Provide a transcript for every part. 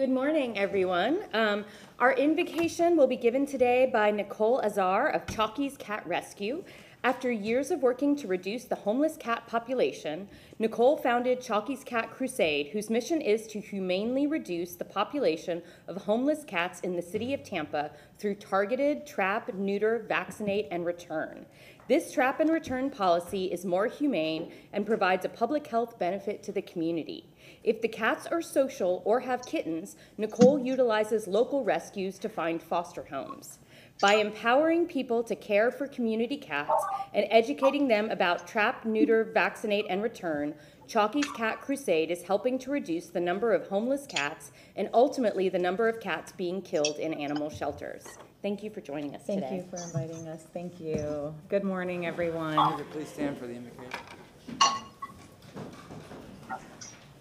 Good morning, everyone. Um, our invocation will be given today by Nicole Azar of Chalky's Cat Rescue. After years of working to reduce the homeless cat population, Nicole founded Chalky's Cat Crusade, whose mission is to humanely reduce the population of homeless cats in the city of Tampa through targeted trap, neuter, vaccinate, and return. This trap and return policy is more humane and provides a public health benefit to the community. If the cats are social or have kittens, Nicole utilizes local rescues to find foster homes. By empowering people to care for community cats and educating them about trap, neuter, vaccinate, and return, Chalky's Cat Crusade is helping to reduce the number of homeless cats and ultimately the number of cats being killed in animal shelters. Thank you for joining us Thank today. you for inviting us. Thank you. Good morning, everyone. Would you Please stand for the invocation.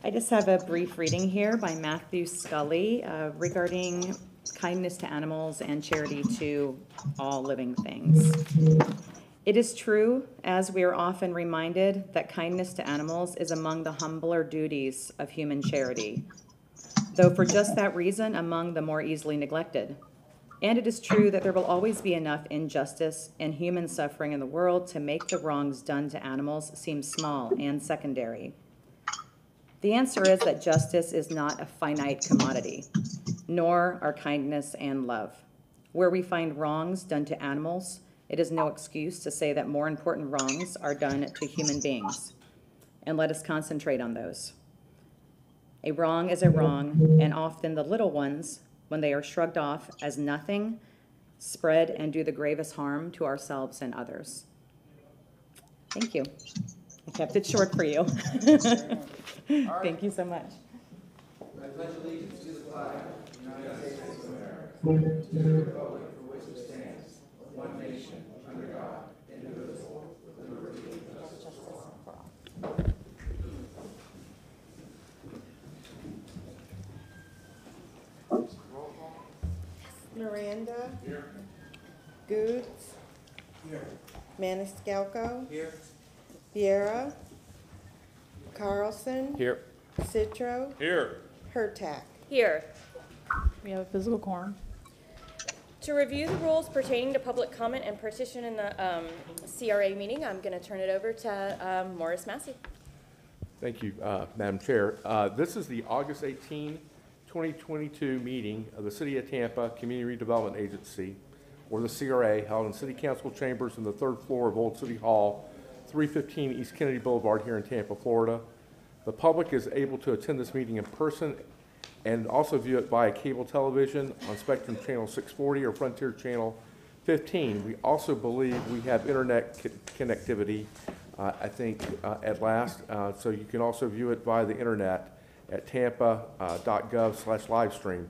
I just have a brief reading here by Matthew Scully uh, regarding kindness to animals and charity to all living things. It is true, as we are often reminded, that kindness to animals is among the humbler duties of human charity, though for just that reason, among the more easily neglected. And it is true that there will always be enough injustice and human suffering in the world to make the wrongs done to animals seem small and secondary. The answer is that justice is not a finite commodity, nor are kindness and love. Where we find wrongs done to animals, it is no excuse to say that more important wrongs are done to human beings. And let us concentrate on those. A wrong is a wrong, and often the little ones, when they are shrugged off as nothing, spread and do the gravest harm to ourselves and others. Thank you. I kept it short for you. Thank you so much. Miranda. Here. Gudes. Here. Maniscalco. Here. Viera. Carlson. Here. Citro. Here. Hurtak. Here, We have a physical quorum. to review the rules pertaining to public comment and partition in the um, CRA meeting, I'm going to turn it over to um, Morris Massey. Thank you, uh, Madam Chair. Uh, This is the August 18, 2022 meeting of the City of Tampa Community Redevelopment Agency, or the CRA, held in City Council chambers on the third floor of Old City Hall, 315 East Kennedy Boulevard here in Tampa, Florida. The public is able to attend this meeting in person and also view it via cable television on Spectrum Channel 640 or Frontier Channel 15. We also believe we have internet co- connectivity, uh, I think, uh, at last, Uh, so you can also view it via the internet at tampa.gov slash livestream.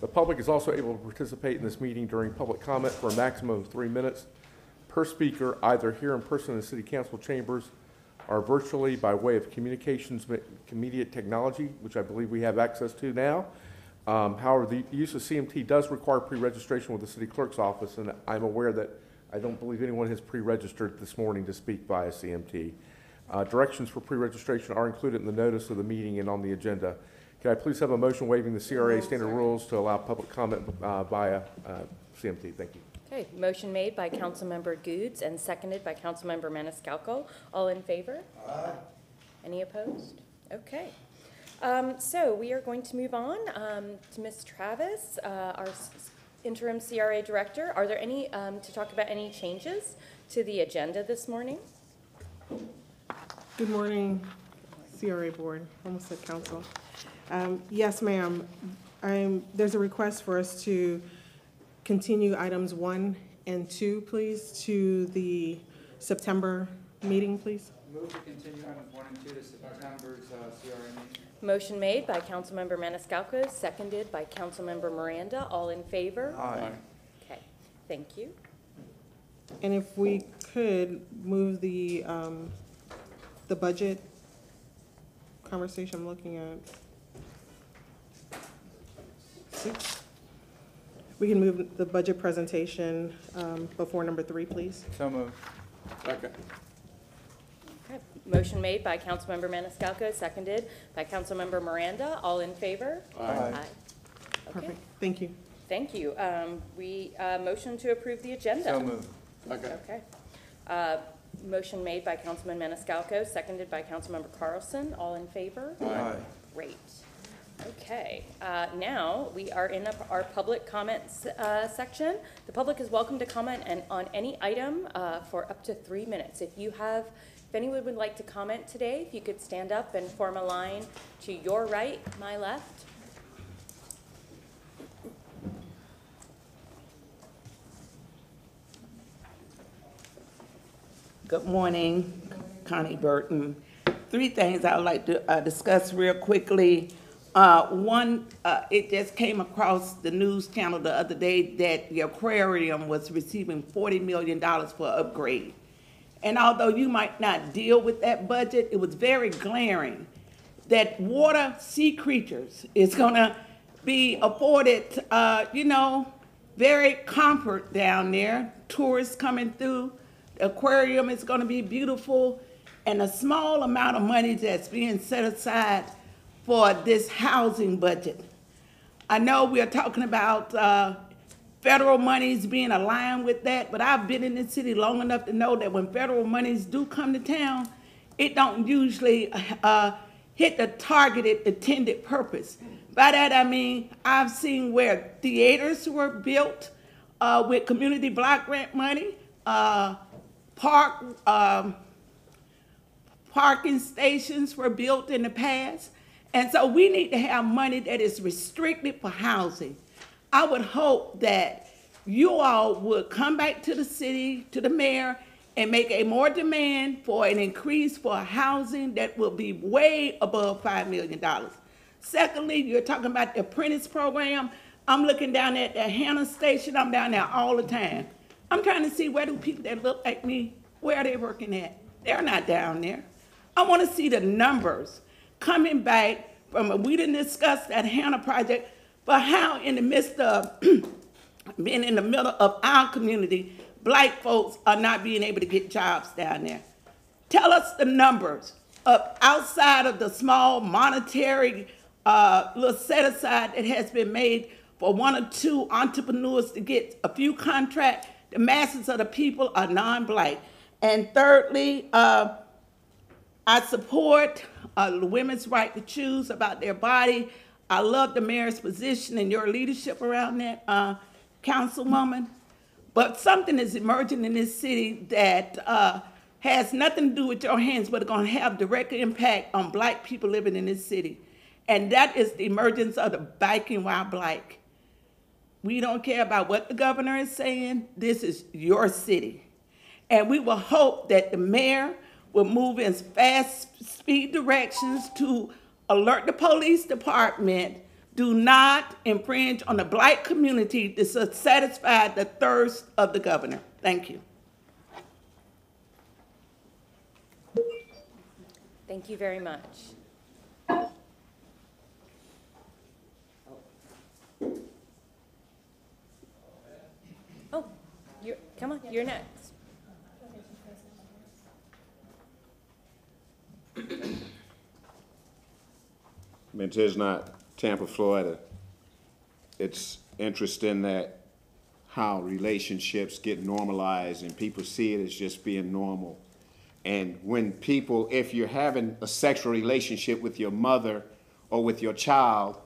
The public is also able to participate in this meeting during public comment for a maximum of three minutes per speaker, either here in person in the city council chambers or virtually by way of communications me- immediate technology, which I believe we have access to now. Um, However, the use of CMT does require pre-registration with the city clerk's office, and I'm aware that I don't believe anyone has pre-registered this morning to speak via CMT. Uh, Directions for pre-registration are included in the notice of the meeting and on the agenda. Can I please have a motion waiving the CRA standard rules to allow public comment uh, via uh, CMT? Thank you. Okay, motion made by Councilmember Gudes and seconded by Councilmember Maniscalco. All in favor? Any opposed? Okay. Um, So we are going to move on um, to Ms. Travis, uh, our interim CRA director. Are there any, um, to talk about any changes to the agenda this morning? Good morning, CRA Board, almost said council. Um, Yes, ma'am. I'm, there's a request for us to continue items one and two, please, to the September meeting, please. Move to continue items one and two to September's uh, CRA meeting. Motion made by Councilmember Maniscalco, seconded by Councilmember Miranda. All in favor? Aye. Okay, thank you. And if we could move the, um, the budget conversation I'm looking at. Six. We can move the budget presentation, um, before number three, please. So moved. Second. Okay, Motion made by Councilmember Maniscalco, seconded by Councilmember Miranda. All in favor? Aye. Perfect, thank you. Thank you. Um, We, uh, motion to approve the agenda. So moved. Okay. Uh, Motion made by Councilman Maniscalco, seconded by Councilmember Carlson. All in favor? Aye. Great. Okay, uh, now we are in our public comments uh, section. The public is welcome to comment and on any item uh, for up to three minutes. If you have, if anyone would like to comment today, if you could stand up and form a line to your right, my left. Good morning, Connie Burton. Three things I would like to uh, discuss real quickly. Uh, One, uh, it just came across the news channel the other day that the aquarium was receiving $40 million for upgrade. And although you might not deal with that budget, it was very glaring that water sea creatures is gonna be afforded, uh, you know, very comfort down there. Tourists coming through, aquarium is gonna be beautiful, and a small amount of money that's being set aside for this housing budget. I know we are talking about uh, federal monies being aligned with that, but I've been in this city long enough to know that when federal monies do come to town, it don't usually uh, hit the targeted intended purpose. By that I mean I've seen where theaters were built uh, with community block grant money, uh, park um, parking stations were built in the past. And so we need to have money that is restricted for housing. I would hope that you all would come back to the city, to the mayor, and make a more demand for an increase for housing that will be way above $5 million. Secondly, you're talking about the apprentice program. I'm looking down at the Hanna Station. I'm down there all the time. I'm trying to see where do people that look like me, where are they working at? They're not down there. I want to see the numbers coming back from, we didn't discuss that Hanna project, but how in the midst of being in the middle of our community, black folks are not being able to get jobs down there. Tell us the numbers of outside of the small monetary uh, little set aside that has been made for one or two entrepreneurs to get a few contracts. The masses of the people are non-black. And thirdly, uh, I support uh, the women's right to choose about their body. I love the mayor's position and your leadership around that, uh, councilwoman. But something is emerging in this city that uh, has nothing to do with your hands, but it's going to have direct impact on black people living in this city. And that is the emergence of the biking while black. We don't care about what the governor is saying. This is your city. And we will hope that the mayor will move in fast speed directions to alert the police department do not infringe on the black community to satisfy the thirst of the governor. Thank you. Thank you very much. Come on, you're next. I mean, it is not Tampa, Florida. It's interesting that how relationships get normalized and people see it as just being normal. And when people, if you're having a sexual relationship with your mother or with your child,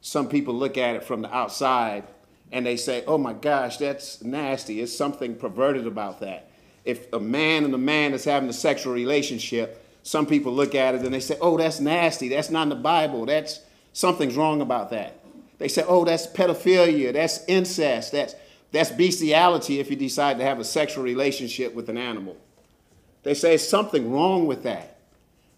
some people look at it from the outside and they say, oh my gosh, that's nasty. It's something perverted about that. If a man and a man is having a sexual relationship, some people look at it and they say, oh, that's nasty. That's not in the Bible. That's something's wrong about that. They say, oh, that's pedophilia. That's incest. That's, that's bestiality if you decide to have a sexual relationship with an animal. They say something wrong with that.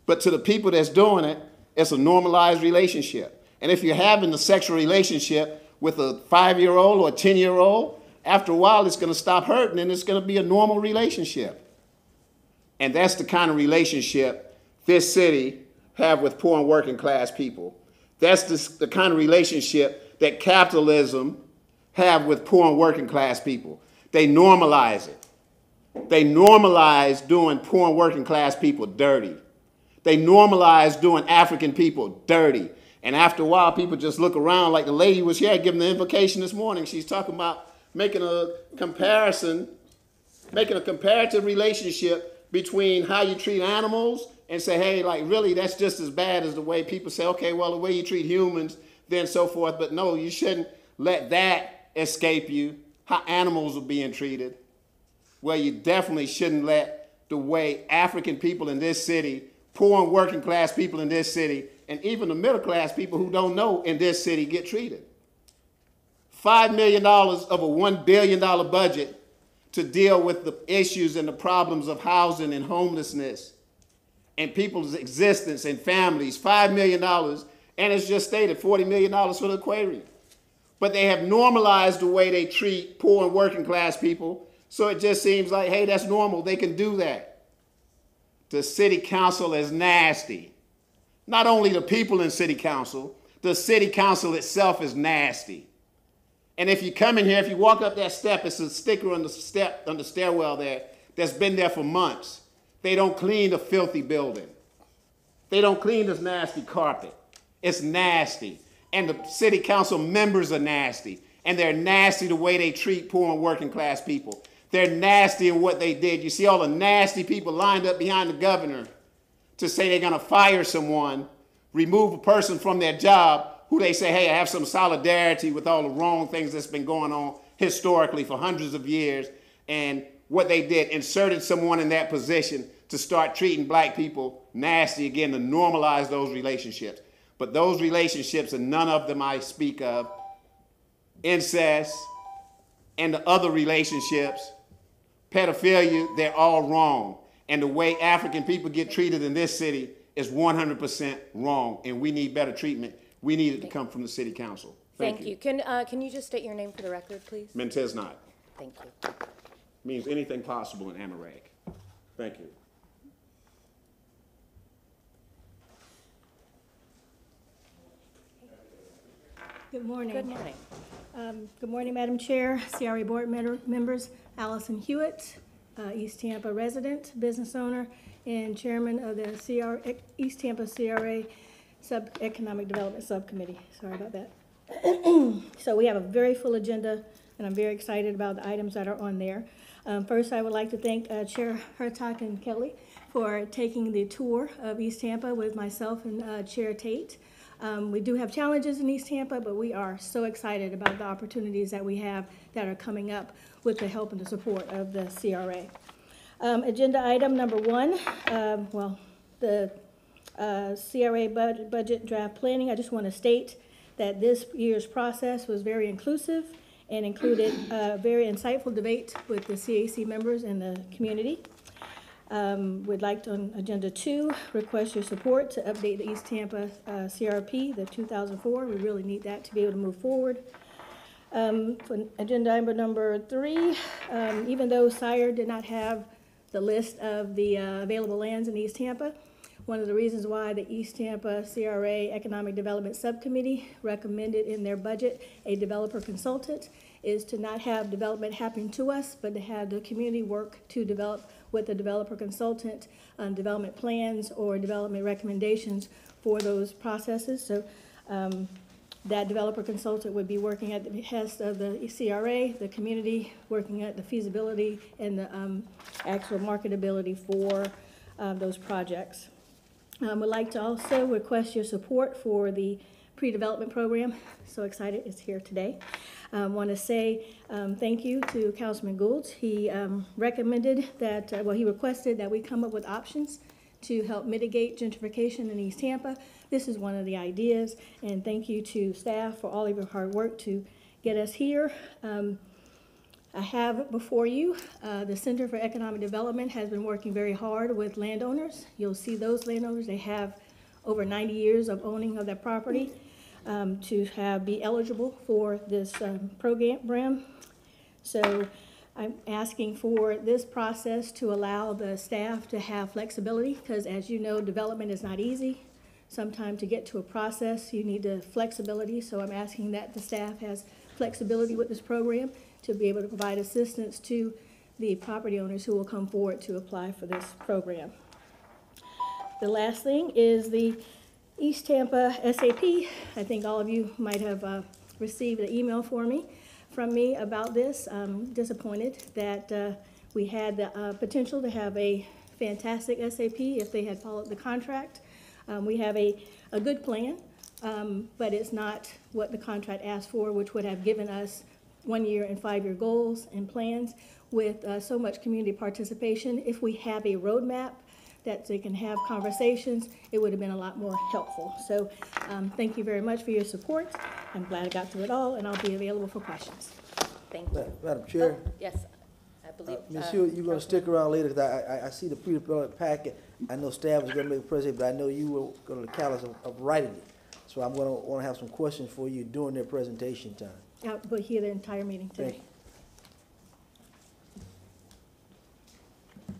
But to the people that's doing it, it's a normalized relationship. And if you're having a sexual relationship with a five year old or a 10 year old, after a while it's going to stop hurting and it's going to be a normal relationship. And that's the kind of relationship this city have with poor and working class people. That's the, the kind of relationship that capitalism have with poor and working class people. They normalize it. They normalize doing poor and working class people dirty. They normalize doing African people dirty. And after a while, people just look around like the lady was here giving the invocation this morning. She's talking about making a comparison, making a comparative relationship between how you treat animals and say, hey, like really, that's just as bad as the way people say, okay, well, the way you treat humans, then so forth. But no, you shouldn't let that escape you, how animals are being treated. Well, you definitely shouldn't let the way African people in this city, poor and working class people in this city, and even the middle class people who don't know in this city get treated. $5 million of a $1 billion budget to deal with the issues and the problems of housing and homelessness and people's existence and families. $5 million, and it's just stated $40 million for the aquarium. But they have normalized the way they treat poor and working class people, so it just seems like, hey, that's normal. They can do that. The city council is nasty. Not only the people in city council, the city council itself is nasty. And if you come in here, if you walk up that step, it's a sticker on the step, on the stairwell there that's been there for months. They don't clean the filthy building. They don't clean this nasty carpet. It's nasty. And the city council members are nasty. And they're nasty the way they treat poor and working class people. They're nasty in what they did. You see all the nasty people lined up behind the governor to say they're going to fire someone, remove a person from their job who they say, hey, I have some solidarity with all the wrong things that's been going on historically for hundreds of years. And what they did, inserted someone in that position to start treating black people nasty again, to normalize those relationships. But those relationships, and none of them I speak of, incest and the other relationships, pedophilia, they're all wrong. And the way African people get treated in this city is 100% wrong. And we need better treatment. We need it to come from the city council. Thank you. Can, uh, can you just state your name for the record, please? Mentes not. Thank you. Means anything possible in Amarak. Thank you. Good morning. Good morning. Um, Good morning, Madam Chair, CRA Board member- members, Allison Hewitt, uh, East Tampa resident, business owner, and chairman of the CR, East Tampa CRA Sub, Economic Development Subcommittee. Sorry about that. So we have a very full agenda, and I'm very excited about the items that are on there. Um, First, I would like to thank uh, Chair Hurtak and Kelly for taking the tour of East Tampa with myself and uh, Chair Tate. Um, we do have challenges in East Tampa, but we are so excited about the opportunities that we have that are coming up with the help and the support of the CRA. Um, agenda item number one, um, well, the uh, CRA bud- budget draft planning. I just want to state that this year's process was very inclusive and included a very insightful debate with the CAC members and the community. Um, Would like to, on agenda two, request your support to update the East Tampa uh, CRP, the 2004. We really need that to be able to move forward. Um, For agenda item number three, um, even though Sire did not have the list of the uh, available lands in East Tampa, one of the reasons why the East Tampa CRA Economic Development Subcommittee recommended in their budget a developer consultant is to not have development happen to us, but to have the community work to develop with the developer consultant on development plans or development recommendations for those processes. So um, that developer consultant would be working at the behest of the CRA, the community, working at the feasibility and the um, actual marketability for uh, those projects. Um, Would like to also request your support for the pre-development program. So excited it's here today. i Want to say um, thank you to Councilman Gudes. He um, recommended that, uh, well, he requested that we come up with options to help mitigate gentrification in East Tampa. This is one of the ideas, and thank you to staff for all of your hard work to get us here. Um, I have before you, uh, the Center for Economic Development has been working very hard with landowners. You'll see those landowners, they have over 90 years of owning of their property um, to have, be eligible for this um, program. So I'm asking for this process to allow the staff to have flexibility, because as you know, development is not easy. Sometime to get to a process, you need the flexibility, so I'm asking that the staff has flexibility with this program to be able to provide assistance to the property owners who will come forward to apply for this program. The last thing is the East Tampa SAP, I think all of you might have uh, received an email for me, from me about this. I'm disappointed that uh, we had the uh, potential to have a fantastic SAP if they had followed the contract. Um, We have a, a good plan, um, but it's not what the contract asked for, which would have given us one-year and five-year goals and plans with uh, so much community participation. If we have a roadmap that they can have conversations, it would have been a lot more helpful. So um, thank you very much for your support. I'm glad I got through it all, and I'll be available for questions. Thank you. Madam Chair, Oh, Yes, I believe. Ms. uh, Hewitt, you gonna stick around later, 'cause I, I, I see the pre-developed packet. I know staff is gonna make a presentation, but I know you were gonna callous of, of writing it. So I'm gonna, wanna have some questions for you during their presentation time. I'll be here the entire meeting Thank today. you.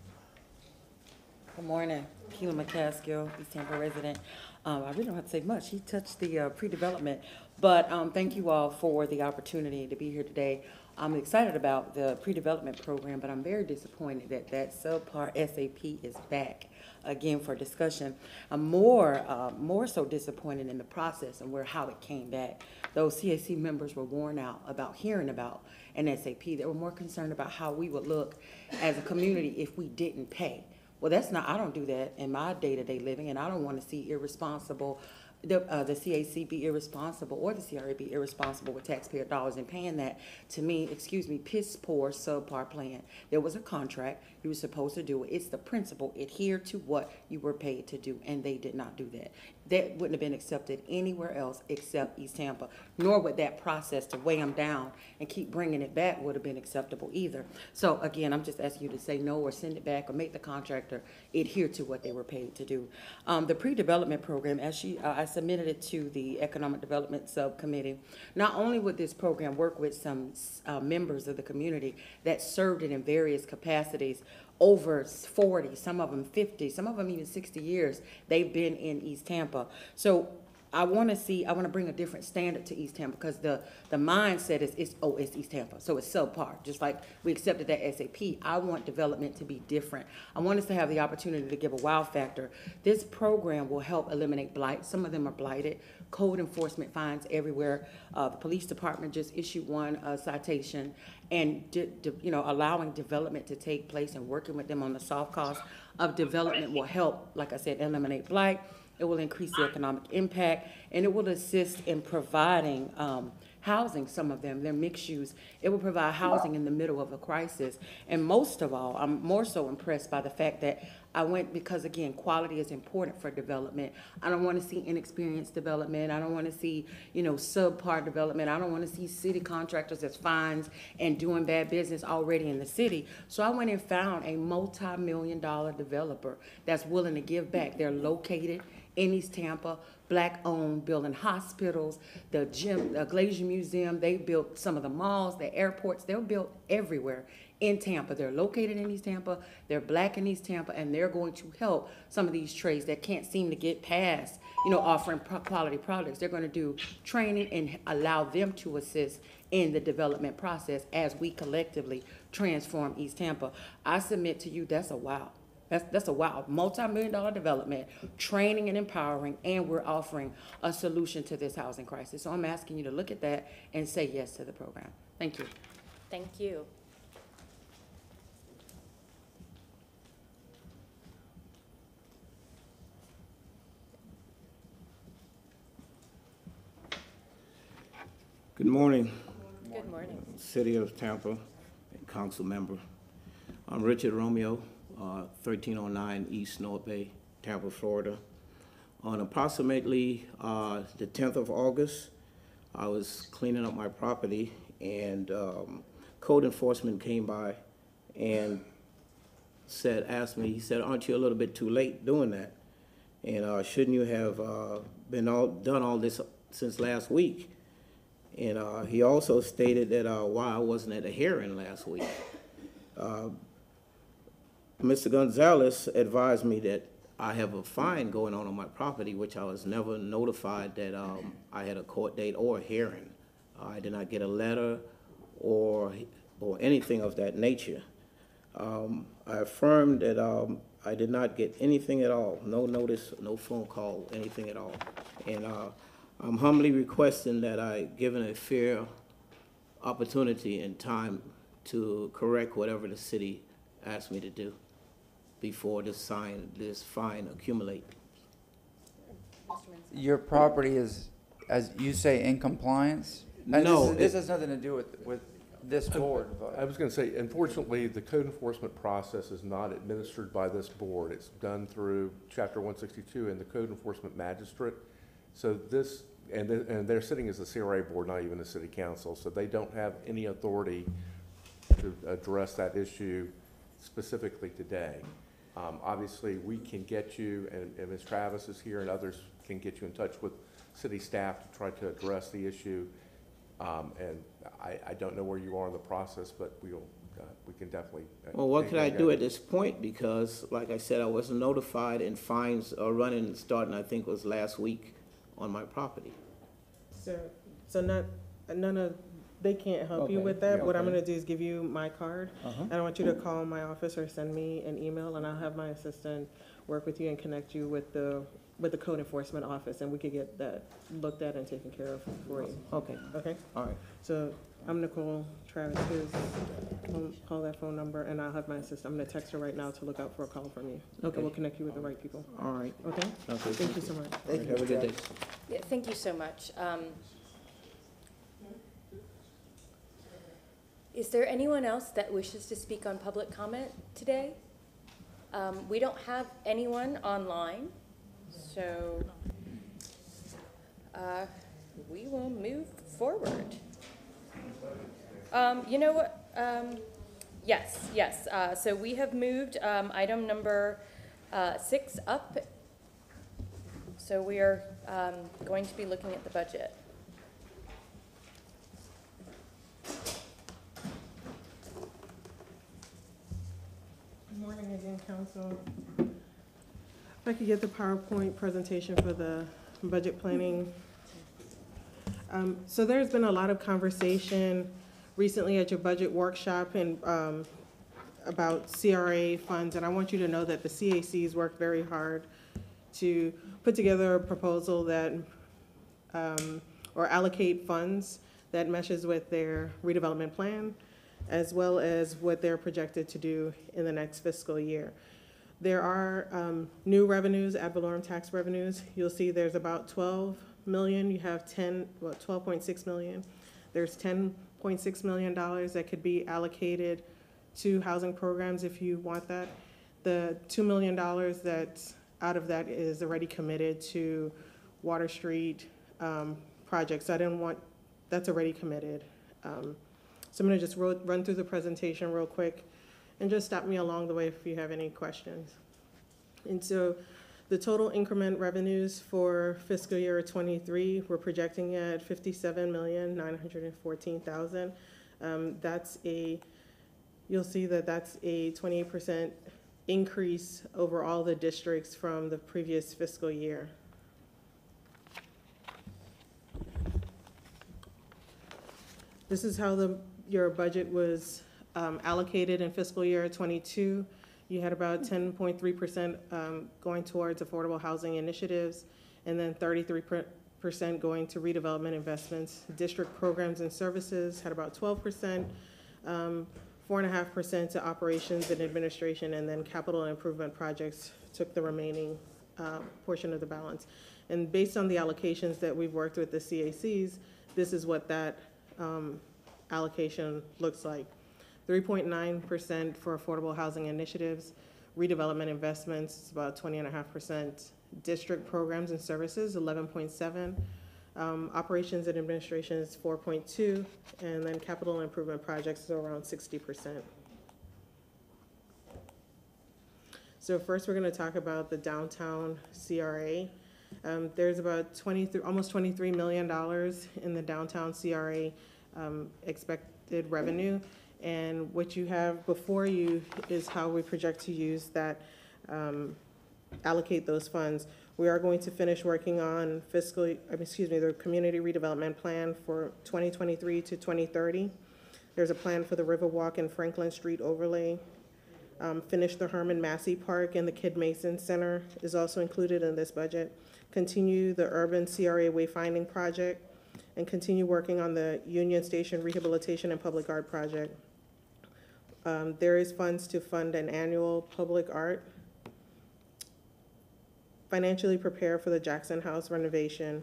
Good morning, Keela McCaskill, East Tampa resident. Um, I really don't have to say much. He touched the, uh, pre-development. But, um, thank you all for the opportunity to be here today. I'm excited about the pre-development program, but I'm very disappointed that that subpar SAP is back again for discussion. I'm more, uh, more so disappointed in the process and where, how it came back. Those CAC members were worn out about hearing about an SAP. They were more concerned about how we would look as a community if we didn't pay. Well, that's not, I don't do that in my day-to-day living, and I don't want to see irresponsible, the, uh, the CAC be irresponsible, or the CRA be irresponsible with taxpayer dollars and paying that, to me, excuse me, piss poor subpar plan. There was a contract, you were supposed to do it, it's the principle, adhere to what you were paid to do, and they did not do that. That wouldn't have been accepted anywhere else except East Tampa, nor would that process to weigh them down and keep bringing it back would have been acceptable either. So again, I'm just asking you to say no or send it back or make the contractor adhere to what they were paid to do. Um, the pre-development program, as she, uh, I submitted it to the Economic Development Subcommittee. Not only would this program work with some, uh, members of the community that served it in various capacities, over 40, some of them 50, some of them even 60 years, they've been in East Tampa. So I want to see, I want to bring a different standard to East Tampa because the, the mindset is, it's, oh, it's East Tampa, so it's subpar. Just like we accepted that SAP, I want development to be different. I want us to have the opportunity to give a wow factor. This program will help eliminate blight. Some of them are blighted. Code enforcement fines everywhere. Uh, the police department just issued one uh, citation and, de- de- you know, allowing development to take place and working with them on the soft cost of development will help, like I said, eliminate blight. It will increase the economic impact, and it will assist in providing um, housing, some of them, they're mixed use. It will provide housing in the middle of a crisis. And most of all, I'm more so impressed by the fact that I went, because again, quality is important for development. I don't want to see inexperienced development. I don't want to see, you know, subpar development. I don't want to see city contractors as fines and doing bad business already in the city. So I went and found a multi-million dollar developer that's willing to give back. They're located in East Tampa, black-owned, building hospitals, the gym, the Glazer Museum, they built some of the malls, the airports, they're built everywhere in Tampa. They're located in East Tampa, they're black in East Tampa, and they're going to help some of these trades that can't seem to get past, you know, offering pro- quality products. They're gonna do training and allow them to assist in the development process as we collectively transform East Tampa. I submit to you, that's a wow. That's, that's a wow, multi-million dollar development, training and empowering, and we're offering a solution to this housing crisis. So I'm asking you to look at that and say yes to the program. Thank you. Thank you. Good morning, Good morning. City of Tampa and council member. I'm Richard Romeo, uh, 1309 East North Bay, Tampa, Florida. On approximately uh, the 10th of August, I was cleaning up my property and um, code enforcement came by and said, asked me, he said, aren't you a little bit too late doing that? And uh, shouldn't you have uh, been all, done all this since last week? And uh, he also stated that uh, why I wasn't at a hearing last week. Uh, Mr. Gonzalez advised me that I have a fine going on on my property, which I was never notified that um, I had a court date or a hearing. I did not get a letter or, or anything of that nature. Um, I affirmed that um, I did not get anything at all, no notice, no phone call, anything at all. And uh, I'm humbly requesting that I given a fair opportunity and time to correct whatever the city asked me to do before this sign, this fine accumulate. Your property is, as you say, in compliance? And this No, is- This it- has nothing to do with, with this board, but. I was gonna say, unfortunately, the code enforcement process is not administered by this board. It's done through chapter one sixty-two and the code enforcement magistrate. So this, and, they- and they're sitting as the CRA board, not even the city council, so they don't have any authority to address that issue specifically today. Um, obviously, we can get you, and, and Ms. Travis is here, and others can get you in touch with city staff to try to address the issue. Um, and I, I don't know where you are in the process, but we'll, uh, we can definitely. uh, Well, what take can I look do at at this point? Because, like I said, I wasn't notified and fines are running, starting, I think, was last week on my property. So, so not, none of, they can't help you Okay, with that. yeah, What I'm okay. gonna do is give you my card. Uh-huh. And I want you to call my office or send me an email, and I'll have my assistant work with you and connect you with the, with the code enforcement office, and we could get that looked at and taken care of for you, Okay, okay? all right. So I'm Nicole Travis, his, um, call that phone number, and I'll have my assistant, I'm gonna text her right now to look out for a call from you. Okay. And we'll connect you with the right people, All right. okay? Okay, Thank you so much. All right, Have a good day. Yeah, thank you so much. Um, Is there anyone else that wishes to speak on public comment today? Um, We don't have anyone online, so uh, we will move forward. Um, You know what? Um, Yes, yes. Uh, So we have moved um, item number uh, six up so we are um, going to be looking at the budget. Good morning again, council. If I could get the PowerPoint presentation for the budget planning. Um, So there's been a lot of conversation recently at your budget workshop and um, about CRA funds, and I want you to know that the CACs worked very hard to put together a proposal that, um, or allocate funds that meshes with their redevelopment plan, as well as what they're projected to do in the next fiscal year. There are um, new revenues, ad valorem tax revenues. You'll see there's about 12 million, you have 10, well, 12.6 million. There's 10.6 million dollars that could be allocated to housing programs if you want that. The $2 million that's out of that is already committed to Water Street um, projects. I didn't want, that's already committed. Um, So I'm gonna just ro- run through the presentation real quick and just stop me along the way if you have any questions. And so the total increment revenues for fiscal year twenty-three, we're projecting at fifty-seven million, nine hundred and fourteen thousand. Um, that's a, you'll see that that's a twenty-eight percent increase over all the districts from the previous fiscal year. This is how the, your budget was um, allocated in fiscal year twenty-two. You had about ten point three percent um, going towards affordable housing initiatives, and then thirty-three percent going to redevelopment investments. District programs and services had about twelve percent, um, four and a half percent to operations and administration, and then capital improvement projects took the remaining uh, portion of the balance. And based on the allocations that we've worked with the CACs, this is what that um, allocation looks like. Three point nine percent for affordable housing initiatives, redevelopment investments, about twenty and a half percent. District programs and services, eleven point seven. Um, operations and administration is four point two, and then capital improvement projects is around sixty percent. So first, we're gonna talk about the downtown CRA. Um, there's about twenty-three, almost twenty-three million dollars in the downtown CRA, um, expected revenue. And what you have before you is how we project to use that, um, allocate those funds. We are going to finish working on fiscal, excuse me, the community redevelopment plan for twenty twenty-three to twenty thirty. There's a plan for the Riverwalk and Franklin Street overlay. Um, finish the Herman Massey Park and the Kid Mason Center is also included in this budget. Continue the urban CRA wayfinding project and continue working on the Union Station Rehabilitation and Public Art Project. Um, there is funds to fund an annual public art. Financially prepare for the Jackson House renovation.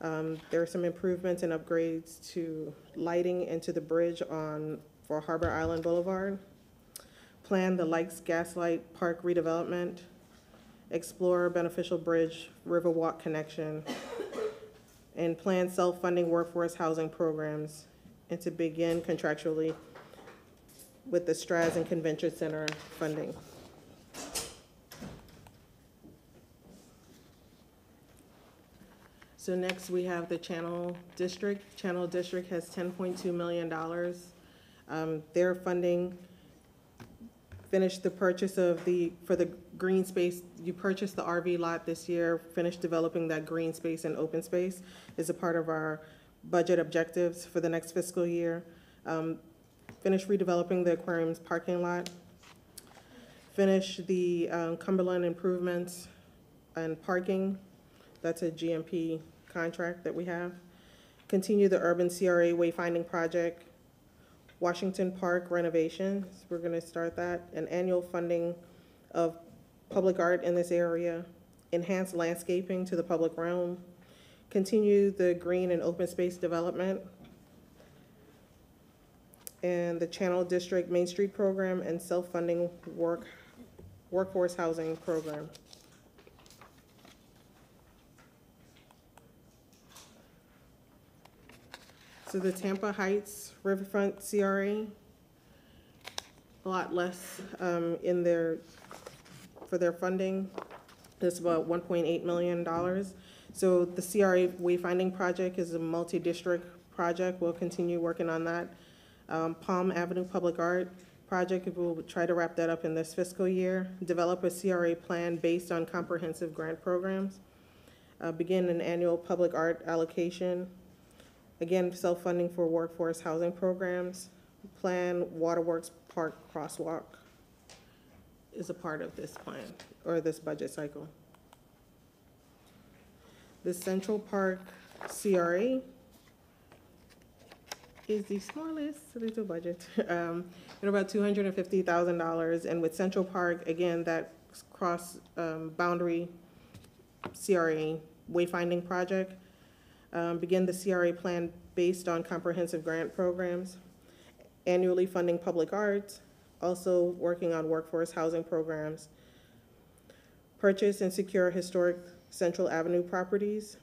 Um, there are some improvements and upgrades to lighting into the bridge on, for Harbor Island Boulevard. Plan the Lykes Gaslight Park redevelopment. Explore beneficial bridge Riverwalk connection. And plan self-funding workforce housing programs. And to begin contractually with the Straz and Convention Center funding. So next, we have the Channel District. Channel District has ten point two million dollars. Um, their funding finished the purchase of the, for the green space, you purchased the RV lot this year, finished developing that green space and open space is a part of our budget objectives for the next fiscal year. Um, finish redeveloping the aquarium's parking lot. Finish the um, Cumberland improvements and parking. That's a GMP contract that we have. Continue the urban CRA wayfinding project. Washington Park renovations, we're gonna start that. An annual funding of public art in this area. Enhance landscaping to the public realm. Continue the green and open space development and the Channel District Main Street Program and self-funding work, workforce housing program. So the Tampa Heights Riverfront CRA, a lot less, um, in their, for their funding. That's about one point eight million dollars. So the CRA wayfinding project is a multi-district project. We'll continue working on that. Um, Palm Avenue Public Art Project, we'll try to wrap that up in this fiscal year. Develop a CRA plan based on comprehensive grant programs. Uh, begin an annual public art allocation. Again, self-funding for workforce housing programs. Plan Waterworks Park Crosswalk is a part of this plan, or this budget cycle. The Central Park CRA is the smallest little budget, um, at about two hundred and fifty thousand dollars. And with Central Park, again, that cross, um, boundary CRA wayfinding project. Um, begin the CRA plan based on comprehensive grant programs. Annually funding public arts, also working on workforce housing programs. Purchase and secure historic Central Avenue properties.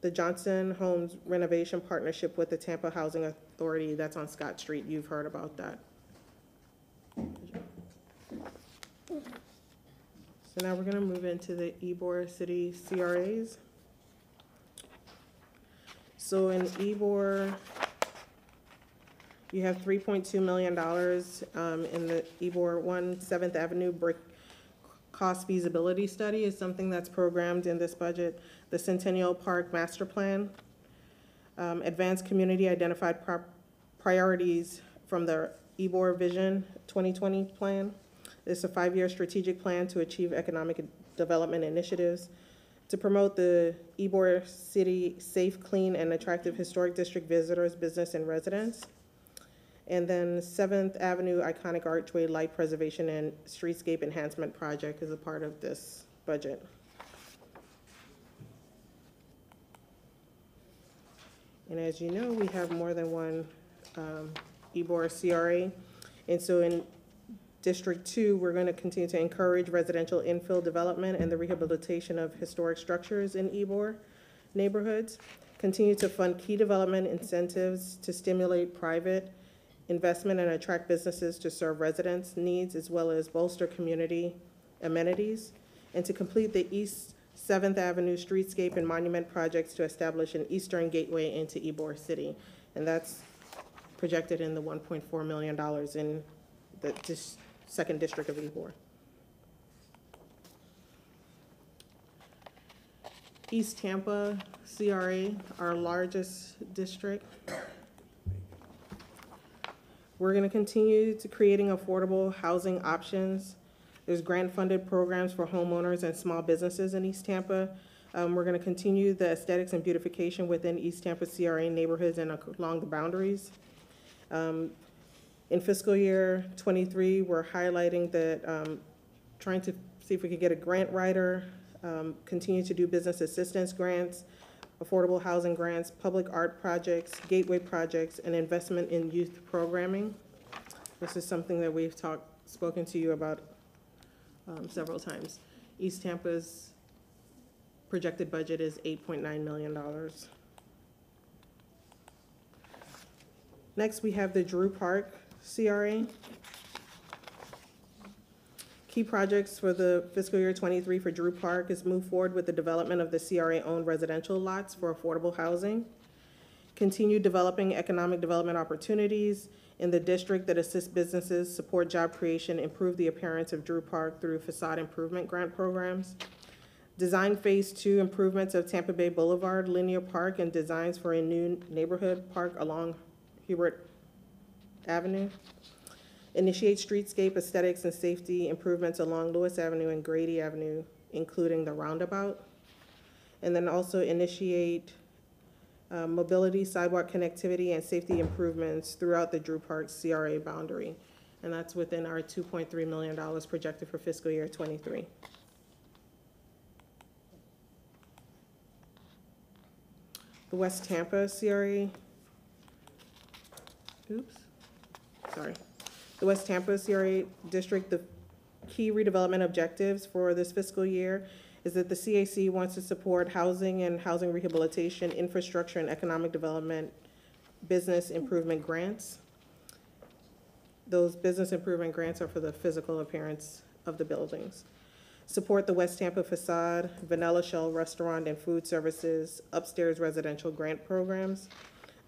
The Johnson Homes renovation partnership with the Tampa Housing Authority, that's on Scott Street, you've heard about that. So now we're gonna move into the Ybor City CRAs. So in Ybor, you have three point two million dollars, um, in the Ybor One Seventh Avenue brick cost feasibility study is something that's programmed in this budget. The Centennial Park Master Plan, um, advanced community identified pro- priorities from the Ybor Vision twenty twenty plan. It's a five-year strategic plan to achieve economic development initiatives to promote the Ybor City safe, clean, and attractive historic district visitors, business, and residents. And then Seventh Avenue Iconic Archway Light Preservation and Streetscape Enhancement Project is a part of this budget. And as you know, we have more than one um, Ybor CRA. And so in District Two, we're going to continue to encourage residential infill development and the rehabilitation of historic structures in Ybor neighborhoods. Continue to fund key development incentives to stimulate private investment and attract businesses to serve residents' needs as well as bolster community amenities. And to complete the East Seventh Avenue streetscape and monument projects to establish an eastern gateway into Ybor City. And that's projected in the one point four million dollars in the dis- second district of Ybor. East Tampa CRA, our largest district. We're gonna continue to creating affordable housing options. There's grant-funded programs for homeowners and small businesses in East Tampa. Um, we're gonna continue the aesthetics and beautification within East Tampa CRA neighborhoods and along the boundaries. Um, in fiscal year twenty-three, we're highlighting that, um, trying to see if we could get a grant writer, um, continue to do business assistance grants, affordable housing grants, public art projects, gateway projects, and investment in youth programming. This is something that we've talked, spoken to you about um, several times. East Tampa's projected budget is eight point nine million dollars. Next, we have the Drew Park CRA. Key projects for the fiscal year twenty-three for Drew Park is move forward with the development of the CRA-owned residential lots for affordable housing. Continue developing economic development opportunities in the district that assist businesses, support job creation, improve the appearance of Drew Park through facade improvement grant programs. Design Phase Two improvements of Tampa Bay Boulevard, Linear Park, and designs for a new neighborhood park along Hubert Avenue. Initiate streetscape aesthetics and safety improvements along Lois Avenue and Grady Avenue, including the roundabout. And then also initiate uh, mobility, sidewalk connectivity, and safety improvements throughout the Drew Park CRA boundary. And that's within our two point three million dollars projected for fiscal year twenty-three. The West Tampa CRA. Oops, sorry. The West Tampa CRA District, the key redevelopment objectives for this fiscal year is that the CAC wants to support housing and housing rehabilitation, infrastructure and economic development, business improvement grants. Those business improvement grants are for the physical appearance of the buildings. Support the West Tampa facade, Vanilla Shell Restaurant and Food Services, upstairs residential grant programs.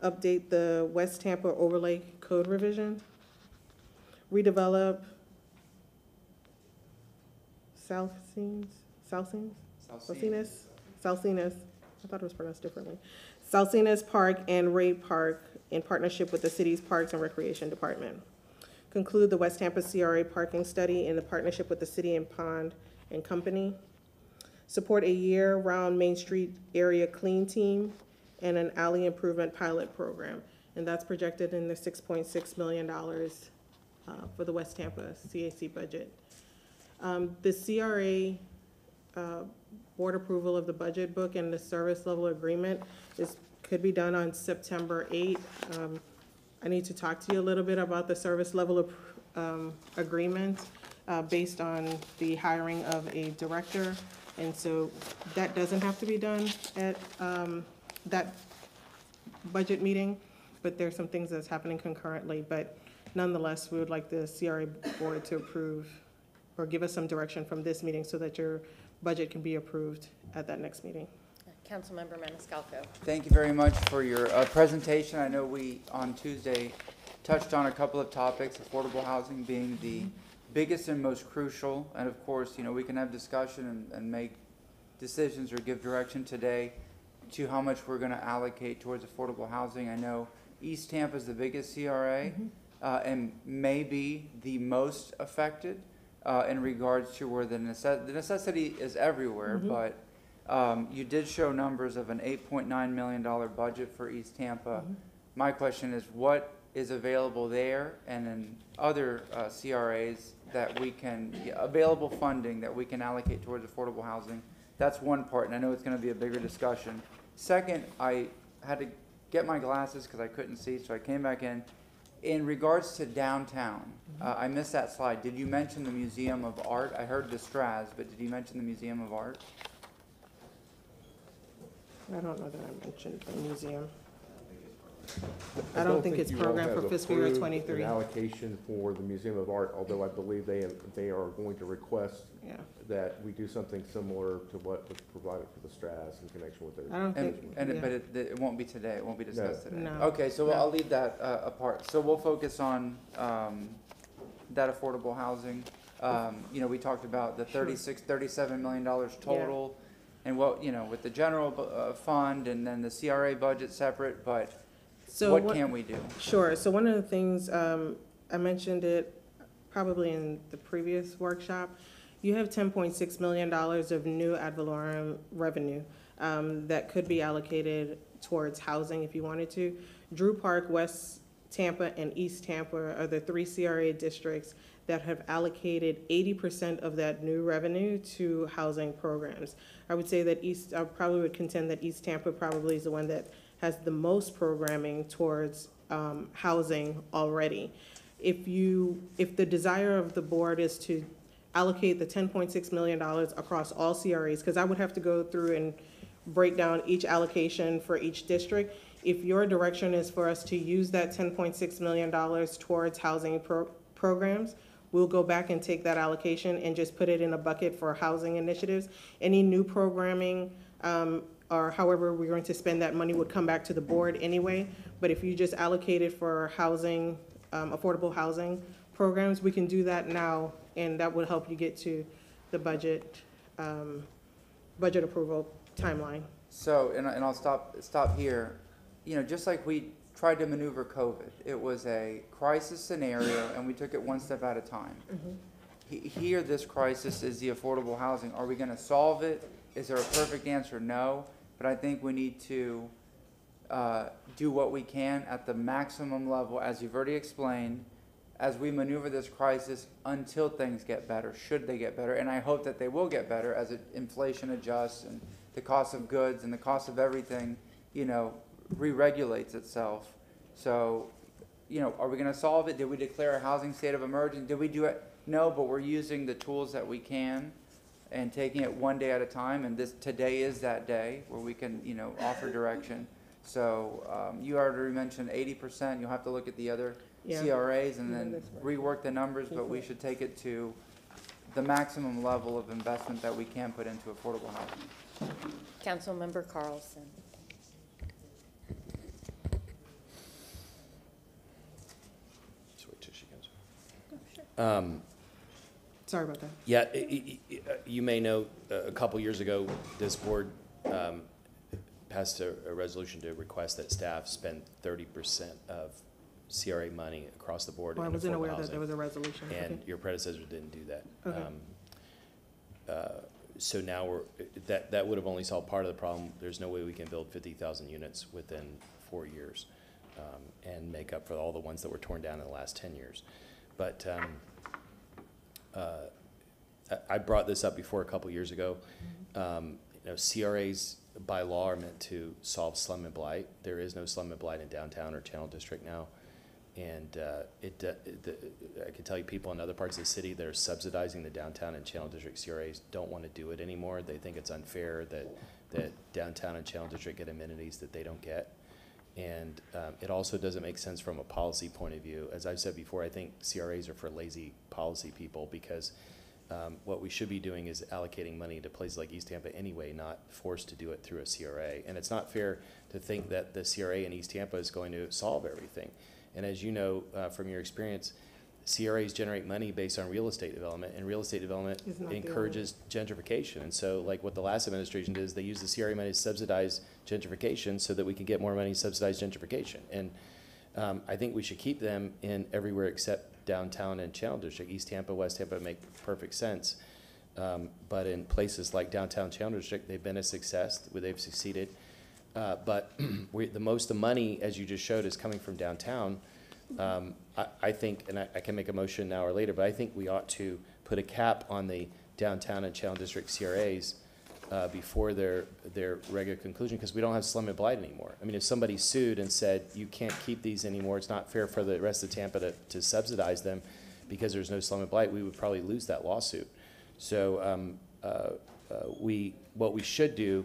Update the West Tampa overlay code revision. Redevelop South Scenes, Salsinas, Salsinas, I thought it was pronounced differently. Salsinas Park and Ray Park in partnership with the city's Parks and Recreation Department. Conclude the West Tampa CRA parking study in the partnership with the City and Pond and Company. Support a year-round Main Street area clean team and an alley improvement pilot program. And that's projected in the six point six million dollars uh, for the West Tampa CAC budget. Um, The CRA uh, board approval of the budget book and the service level agreement is, could be done on September 8. Um, I need to talk to you a little bit about the service level of, um, agreement uh, based on the hiring of a director. And so that doesn't have to be done at um, that budget meeting, but there's some things that's happening concurrently. But nonetheless, we would like the CRA board to approve or give us some direction from this meeting so that your budget can be approved at that next meeting. Councilmember Maniscalco. Thank you very much for your uh, presentation. I know we, on Tuesday, touched on a couple of topics, affordable housing being the biggest and most crucial. And of course, you know, we can have discussion and, and make decisions or give direction today to how much we're gonna allocate towards affordable housing. I know East Tampa is the biggest CRA, uh, and may be the most affected, uh, in regards to where the necess- the necessity is everywhere, but, um, you did show numbers of an eight point nine million dollar budget for East Tampa. My question is, what is available there and in other, uh, CRAs that we can, available funding that we can allocate towards affordable housing? That's one part, and I know it's gonna be a bigger discussion. Second, I had to get my glasses because I couldn't see, so I came back in. In regards to downtown, uh, I missed that slide. Did you mention the Museum of Art? I heard the Straz, but did you mention the Museum of Art? I don't know that I mentioned the museum. I don't think it's you all programmed have for fiscal year approved '23. An allocation for the Museum of Art, although I believe they, they are going to request Yeah, that we do something similar to what was provided for the Straz in connection with their. I don't And, think, and, it- yeah. but it, it won't be today, it won't be discussed today? No. Okay, so No. I'll leave that, uh, apart. So we'll focus on, um, that affordable housing. Um, you know, we talked about the Sure. thirty-six, thirty-seven million dollars total. And what, you know, with the general, bu- uh, fund and then the CRA budget separate, but So What can we do? Sure, so one of the things, um, I mentioned it probably in the previous workshop. You have ten point six million dollars of new ad valorem revenue, um, that could be allocated towards housing if you wanted to. Drew Park, West Tampa, and East Tampa are the three CRA districts that have allocated eighty percent of that new revenue to housing programs. I would say that East, I probably would contend that East Tampa probably is the one that has the most programming towards um, housing already. If you, if the desire of the board is to allocate the ten point six million dollars across all CRAs, because I would have to go through and break down each allocation for each district. If your direction is for us to use that ten point six million dollars towards housing pro- programs, we'll go back and take that allocation and just put it in a bucket for housing initiatives. Any new programming, um, or however we're going to spend that money would come back to the board anyway. But if you just allocate it for housing, um, affordable housing programs, we can do that now, and that would help you get to the budget, um, budget approval timeline. So, and, and I'll stop, stop here. You know, just like we tried to maneuver COVID, it was a crisis scenario and we took it one step at a time. He- Here, this crisis is the affordable housing. Are we gonna solve it? Is there a perfect answer? No. But I think we need to, uh, do what we can at the maximum level, as you've already explained, as we maneuver this crisis until things get better, should they get better. And I hope that they will get better as it- inflation adjusts and the cost of goods and the cost of everything, you know, re-regulates itself. So, you know, are we gonna solve it? Did we declare a housing state of emergency? Did we do it? No, but we're using the tools that we can and taking it one day at a time. And this, today is that day where we can, you know, offer direction. So, um, you already mentioned eighty percent. You'll have to look at the other Yeah. CRAs and then rework the numbers, but we should take it to the maximum level of investment that we can put into affordable housing. Councilmember Carlson. Just wait till she comes. Um, Sorry about that. Yeah, you may know, uh, a couple years ago, this board um, passed a a resolution to request that staff spend thirty percent of CRA money across the board Well, I in wasn't affordable aware that housing. there was a resolution. And Okay. your predecessor didn't do that. Okay. Um, uh, So now we're, that, that would have only solved part of the problem. There's no way we can build fifty thousand units within four years um, and make up for all the ones that were torn down in the last ten years. But um, uh, I- brought this up before a couple years ago. Um, You know, CRAs by law are meant to solve slum and blight. There is no slum and blight in downtown or Channel District now. And uh, it, uh, the- I can tell you, people in other parts of the city that are subsidizing the downtown and Channel District CRAs don't want to do it anymore. They think it's unfair that, that downtown and Channel District get amenities that they don't get. And um, it also doesn't make sense from a policy point of view. As I've said before, I think CRAs are for lazy policy people because um, what we should be doing is allocating money to places like East Tampa anyway, not forced to do it through a CRA. And it's not fair to think that the CRA in East Tampa is going to solve everything. And as you know uh, from your experience, CRAs generate money based on real estate development, and real estate development Is not the encourages gentrification. And so, like what the last administration did, is they used the CRA money to subsidize gentrification so that we can get more money to subsidize gentrification. And um, I think we should keep them in everywhere except downtown and Channel District. East Tampa, West Tampa make perfect sense. Um, but in places like downtown Channel District, they've been a success, where they've succeeded. Uh, but we, the most of the money, as you just showed, is coming from downtown. Um, I, I think, and I, I can make a motion now or later, but I think we ought to put a cap on the downtown and Channel District CRAs uh, before their, their regular conclusion, because we don't have slum and blight anymore. I mean, if somebody sued and said, you can't keep these anymore, it's not fair for the rest of Tampa to, to subsidize them because there's no slum and blight, we would probably lose that lawsuit. So, um, uh, uh, we, what we should do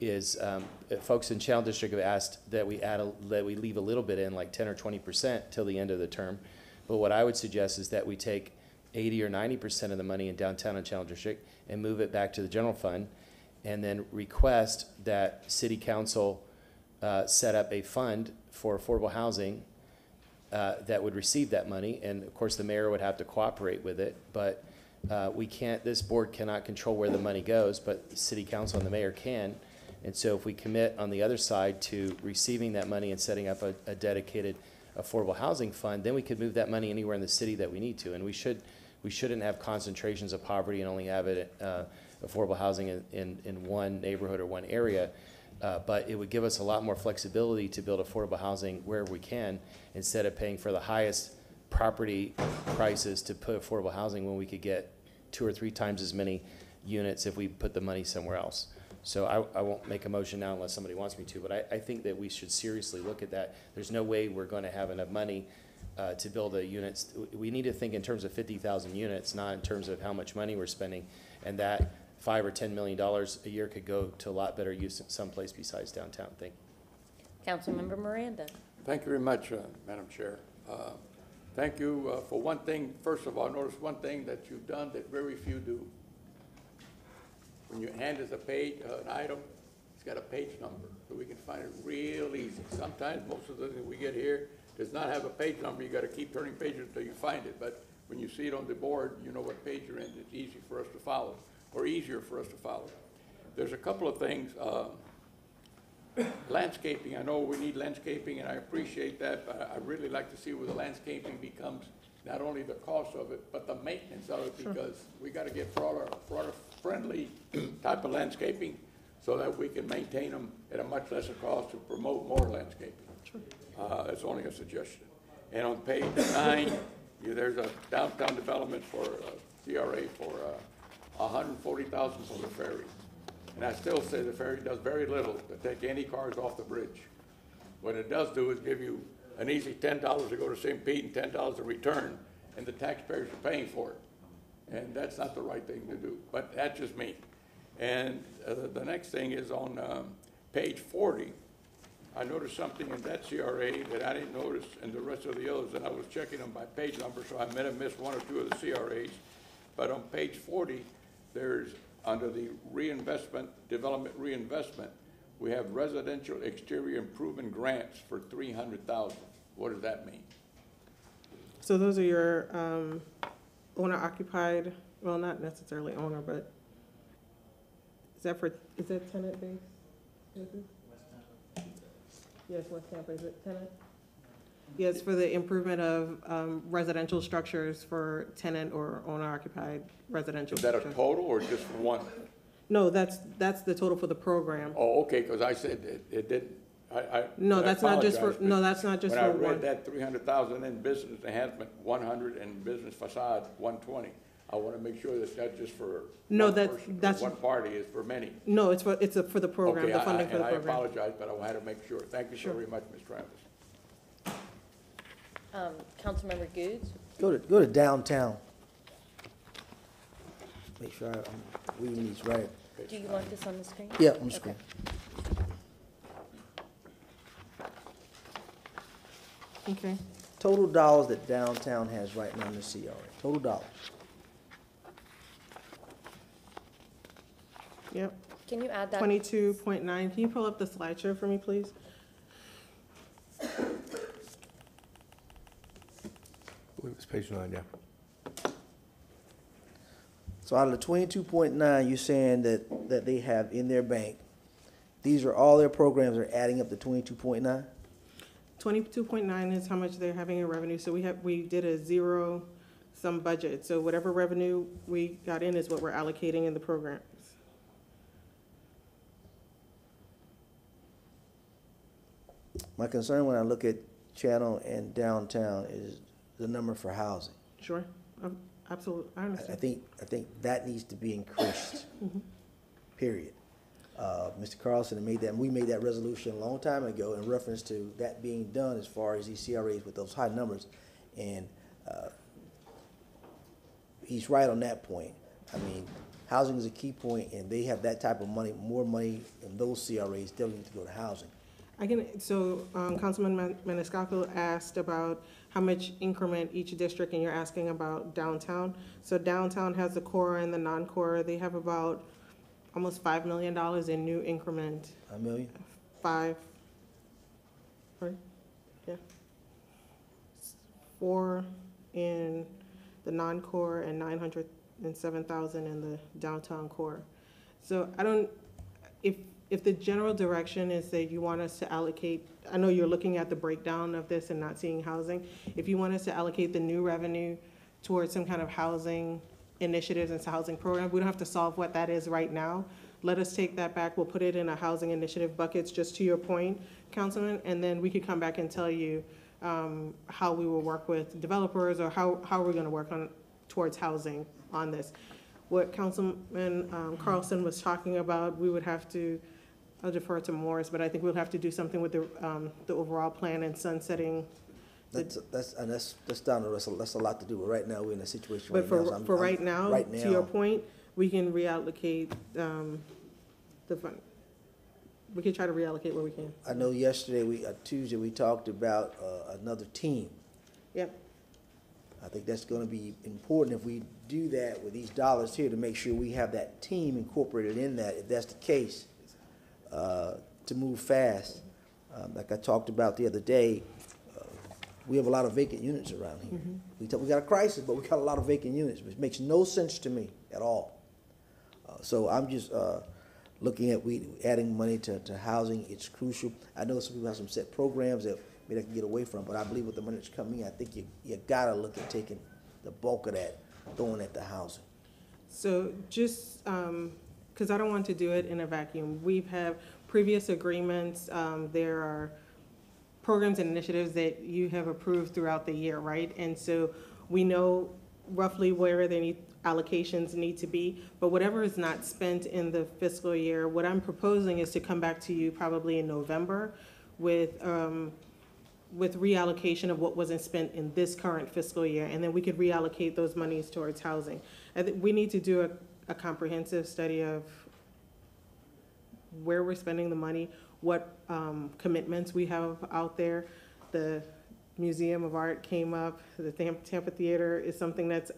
is, um, folks in Channel District have asked that we add, a- that we leave a little bit in, like ten or twenty percent till the end of the term. But what I would suggest is that we take eighty or ninety percent of the money in downtown and Channel District and move it back to the general fund, and then request that city council, uh, set up a fund for affordable housing, uh, that would receive that money, and of course, the mayor would have to cooperate with it, but, uh, we can't, this board cannot control where the money goes, but the city council and the mayor can. And so if we commit on the other side to receiving that money and setting up a, a dedicated affordable housing fund, then we could move that money anywhere in the city that we need to. And we should, we shouldn't have concentrations of poverty and only have it, uh, affordable housing in, in, in one neighborhood or one area. Uh, but it would give us a lot more flexibility to build affordable housing wherever we can, instead of paying for the highest property prices to put affordable housing when we could get two or three times as many units if we put the money somewhere else. So I, I won't make a motion now unless somebody wants me to, but I, I think that we should seriously look at that. There's no way we're gonna have enough money, uh, to build a units. We need to think in terms of fifty thousand units, not in terms of how much money we're spending. And that five or ten million dollars a year could go to a lot better use someplace besides downtown. Thank you. Councilmember Miranda. Thank you very much, uh, Madam Chair. Uh, Thank you uh, for one thing. First of all, notice one thing that you've done that very few do. When you hand us a page, uh, an item, it's got a page number, so we can find it real easy. Sometimes, most of the things we get here does not have a page number. You gotta keep turning pages until you find it. But when you see it on the board, you know what page you're in. It's easy for us to follow, or easier for us to follow. There's a couple of things, uh, landscaping, I know we need landscaping, and I appreciate that, but I really like to see where the landscaping becomes not only the cost of it, but the maintenance of it, because we gotta get Florida, Florida-friendly type of landscaping, so that we can maintain them at a much lesser cost to promote more landscaping. Uh, that's only a suggestion. And on page nine, you, there's a downtown development for, uh, CRA for, uh, hundred and forty thousand for the ferry. And I still say the ferry does very little to take any cars off the bridge. What it does do is give you an easy ten dollars to go to St. Pete and ten dollars to return, and the taxpayers are paying for it. And that's not the right thing to do, but that's just me. And uh, the next thing is on um, page forty, I noticed something in that CRA that I didn't notice in the rest of the others, and I was checking them by page number, so I may have missed one or two of the CRAs. But on page forty, there's, under the reinvestment, development reinvestment, we have residential exterior improvement grants for three hundred thousand. What does that mean? So those are your um, owner occupied, well, not necessarily owner, but is that for, is that tenant based? Is it? Yes, West Tampa, is it tenant? Yes, for the improvement of um, residential structures for tenant or owner occupied residential. Is that a structures. total or just one? No, that's, that's the total for the program. Oh, okay, because I said it, it didn't, I, I. No, I that's not just for, apologize, no, but that's not just When I for read one. that three hundred thousand in business enhancement, one hundred, and business facade, one twenty, I want to make sure that that's just for No, one that- person, that's- One party is for many. No, it's for, it's a- for the program, Okay, the I- I- funding for the And I program. apologize, but I had to make sure. Thank you so Sure. very much, Ms. Travis. Um, Councilmember Gudes. Go to, go to downtown. Make sure I- I'm reading these right. Do you want this on the screen? Yeah, on the screen. Okay. Total dollars that downtown has right now in the CRA, total dollars. Yep, Can you add that? twenty-two point nine. Can you pull up the slideshow for me, please? I believe it's page nine, yeah. So out of the twenty-two point nine, you're saying that, that they have in their bank, these are all their programs are adding up to twenty-two point nine? Twenty-two point nine is how much they're having in revenue, so we have, we did a zero sum budget, so whatever revenue we got in is what we're allocating in the programs. My concern when I look at Channel and downtown is the number for housing. Sure, um, absolutely, I I, I understand. think, I think that needs to be increased, mm-hmm. period. Uh, Mr. Carlson made that, we made that resolution a long time ago in reference to that being done as far as these CRAs with those high numbers. And, uh, he's right on that point. I mean, housing is a key point, and they have that type of money, more money in those CRAs, they'll need to go to housing. I can, so, um, Councilman Man- Maniscalco asked about how much increment each district, and you're asking about downtown. So downtown has the core and the non-core, they have about almost five million dollars in new increment, A million? five, right, yeah. Four in the non-core and nine hundred and seven thousand in the downtown core. So I don't, if, if the general direction is that you want us to allocate, I know you're looking at the breakdown of this and not seeing housing. If you want us to allocate the new revenue towards some kind of housing initiatives and housing program, we don't have to solve what that is right now. Let us take that back, we'll put it in a housing initiative buckets, just to your point, Councilman, and then we could come back and tell you um, how we will work with developers or how, how we're gonna work on, towards housing on this. What Councilman um, Carlson was talking about, we would have to, I'll defer to Morris, but I think we'll have to do something with the, um, the overall plan and sunsetting. That's, that's, and that's, that's down that's a, that's a lot to do, but right now, we're in a situation right But now. so for, I'm- for I'm- right now, right to your now, point, we can reallocate um, the fund. We can try to reallocate where we can. I know yesterday, we, uh, Tuesday, we talked about, uh, another team. Yep. I think that's gonna be important if we do that with these dollars here to make sure we have that team incorporated in that, if that's the case, uh, to move fast. Um, like I talked about the other day, we have a lot of vacant units around here. We, t- we got a crisis, but we got a lot of vacant units, which makes no sense to me at all. Uh, so I'm just, uh, looking at we, adding money to, to housing, it's crucial. I know some people have some set programs that maybe they can get away from, but I believe with the money that's coming in, I think you, you gotta look at taking the bulk of that, throwing at the housing. So just, because I don't want to do it in a vacuum, we've had previous agreements, um, there are programs and initiatives that you have approved throughout the year, right? And so we know roughly where the need- allocations need to be, but whatever is not spent in the fiscal year, what I'm proposing is to come back to you probably in November with, um, with reallocation of what wasn't spent in this current fiscal year, and then we could reallocate those monies towards housing. I think we need to do a, a comprehensive study of where we're spending the money, what, um, commitments we have out there. The Museum of Art came up, the Tampa Theater is something that's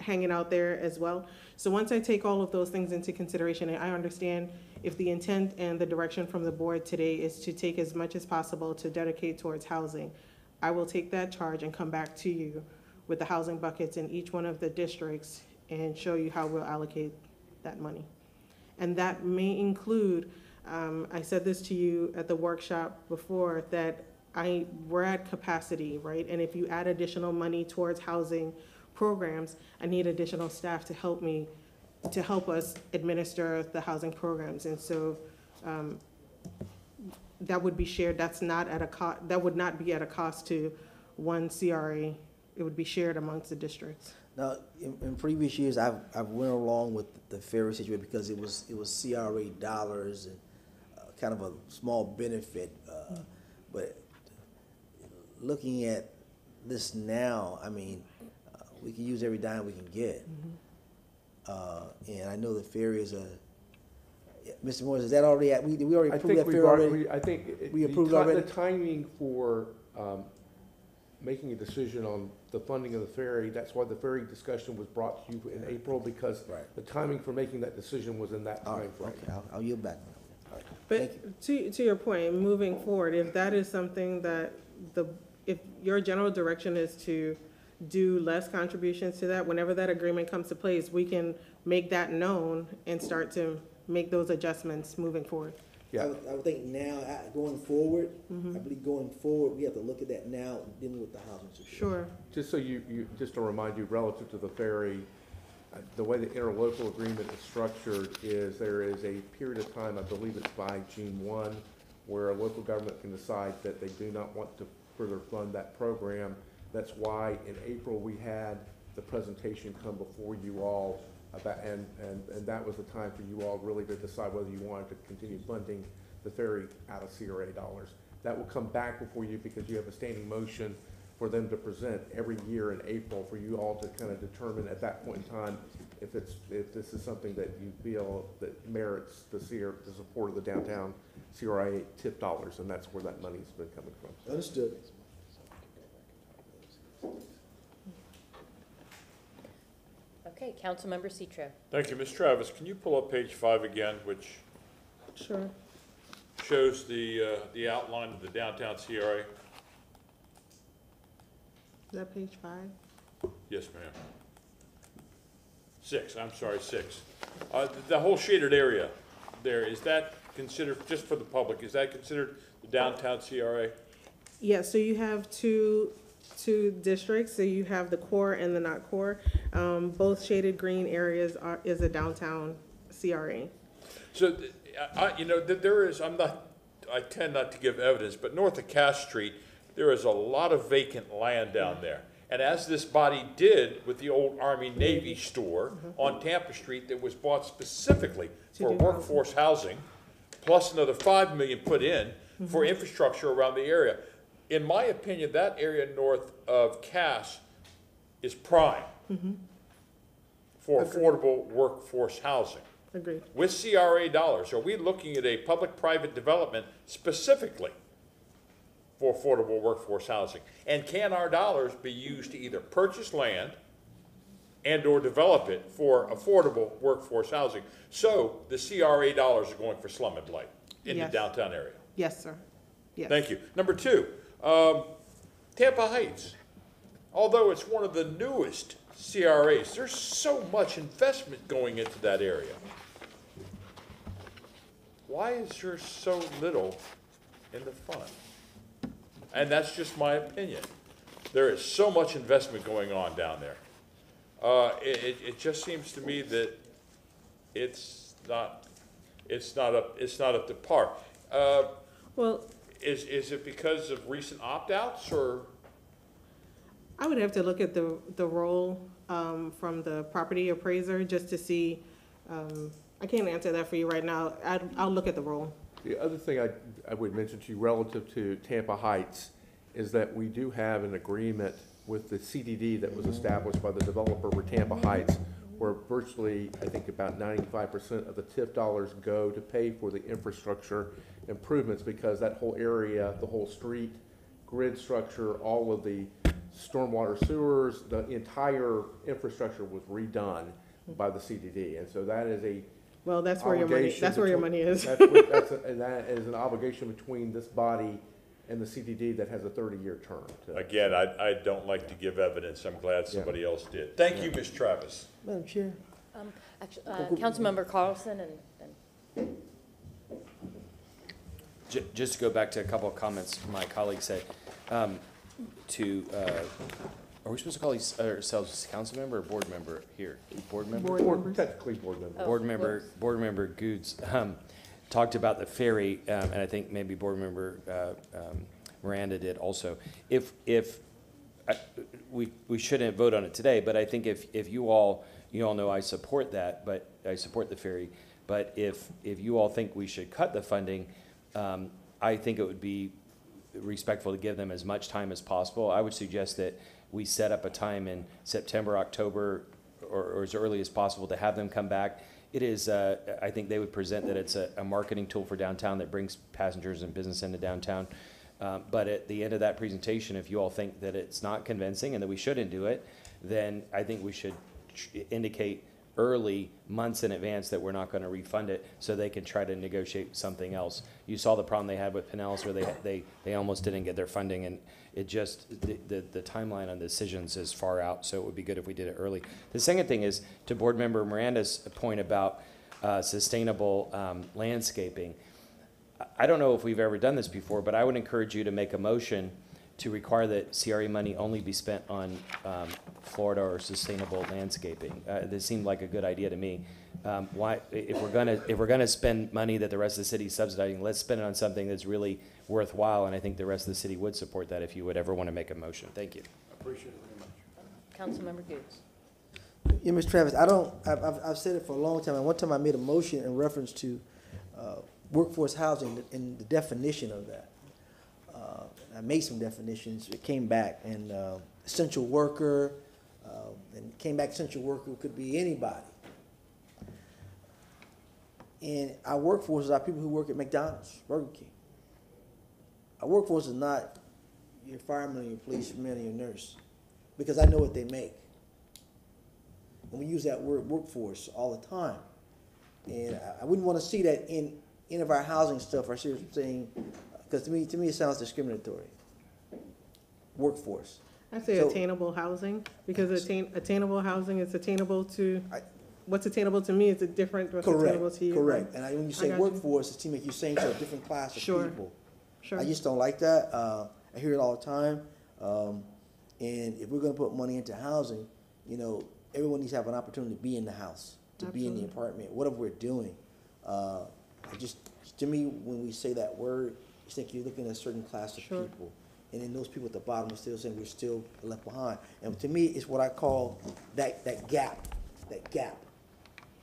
hanging out there as well. So once I take all of those things into consideration, and I understand if the intent and the direction from the board today is to take as much as possible to dedicate towards housing, I will take that charge and come back to you with the housing buckets in each one of the districts and show you how we'll allocate that money. And that may include, um, I said this to you at the workshop before, that I, we're at capacity, right? And if you add additional money towards housing programs, I need additional staff to help me, to help us administer the housing programs. And so, um, that would be shared, that's not at a co, that would not be at a cost to one CRA. It would be shared amongst the districts. Now, in, in previous years, I've, I've went along with the ferry situation because it was, it was CRA dollars and kind of a small benefit. uh, But looking at this now, I mean, uh, we can use every dime we can get. Uh, And I know the ferry is a, Mr. Morris, is that already, at- we, we already I approved think that we've ferry already, already? we- I think. it- We the approved ti- already? The timing for, um, making a decision on the funding of the ferry, that's why the ferry discussion was brought to you in April, because Right. the timing for making that decision was in that All right, timeframe. okay, I'll, I'll yield back. All right. Thank you. But to, to your point, moving forward, if that is something that the, if your general direction is to do less contributions to that, whenever that agreement comes to place, we can make that known and start to make those adjustments moving forward. I Yeah, would, I would think now, uh, going forward, I believe going forward, we have to look at that now, dealing with the housing situation. Sure. just so you, you, just to remind you, relative to the ferry, the way the interlocal agreement is structured is there is a period of time, I believe it's by June one, where a local government can decide that they do not want to further fund that program. That's why in April, we had the presentation come before you all about, and, and, and that was the time for you all really to decide whether you wanted to continue funding the ferry out of CRA dollars. That will come back before you because you have a standing motion for them to present every year in April for you all to kind of determine at that point in time if it's, if this is something that you feel that merits the CR, the support of the downtown CRA TIF dollars, and that's where that money's been coming from. Understood. Okay, Councilmember Citro. Thank you. Ms. Travis, can you pull up page five again, which Sure. shows the, uh, the outline of the downtown CRA? Is that page five? Yes, ma'am. Six, I'm sorry, six. Uh, th- the whole shaded area there, is that considered, just for the public, is that considered the downtown CRA? Yeah, so you have two, two districts, so you have the core and the not core. Um, both shaded green areas are, is a downtown CRA. So, th- I, I- you know, th- there is, I'm not, I tend not to give evidence, but north of Cass Street, there is a lot of vacant land down there. And as this body did with the old Army Navy store on Tampa Street that was bought specifically for workforce housing, plus another five million put in for Mm-hmm. infrastructure around the area. In my opinion, that area north of Cass is prime Mm-hmm. for affordable workforce housing Agreed. with CRA dollars, are we looking at a public-private development specifically for affordable workforce housing? And can our dollars be used to either purchase land and/or develop it for affordable workforce housing? So the CRA dollars are going for slum and blight in the downtown area. Yes, sir. Yes. Thank you. Number two, um, Tampa Heights. Although it's one of the newest CRAs, there's so much investment going into that area. Why is there so little in the fund? And that's just my opinion. There is so much investment going on down there. Uh, it, it, it just seems to me that it's not, it's not up, it's not up to par. Uh, Well, is, is it because of recent opt-outs or? I would have to look at the, the roll, um, from the property appraiser just to see, um, I can't answer that for you right now. I, I'll look at the roll. The other thing I, I would mention to you relative to Tampa Heights is that we do have an agreement with the CDD that was established by the developer for Tampa Heights, where virtually, I think about ninety-five percent of the TIF dollars go to pay for the infrastructure improvements, because that whole area, the whole street, grid structure, all of the stormwater sewers, the entire infrastructure was redone by the CDD, and so that is a Well, that's where your money, obligation that's where your between- money is. That's, what- that's, a- and that is an obligation between this body and the CDD that has a thirty-year term. to- Again, I, I don't like to give evidence. I'm glad somebody else did. Thank you, Ms. Travis. Madam Chair, Um, Actually, uh, Councilmember Carlson and, and Ju- Just to go back to a couple of comments my colleague said, um, to, uh, are we supposed to call these ourselves council member or board member here? Board member? Board Board- members. Technically, board member. Board member, board member Gudes, um, talked about the ferry, um, and I think maybe board member, uh, um, Miranda did also. If, if, I- we, we shouldn't vote on it today, but I think if, if you all, you all know I support that, but I support the ferry. But if, if you all think we should cut the funding, um, I think it would be respectful to give them as much time as possible. I would suggest that we set up a time in September, October, or, or as early as possible to have them come back. It is, uh, I think they would present that it's a, a marketing tool for downtown that brings passengers and business into downtown. Um, but at the end of that presentation, if you all think that it's not convincing and that we shouldn't do it, then I think we should tr- indicate early, months in advance, that we're not gonna refund it, so they can try to negotiate something else. You saw the problem they had with Pinellas, where they, they, they almost didn't get their funding, and it just, the, the, the timeline on decisions is far out, so it would be good if we did it early. The second thing is, to Board Member Miranda's point about, uh, sustainable, um, landscaping. I- don't know if we've ever done this before, but I would encourage you to make a motion to require that CRA money only be spent on um, Florida or sustainable landscaping. Uh, This seemed like a good idea to me. Um, Why, if we're gonna, if we're gonna spend money that the rest of the city's subsidizing, let's spend it on something that's really worthwhile, and I think the rest of the city would support that if you would ever want to make a motion. Thank you. I appreciate it very much. Councilmember Gudes. yeah, Ms. Travis, I don't, I've, I've, I've said it for a long time, and one time I made a motion in reference to, uh, workforce housing and the definition of that. Uh, I made some definitions, it came back, and, uh, essential worker, uh, and came back essential worker could be anybody. And our workforce is our people who work at McDonald's, Burger King. Our workforce is not your fireman, your policeman, your nurse, because I know what they make. And we use that word workforce all the time. And I, I wouldn't want to see that in any of our housing stuff, I you're saying, because to me, to me, it sounds discriminatory. Workforce. I say So- attainable housing, because attain, attainable housing is attainable to, what's attainable to me is a different what's Correct, attainable to you. correct. And I, when you I say got you. workforce, it seems like you're saying to a different class of Sure. people. Sure. I just don't like that. Uh, I hear it all the time. Um, and if we're gonna put money into housing, you know, everyone needs to have an opportunity to be in the house, to be in the apartment, whatever we're doing. Uh, I just, to me, when we say that word, it's like you're looking at a certain class of Sure. people. And then those people at the bottom are still saying we're still left behind. And to me, it's what I call that, that gap, that gap.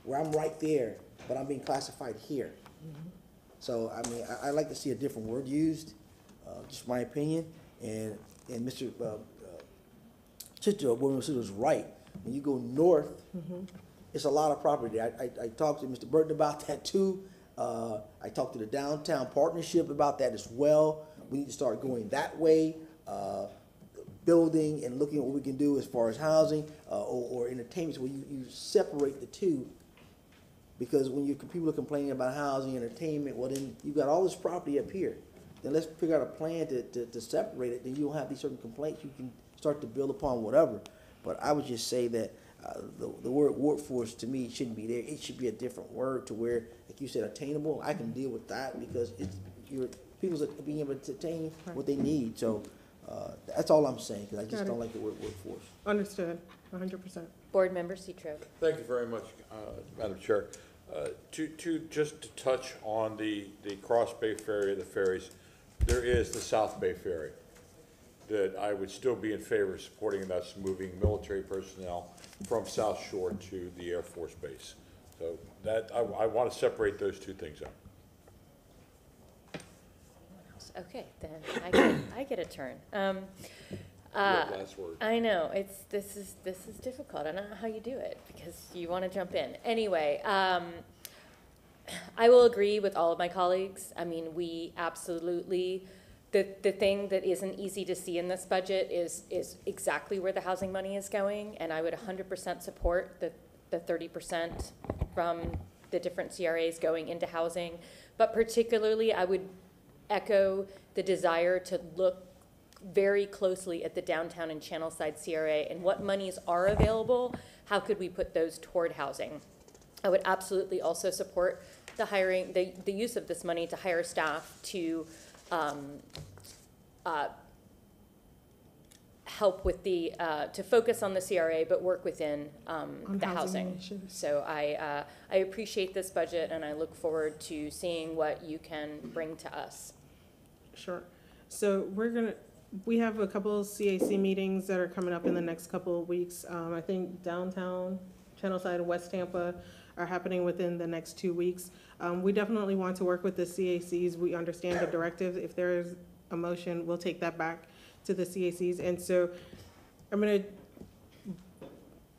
Where I'm right there, but I'm being classified here. So, I mean, I, I like to see a different word used, uh, just my opinion, and, and Mr. uh, uh, William was right. When you go north, it's a lot of property. I, I, I talked to Mr. Burton about that too. Uh, I talked to the downtown partnership about that as well. We need to start going that way, uh, building and looking at what we can do as far as housing, uh, or, or entertainment, where you, you separate the two because when you, people are complaining about housing, entertainment, well then, you've got all this property up here. Then let's figure out a plan to, to, to separate it, then you don't have these certain complaints, you can start to build upon whatever. But I would just say that, uh, the, the word workforce to me shouldn't be there, it should be a different word to where, like you said, attainable, I can deal with that because it's, you're, people's being able to attain what they need, so, uh, that's all I'm saying, cause I Got just it. don't like the word workforce. Understood, hundred percent. Board Member Citro. Thank you very much, uh, Madam Chair. Uh, To, to, just to touch on the, the Cross Bay Ferry, the ferries, there is the South Bay Ferry that I would still be in favor of supporting, that's moving military personnel from South Shore to the Air Force Base. So that, I, I want to separate those two things out. Okay, then I get, I get a turn. Um, uh, last word. I know, it's, this is, this is difficult. I don't know how you do it because you want to jump in. Anyway, um, I will agree with all of my colleagues. I mean, we absolutely, the, the thing that isn't easy to see in this budget is, is exactly where the housing money is going. And I would hundred percent support the, the thirty percent from the different CRAs going into housing. But particularly, I would echo the desire to look very closely at the downtown and channel side CRA and what monies are available, how could we put those toward housing? I would absolutely also support the hiring, the, the use of this money to hire staff to, um, uh, help with the, uh, to focus on the CRA, but work within, um, On the housing housing. initiatives. So I, uh, I appreciate this budget and I look forward to seeing what you can bring to us. Sure. So we're gonna, we have a couple of CAC meetings that are coming up in the next couple of weeks. Um, I think downtown, Channel Side, and West Tampa are happening within the next two weeks. Um, we definitely want to work with the CACs. We understand the directive. If there is a motion, we'll take that back to the CACs. And so I'm gonna,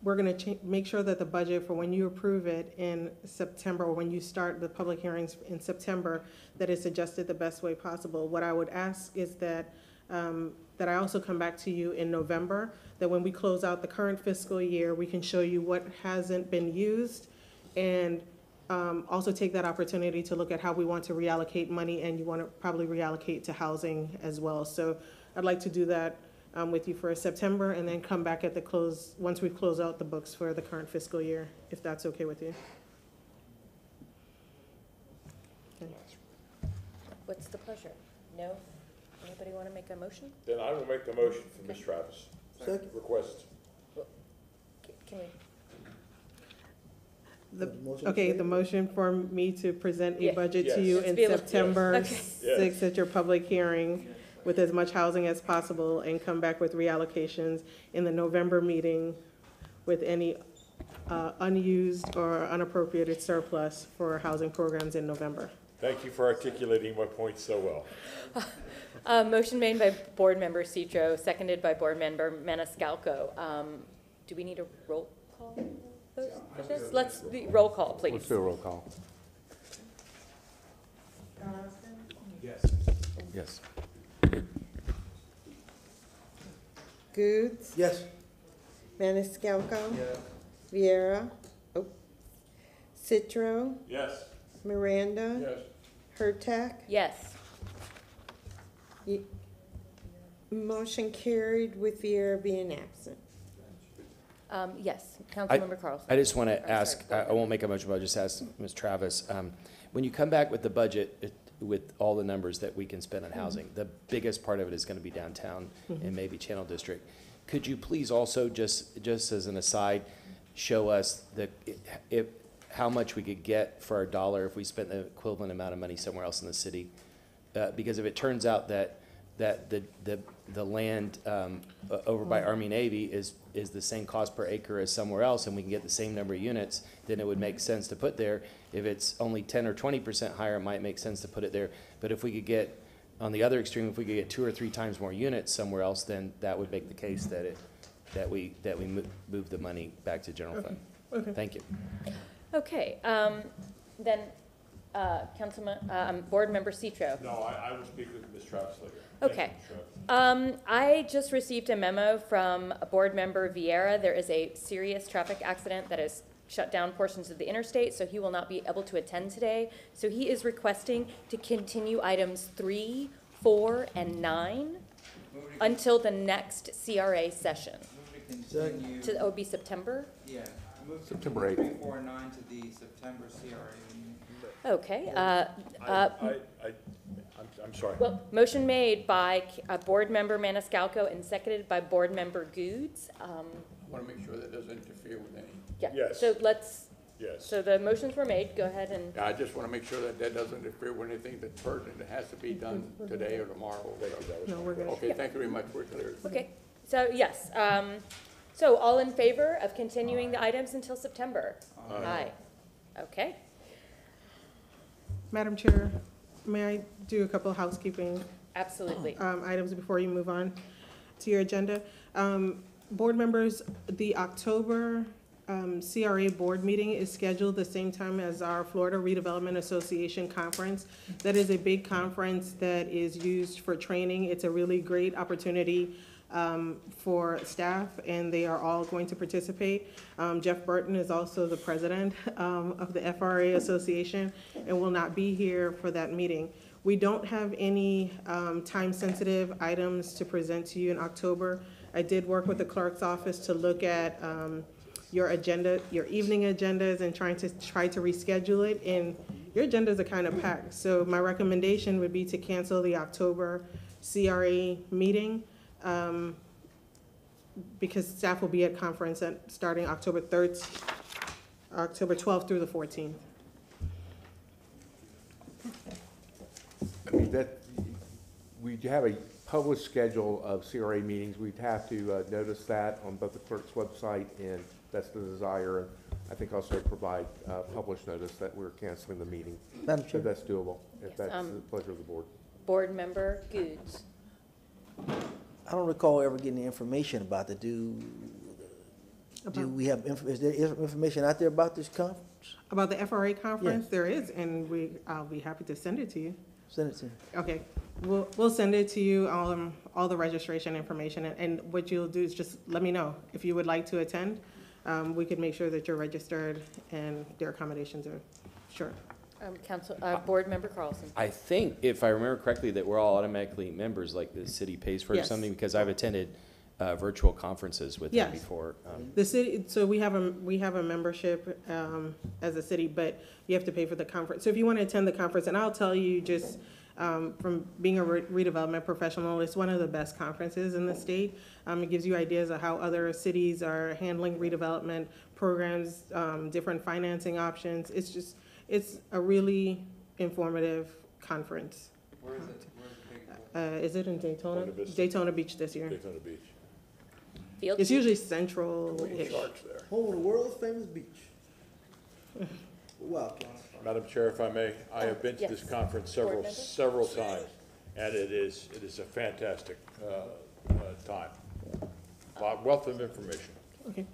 we're gonna cha- make sure that the budget for when you approve it in September, or when you start the public hearings in September, that it's adjusted the best way possible. What I would ask is that, um, that I also come back to you in November, that when we close out the current fiscal year, we can show you what hasn't been used, and um, also take that opportunity to look at how we want to reallocate money, and you want to probably reallocate to housing as well. So I'd like to do that um, with you for September, and then come back at the close, once we close out the books for the current fiscal year, if that's okay with you. What's the pleasure? No? Anybody want to make a motion? Then I will make the motion for Ms. Travis. Second. Request. Can we, The, Motion okay, the motion for me to present a Yeah. budget to you Let's in be yes. September Okay. sixth at your public hearing with as much housing as possible and come back with reallocations in the November meeting with any uh, unused or unappropriated surplus for housing programs in November. Thank you for articulating my point so well. uh, motion made by Board Member Citro, seconded by Board Member Maniscalco. Um, do we need a roll call vote for this? Let's, the- roll call, please. Let's do a roll call. Yes. Yes. Gudes, Yes. Maniscalco. Viera, oh, Citro, Yes. Miranda, Yes. Hurtak. Yes. Motion carried with Viera being absent. Um, yes, Councilmember Carlson. I just want Or, to sorry, ask, Board I I won't make a motion, but I'll just ask Ms. Travis, um, when you come back with the budget, it- with all the numbers that we can spend on housing, the biggest part of it is going to be downtown and maybe Channel District. Could you please also, just, just as an aside, show us the, if, how much we could get for our dollar if we spent the equivalent amount of money somewhere else in the city? Uh, because if it turns out that, that the, the, the land, um, o- over by Army Navy is, is the same cost per acre as somewhere else, and we can get the same number of units, then it would make sense to put there. If it's only ten or twenty percent higher, it might make sense to put it there. But if we could get, on the other extreme, if we could get two or three times more units somewhere else, then that would make the case that it, that we, that we mo- move the money back to general fund. Okay. Thank you. Okay, um, then, uh, Councilman, um, Board Member Citro. No, I, I will speak with Ms. Travis later. Thank you, Okay. Ms. Travis. Um, I just received a memo from a board member Viera. There is a serious traffic accident that has shut down portions of the interstate, so he will not be able to attend today. So he is requesting to continue items three, four, and nine until the next CRA session. Move to continue, To, oh, it'd be September? yeah, move to September three, 8th. four, and nine to the September CRA meeting. Okay, uh, I, uh, I, I, I'm, I'm sorry. well, motion made by, uh, Board Member Maniscalco and seconded by Board Member Goods. Um, I want to make sure that doesn't interfere with any. yeah, Yes. so let's, Yes. so the motions were made. Go ahead and Yeah, I just want to make sure that that doesn't interfere with anything that's pertinent, that has to be done today or tomorrow or whatever. No, we're good. Okay, thank you very much, we're clear. Okay, so yes, um, so all in favor of continuing the items until September? Aye. Okay, Madam Chair, may I do a couple of housekeeping absolutely. um, items before you move on to your agenda. Um, Board members, the October um, CRA board meeting is scheduled the same time as our Florida Redevelopment Association conference. That is a big conference that is used for training. It's a really great opportunity um, for staff, and they are all going to participate. Um, Jeff Burton is also the president um, of the FRA Association and will not be here for that meeting. We don't have any um, time-sensitive items to present to you in October. I did work with the clerk's office to look at um, your agenda, your evening agendas, and trying to, try to reschedule it, and your agendas are kind of packed. So my recommendation would be to cancel the October CRA meeting, um, because staff will be at conference at, starting October 3rd, October 12th through the 14th. I mean, that, we have a published schedule of CRA meetings. We'd have to uh, notice that on both the clerk's website, and that's the desire. And I think also provide uh, published notice that we're canceling the meeting. Madam If Chair, that's doable, if that's um, the pleasure of the board. Board Member Goods. I don't recall ever getting the information about the, do, do About- we have, inf- is there inf- information out there about this conference? About the FRA conference, Yes. there is, and we, I'll be happy to send it to you. Send it to me. Okay, we'll, we'll send it to you, all, um, all the registration information, and- and what you'll do is just let me know if you would like to attend. Um, we could make sure that you're registered and their accommodations are, sure. Um, Council, uh, Board Member Carlson. I think, if I remember correctly, that we're all automatically members, like the city pays for it or Yes. something, because I've attended uh, virtual conferences with them Yes. before. Um, The city, so we have a, we have a membership, um, as a city, but you have to pay for the conference. So if you want to attend the conference, and I'll tell you just, um, from being a re- redevelopment professional, it's one of the best conferences in the state. Um, it gives you ideas of how other cities are handling redevelopment programs, um, different financing options. It's just, it's a really informative conference. Where is it, where's the big? Uh, is it in Daytona? Buena Vista. Daytona Beach this year. Daytona Beach. Field It's usually central-ish. Sharks there. Home of the world's famous beach. Wow. Madam Chair, if I may, I have been to this Yes. conference several, member? several times, and it is, it is a fantastic, uh, uh, time. Lot- Wealth of information.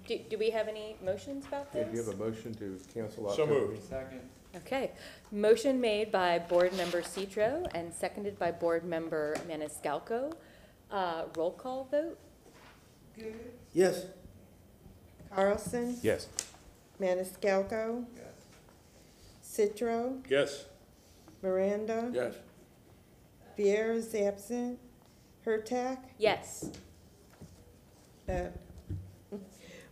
Do, do we have any motions about that? Do you have a motion to cancel So October? moved. Second. Okay, motion made by Board Member Citro and seconded by Board Member Maniscalco. Uh, roll call vote? Good. Yes, Carlson, Yes. Maniscalco, Yes. Citro, Yes? Miranda, Yes, Viera is absent, Hurtak, Yes. uh,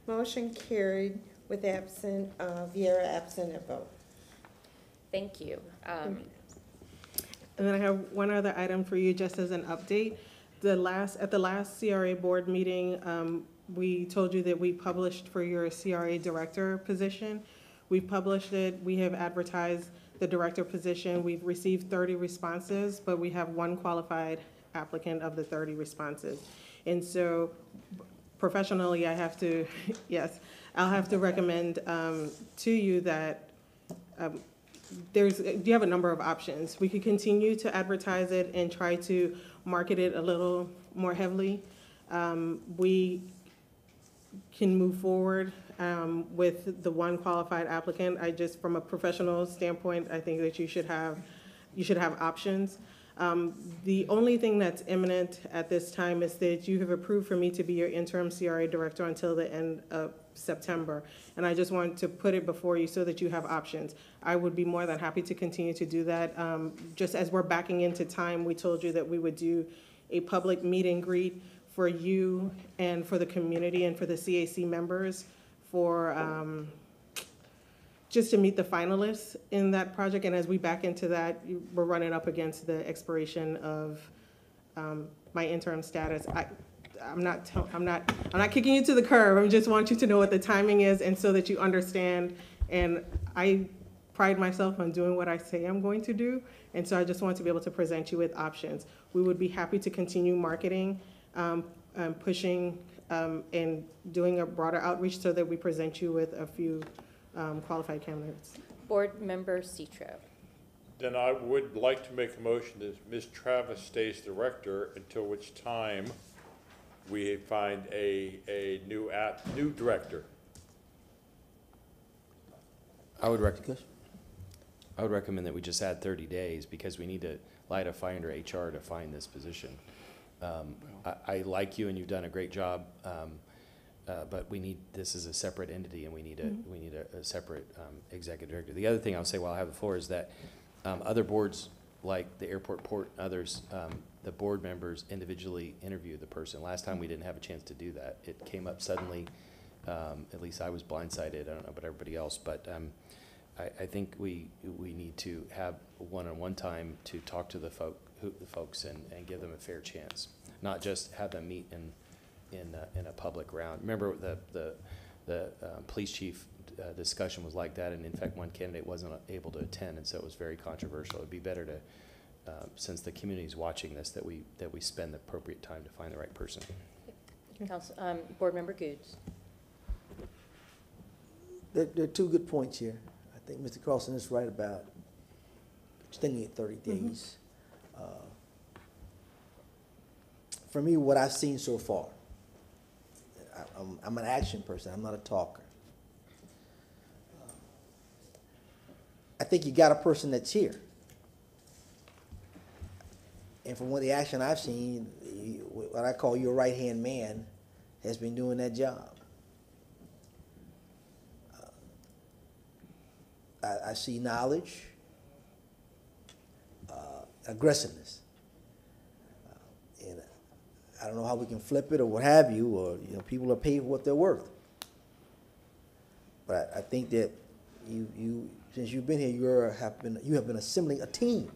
Motion carried with absent, uh, Viera absent at vote. Thank you. Um, And then I have one other item for you, just as an update. The last, at the last CRA board meeting, um, we told you that we published for your CRA director position. We've published it, we have advertised the director position, we've received thirty responses, but we have one qualified applicant of the thirty responses. And so professionally, I have to, yes, I'll have to recommend, um, to you that, um, there's, you have a number of options. We could continue to advertise it and try to market it a little more heavily. Um, we can move forward, um, with the one qualified applicant. I just, from a professional standpoint, I think that you should have, you should have options. Um, the only thing that's imminent at this time is that you have approved for me to be your interim CRA director until the end of September. And I just want to put it before you so that you have options. I would be more than happy to continue to do that. Um, just as we're backing into time, we told you that we would do a public meet and greet for you and for the community and for the CAC members for, um, just to meet the finalists in that project. And as we back into that, we're running up against the expiration of um, my interim status. I, I'm not, tell- I'm not, I'm not kicking you to the curb. I just want you to know what the timing is and so that you understand. And I pride myself on doing what I say I'm going to do. And so I just want to be able to present you with options. We would be happy to continue marketing, um, um, pushing, um, and doing a broader outreach so that we present you with a few um, qualified candidates. Board Member Citro. Then I would like to make a motion that Ms. Travis stays director until which time we find a, a new at, new director. I would rec, I would recommend that we just add thirty days because we need to light a fire under HR to find this position. Um, I, I like you and you've done a great job, um, uh, but we need, this is a separate entity and we need a, we need a, a separate, um, executive director. The other thing I'll say while I have the floor is that, um, other boards, like the airport port, and others, um, the board members individually interview the person. Last time we didn't have a chance to do that. It came up suddenly, um, at least I was blindsided, I don't know about everybody else, but, um, I, I think we, we need to have one-on-one time to talk to the folk, who, the folks and, and give them a fair chance. Not just have them meet in, in, uh, in a public round. Remember, the, the, the, uh, police chief, uh, discussion was like that, and in fact, one candidate wasn't able to attend, and so it was very controversial. It'd be better to, uh, since the community is watching this, that we, that we spend the appropriate time to find the right person. Council, um, Board Member Goods. There, there are two good points here. I think Mr. Carlson is right about extending it thirty days. Uh, For me, what I've seen so far, I, I'm, I'm an action person, I'm not a talker. Uh, I think you got a person that's here. And from what the action I've seen, what I call your right-hand man has been doing that job. I, I see knowledge, uh, aggressiveness. Uh, and I don't know how we can flip it or what have you, or, you know, people are paid for what they're worth. But I, I think that you, you, since you've been here, you're, have been, you have been assembling a team.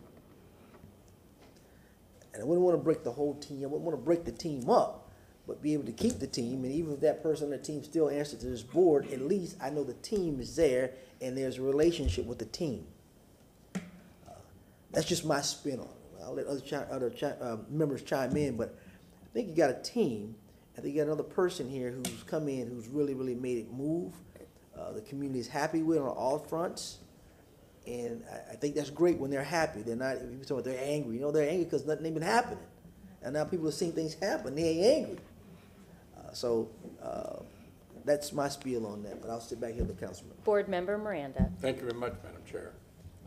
And I wouldn't want to break the whole team, I wouldn't want to break the team up, but be able to keep the team, and even if that person on the team still answers to this board, at least I know the team is there and there's a relationship with the team. Uh, That's just my spin on it. I'll let other chi- other chi- uh, members chime in, but I think you got a team. I think you got another person here who's come in, who's really, really made it move. Uh, the community is happy with on all fronts. And I, I think that's great when they're happy. They're not, people talk about they're angry. You know, they're angry because nothing ain't been happening. And now people are seeing things happen, they ain't angry. Uh, So, uh, that's my spiel on that, but I'll sit back here with the councilman. Board Member Miranda. Thank you very much, Madam Chair.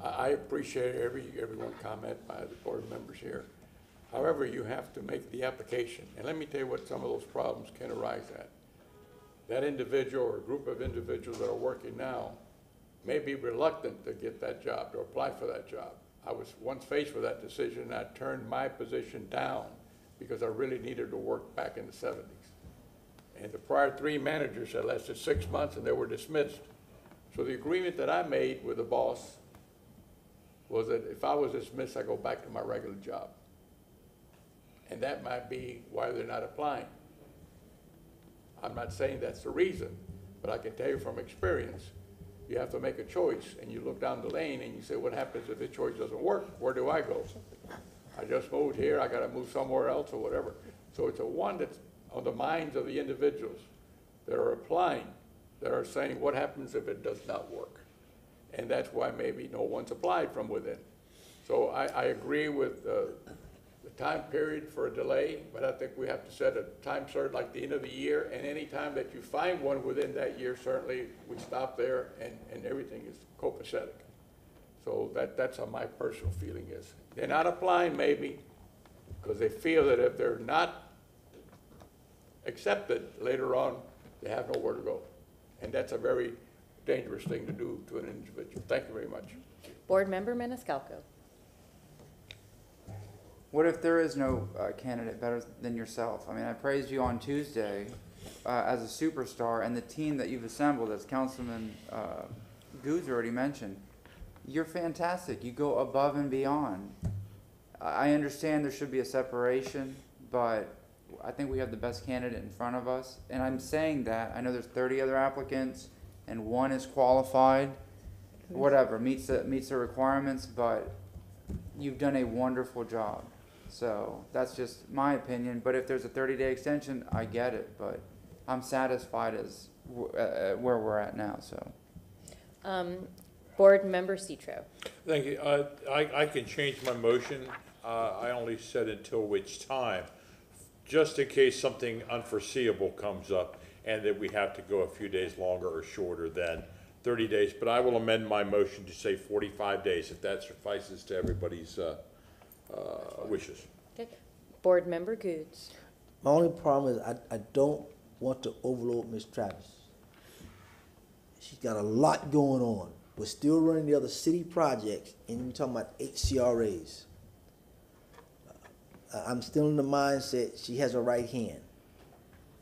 I, I appreciate every, everyone comment by the board members here. However, you have to make the application, and let me tell you what some of those problems can arise at. That individual or group of individuals that are working now may be reluctant to get that job, to apply for that job. I was once faced with that decision, and I turned my position down because I really needed to work back in the seventies. And the prior three managers had lasted six months and they were dismissed. So the agreement that I made with the boss was that if I was dismissed, I go back to my regular job. And that might be why they're not applying. I'm not saying that's the reason, but I can tell you from experience, you have to make a choice, and you look down the lane and you say, what happens if this choice doesn't work? Where do I go? I just moved here, I gotta move somewhere else or whatever. So it's a one that's on the minds of the individuals that are applying, that are saying, what happens if it does not work? And that's why maybe no one's applied from within. So I, I agree with, uh, the time period for a delay, but I think we have to set a time certain, like the end of the year, and any time that you find one within that year, certainly we stop there and, and everything is copacetic. So that, that's how my personal feeling is. They're not applying maybe, because they feel that if they're not accepted later on, they have nowhere to go. And that's a very dangerous thing to do to an individual. Thank you very much. Board Member Maniscalco. What if there is no uh, candidate better than yourself? I mean, I praised you on Tuesday uh, as a superstar, and the team that you've assembled, as Councilman uh, Goods already mentioned, you're fantastic. You go above and beyond. I understand there should be a separation, but I think we have the best candidate in front of us. And I'm saying that, I know there's thirty other applicants, and one is qualified, whatever, meets the, meets the requirements, but you've done a wonderful job. So that's just my opinion, but if there's a thirty day extension, I get it, but I'm satisfied as, w- uh, uh, where we're at now, so. Um, Board Member Citro. Thank you. Uh, I, I can change my motion. Uh, I only said until which time, just in case something unforeseeable comes up and that we have to go a few days longer or shorter than thirty days. But I will amend my motion to say forty-five days, if that suffices to everybody's, uh, uh, wishes. Okay. Board Member Goods. My only problem is I, I don't want to overload Ms. Travis. She's got a lot going on. We're still running the other city projects, and we're talking about eight CRAs. Uh, I'm still in the mindset she has a right hand.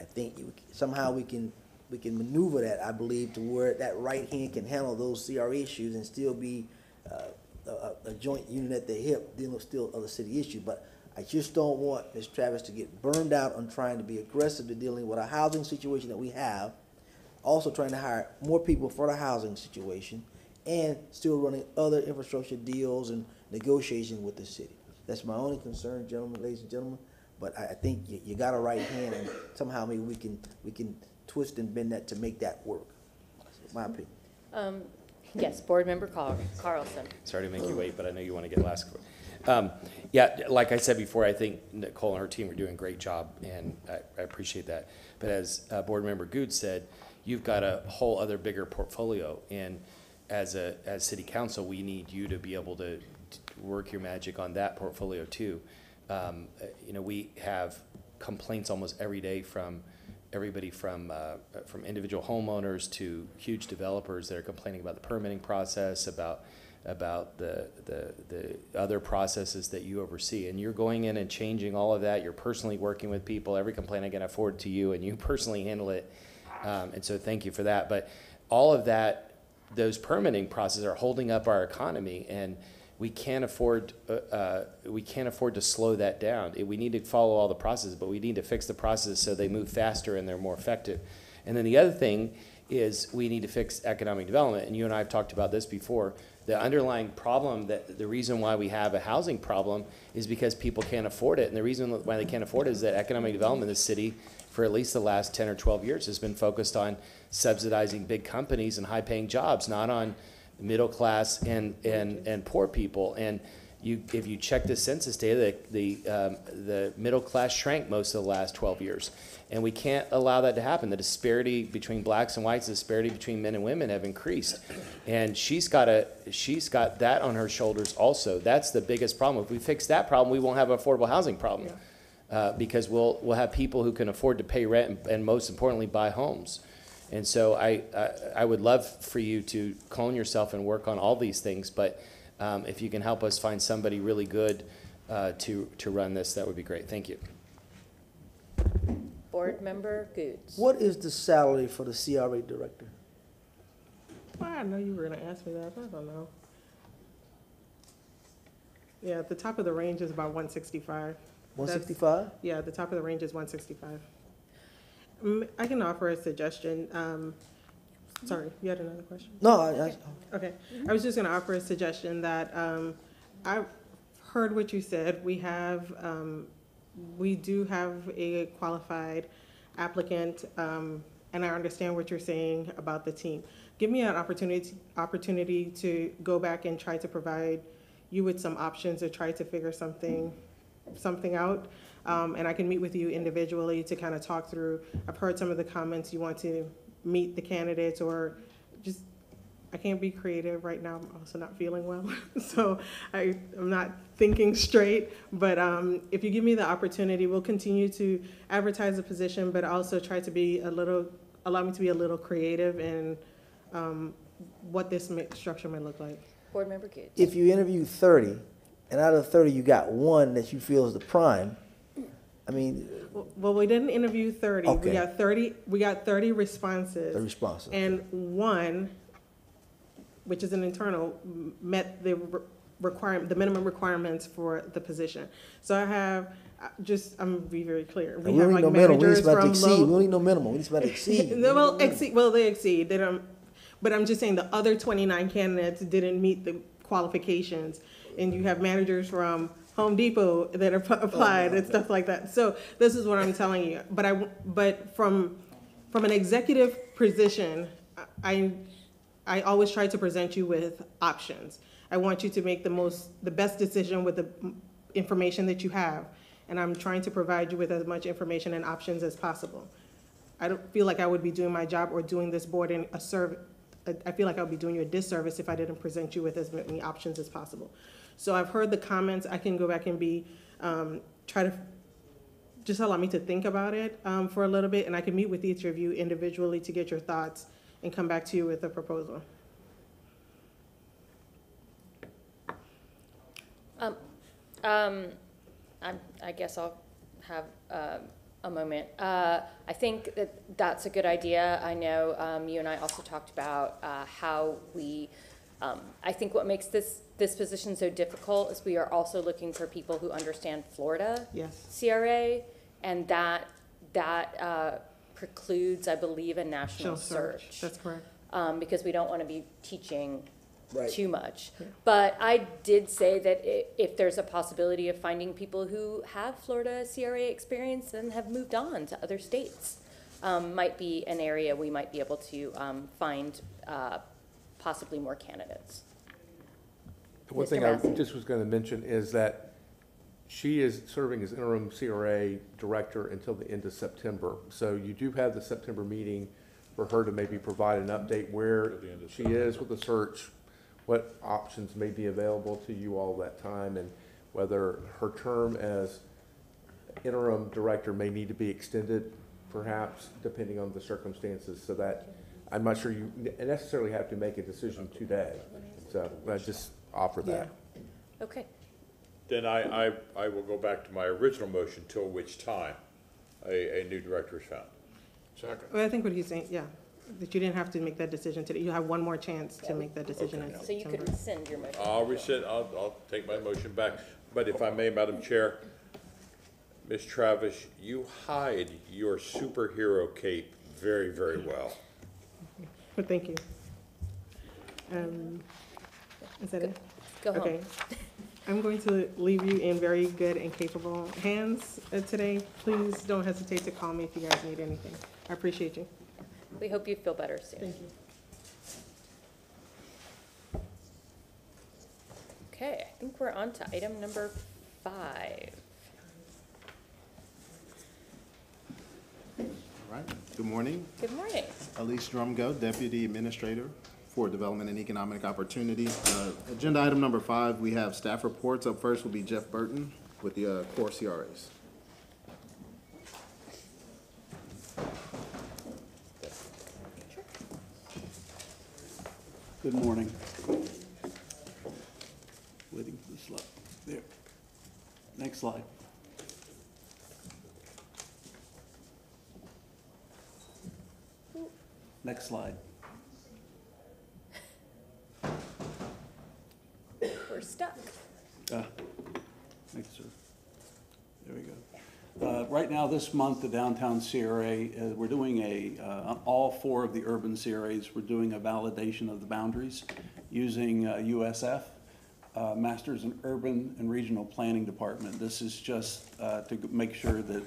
I think you- somehow we can, we can maneuver that, I believe, to where that right hand can handle those CRA issues and still be uh, a, a- joint unit at the hip, dealing with still other city issues. But I just don't want Ms. Travis to get burned out on trying to be aggressive to dealing with a housing situation that we have, also trying to hire more people for the housing situation, and still running other infrastructure deals and negotiations with the city. That's my only concern, gentlemen, ladies and gentlemen, but I, I think you, you got a right hand, and somehow maybe we can, we can twist and bend that to make that work. That's My opinion. Um, yes, Board Member Carl- Carlson. Sorry to make you wait, but I know you want to get last. Um, yeah, like I said before, I think Nicole and her team are doing a great job, and I, I appreciate that. But as uh, Board Member Good said, you've got a whole other bigger portfolio, and as a, as city council, we need you to be able to work your magic on that portfolio too. Um, you know, we have complaints almost every day from everybody from, uh, from individual homeowners to huge developers that are complaining about the permitting process, about, about the, the, the other processes that you oversee. And you're going in and changing all of that. You're personally working with people. Every complaint I can forward to you, and you personally handle it. Um, and so thank you for that. But all of that, those permitting processes are holding up our economy, and we can't afford, uh, uh, we can't afford to slow that down. It- We need to follow all the processes, but we need to fix the processes so they move faster and they're more effective. And then the other thing is we need to fix economic development, and you and I have talked about this before. The underlying problem, that, the reason why we have a housing problem is because people can't afford it. And the reason why they can't afford it is that economic development in the city for at least the last ten or twelve years has been focused on subsidizing big companies and high-paying jobs, not on middle class and, and, and poor people. And you, if you check the census data, the, the, um, the middle class shrank most of the last twelve years. And we can't allow that to happen. The disparity between blacks and whites, the disparity between men and women have increased. And she's got a, she's got that on her shoulders also. That's the biggest problem. If we fix that problem, we won't have an affordable housing problem. Uh, because we'll, we'll have people who can afford to pay rent and, and most importantly, buy homes. And so I, I, I would love for you to clone yourself and work on all these things, but um, if you can help us find somebody really good uh, to, to run this, that would be great. Thank you. Board Member Goods. What is the salary for the CRA director? Well, I know you were gonna ask me that, I don't know. Yeah, the top of the range is about one sixty-five. One sixty-five? Yeah, the top of the range is one sixty-five. Mm, I can offer a suggestion, um, sorry, you had another question? No, I, I, Okay, I was just gonna offer a suggestion that, um, I've heard what you said, we have, um, we do have a qualified applicant, um, and I understand what you're saying about the team. Give me an opportunity, opportunity to go back and try to provide you with some options or try to figure something, something out. Um, and I can meet with you individually to kind of talk through, I've heard some of the comments, you want to meet the candidates or just I can't be creative right now. I'm also not feeling well, so I, I'm not thinking straight. But um, if you give me the opportunity, we'll continue to advertise the position, but also try to be a little, allow me to be a little creative in um, what this ma- structure may look like. Board Member Goods. if you interview thirty, and out of the thirty, you got one that you feel is the prime, I mean, Well- we didn't interview 30. We Okay. got 30. We got 30 responses. the response. And one, which is an internal, m- met the re- requirement, the minimum requirements for the position. So I have, uh, just, I'm gonna be very clear. We have don't need like no minimum, we managers somebody to from exceed, we low- don't need no minimum, we need about to exceed. No, Well, exceed, well, they exceed, they don't, but I'm just saying the other twenty-nine candidates didn't meet the qualifications. And you have managers from Home Depot that have oh, applied and stuff like that. So this is what I'm telling you. But I, but from, from an executive position, I, I always try to present you with options. I want you to make the most, the best decision with the information that you have. And I'm trying to provide you with as much information and options as possible. I don't feel like I would be doing my job or doing this board in a serv, I- I feel like I would be doing you a disservice if I didn't present you with as many options as possible. So I've heard the comments, I can go back and be, um, try to, just allow me to think about it, um, for a little bit, and I can meet with each of you individually to get your thoughts and come back to you with a proposal. Um, um, I guess I'll have, um, a moment. Uh, I think that that's a good idea. I know, um, you and I also talked about, uh, how we, um, I think what makes this, this position so difficult is we are also looking for people who understand Florida. Yes. CRA, and that, that, uh, precludes, I believe, a national National search, search. that's correct. Um, because we don't want to be teaching Right. too much. But I did say that i- if there's a possibility of finding people who have Florida CRA experience and have moved on to other states, um, might be an area we might be able to, um, find, uh, possibly more candidates. The One Mr. thing I Massey. just was going to mention is that she is serving as interim CRA director until the end of September. So you do have the September meeting for her to maybe provide an update where she is with the search, what options may be available to you all that time, and whether her term as interim director may need to be extended perhaps, depending on the circumstances, so that, I'm not sure you necessarily have to make a decision today. So I just offer that. Okay. Then I, I, I will go back to my original motion, till which time a, a new director is found. Second. Well, I think what he's saying, yeah, that you didn't have to make that decision today. You have one more chance to make that decision in So you could rescind your motion. I'll rescind, I'll, I'll take my motion back. But if I may, Madam Chair, Ms. Travis, you hide your superhero cape very, very well. But thank you. Um, Is that it? Go home. Okay. I'm going to leave you in very good and capable hands uh, today. Please don't hesitate to call me if you guys need anything. I appreciate you. We hope you feel better soon. Thank you. Okay, I think we're on to item number five. All right, good morning. Good morning. Elise Drumgo, Deputy Administrator for Development and Economic Opportunity. Uh, Agenda item number five, we have staff reports. Up first will be Jeff Burton with the uh, core CRAs. Good morning. Waiting for the slide. There. Next slide. Next slide. We're stuck. Uh, Thank you, sir. There we go. Uh, Right now, this month, the downtown CRA, uh, we're doing a, uh, on all four of the urban CRAs, we're doing a validation of the boundaries using uh, USF, uh, Masters in Urban and Regional Planning Department. This is just uh, to make sure that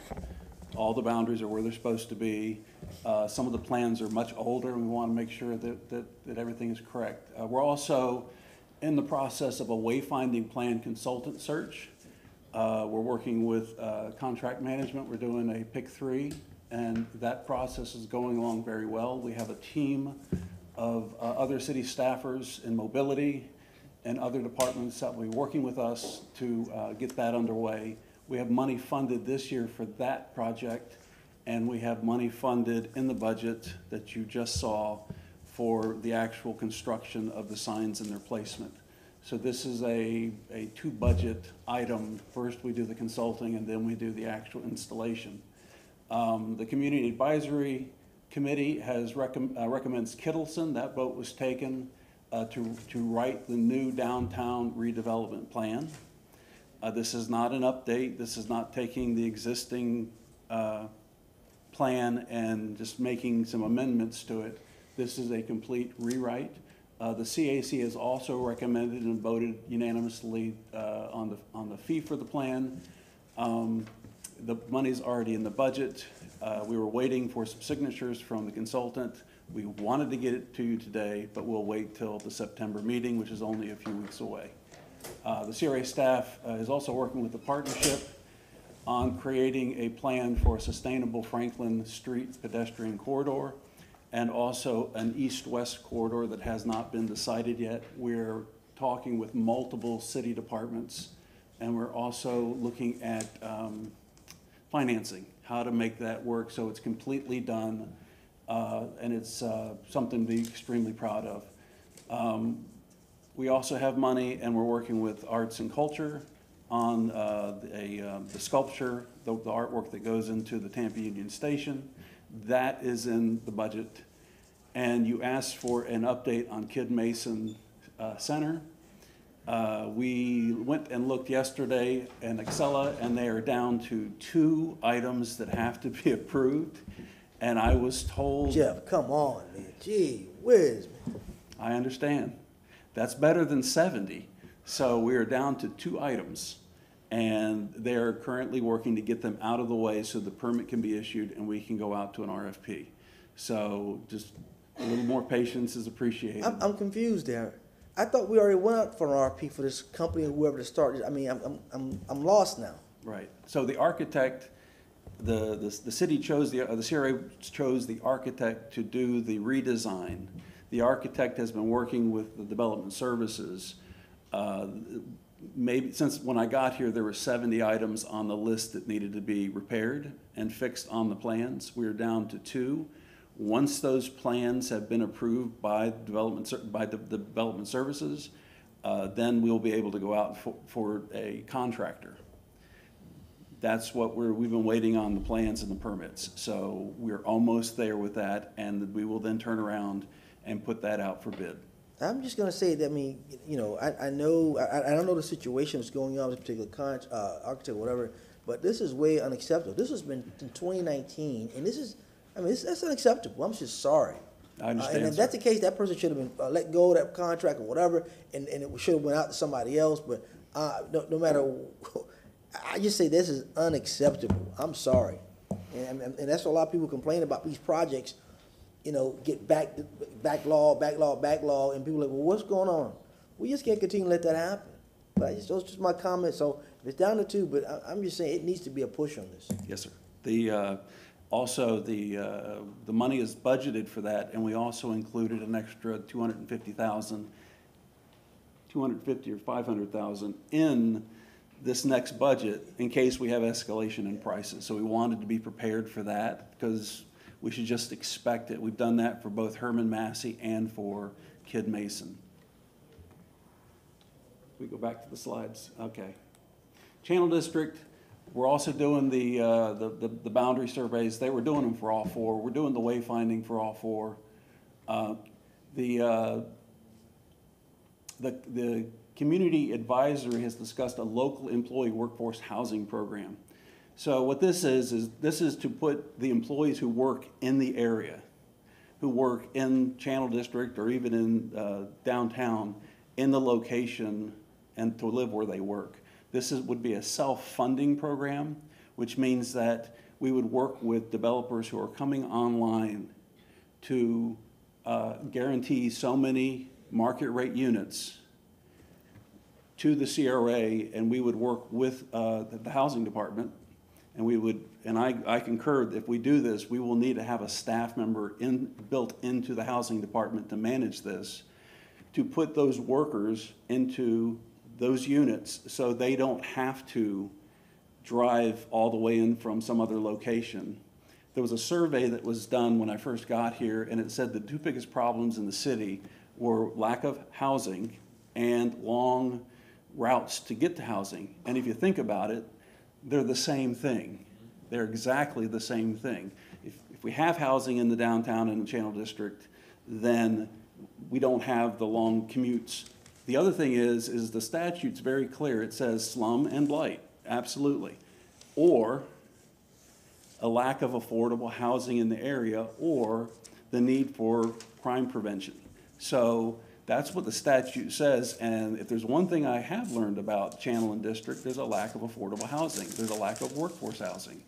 all the boundaries are where they're supposed to be. Uh, Some of the plans are much older, and we want to make sure that, that, that everything is correct. Uh, We're also in the process of a wayfinding plan consultant search. Uh, We're working with uh, contract management, we're doing a pick three, and that process is going along very well. We have a team of uh, other city staffers in mobility and other departments that will be working with us to uh, get that underway. We have money funded this year for that project, and we have money funded in the budget that you just saw for the actual construction of the signs and their placement. So this is a, a two-budget item. First, we do the consulting, and then we do the actual installation. Um, The Community Advisory Committee has recomm- uh, recommends Kittelson. That vote was taken uh, to, to write the new downtown redevelopment plan. Uh, This is not an update. This is not taking the existing uh, plan and just making some amendments to it. This is a complete rewrite. Uh, The CAC has also recommended and voted unanimously uh, on the, on the fee for the plan. Um, The money's already in the budget. Uh, We were waiting for some signatures from the consultant. We wanted to get it to you today, but we'll wait till the September meeting, which is only a few weeks away. Uh, The CRA staff uh, is also working with the partnership on creating a plan for a sustainable Franklin Street pedestrian corridor and also an east-west corridor that has not been decided yet. We're talking with multiple city departments, and we're also looking at um, financing, how to make that work so it's completely done, uh, and it's uh, something to be extremely proud of. Um, We also have money, and we're working with Arts and Culture on uh, a, uh, the sculpture, the the artwork that goes into the Tampa Union Station. That is in the budget. And you asked for an update on Kid Mason uh, Center. Uh, We went and looked yesterday in Accela, and they are down to two items that have to be approved. And I was told. Jeff, come on, man. Gee whiz, man. I understand. That's better than 70. So we are down to two items. And they are currently working to get them out of the way so the permit can be issued and we can go out to an RFP. So just a little more patience is appreciated. I'm, I'm confused there. I thought we already went out for an RFP for this company, whoever to start. I mean, I'm, I'm, I'm, I'm lost now. Right. So the architect, the, the, the city chose, the, uh, the CRA chose the architect to do the redesign. The architect has been working with the development services. Uh, Maybe, since when I got here, there were seventy items on the list that needed to be repaired and fixed on the plans. We are down to two. Once those plans have been approved by development, by the the development services, uh, then we'll be able to go out for, for a contractor. That's what we're, we've been waiting on the plans and the permits. So we're almost there with that, and we will then turn around and put that out for bid. I'm just gonna say that, I mean, you know, I, I know, I, I don't know the situation that's going on with this particular con, uh, architect or whatever, but this is way unacceptable. This has been in twenty nineteen, and this is, I mean, this, that's unacceptable. I'm just sorry. I understand, Uh, And if that's the case, that person should have been, uh, let go of that contract or whatever, and, and it should have went out to somebody else, but, uh, no, no matter, I just say this is unacceptable. I'm sorry. And, and, and that's what a lot of people complain about these projects, you know, get back, backlog, backlog, backlog, and people are like, well, what's going on? We just can't continue to let that happen. But just, those are just my comments, so it's down to two, but I, I'm just saying, it needs to be a push on this. Yes, sir. The, uh, also, the, uh, the money is budgeted for that, and we also included an extra 250,000, 250 or 500,000 in this next budget in case we have escalation in prices. So we wanted to be prepared for that because we should just expect it. We've done that for both Herman Massey and for Kid Mason. We go back to the slides, okay. Channel District, we're also doing the, uh, the, the- the boundary surveys. They were doing them for all four. We're doing the wayfinding for all four. Uh, The, uh, the, the community advisory has discussed a local employee workforce housing program. So what this is, is this is to put the employees who work in the area, who work in Channel District or even in uh, downtown, in the location and to live where they work. This is, would be a self-funding program, which means that we would work with developers who are coming online to uh, guarantee so many market rate units to the CRA, and we would work with uh, the the housing department, and we would, and I I concur, that if we do this, we will need to have a staff member in, built into the housing department to manage this, to put those workers into those units so they don't have to drive all the way in from some other location. There was a survey that was done when I first got here, and it said the two biggest problems in the city were lack of housing and long routes to get to housing. And if you think about it, they're the same thing. They're exactly the same thing. If, if we have housing in the downtown and the Channel District, then we don't have the long commutes. The other thing is, is the statute's very clear. It says slum and blight, absolutely. Or a lack of affordable housing in the area or the need for crime prevention. So that's what the statute says, and if there's one thing I have learned about Channel and District, there's a lack of affordable housing. There's a lack of workforce housing.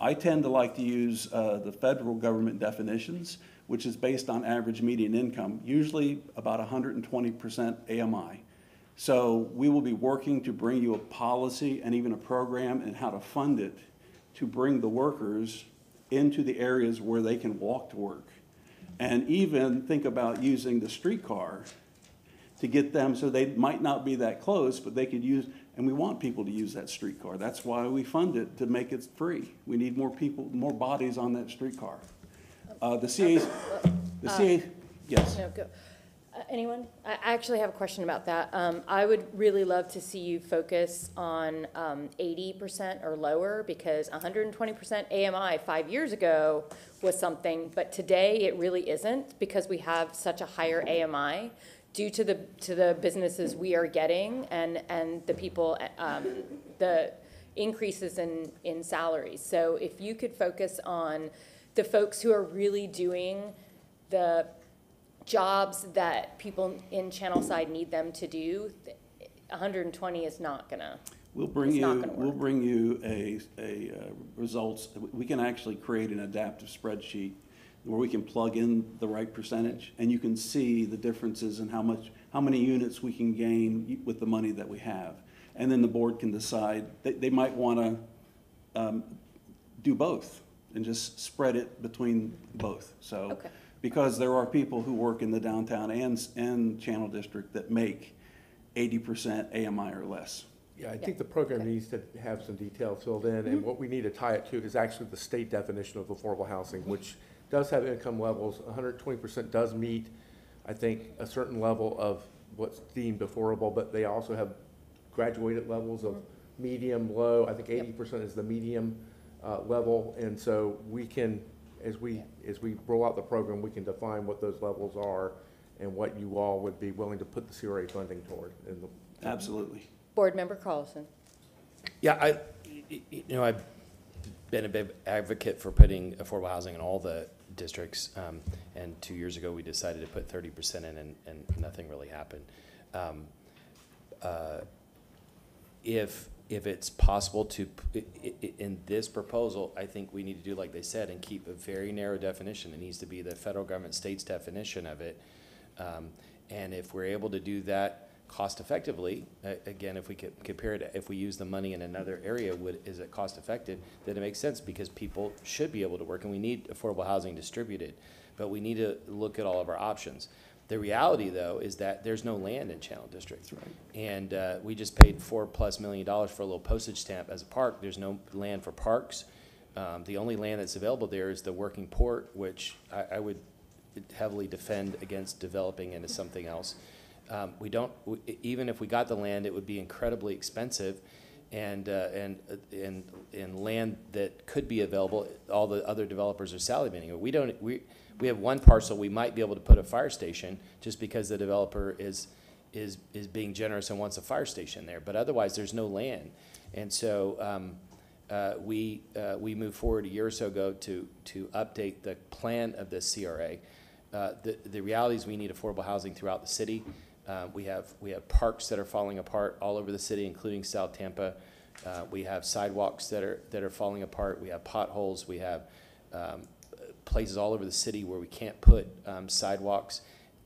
I tend to like to use uh, the federal government definitions, which is based on average median income, usually about 120% AMI. So we will be working to bring you a policy and even a program and how to fund it to bring the workers into the areas where they can walk to work. And even think about using the streetcar to get them, so they might not be that close, but they could use, and we want people to use that streetcar. That's why we fund it, to make it free. We need more people, more bodies on that streetcar. Uh, the CA, the CA, yes. No, go. Uh, Anyone? I actually have a question about that. Um, I would really love to see you focus on um, eighty percent or lower, because hundred and twenty percent AMI five years ago was something, but today it really isn't, because we have such a higher AMI due to the, to the businesses we are getting and, and the people, um, the increases in, in salaries. So if you could focus on the folks who are really doing the jobs that people in Channel Side need them to do, th- 120 is not gonna, We'll bring It's not you, gonna we'll work. bring you a, a, uh, results, we can actually create an adaptive spreadsheet where we can plug in the right percentage, and you can see the differences in how much, how many units we can gain with the money that we have. And then the board can decide, they, they might wanna, um, do both, and just spread it between both, so. Okay. Because there are people who work in the downtown and, and Channel District that make eighty percent AMI or less. Yeah, I think the program needs to have some details filled in, and mm-hmm. what we need to tie it to is actually the state definition of affordable housing, mm-hmm. which does have income levels, hundred and twenty percent does meet, I think, a certain level of what's deemed affordable, but they also have graduated levels of mm-hmm. medium, low, I think eighty percent is the medium, uh, level, and so we can, as we, as we roll out the program, we can define what those levels are and what you all would be willing to put the CRA funding toward, and the Absolutely. Board Member Carlson. Yeah, I, y- y- you know, I've been a big advocate for putting affordable housing in all the districts. Um, and two years ago, we decided to put thirty percent in and, and nothing really happened. Um, uh, If, if it's possible to, in this proposal, I think we need to do like they said and keep a very narrow definition. It needs to be the federal government, state's definition of it. Um, And if we're able to do that cost effectively, again, if we could compare it, if we use the money in another area, would, is it cost effective? Then it makes sense because people should be able to work and we need affordable housing distributed. But we need to look at all of our options. The reality, though, is that there's no land in Channel District. And uh, we just paid four-plus million dollars for a little postage stamp as a park. There's no land for parks. Um, The only land that's available there is the working port, which I, I would heavily defend against developing into something else. Um, We don't, w- e- even if we got the land, it would be incredibly expensive. And, uh, and, uh, and, and land that could be available, all the other developers are salivating. We don't, we, we have one parcel, we might be able to put a fire station just because the developer is, is, is being generous and wants a fire station there, but otherwise, there's no land. And so, um, uh, we, uh, we moved forward a year or so ago to, to update the plan of the CRA. Uh, the, the reality is we need affordable housing throughout the city. Uh, we have, we have parks that are falling apart all over the city, including South Tampa. Uh, we have sidewalks that are, that are falling apart. We have potholes. We have, um, places all over the city where we can't put, um, sidewalks.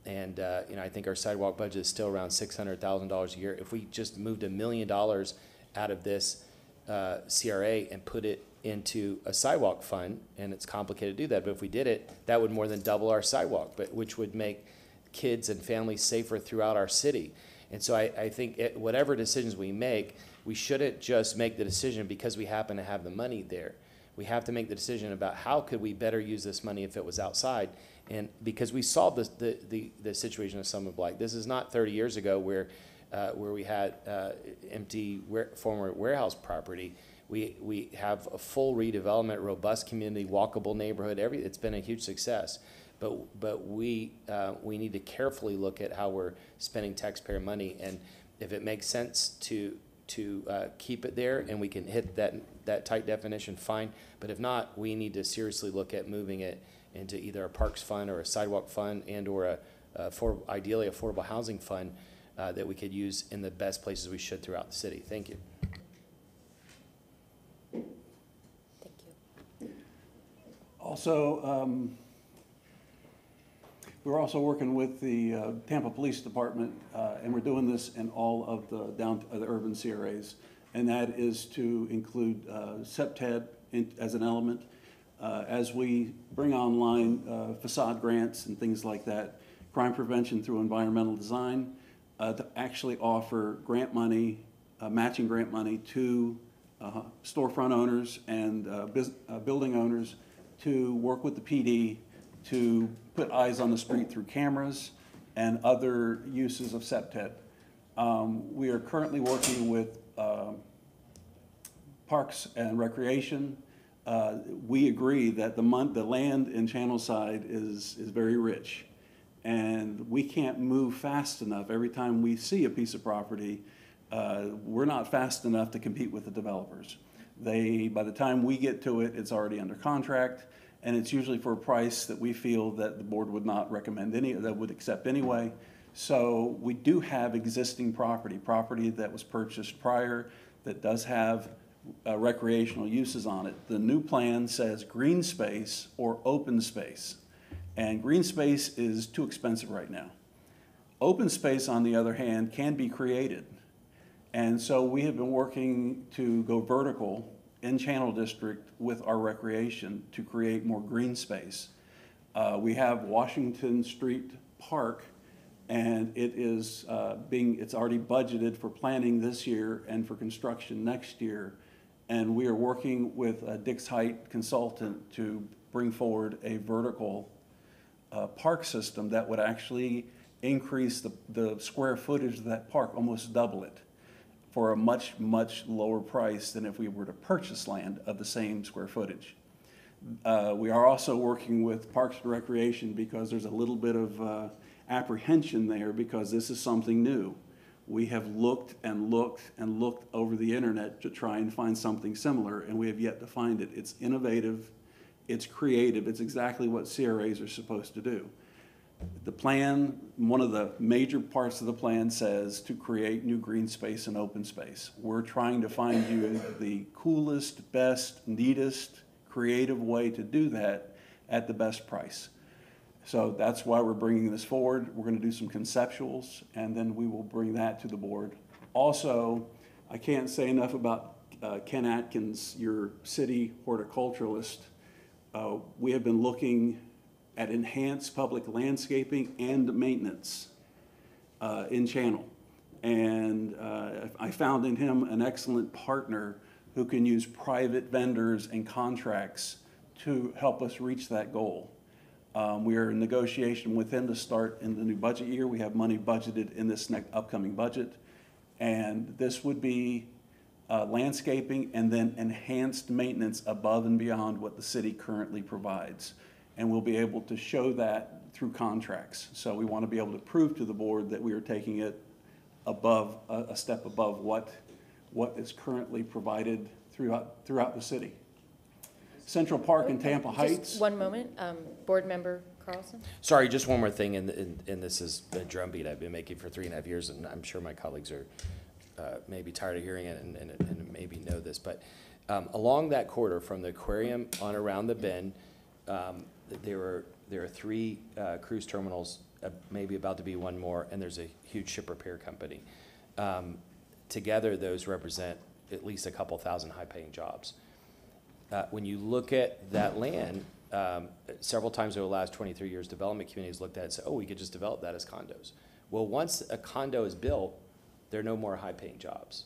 And, uh, you know, I think our sidewalk budget is still around six hundred thousand dollars a year. If we just moved a million dollars out of this, uh, CRA and put it into a sidewalk fund, and it's complicated to do that, but if we did it, that would more than double our sidewalk, but, which would make kids and families safer throughout our city. And so I, I think it, whatever decisions we make, we shouldn't just make the decision because we happen to have the money there. We have to make the decision about how could we better use this money if it was outside. And because we solved the, the, the, the situation of slum and blight. This is not 30 years ago where uh, where we had uh, empty ware- former warehouse property. We, we have a full redevelopment, robust community, walkable neighborhood. Every, it's been a huge success. But, but we, uh, we need to carefully look at how we're spending taxpayer money. And if it makes sense to, to uh, keep it there and we can hit that, that tight definition, fine. But if not, we need to seriously look at moving it into either a parks fund or a sidewalk fund and or a, a for, ideally affordable housing fund uh, that we could use in the best places we should throughout the city. Thank you. Thank you. Also, um, we're also working with the uh, Tampa Police Department, uh, and we're doing this in all of the down, uh, the urban CRAs. And that is to include uh, CPTED in- as an element. Uh, As we bring online uh, facade grants and things like that, crime prevention through environmental design, to actually offer grant money, matching grant money to storefront owners and building owners to work with the PD to put eyes on the street through cameras and other uses of CPTED. Um, We are currently working with um, Parks and Recreation. Uh, We agree that the mon, the land in Channelside is, is very rich. And we can't move fast enough. Every time we see a piece of property, uh, we're not fast enough to compete with the developers. They, by the time we get to it, it's already under contract, and it's usually for a price that we feel that the board would not recommend any, that would accept anyway. So we do have existing property, property that was purchased prior, that does have uh, recreational uses on it. The new plan says green space or open space. And green space is too expensive right now. Open space, on the other hand, can be created. And so we have been working to go vertical in Channel District with our recreation to create more green space. Uh, we have Washington Street Park, and it is uh, being, it's already budgeted for planning this year and for construction next year. And we are working with a Dix Height consultant to bring forward a vertical uh, park system that would actually increase the, the square footage of that park, almost double it, for a much, much lower price than if we were to purchase land of the same square footage. Uh, We are also working with Parks and Recreation because there's a little bit of uh, apprehension there because this is something new. We have looked and looked and looked over the internet to try and find something similar, and we have yet to find it. It's innovative, it's creative, it's exactly what CRAs are supposed to do. The plan, one of the major parts of the plan says to create new green space and open space. We're trying to find you the coolest, best, neatest, creative way to do that at the best price. So that's why we're bringing this forward. We're going to do some conceptuals, and then we will bring that to the board. Also, I can't say enough about uh, Ken Atkins, your city horticulturalist. Uh, We have been looking at enhanced public landscaping and maintenance uh, in Channel. And uh, I found in him an excellent partner who can use private vendors and contracts to help us reach that goal. Um, We are in negotiation with him to start in the new budget year. We have money budgeted in this next upcoming budget. And this would be uh, landscaping, and then enhanced maintenance above and beyond what the city currently provides. And we'll be able to show that through contracts. So we want to be able to prove to the board that we are taking it above, a, a step above what, what is currently provided throughout, throughout the city. Central Park and Tampa Just Heights. One moment, um, Board Member Carlson? Sorry, just one more thing, and, and, and this is a drumbeat I've been making for three and a half years, and I'm sure my colleagues are, uh, maybe tired of hearing it and, and, and maybe know this, but, um, along that corridor from the aquarium on around the bend, um, there are, there are three, uh, cruise terminals, uh, maybe about to be one more, and there's a huge ship repair company. Um, together, those represent at least a couple thousand high-paying jobs. Uh, when you look at that land, um, several times over the last 23 years, development communities looked at it and said, oh, we could just develop that as condos. Well, once a condo is built, there are no more high-paying jobs.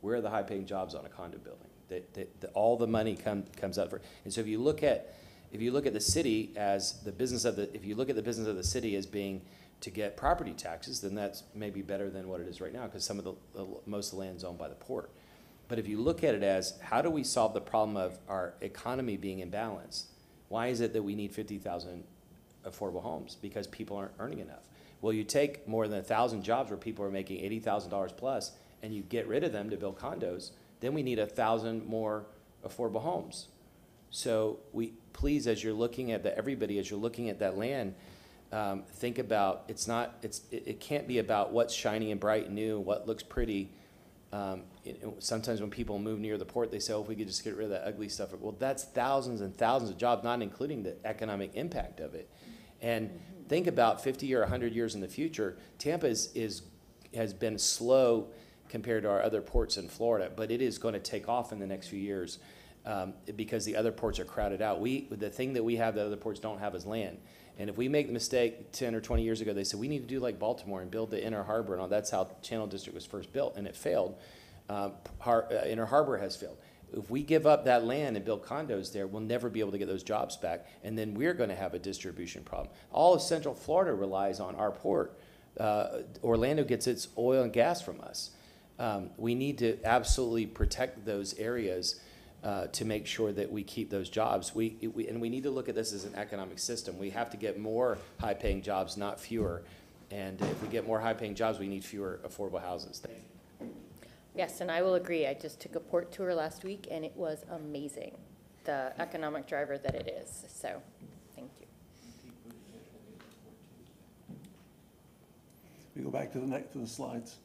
Where are the high-paying jobs on a condo building? That, that, that all the money come, comes up for, and so if you look at, if you look at the city as the business of the, if you look at the business of the city as being to get property taxes, then that's maybe better than what it is right now, because some of the, the, most of the land's owned by the port. But if you look at it as, how do we solve the problem of our economy being imbalanced? Why is it that we need fifty thousand affordable homes? Because people aren't earning enough. Well, you take more than a thousand jobs where people are making eighty thousand dollars plus, and you get rid of them to build condos, then we need a thousand more affordable homes. So we, please, as you're looking at the, everybody, as you're looking at that land, um, think about, it's not, it's, it, it can't be about what's shiny and bright and new, what looks pretty. Um, you know, sometimes when people move near the port, they say, oh, if we could just get rid of that ugly stuff. Well, that's thousands and thousands of jobs, not including the economic impact of it. And think about fifty or hundred years in the future, Tampa is, is, has been slow compared to our other ports in Florida, but it is gonna take off in the next few years, um, because the other ports are crowded out. We, the thing that we have that other ports don't have is land. And if we make the mistake ten or twenty years ago, they said, we need to do like Baltimore and build the inner harbor and all, that's how Channel District was first built, and it failed. Um, har, uh, inner harbor has failed. If we give up that land and build condos there, we'll never be able to get those jobs back, and then we're gonna have a distribution problem. All of Central Florida relies on our port. Uh, Orlando gets its oil and gas from us. Um, we need to absolutely protect those areas uh, to make sure that we keep those jobs. We, we, and we need to look at this as an economic system. We have to get more high-paying jobs, not fewer. And if we get more high-paying jobs, we need fewer affordable houses. Thank you. Yes, and I will agree. I just took a port tour last week, and it was amazing, the economic driver that it is. So, thank you. We go back to the next, to the slides.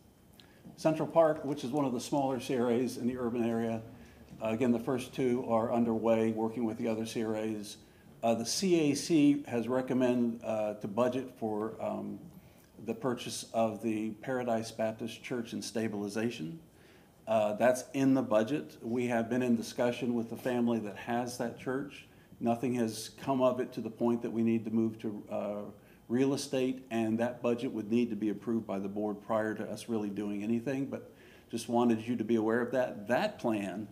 Central Park, which is one of the smaller CRAs in the urban area. Uh, Again, the first two are underway, working with the other CRAs. Uh, The CAC has recommended uh, to budget for um, the purchase of the Paradise Baptist Church and stabilization. Uh, That's in the budget. We have been in discussion with the family that has that church. Nothing has come of it to the point that we need to move to uh, real estate, and that budget would need to be approved by the board prior to us really doing anything, but just wanted you to be aware of that. That plan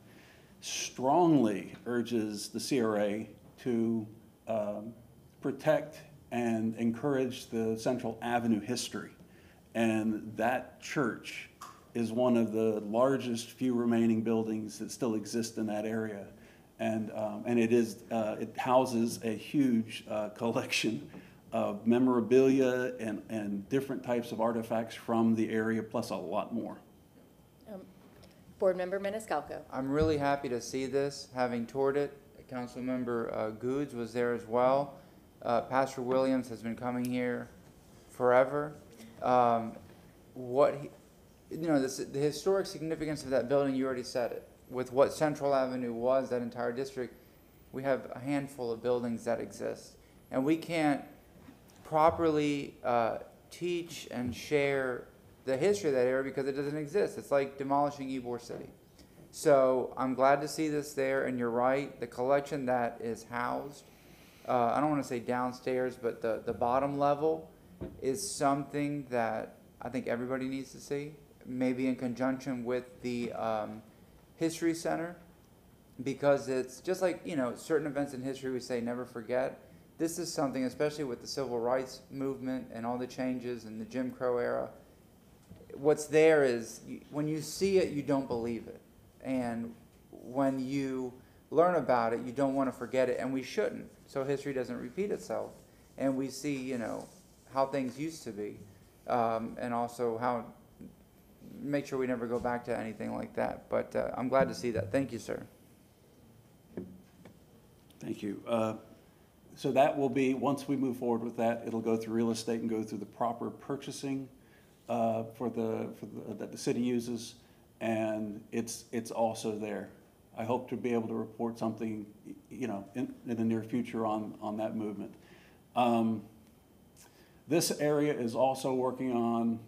strongly urges the CRA to um, protect and encourage the Central Avenue history. And that church is one of the largest few remaining buildings that still exist in that area. And, um, and it is, uh, it houses a huge uh, collection of memorabilia and, and different types of artifacts from the area, plus a lot more. Board Member Maniscalco. I'm really happy to see this, having toured it. Councilmember uh, Gudes was there as well. Uh, Pastor Williams has been coming here forever. Um, what, he- you know, this- the historic significance of that building, you already said it. With what Central Avenue was, that entire district, we have a handful of buildings that exist. And we can't properly uh, teach and share the history of that area because it doesn't exist. It's like demolishing Ybor City. So I'm glad to see this there, and you're right. The collection that is housed, uh, I don't want to say downstairs, but the, the bottom level is something that I think everybody needs to see, maybe in conjunction with the um, History Center, because it's just like, you know, certain events in history we say never forget. This is something, especially with the civil rights movement and all the changes in the Jim Crow era, what's there is, when you see it, you don't believe it. And when you learn about it, you don't want to forget it, and we shouldn't, so history doesn't repeat itself. And we see, you know, how things used to be, um, and also how, make sure we never go back to anything like that. But uh, I'm glad to see that. Thank you, sir. Thank you. Uh, So that will be, once we move forward with that, it'll go through real estate and go through the proper purchasing uh, for the, for the, that the city uses, and it's, it's also there. I hope to be able to report something, you know, in, in the near future on, on that movement. Um, This area is also working on,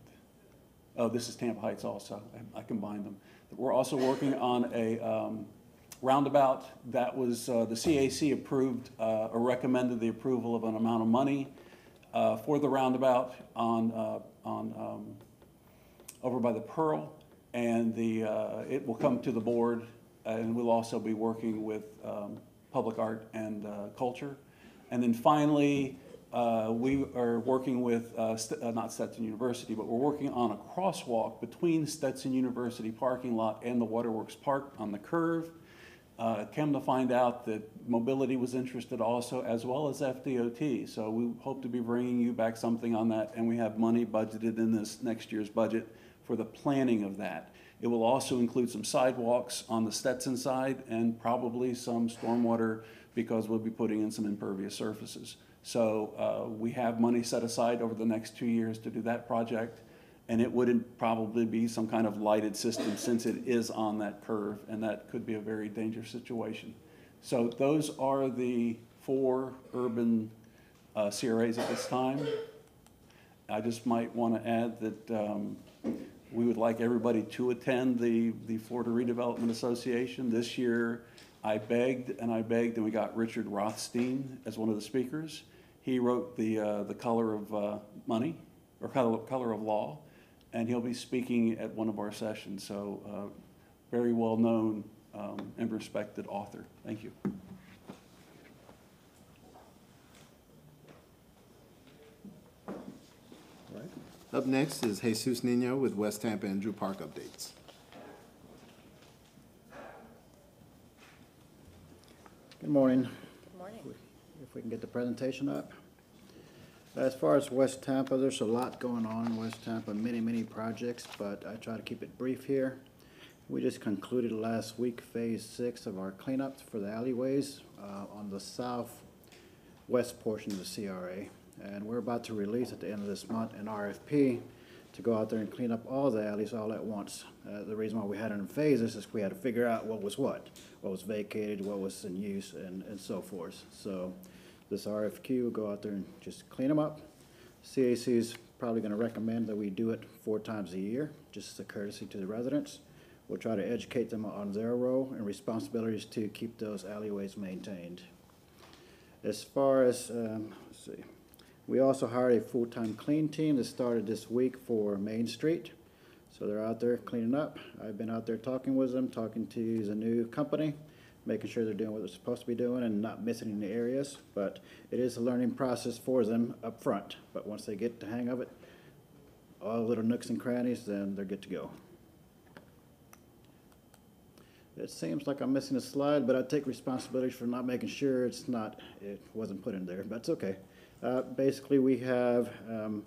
oh, this is Tampa Heights also, I I combined them. We're also working on a um, roundabout that was, uh, the CAC approved, uh, or recommended the approval of an amount of money uh, for the roundabout on, uh, on, um, over by the Pearl. And the, uh, it will come to the board, and we'll also be working with um, Public Art and uh, Culture. And then finally, uh, we are working with, uh, St- uh, not Stetson University, but we're working on a crosswalk between Stetson University parking lot and the Waterworks Park on the curve. Uh, Come to find out that Mobility was interested also, as well as FDOT. So we hope to be bringing you back something on that, and we have money budgeted in this next year's budget for the planning of that. It will also include some sidewalks on the Stetson side and probably some stormwater because we'll be putting in some impervious surfaces. So uh, we have money set aside over the next two years to do that project. And it would probably be some kind of lighted system since it is on that curve, and that could be a very dangerous situation. So those are the four urban uh, CRAs at this time. I just might want to add that um, we would like everybody to attend the, the Florida Redevelopment Association. This year, I begged and I begged, and we got Richard Rothstein as one of the speakers. He wrote the, uh, the Color of uh, Money, or Color, Color of Law, and he'll be speaking at one of our sessions. So, uh, very well-known um, and respected author. Thank you. Up next is Jesus Nino with West Tampa and Drew Park updates. Good morning. Good morning. If we can get the presentation up. As far as West Tampa, there's a lot going on in West Tampa, many, many projects, but I try to keep it brief here. We just concluded last week Phase Six of our cleanups for the alleyways uh, on the southwest portion of the CRA. And we're about to release at the end of this month an RFP to go out there and clean up all the alleys all at once. Uh, The reason why we had it in phases is we had to figure out what was what, what was vacated, what was in use, and, and so forth. So this RFQ will go out there and just clean them up. CAC is probably gonna recommend that we do it four times a year, just as a courtesy to the residents. We'll try to educate them on their role and responsibilities to keep those alleyways maintained. As far as, um, let's see, we also hired a full-time clean team that started this week for Main Street. So they're out there cleaning up. I've been out there talking with them, talking to the new company, making sure they're doing what they're supposed to be doing and not missing any areas. But it is a learning process for them up front. But once they get the hang of it, all little nooks and crannies, then they're good to go. It seems like I'm missing a slide, but I take responsibility for not making sure it's not, it wasn't put in there, but it's okay. Uh, basically, we have, um,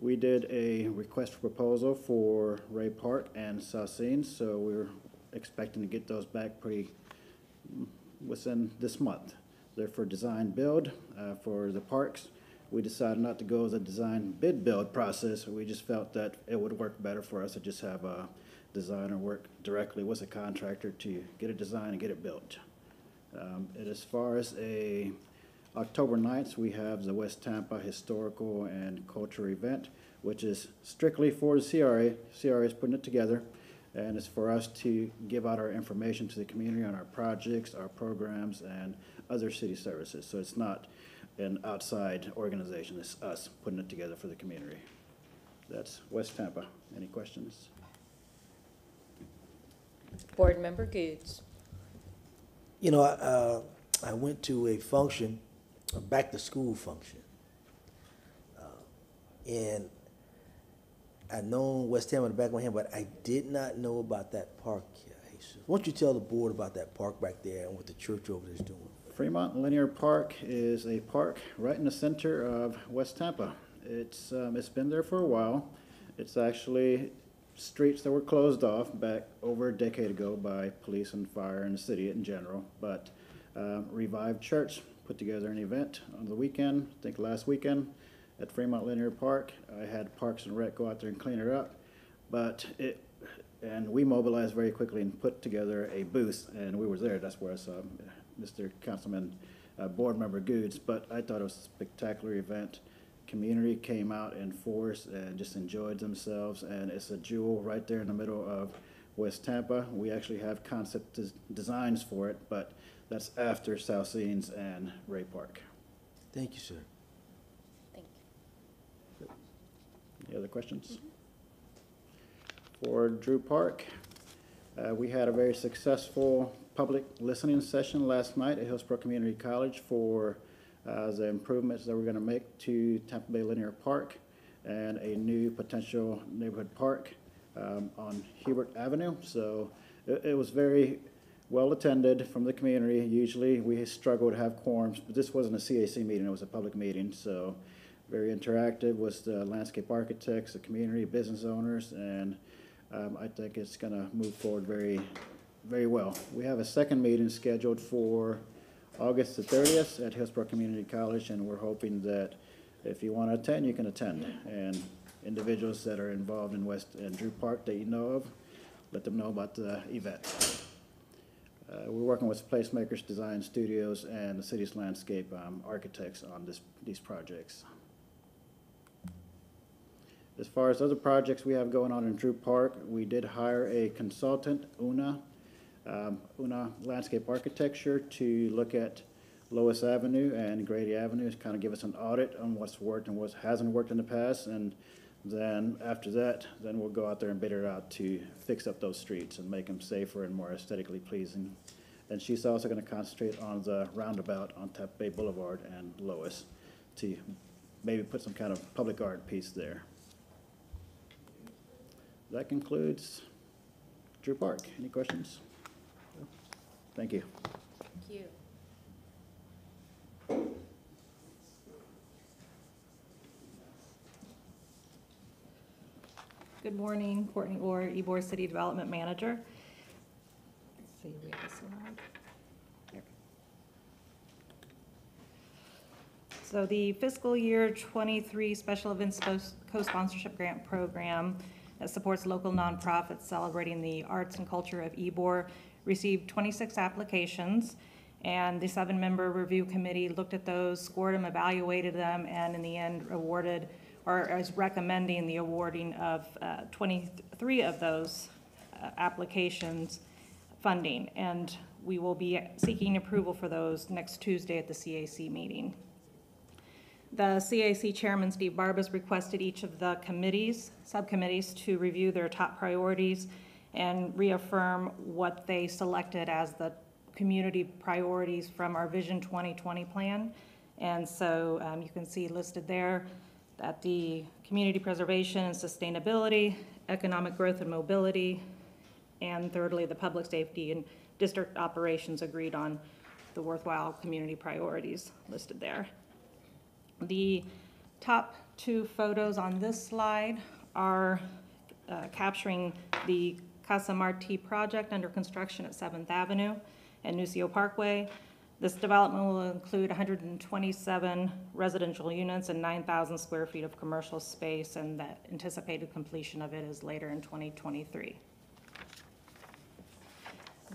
we did a request for proposal for Ray Park and Sassine, so we're expecting to get those back pretty, within this month. They're for design build, uh, for the parks. We decided not to go a design bid build process, we just felt that it would work better for us to just have a designer work directly with a contractor to get a design and get it built. Um, and as far as a, October 9th, we have the West Tampa Historical and Culture Event, which is strictly for the CRA. CRA is putting it together, and it's for us to give out our information to the community on our projects, our programs, and other city services. So it's not an outside organization, it's us putting it together for the community. That's West Tampa. Any questions? Board Member Gudes. You know, I, uh, I went to a function, a back-to-school function. Uh, And I known West Ham in the back of my hand, but I did not know about that park. Why don't you tell the board about that park back there and what the church over there is doing? Fremont Linear Park is a park right in the center of West Tampa. It's, um, it's been there for a while. It's actually streets that were closed off back over a decade ago by police and fire and the city in general. But um, Revived Church put together an event on the weekend, I think last weekend, at Fremont Linear Park. I had Parks and Rec go out there and clean it up. But it, and we mobilized very quickly and put together a booth, and we were there. That's where I saw Mr. Councilman, uh, Board Member Gudes. But I thought it was a spectacular event. Community came out in force and just enjoyed themselves, and it's a jewel right there in the middle of West Tampa. We actually have concept des- designs for it, but that's after South Scenes and Ray Park. Thank you, sir. Any other questions? For Drew Park, uh, we had a very successful public listening session last night at Hillsborough Community College for uh, the improvements that we're going to make to Tampa Bay Linear Park and a new potential neighborhood park um, on Hubert Avenue. So it, it was very well attended from the community. Usually we struggle to have quorums, but this wasn't a CAC meeting, it was a public meeting. So very interactive with the landscape architects, the community, business owners, and um, I think it's going to move forward very, very well. We have a second meeting scheduled for August the 30th at Hillsborough Community College, and we're hoping that if you want to attend, you can attend. And individuals that are involved in West and Drew Park that you know of, let them know about the event. Uh, we're working with Placemakers Design Studios and the city's landscape um, architects on this, these projects. As far as other projects we have going on in Drew Park, we did hire a consultant, Una, um, Una Landscape Architecture, to look at Lois Avenue and Grady Avenue, to kind of give us an audit on what's worked and what hasn't worked in the past. And then after that, then we'll go out there and bid it out to fix up those streets and make them safer and more aesthetically pleasing. And she's also going to concentrate on the roundabout on Tampa Bay Boulevard and Lois to maybe put some kind of public art piece there. That concludes Drew Park. Any questions? Thank you. Thank you. Good morning, Courtney Orr, Ybor City Development Manager. Let's see, we have this slide. So the fiscal year twenty-three Special Events Co-Sponsorship Grant Program that supports local nonprofits celebrating the arts and culture of Ybor received twenty-six applications. And the seven-member review committee looked at those, scored them, evaluated them, and in the end awarded, or is recommending the awarding of uh, 23 of those uh, applications funding. And we will be seeking approval for those next Tuesday at the CAC meeting. The CAC Chairman, Steve Barbas, requested each of the committees, subcommittees, to review their top priorities and reaffirm what they selected as the community priorities from our Vision 2020 plan. And so um, you can see listed there that the community preservation and sustainability, economic growth and mobility, and thirdly, the public safety and district operations agreed on the worthwhile community priorities listed there. The top two photos on this slide are uh, capturing the Casa Marti project under construction at Seventh Avenue and Nuccio Parkway. This development will include 127 residential units and 9,000 square feet of commercial space, and the anticipated completion of it is later in 2023.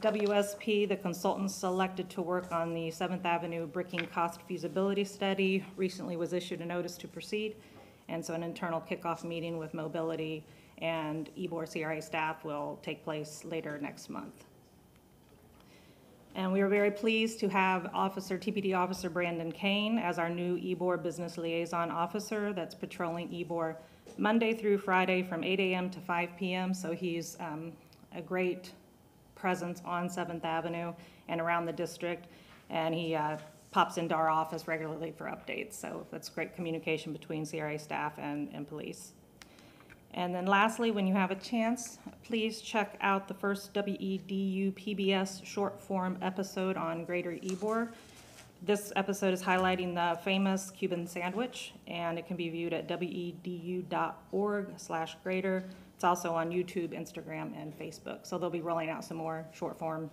WSP, the consultant selected to work on the Seventh Avenue bricking cost feasibility study, recently was issued a notice to proceed. And so an internal kickoff meeting with mobility and Ybor CRA staff will take place later next month. And we are very pleased to have Officer, TPD Officer Brandon Kane as our new Ybor Business Liaison Officer that's patrolling Ybor Monday through Friday from 8 AM to 5 PM. So he's um, a great presence on Seventh Avenue and around the district. And he uh, pops into our office regularly for updates. So that's great communication between CRA staff and, and police. And then lastly, when you have a chance, please check out the first WEDU PBS short form episode on Greater Ybor. This episode is highlighting the famous Cuban sandwich, and it can be viewed at wedu.org slash greater. It's also on YouTube, Instagram, and Facebook. So they'll be rolling out some more short form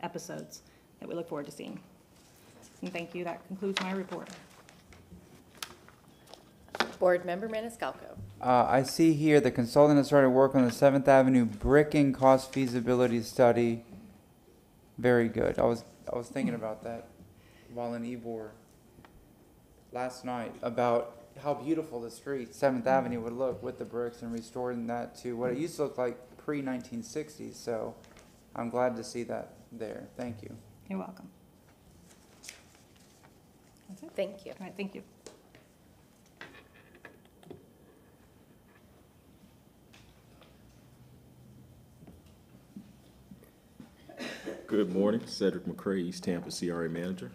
episodes that we look forward to seeing. And thank you. That concludes my report. Board Member Maniscalco. Uh, I see here the consultant has started work on the Seventh Avenue bricking cost feasibility study. Very good. I was, I was thinking about that while in Ybor last night about how beautiful the street, Seventh mm-hmm. Avenue would look with the bricks and restoring that to what it used to look like pre nineteen sixties, so I'm glad to see that there. Thank you. You're welcome. Thank you. All right, thank you. Good morning, Cedric McCray, East Tampa CRA Manager.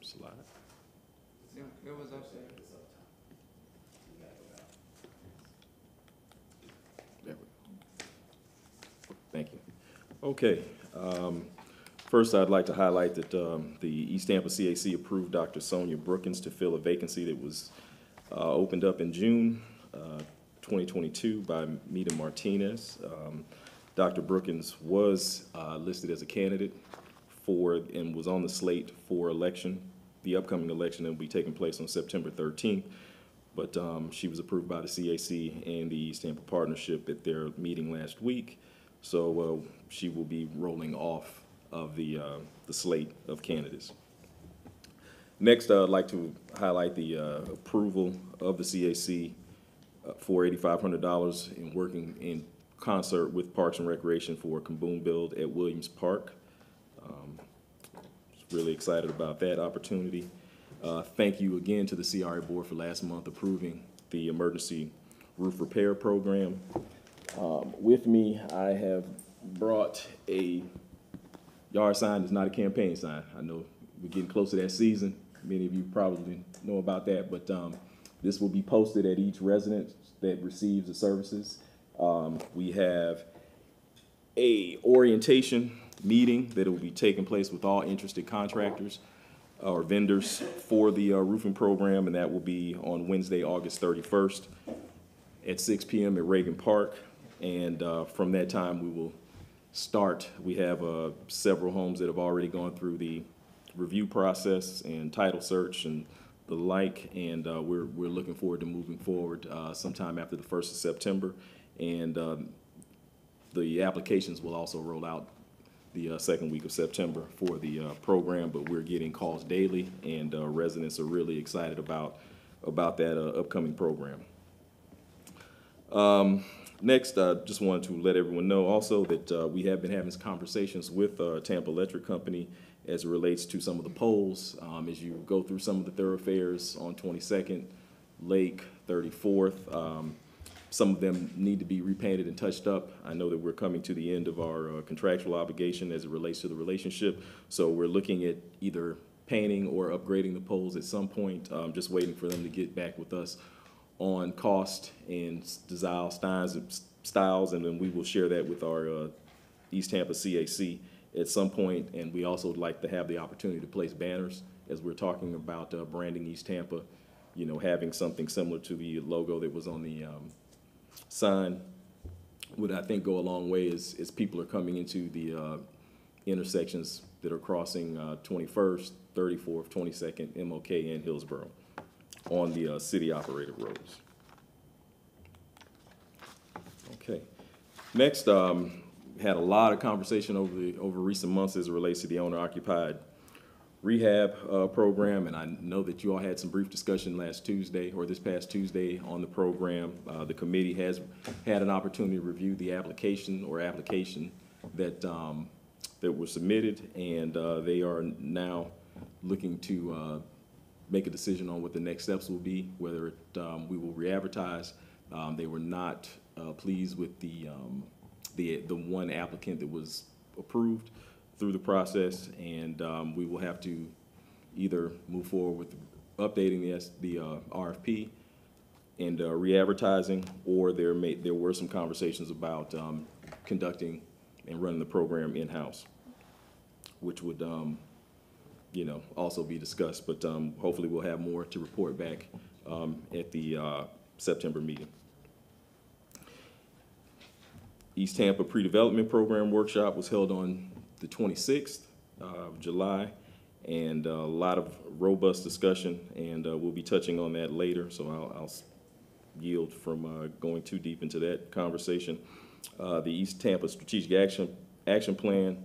Slide. It was up there. There we go. Thank you. Okay, um, first I'd like to highlight that, um, the East Tampa CAC approved Dr. Sonia Brookins to fill a vacancy that was, uh, opened up in June, uh, twenty twenty-two by Mita Martinez. Um, Dr. Brookins was, uh, listed as a candidate for, and was on the slate for election, the upcoming election that will be taking place on September thirteenth. But um, she was approved by the CAC and the East Tampa Partnership at their meeting last week. So uh, she will be rolling off of the, uh, the slate of candidates. Next, I'd like to highlight the uh, approval of the CAC uh, for eighty-five hundred dollars in working in concert with Parks and Recreation for a Kaboom build at Williams Park. Um, Really excited about that opportunity. Uh, Thank you again to the CRA Board for last month approving the emergency roof repair program. Um, With me, I have brought a yard sign, it's not a campaign sign. I know we're getting close to that season. Many of you probably know about that, but um, this will be posted at each residence that receives the services. Um, We have a orientation meeting that will be taking place with all interested contractors or vendors for the uh, roofing program, and that will be on Wednesday, August thirty-first at six PM at Reagan Park. And uh, from that time, we will start. We have uh, several homes that have already gone through the review process and title search and the like, and uh, we're, we're looking forward to moving forward uh, sometime after the first of September. And um, the applications will also roll out the uh, second week of September for the uh, program, but we're getting calls daily, and residents are really excited about, about that upcoming program. Um, Next, I just wanted to let everyone know also that uh, we have been having conversations with uh, Tampa Electric Company as it relates to some of the poles. Um, As you go through some of the thoroughfares on 22nd, Lake, 34th, um, some of them need to be repainted and touched up. I know that we're coming to the end of our uh, contractual obligation as it relates to the relationship. So we're looking at either painting or upgrading the poles at some point, um, just waiting for them to get back with us on cost and design styles, styles, and then we will share that with our uh, East Tampa CAC at some point. And we also would like to have the opportunity to place banners as we're talking about uh, branding East Tampa, you know, having something similar to the logo that was on the um, sign would, I think, go a long way as, as people are coming into the uh, intersections that are crossing uh, 21st, 34th, 22nd, MLK, and Hillsborough on the uh, city-operated roads. Okay. Next, um, had a lot of conversation over the, over recent months as it relates to the owner-occupied rehab uh, program, and I know that you all had some brief discussion last Tuesday, or this past Tuesday, on the program. Uh, The committee has had an opportunity to review the application or application that, um, that were submitted, and uh, they are now looking to uh, make a decision on what the next steps will be, whether it, um, we will re-advertise. Um, They were not uh, pleased with the, um, the, the one applicant that was approved through the process, and um, we will have to either move forward with updating the, S- the uh, RFP and uh, re-advertising, or there may, there were some conversations about um, conducting and running the program in-house, which would, um, you know, also be discussed, but um, hopefully we'll have more to report back um, at the uh, September meeting. East Tampa Pre-Development Program Workshop was held on the 26th of July, and uh, a lot of robust discussion, and uh, we'll be touching on that later, so I'll, I'll yield from uh, going too deep into that conversation. Uh, The East Tampa Strategic Action, Action Plan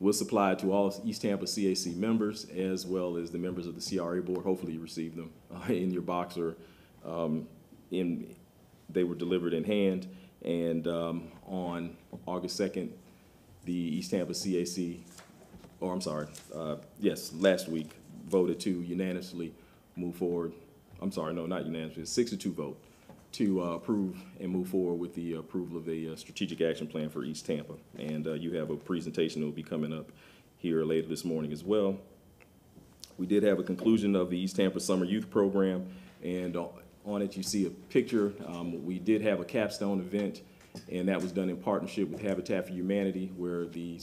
was supplied to all East Tampa CAC members, as well as the members of the CRA Board. Hopefully you received them uh, in your box or um, in, they were delivered in hand. And um, on August 2nd, the East Tampa CAC, or I'm sorry, uh, yes, last week, voted to unanimously move forward. I'm sorry, no, not unanimously, six to two vote to uh, approve and move forward with the approval of a uh, strategic action plan for East Tampa. And uh, you have a presentation that will be coming up here later this morning as well. We did have a conclusion of the East Tampa Summer Youth Program, and uh, on it you see a picture. Um, We did have a capstone event, and that was done in partnership with Habitat for Humanity, where the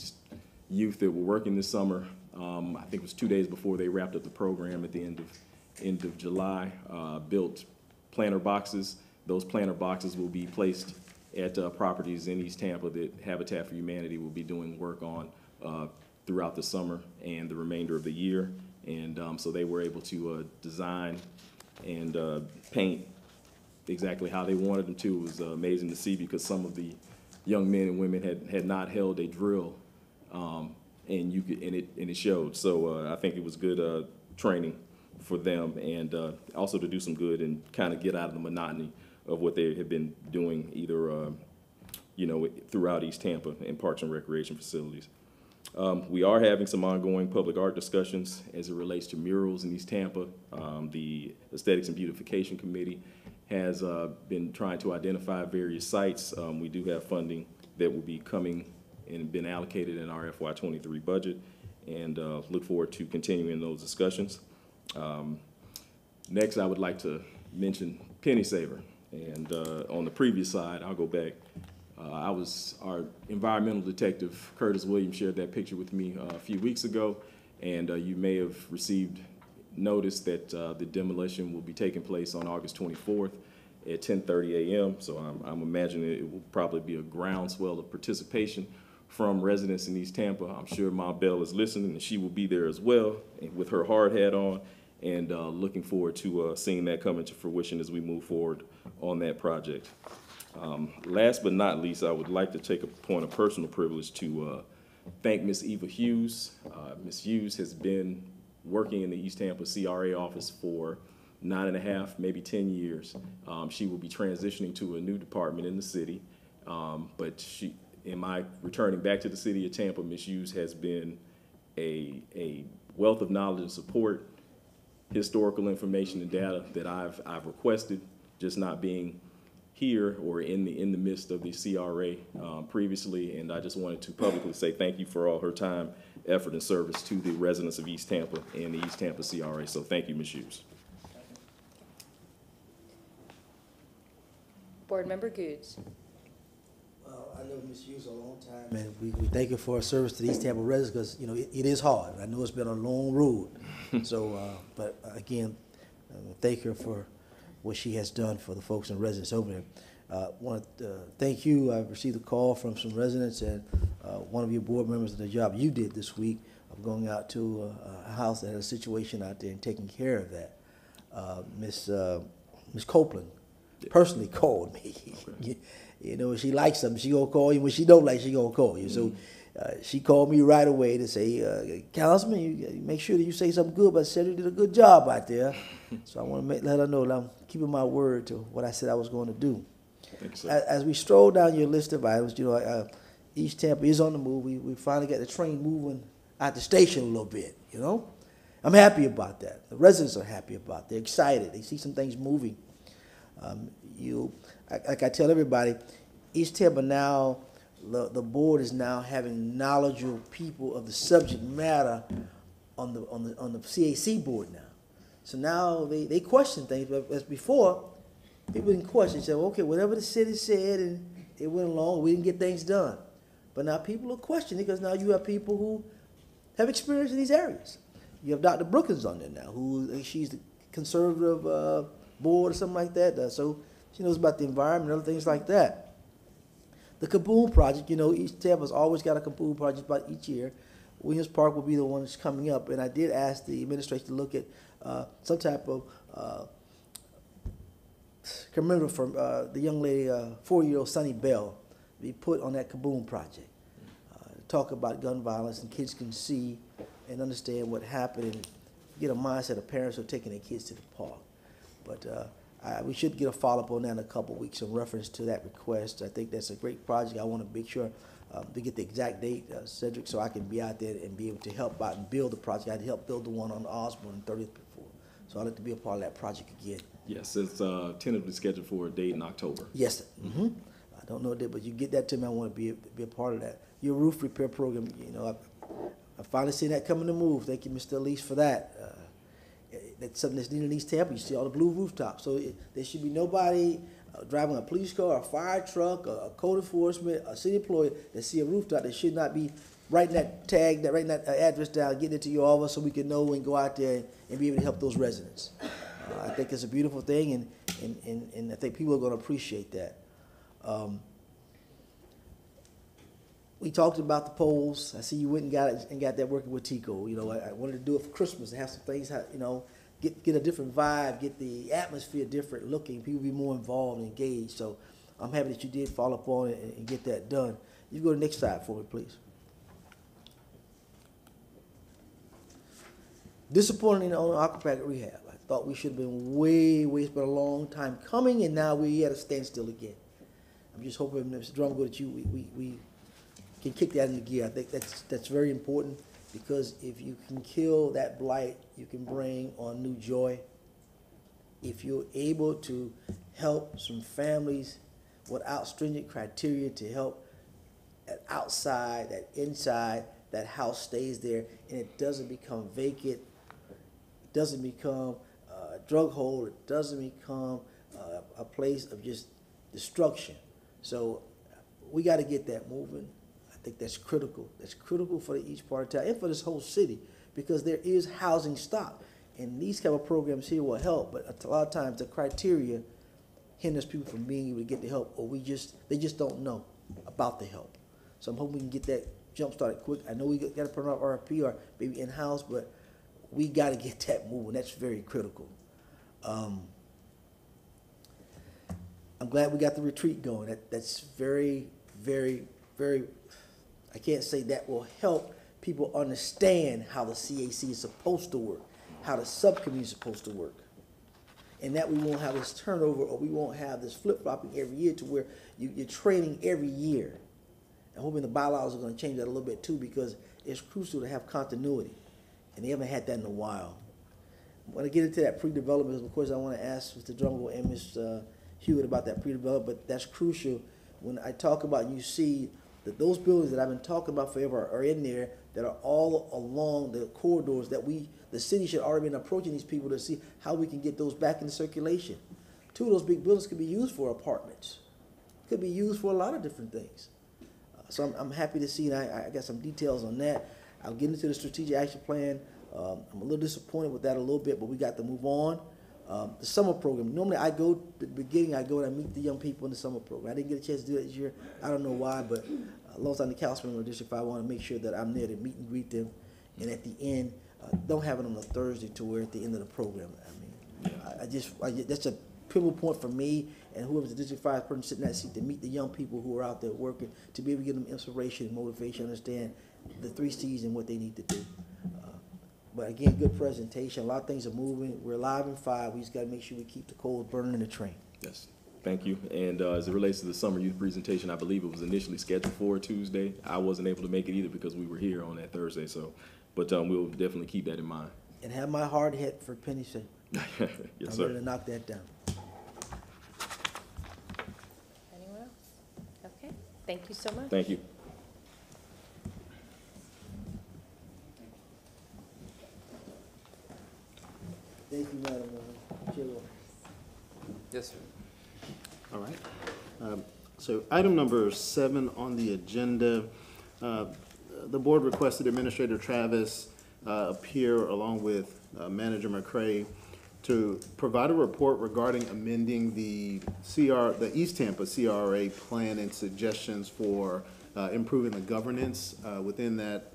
youth that were working this summer, um, I think it was two days before they wrapped up the program at the end of, end of July, uh, built planter boxes. Those planter boxes will be placed at uh, properties in East Tampa that Habitat for Humanity will be doing work on uh, throughout the summer and the remainder of the year. And um, so they were able to uh, design and uh, paint exactly how they wanted them to. It was uh, amazing to see because some of the young men and women had, had not held a drill, um, and you could, and it, and it showed. So uh, I think it was good training for them, and also to do some good and kind of get out of the monotony of what they have been doing, either uh, you know throughout East Tampa in parks and recreation facilities. Um, we are having some ongoing public art discussions as it relates to murals in East Tampa. Um, the Aesthetics and Beautification Committee has uh, been trying to identify various sites. Um, we do have funding that will be coming and been allocated in our FY23 budget, and uh, look forward to continuing those discussions. Um, next, I would like to mention Penny Saver. And uh, on the previous slide, I'll go back. Uh, I was, our environmental detective, Curtis Williams, shared that picture with me uh, a few weeks ago. And uh, you may have received notice that uh, the demolition will be taking place on August 24th at 10:30 a.m. So I'm, I'm imagining it will probably be a groundswell of participation from residents in East Tampa. I'm sure Ma Bell is listening, and she will be there as well with her hard hat on. And uh, looking forward to uh, seeing that come into fruition as we move forward on that project. Um, Last but not least, I would like to take a point of personal privilege to uh, thank Miss Eva Hughes. Uh, Ms. Hughes has been working in the East Tampa CRA office for nine and a half, maybe 10 years. Um, She will be transitioning to a new department in the city. Um, But she, in my returning back to the city of Tampa, Ms. Hughes has been a, a wealth of knowledge and support, historical information and data that I've, I've requested, just not being here or in the, in the midst of the CRA um, previously. And I just wanted to publicly say thank you for all her time, effort, and service to the residents of East Tampa and the East Tampa CRA. So thank you, Ms. Hughes. Board Member Gudes. Well, I know Ms. Hughes a long time, and we, we thank her for her service to the East Tampa residents, because, you know, it, it is hard. I know it's been a long road. So, uh, but again, uh, thank her for what she has done for the folks and residents over there. Uh, want to, uh, thank you. I've received a call from some residents and, uh, one of your board members of the job you did this week of going out to a, a house that had a situation out there and taking care of that. Uh, Miss, uh, Miss Copeland personally called me. You- You know, she likes something, she gonna call you. When she don't like, she gonna call you. So, uh, she called me right away to say, uh, Councilman, you, you make sure that you say something good, but said you did a good job out there. so I want to let her know that I'm keeping my word to what I said I was going to do. Sir. As, as we stroll down your list of items, you know, uh, East Tampa is on the move. We, we finally got the train moving out the station a little bit, you know? I'm happy about that. The residents are happy about it. They're excited. They see some things moving. Um, you, like I tell everybody, East Tampa now, the, the board is now having knowledgeable people of the subject matter on the, on the, on the CAC board now. So now they, they question things, but as before, people didn't question, say, okay, whatever the city said and it went along, we didn't get things done. But now people are questioning because now you have people who have experience in these areas. You have Dr. Brookins on there now, who she's the conservative uh, board or something like that. uh, so she knows about the environment and other things like that. The Kaboom project, you know, East Tampa's always got a Kaboom project about each year. Williams Park will be the one that's coming up, and I did ask the administration to look at uh, some type of uh, commemorative from uh, the young lady, uh, four-year-old Sunny Bell, be put on that Kaboom project. Uh, talk about gun violence, and kids can see and understand what happened, and get a mindset of parents who are taking their kids to the park. But uh, we should get a follow-up on that in a couple of weeks in reference to that request. I think that's a great project. I want to make sure um, to get the exact date, uh, Cedric, so I can be out there and be able to help out and build the project. I helped build the one on Osborne and 30th before. So I'd like to be a part of that project again. Yes, it's uh, tentatively scheduled for a date in October. Yes, sir. hmm I don't know that, but you get that to me, I want to be, be a part of that. Your roof repair program, you know, I, I finally seen that coming to move. Thank you, Mr. Elise, for that. That's something that's needed in East Tampa. You see all the blue rooftops. So it, there should be nobody uh, driving a police car, a fire truck, a, a code enforcement, a city employee that see a rooftop that should not be writing that tag, that writing that uh, address down, getting it to your office so we can know and go out there and, and be able to help those residents. Uh, I think it's a beautiful thing, and, and, and, and I think people are going to appreciate that. Um, we talked about the polls. I see you went and got it and got that working with TECO. You know, I, I wanted to do it for Christmas and have some things, you know, get get a different vibe, get the atmosphere different looking, people be more involved and engaged. So I'm happy that you did follow up on it and, and get that done. You go to the next slide for me, please. Disappointing on Aquapack Rehab. I thought we should have been way, way, it's been a long time coming, and now we're at a standstill again. I'm just hoping, Mr. Drumgo, that you, we, we, we can kick that into gear. I think that's, that's very important, because if you can kill that blight, you can bring on new joy. If you're able to help some families without stringent criteria to help that outside, that inside, that house stays there, and it doesn't become vacant, it doesn't become a drug hole, it doesn't become uh, a place of just destruction. So we got to get that moving. I think that's critical. That's critical for each part of town and for this whole city because there is housing stock. And these kind of programs here will help, but a lot of times the criteria hinders people from being able to get the help or we just, they just don't know about the help. So I'm hoping we can get that jump started quick. I know we got to put out RFP or maybe in-house, but we got to get that moving. That's very critical. Um, I'm glad we got the retreat going. That, that's very, very, very, I can't say that will help people understand how the CAC is supposed to work, how the subcommittee is supposed to work. And that we won't have this turnover or we won't have this flip-flopping every year to where you, you're training every year. I'm hoping the bylaws are gonna change that a little bit too because it's crucial to have continuity. And they haven't had that in a while. When I get into that pre-development, of course, I wanna ask Mr. Drumgo and uh, Hewitt about that pre-development, but that's crucial. When I talk about, you see that those buildings that I've been talking about forever are in there that are all along the corridors that we, the city should already been approaching these people to see how we can get those back into circulation. Two of those big buildings could be used for apartments. Could be used for a lot of different things. Uh, So I'm, I'm happy to see, and I, I got some details on that. I'll get into the strategic action plan. Um, I'm a little disappointed with that a little bit, but we got to move on. Um, the summer program, normally I go, the beginning, I go and I meet the young people in the summer program. I didn't get a chance to do that this year. I don't know why, but uh, long time the council member of District Five, I want to make sure that I'm there to meet and greet them. And at the end, uh, don't have it on a Thursday to where at the end of the program. I mean, I, I just, I, that's a pivotal point for me and whoever's the District Five person sitting in that seat to meet the young people who are out there working, to be able to give them inspiration motivation, understand the three Cs and what they need to do. But again, good presentation. A lot of things are moving. We're live in five. We just gotta make sure we keep the coals burning in the train. Yes, thank you. And uh, as it relates to the summer youth presentation, I believe it was initially scheduled for Tuesday. I wasn't able to make it either because we were here on that Thursday, so, but um, we'll definitely keep that in mind. And have my hard hit for Penny sake. Yes, I'm sir. ready to knock that down. Anyone else? Okay, thank you so much. Thank you. Yes, sir. All right. Um, So item number seven on the agenda, uh, the board requested Administrator Travis uh, appear along with uh, Manager McCray to provide a report regarding amending the CR, the East Tampa CRA plan and suggestions for uh, improving the governance uh, within that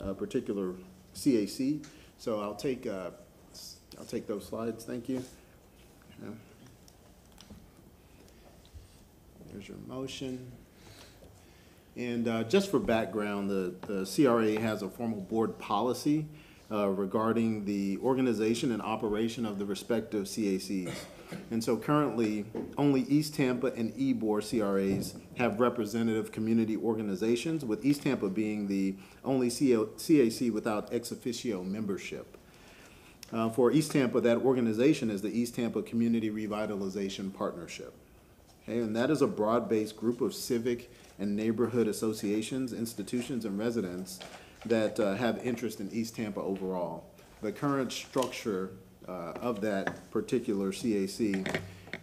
uh, particular CAC. So I'll take, uh, I'll take those slides. Thank you. There's your motion. And uh, just for background, the, the CRA has a formal board policy uh, regarding the organization and operation of the respective CACs. And so currently, only East Tampa and Ybor CRAs have representative community organizations, with East Tampa being the only CAC without ex officio membership. Uh, For East Tampa, that organization is the East Tampa Community Revitalization Partnership. Okay, and that is a broad-based group of civic and neighborhood associations, institutions, and residents that uh, have interest in East Tampa overall. The current structure uh, of that particular CAC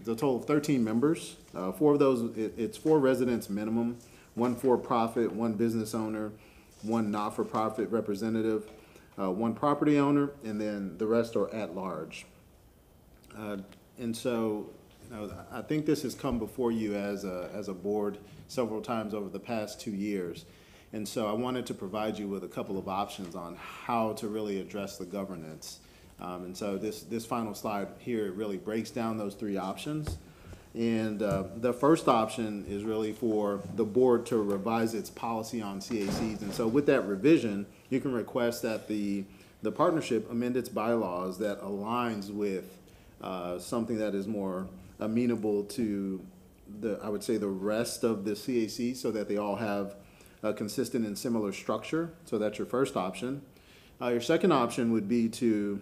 is a total of 13 members. Uh, Four of those, it- it's four residents minimum, one for-profit, one business owner, one not-for-profit representative, uh, one property owner, and then the rest are at-large. Uh, And so, you know, I think this has come before you as a, as a board several times over the past two years. And so I wanted to provide you with a couple of options on how to really address the governance. Um, and so this, this final slide here really breaks down those three options. And, uh, the first option is really for the board to revise its policy on CACs. And so with that revision, you can request that the, the partnership amend its bylaws that aligns with, uh, something that is more amenable to the, I would say, the rest of the CAC so that they all have a consistent and similar structure. So that's your first option. Uh, your second option would be to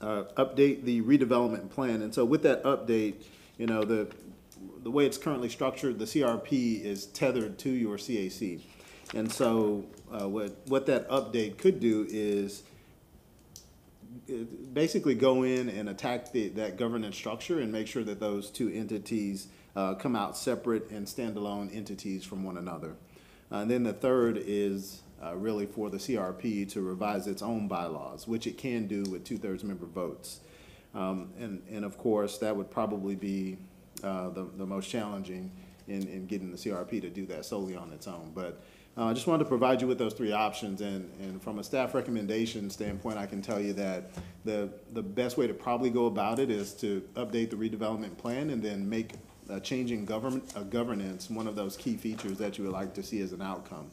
uh, update the redevelopment plan. And so with that update, you know, the, the way it's currently structured, the CRP is tethered to your CAC. And so uh, what, what that update could do is uh, basically go in and attack the, that governance structure and make sure that those two entities uh, come out separate and standalone entities from one another. Uh, and then the third is uh, really for the CRP to revise its own bylaws, which it can do with two-thirds member votes. Um, and, and of course, that would probably be uh, the, the most challenging in, in getting the CRP to do that solely on its own. But uh, I just wanted to provide you with those three options, and, and from a staff recommendation standpoint, I can tell you that the, the best way to probably go about it is to update the redevelopment plan and then make uh, changing government, uh, governance one of those key features that you would like to see as an outcome.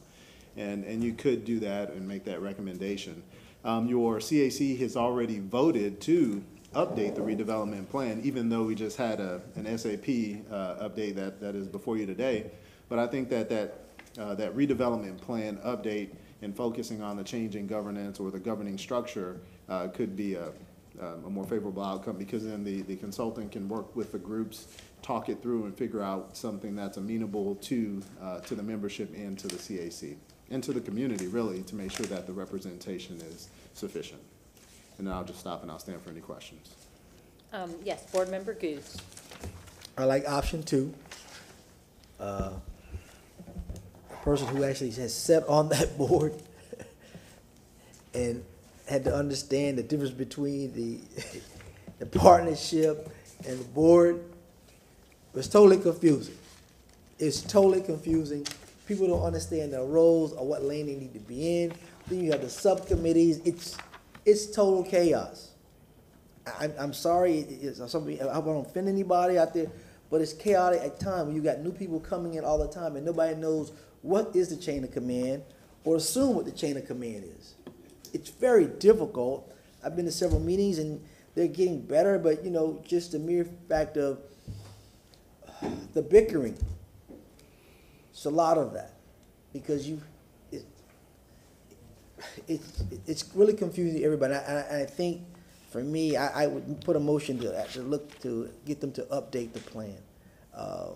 And, and you could do that and make that recommendation. Um, your CAC has already voted to update the redevelopment plan, even though we just had a, an SAP, uh, update that, that is before you today. But I think that that, uh, that redevelopment plan update and focusing on the changing governance or the governing structure, uh, could be a, a more favorable outcome because then the, the consultant can work with the groups, talk it through and figure out something that's amenable to, uh, to the membership and to the CAC and to the community, really, to make sure that the representation is sufficient. And then I'll just stop and I'll stand for any questions. Um, yes, Board Member Gudes. I like option two. Uh, A person who actually has sat on that board and had to understand the difference between the, the partnership and the board was totally confusing. It's totally confusing. People don't understand their roles or what lane they need to be in. Then you have the subcommittees. It's, it's total chaos. I, I'm- sorry, it's something, I hope I don't offend anybody out there, but it's chaotic at times you got new people coming in all the time and nobody knows what is the chain of command or assume what the chain of command is. It's very difficult. I've been to several meetings and they're getting better, but you know, just the mere fact of the bickering. It's a lot of that because you, it, it's, it's really confusing to everybody. And I, I think for me, I, I would put a motion to actually look to get them to update the plan. Uh,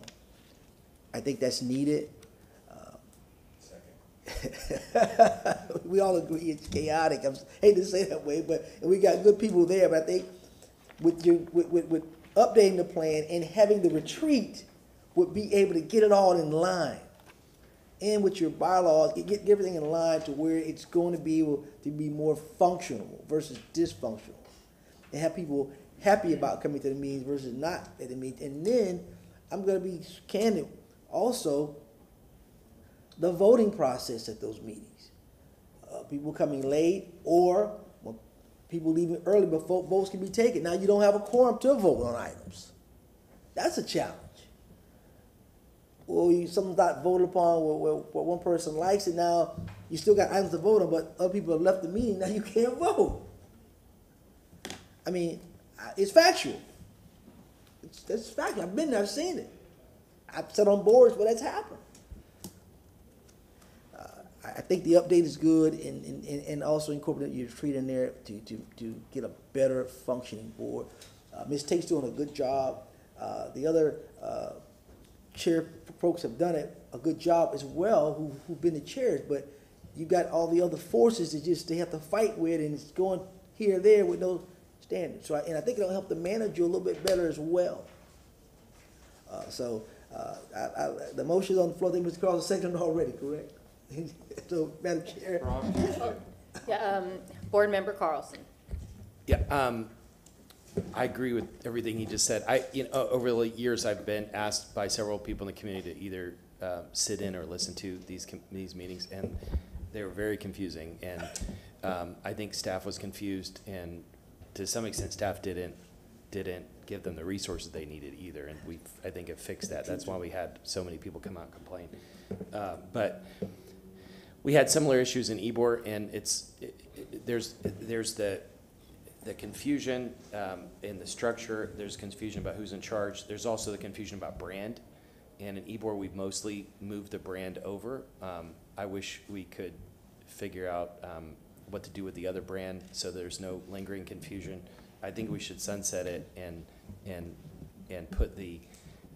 I think that's needed. We all agree it's chaotic. I hate to say that way, but, we got good people there, but I think with your, with, with, with updating the plan and having the retreat would be able to get it all in line. And with your bylaws, get, get everything in line to where it's going to be able to be more functional versus dysfunctional. And have people happy about coming to the meetings versus not at the meeting. And then, I'm gonna be candid, also, the voting process at those meetings. Uh, people coming late or well, people leaving early before votes can be taken. Now you don't have a quorum to vote on items. That's a challenge. Or you, something's not voted upon where, where, where one person likes it now, you still got items to vote on, but other people have left the meeting, now you can't vote. I mean, it's factual. It's, that's factual. I've been there, I've seen it. I've sat on boards where that's happened. Think the update is good and, and, and- and also incorporate your retreat in there to, to, to get a better functioning board. Uh, Ms. Tate's doing a good job. Uh, the other, uh, chair folks have done it, a good job as well, who, who've been the chairs, but you've got all the other forces that just, they have to fight with and it's going here or there with no standards. So, I- and I think it'll help the manager a little bit better as well. Uh, so, uh, I, I, the motion's on the floor, I think Mr. Carl's seconded already, correct? So, Madam Chair. Yeah, um, Board Member Carlson. Yeah, um, I agree with everything he just said. I, you know, o- over the years, I've been asked by several people in the community to either, uh, sit in or listen to these, com- these meetings, and they were very confusing, and, um, I think staff was confused, and to some extent, staff didn't, didn't give them the resources they needed either, and we, I think have fixed that. That's why we had so many people come out and complain. Uh, but we had similar issues in Ybor, and it's, it- it- there's, there's the, the confusion um, in the structure, there's confusion about who's in charge, there's also the confusion about brand. And in Ybor, we've mostly moved the brand over. Um, I wish we could figure out um, what to do with the other brand, so there's no lingering confusion. I think we should sunset it and, and, and put the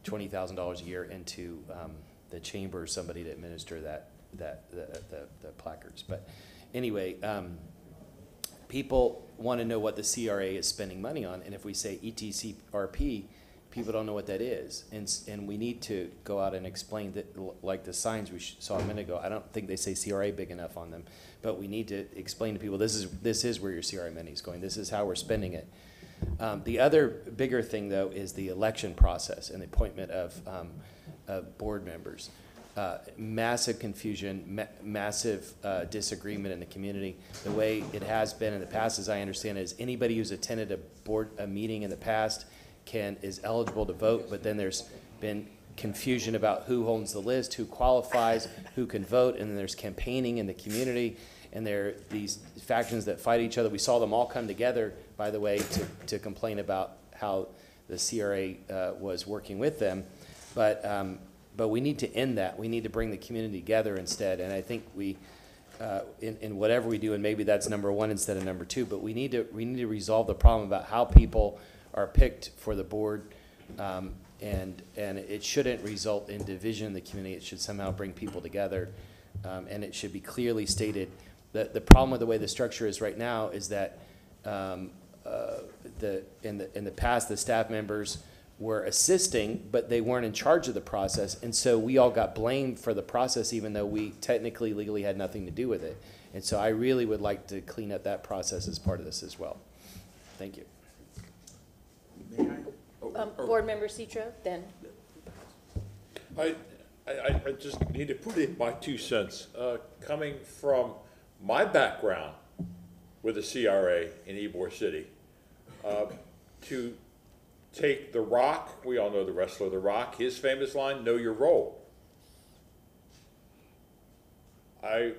twenty thousand dollars a year into um, the chamber, or somebody to administer that, that, the, the- the placards. But anyway, um, people want to know what the CRA is spending money on, and if we say ETCRP, people don't know what that is. And, and we need to go out and explain that, like the signs we saw a minute ago, I don't think they say CRA big enough on them, but we need to explain to people, this is, this is where your CRA money is going, this is how we're spending it. Um, the other bigger thing, though, is the election process and the appointment of, um, of board members. Uh, massive confusion, ma- massive uh, disagreement in the community. The way it has been in the past, as I understand it, is anybody who's attended a board, a meeting in the past can, is eligible to vote, but then there's been confusion about who owns the list, who qualifies, who can vote, and then there's campaigning in the community, and there are these factions that fight each other. We saw them all come together, by the way, to, to complain about how the CRA uh, was working with them. But, um, but we need to end that. We need to bring the community together instead, and I think we, uh, in, in whatever we do, and maybe that's number one instead of number two, but we need to, we need to resolve the problem about how people are picked for the board. Um, and, and it shouldn't result in division in the community. It should somehow bring people together. Um, and it should be clearly stated that the problem with the way the structure is right now is that, um, uh, the, in the, in the past, the staff members were assisting, but they weren't in charge of the process. And so we all got blamed for the process, even though we technically legally had nothing to do with it. And so I really would like to clean up that process as part of this as well. Thank you. May I um, Board Member Citro, then. I, I, I just need to put in my two cents. Uh, coming from my background with the CRA in Ybor City, uh, to take The Rock, we all know the wrestler The Rock, his famous line, know your role. I,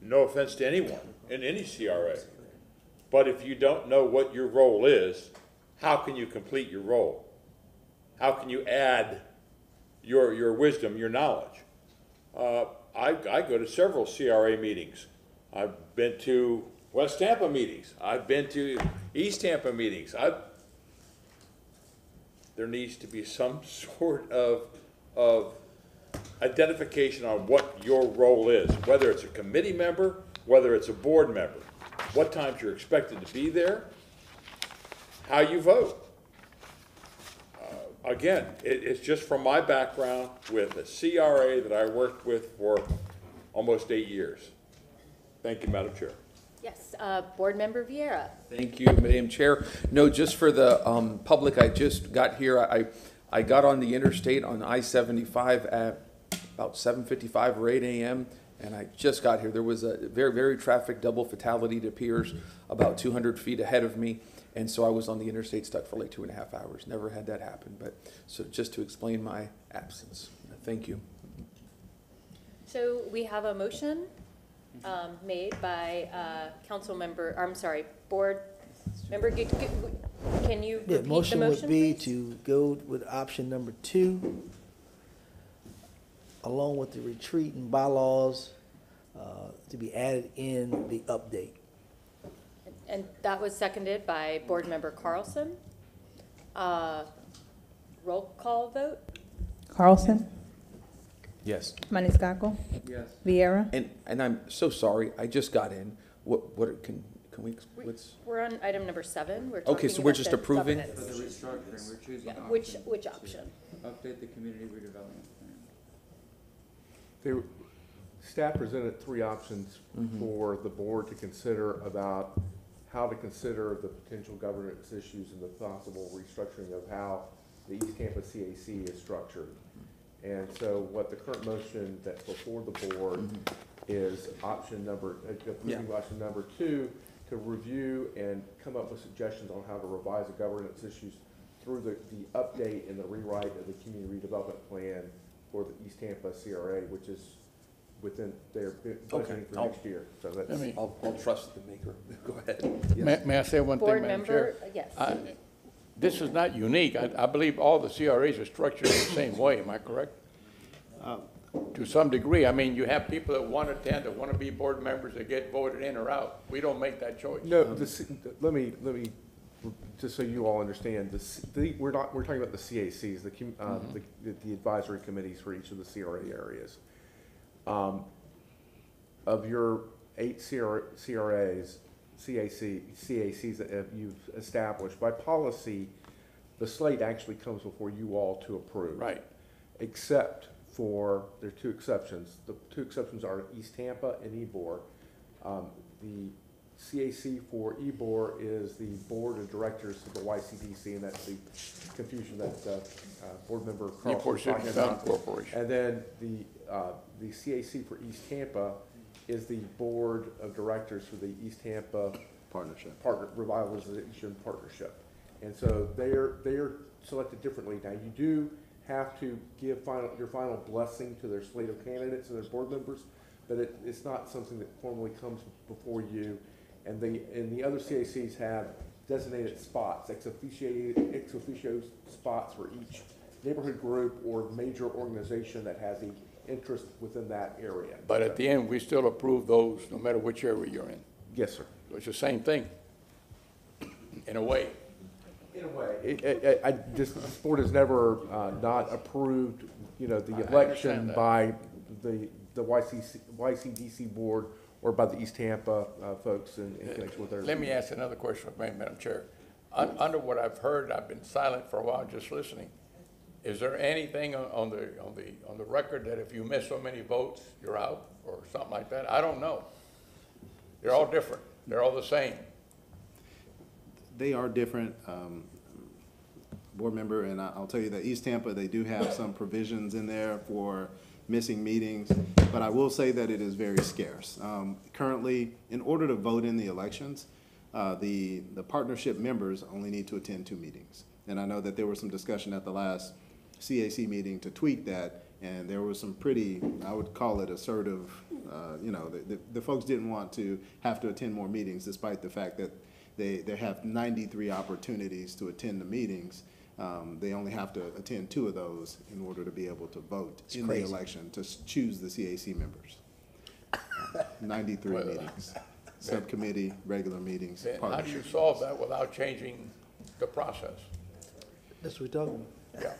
no offense to anyone in any CRA, but if you don't know what your role is, how can you complete your role? How can you add your, your wisdom, your knowledge? Uh, I, I go to several CRA meetings. I've been to West Tampa meetings. I've been to East Tampa meetings. I've, there needs to be some sort of, of identification on what your role is, whether it's a committee member, whether it's a board member, what times you're expected to be there, how you vote. Uh, again, it, it's just from my background with the CRA that I worked with for almost eight years. Thank you, Madam Chair. Yes, uh, Board Member Viera. Thank you, Madam Chair. No, just for the um, public, I just got here, I, I got on the interstate on I-75 at about 7:55 or 8 AM, and I just got here. There was a very, very traffic double fatality, it appears, about 200 feet ahead of me, and so I was on the interstate stuck for like two and a half hours. Never had that happen, but, so just to explain my absence. Thank you. So we have a motion um, made by uh, council member, I'm sorry, board member, Gu- Gu- can you The repeat the motion would be please? to go with option number two, along with the retreat and bylaws, uh, to be added in the update. And that was seconded by Board Member Carlson. Uh, Roll call vote? Carlson, Yes. Maniscalco, Yes. Viera, And, and I'm so sorry, I just got in. What, what, can, can we, what's? We're on item number seven. We're Okay, talking so we're about just the approving? governance. For the restructuring, we're choosing Yeah, option. Which, which option? Update the community redevelopment plan. There, staff presented three options Mhm. for the board to consider about how to consider the potential governance issues and the possible restructuring of how the East Tampa CAC is structured. And so what the current motion that's before the board is option number, uh, approving option number two, to review and come up with suggestions on how to revise the governance issues through the, the update and the rewrite of the community redevelopment plan for the East Tampa CRA, which is within their bu- Okay, budgeting for I'll- next year. So that's, Let me- I'll, I'll trust the maker. Go ahead. May, Yes. may I say one thing, Board Madam member, Chair? yes. I- This is not unique. I, I believe all the CRAs are structured the same way, am I correct? To some degree. I mean, you have people that want to attend, that want to be board members, that get voted in or out. We don't make that choice. No, the, let me, let me, just so you all understand, the, the, we're not, we're talking about the CACs, the, com- uh, Mhm. the, the advisory committees for each of the CRA areas. Um, of your eight CR, CRAs, CAC, CACs that you've established, by policy, the slate actually comes before you all to approve. Right. Except for, there are two exceptions. The two exceptions are East Tampa and Ybor. Um, the CAC for Ybor is the board of directors of the YCDC, and that's the confusion that, uh, uh, board member Carlson Newport was City talking Development about. Corporation. And then the, uh, the CAC for East Tampa is the board of directors for the East Tampa Partnership. Partner, Revitalization Partnership. And so they're, they're selected differently. Now, you do have to give final, your final blessing to their slate of candidates and their board members, but it, it's not something that formally comes before you. And the, and the other CACs have designated spots, ex officio, ex officio spots for each neighborhood group or major organization that has a interest within that area. But at the end, we still approve those, no matter which area you're in. Yes, sir. It's the same thing, in a way. In a way. I, I, this, this board has never, uh, not approved, you know, the I- election understand that. by the, the YCC, YCDC board or by the East Tampa, uh, folks in, in connection with their. Let me ask another question, Madam Chair. Un- Under what I've heard, I've been silent for a while, just listening. Is there anything on- the, on the, on the record that if you miss so many votes, you're out, or something like that? I don't know. They're all different. They're all the same. They are different, um, board member, and I- I'll tell you that East Tampa, they do have some provisions in there for missing meetings, but I will say that it is very scarce. Um, Currently, in order to vote in the elections, uh, the, the partnership members only need to attend two meetings. And I know that there was some discussion at the last CAC meeting to tweak that, and there was some pretty, I would call it assertive, uh, you know, the, the- the folks didn't want to have to attend more meetings despite the fact that they, they have ninety-three opportunities to attend the meetings. Um, they only have to attend two of those in order to be able to vote It's in the crazy. election to s- choose the CAC members. Ninety-three meetings, subcommittee, regular meetings, Then how do you partnership. solve that without changing the process? That's what we're talking about. Yeah.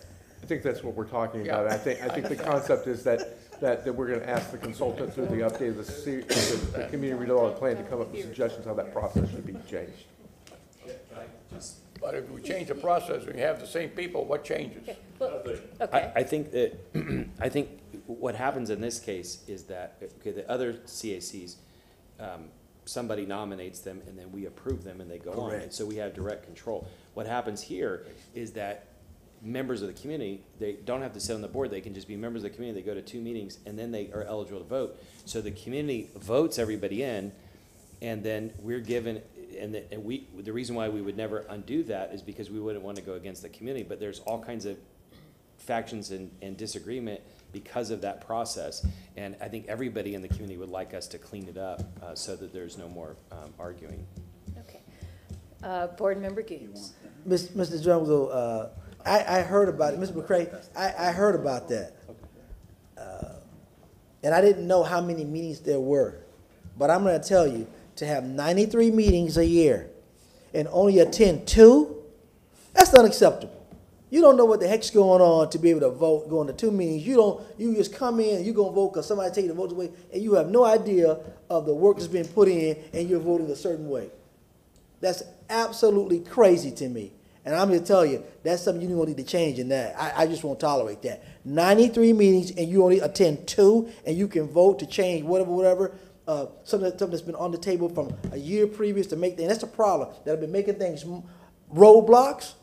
I think that's what we're talking Yeah. about. I think, I think the concept is that, that, that we're gonna ask the consultant through the update of the, C- the, the community redevelopment plan to come up with suggestions how that process should be changed. But if we change the process and you have the same people, what changes? Okay. I, I think that, I think what happens in this case is that, okay, the other CACs, um, somebody nominates them and then we approve them and they go on. And so we have direct control. What happens here is that members of the community, they don't have to sit on the board, they can just be members of the community, they go to two meetings and then they are eligible to vote. So the community votes everybody in and then we're given, and, the- and we, the reason why we would never undo that is because we wouldn't want to go against the community, but there's all kinds of factions and, and disagreement because of that process. And I think everybody in the community would like us to clean it up, uh, so that there's no more, um, arguing. Okay. Uh, Board Member Gudes. Miss- Mr. Jones, though, uh, I, I heard about it, Mr. McCray, I, I heard about that. Uh, And I didn't know how many meetings there were. But I'm gonna tell you, to have ninety-three meetings a year and only attend two, that's unacceptable. You don't know what the heck's going on to be able to vote, going to two meetings. You don't, you just come in and you gonna vote because somebody take the votes away and you have no idea of the work that's been put in and you're voting a certain way. That's absolutely crazy to me. And I'm going to tell you, that's something you don't need to change in that. I, I just won't tolerate that. Ninety-three meetings and you only attend two and you can vote to change whatever, whatever. Uh, something, something that's been on the table from a year previous to make, and that's a problem, that have been making things roadblocks.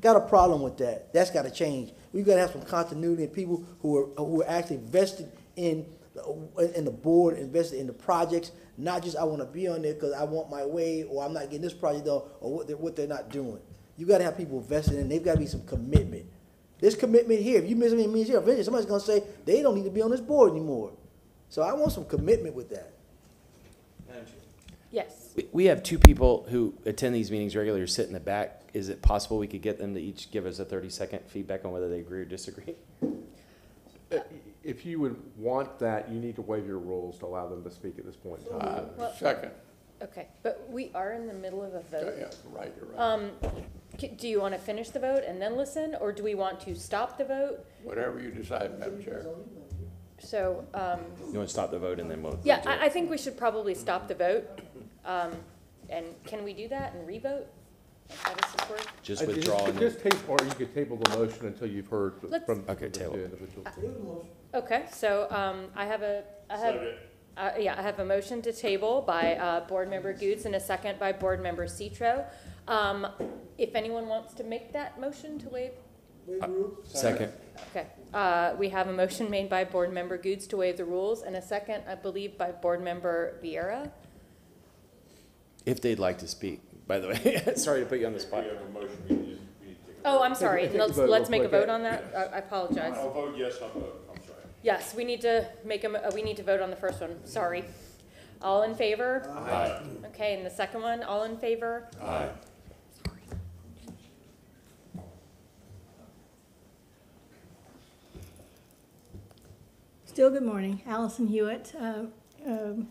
Got a problem with that. That's gotta change. We've gotta have some continuity and people who are, who are actually vested in, the- in the board, invested in the projects, not just I wanna be on there because I want my way, or I'm not getting this project done, or what they're, what they're not doing. You gotta have people vested in, they've gotta be some commitment. This commitment here, if you miss any meetings here, eventually somebody's gonna say, they don't need to be on this board anymore. So I want some commitment with that. Yes. We, we have two people who attend these meetings regularly, who sit in the back. Is it possible we could get them to each give us a thirty-second feedback on whether they agree or disagree? Uh, if you would want that, you need to waive your rules to allow them to speak at this point in time. Uh, well- Second. Okay, but we are in the middle of a vote. Yeah, right, you're right. Um, c- do you want to finish the vote and then listen, or do we want to stop the vote? Whatever you decide, Madam Chair. So, um, You want to stop the vote and then we'll. yeah. I, I think we should probably stop the vote. Um, and can we do that and revote? How does this work? Just withdraw and then. Just table, or you could table the motion until you've heard Let's- from. Okay, the table. two. Okay, so, um, I have a, I have, uh, yeah, I have a motion to table by, uh, Board Member Gudes and a second by Board Member Citro. Um, if anyone wants to make that motion to waive Second. Okay, uh, we have a motion made by Board Member Gudes to waive the rules, and a second, I believe, by Board Member Viera. If they'd like to speak, by the way. Sorry to put you on the spot. Oh, I'm sorry, take a let's, vote real let's make a vote on that, I I apologize. I'll vote yes on both, I'm sorry. Yes, we need to make a, uh, we need to vote on the first one, sorry. All in favor? Aye. Okay, and the second one, all in favor? Aye. Still good morning. Allison Hewitt. Uh, um,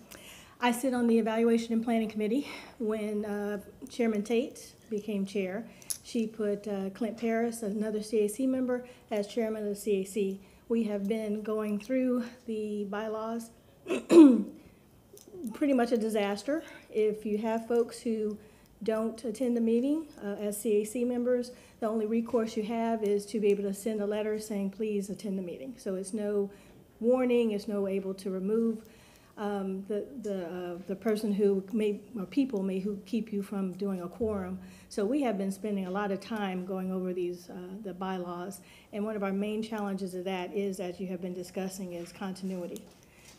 I sit on the Evaluation and Planning Committee. When uh, Chairman Tate became chair, she put uh, Clint Paris, another CAC member, as chairman of the CAC. We have been going through the bylaws. Pretty much a disaster. If you have folks who don't attend the meeting uh, as CAC members, the only recourse you have is to be able to send a letter saying, please attend the meeting. So it's no warning, it's no able to remove um, the, the, uh, the person who may, or people may who keep you from doing a quorum. So we have been spending a lot of time going over these, uh, the bylaws. And one of our main challenges of that is, as you have been discussing, is continuity.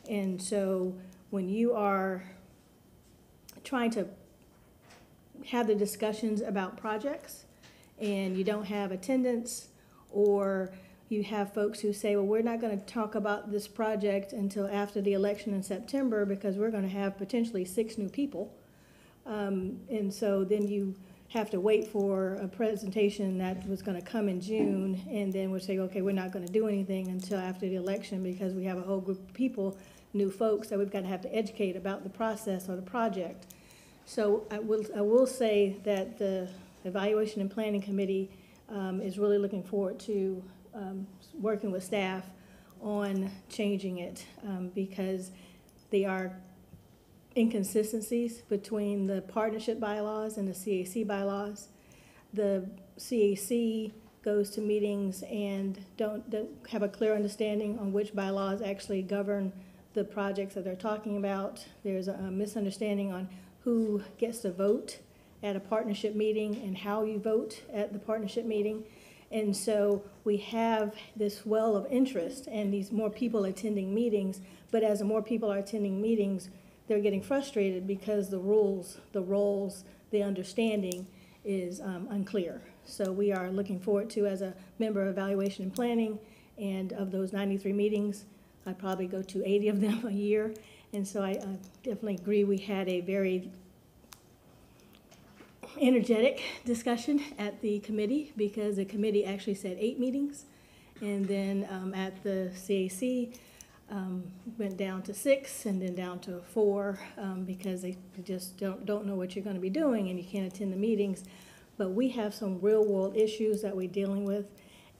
And so when you are trying to have the discussions about projects and you don't have attendance, or you have folks who say, well, we're not gonna talk about this project until after the election in September because we're gonna have potentially six new people. Um, and so then you have to wait for a presentation that was gonna come in June, and then we'll say, okay, we're not gonna do anything until after the election because we have a whole group of people, new folks, that we've gotta have to educate about the process or the project. So I will, I will say that the Evaluation and Planning Committee um, is really looking forward to um, working with staff on changing it um, because there are inconsistencies between the partnership bylaws and the CAC bylaws. the CAC goes to meetings and don't, don't have a clear understanding on which bylaws actually govern the projects that they're talking about. There's a misunderstanding on who gets to vote at a partnership meeting and how you vote at the partnership meeting. And so we have this well of interest and these more people attending meetings, but as more people are attending meetings, they're getting frustrated because the rules, the roles, the understanding is um, unclear. So we are looking forward to, as a member of Evaluation and Planning, and of those 93 meetings, I probably go to 80 of them a year. And so I uh, definitely agree, we had a very energetic discussion at the committee because the committee actually said eight meetings. And then um, at the CAC, um, went down to six and then down to four um, because they just don't, don't know what you're going to be doing and you can't attend the meetings. But we have some real world issues that we're dealing with.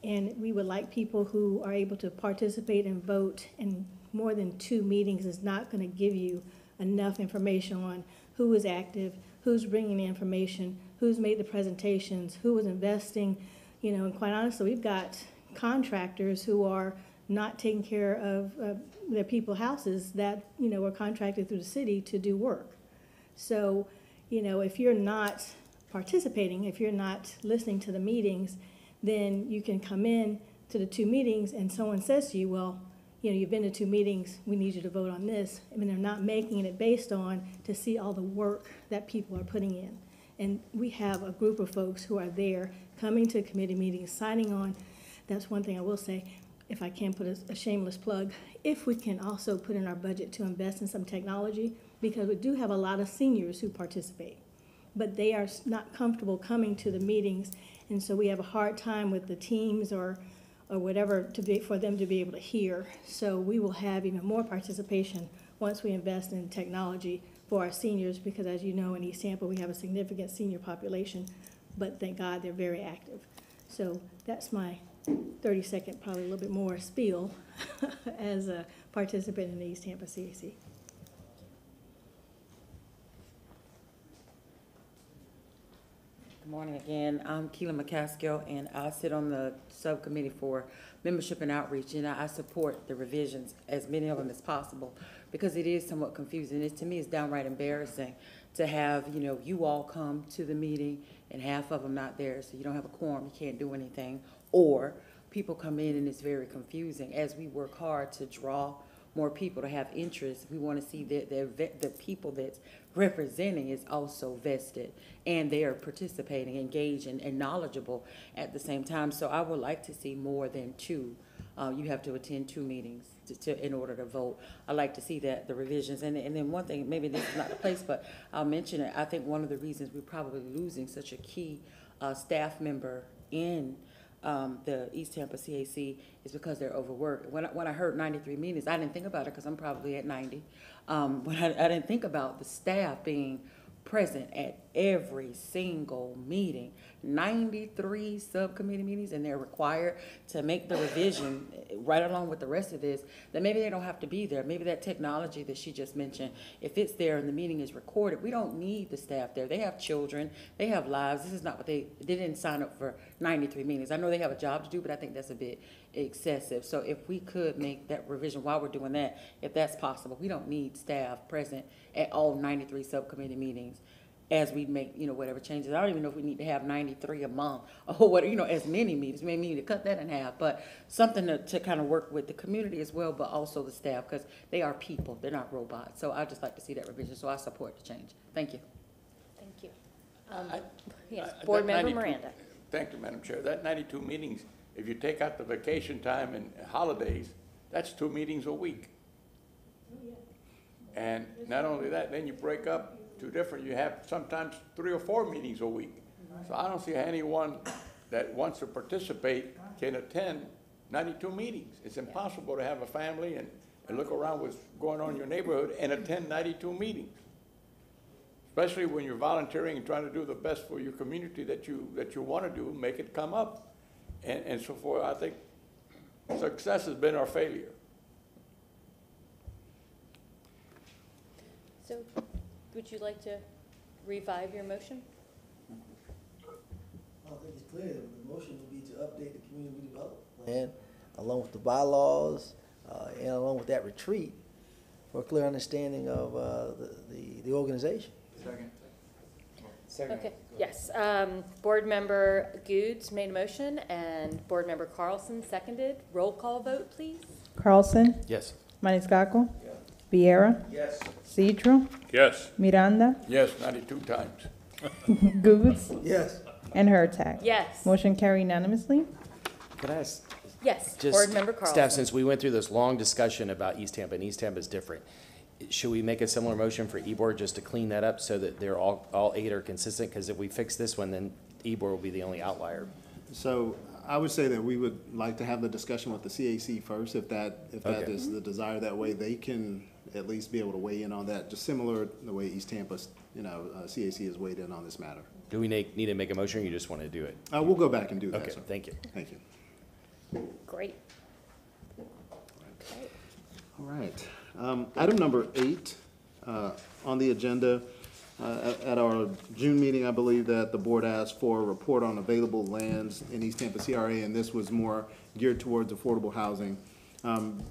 And we would like people who are able to participate and vote. And more than two meetings is not going to give you enough information on who is active, who's bringing the information, who's made the presentations, who is investing. You know, and quite honestly, we've got contractors who are not taking care of uh, their people houses that, you know, were contracted through the city to do work. So, you know, if you're not participating, if you're not listening to the meetings, then you can come in to the two meetings and someone says to you, well, you know, you've been to two meetings, we need you to vote on this. I mean, they're not making it based on to see all the work that people are putting in. And we have a group of folks who are there, coming to committee meetings, signing on. That's one thing I will say, if I can put a, a shameless plug, if we can also put in our budget to invest in some technology, because we do have a lot of seniors who participate, but they are not comfortable coming to the meetings, and so we have a hard time with the teams or, or whatever to be, for them to be able to hear. So we will have even more participation once we invest in technology for our seniors, because as you know, in East Tampa, we have a significant senior population, but thank God they're very active. So that's my 30-second, probably a little bit more spiel as a participant in the East Tampa CAC. Good morning again. I'm Keela McCaskill, and I sit on the subcommittee for membership and outreach, and I support the revisions, as many of them as possible, because it is somewhat confusing. It's, to me, it's downright embarrassing to have, you know, you all come to the meeting and half of them not there, so you don't have a quorum, you can't do anything. Or people come in and it's very confusing. As we work hard to draw more people to have interest, we want to see the, the, the people that's representing is also vested and they are participating, engaged, and, knowledgeable at the same time. So I would like to see more than two. Uh, you have to attend two meetings to, to, in order to vote. I like to see that, the revisions. And, and then one thing, maybe this is not the place, but I'll mention it. I think one of the reasons we're probably losing such a key, uh, staff member in, um, the East Tampa CAC is because they're overworked. When I, when I heard ninety-three meetings, I didn't think about it because I'm probably at ninety. Um, but I, I didn't think about the staff being present at every single meeting. Ninety-three subcommittee meetings and they're required to make the revision eh, right along with the rest of this, then maybe they don't have to be there. Maybe that technology that she just mentioned, if it's there and the meeting is recorded, we don't need the staff there. They have children, they have lives. This is not what they, they didn't sign up for ninety-three meetings. I know they have a job to do, but I think that's a bit excessive. So if we could make that revision while we're doing that, if that's possible, we don't need staff present at all ninety-three subcommittee meetings as we make, you know, whatever changes. I don't even know if we need to have ninety-three a month or what, you know, as many meetings. Maybe we need to cut that in half, but something to, to kind of work with the community as well, but also the staff, because they are people, they're not robots. So I'd just like to see that revision, so I support the change. Thank you. Thank you. Um, I- Yes, I- Board that Member 92 Miranda. Thank you, Madam Chair. That ninety-two meetings, if you take out the vacation time and holidays, that's two meetings a week. Oh, and not only that, then you break up two different, you have sometimes three or four meetings a week. So I don't see how anyone that wants to participate can attend ninety-two meetings. It's impossible to have a family and, and look around what's going on in your neighborhood and attend ninety-two meetings. Especially when you're volunteering and trying to do the best for your community that you, that you want to do, make it come up. And, and so forth, I think success has been our failure. So, would you like to revive your motion? I think it's clear, the motion would be to update the community development plan along with the bylaws, uh, and along with that retreat for a clear understanding of, uh, the, the, the organization. Second. Okay, yes. Um, Board Member Gudes made a motion and Board Member Carlson seconded. Roll call vote, please. Carlson, Yes. Maniscalco, Viera, Yes. Citro, Yes. Miranda, Yes, ninety-two times. Gudes, Yes. and Hurtak. Yes. Motion carried unanimously. Could I ask, Yes, just, Board Member Carlson. staff, since we went through this long discussion about East Tampa, and East Tampa is different, should we make a similar motion for Ybor just to clean that up so that they're all, all eight are consistent? Because if we fix this one, then Ybor will be the only outlier. So I would say that we would like to have the discussion with the CAC first, if that, if that Okay. is the desire. That way they can at least be able to weigh in on that, just similar the way East Tampa, you know, uh, CAC has weighed in on this matter. Do we need, need to make a motion, or you just want to do it? Uh, we'll go back and do that, Okay, sir. thank you. Thank you. Great. All right. Um, Item number eight uh, on the agenda, uh, at at our June meeting, I believe that the board asked for a report on available lands in East Tampa CRA, and this was more geared towards affordable housing. Um,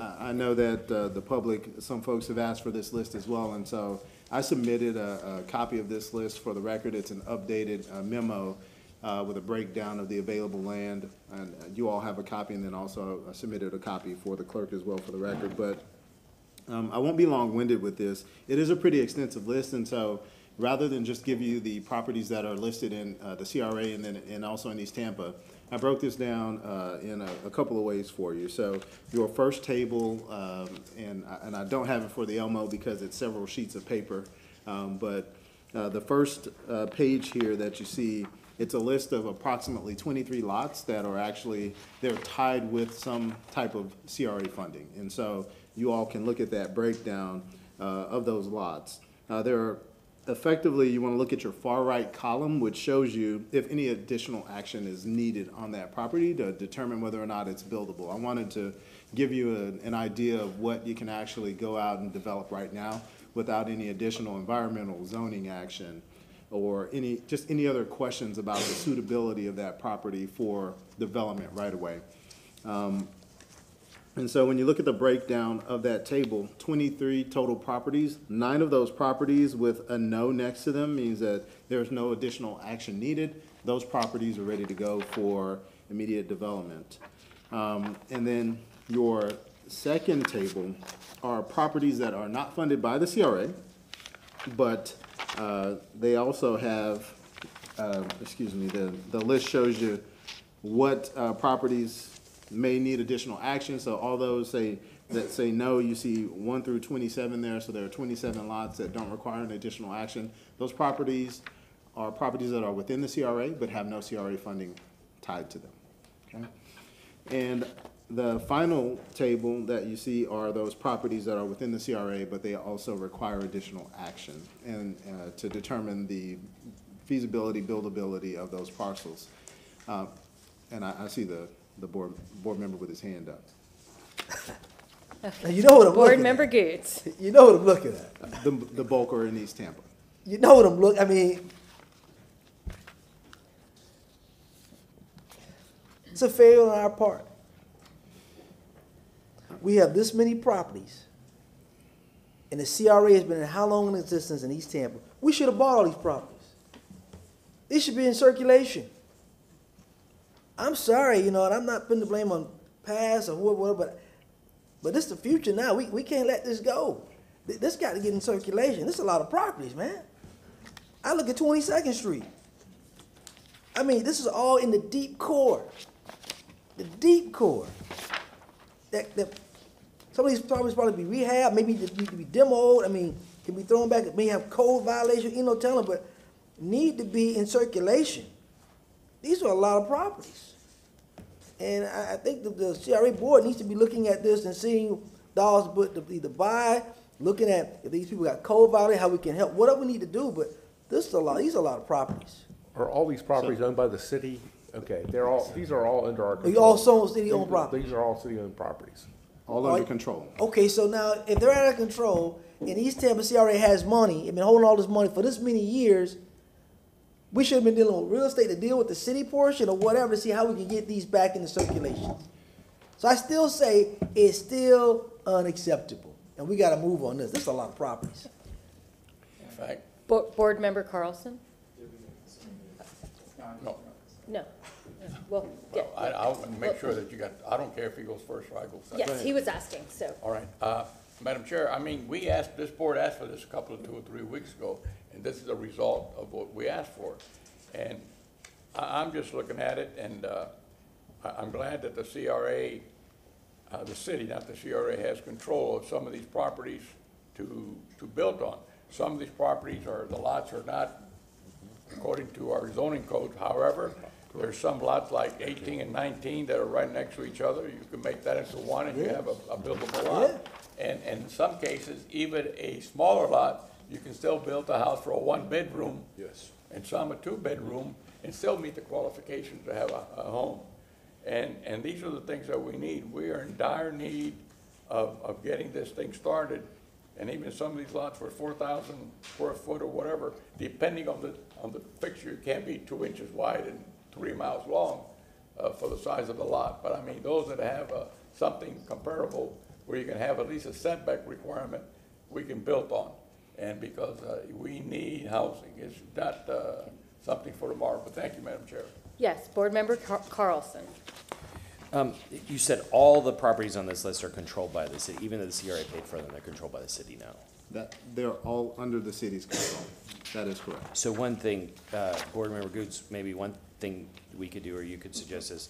I know that uh, the public, some folks have asked for this list as well, and so I submitted a a copy of this list for the record. It's an updated uh, memo uh, with a breakdown of the available land, and uh, you all have a copy, and then also I submitted a copy for the clerk as well for the record. But um, I won't be long-winded with this. It is a pretty extensive list, and so rather than just give you the properties that are listed in uh, the CRA and then, and also in East Tampa, I broke this down uh, in a, a couple of ways for you. So your first table, um, and, I- and I don't have it for the Elmo because it's several sheets of paper, um, but uh, the first uh, page here that you see, it's a list of approximately 23 lots that are actually, they're tied with some type of CRA funding. And so you all can look at that breakdown uh, of those lots. Uh, There are, effectively, you want to look at your far right column, which shows you if any additional action is needed on that property to determine whether or not it's buildable. I wanted to give you a- an idea of what you can actually go out and develop right now without any additional environmental zoning action or any, just any other questions about the suitability of that property for development right away. Um, And so when you look at the breakdown of that table, twenty-three total properties, nine of those properties with a no next to them means that there's no additional action needed. Those properties are ready to go for immediate development. Um, and then your second table are properties that are not funded by the CRA, but, uh, they also have, uh, excuse me, the, the list shows you what, uh, properties may need additional action, so all those say, that say no, you see one through twenty-seven there, so there are twenty-seven lots that don't require an additional action. Those properties are properties that are within the CRA, but have no CRA funding tied to them, okay? And the final table that you see are those properties that are within the CRA, but they also require additional action and, uh, to determine the feasibility, buildability of those parcels. Uh, And I, I see the, the board, board member with his hand up. Now, you know what I'm Board looking Member at. Gudes. You know what I'm looking at. The, the bulk are in East Tampa. You know what I'm looking. I mean, it's a failure on our part. We have this many properties, and the CRA has been in how long in existence in East Tampa? We should have bought all these properties. These should be in circulation. I'm sorry, you know, and I'm not putting the blame on past or whatever, but, but this is the future now. We, we can't let this go. This got to get in circulation. This is a lot of properties, man. I look at 22nd Street. I mean, this is all in the deep core. The deep core. That, that some of these properties probably be rehab, maybe need to be demoed. I mean, can be thrown back, It may have code violation, you know, telling, but need to be in circulation. These are a lot of properties. And I, I think the, the CRA board needs to be looking at this and seeing dollars put to either buy, looking at if these people got code violation, how we can help, whatever we need to do, but this is a lot, these are a lot of properties. Are all these properties owned by the city? Okay, they're all, these are all under our Are you control. all sold city-owned These- properties? These are all city-owned properties. All under control. Okay, so now if they're out of control and East Tampa CRA has money, and been holding all this money for this many years, We should have been dealing with real estate to deal with the city portion or whatever to see how we can get these back into circulation. So I still say it's still unacceptable, and we gotta move on this. This is a lot of properties. In fact, Bo- Board Member Carlson? no, No. Well, yeah. I, I want to make sure that you got, I don't care if he goes first or I go second. Yes, he was asking, so. All right, uh, Madam Chair, I mean, we asked, this board asked for this a couple of, two or three weeks ago, and this is a result of what we asked for. And I, I'm just looking at it, and, uh, I, I'm glad that the CRA, uh, the city, not the CRA, has control of some of these properties to, to build on. Some of these properties are, the lots are not according to our zoning code. However, there's some lots like eighteen and nineteen that are right next to each other. You can make that into one and you have a, a buildable lot. And, and in some cases, even a smaller lot, you can still build a house for a one-bedroom. Yes. And some a two-bedroom and still meet the qualifications to have a, a home. And, and these are the things that we need. We are in dire need of, of getting this thing started. And even some of these lots were four thousand square foot or whatever, depending on the, on the fixture, it can't be two inches wide and three miles long, uh, for the size of the lot. But I mean, those that have, uh, something comparable, where you can have at least a setback requirement, we can build on. And because, uh, we need housing, it's not, uh, something for tomorrow, but thank you, Madam Chair. Yes, Board Member Car- Carlson. Um, you said all the properties on this list are controlled by the city, even though the CRA paid for them, they're controlled by the city now. That, they're all under the city's control. That is correct. So one thing, uh, Board Member Gudes, maybe one thing we could do, or you could suggest is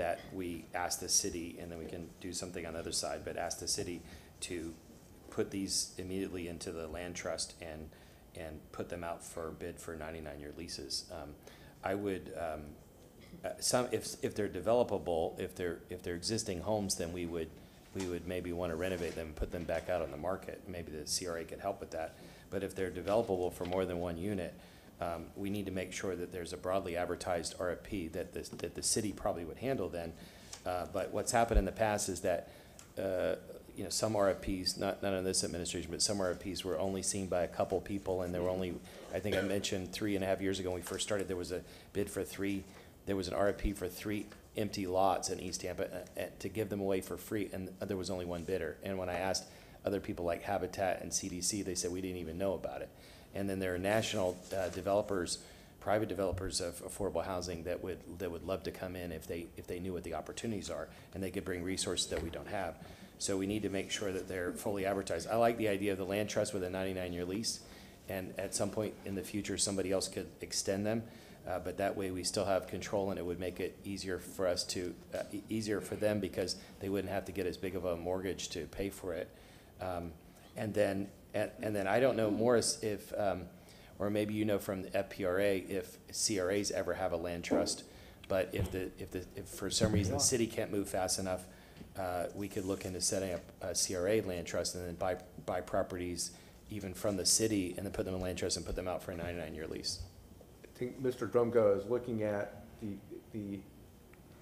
that we ask the city, and then we can do something on the other side, but ask the city to put these immediately into the land trust and, and put them out for bid for ninety-nine year leases. Um, I would, um, uh, some, if, if they're developable, if they're, if they're existing homes, then we would, we would maybe want to renovate them put them back out on the market. Maybe the CRA could help with that. But if they're developable for more than one unit, um, we need to make sure that there's a broadly advertised RFP that the, that the city probably would handle then. Uh, but what's happened in the past is that, uh, you know, some RFPs, not, not in this administration, but some RFPs were only seen by a couple people, and there were only, I think I mentioned three and a half years ago when we first started, there was a bid for three, there was an RFP for three empty lots in East Tampa, uh, uh, to give them away for free, and there was only one bidder. And when I asked other people like Habitat and CDC, they said, we didn't even know about it. And then there are national uh, developers, private developers of affordable housing that would, that would love to come in if they, if they knew what the opportunities are, and they could bring resources that we don't have. So we need to make sure that they're fully advertised. I like the idea of the land trust with a ninety-nine year lease, and at some point in the future, somebody else could extend them. Uh, but that way, we still have control, and it would make it easier for us to, uh, easier for them, because they wouldn't have to get as big of a mortgage to pay for it. Um, and then, and, and then I don't know, Morris, if, um, or maybe you know from the FPRA, if CRAs ever have a land trust. But if the, if the, if for some reason the city can't move fast enough, uh, we could look into setting up a CRA land trust and then buy, buy properties even from the city and then put them in land trust and put them out for a ninety-nine year lease. I think Mr. Drumgo is looking at the, the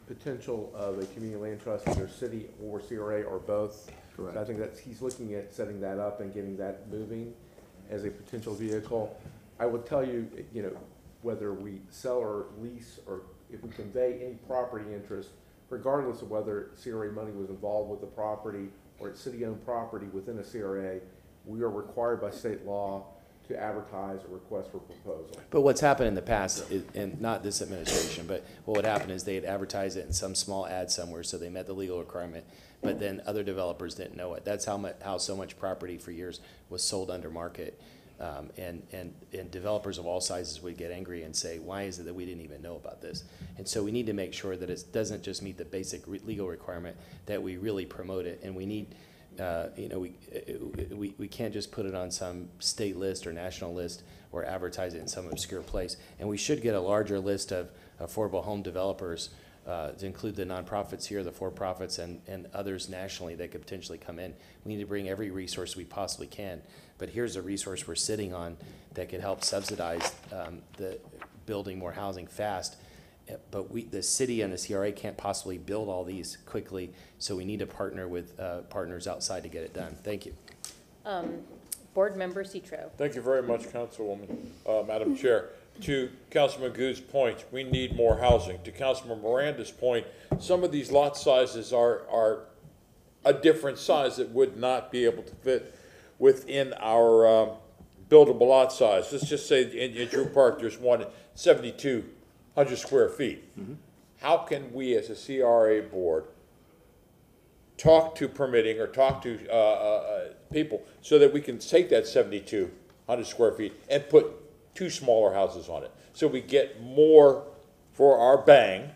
potential of a community land trust, either city or CRA or both. Correct. So I think that he's looking at setting that up and getting that moving as a potential vehicle. I will tell you, you know, whether we sell or lease or if we convey any property interest, regardless of whether CRA money was involved with the property or it's city-owned property within a CRA, we are required by state law to advertise a request for proposal. But what's happened in the past, is- and not this administration, but what would happen is they'd advertise it in some small ad somewhere, so they met the legal requirement, but then other developers didn't know it. That's how mu, how so much property for years was sold under market. Um, and, and, and developers of all sizes would get angry and say, why is it that we didn't even know about this? And so we need to make sure that it doesn't just meet the basic re- legal requirement, that we really promote it, and we need, uh, you know, we, uh, we, we can't just put it on some state list or national list or advertise it in some obscure place. And we should get a larger list of affordable home developers uh, to include the nonprofits here, the for-profits, and, and others nationally that could potentially come in. We need to bring every resource we possibly can. But here's a resource we're sitting on that could help subsidize um, the building more housing fast. Uh, But we, the city and the CRA can't possibly build all these quickly, so we need to partner with uh, partners outside to get it done. Thank you. Um, Board Member Citro. Thank you very much, Councilwoman, uh, Madam Chair. To Councilman Gudes' point, we need more housing. To Councilman Miranda's point, some of these lot sizes are, are a different size that would not be able to fit within our, um, buildable lot size. Let's just say in, in Drew Park, there's one seventy-two hundred square feet. How can we as a CRA board talk to permitting or talk to, uh, uh, uh, people so that we can take that seventy-two hundred square feet and put two smaller houses on it? So we get more for our bang.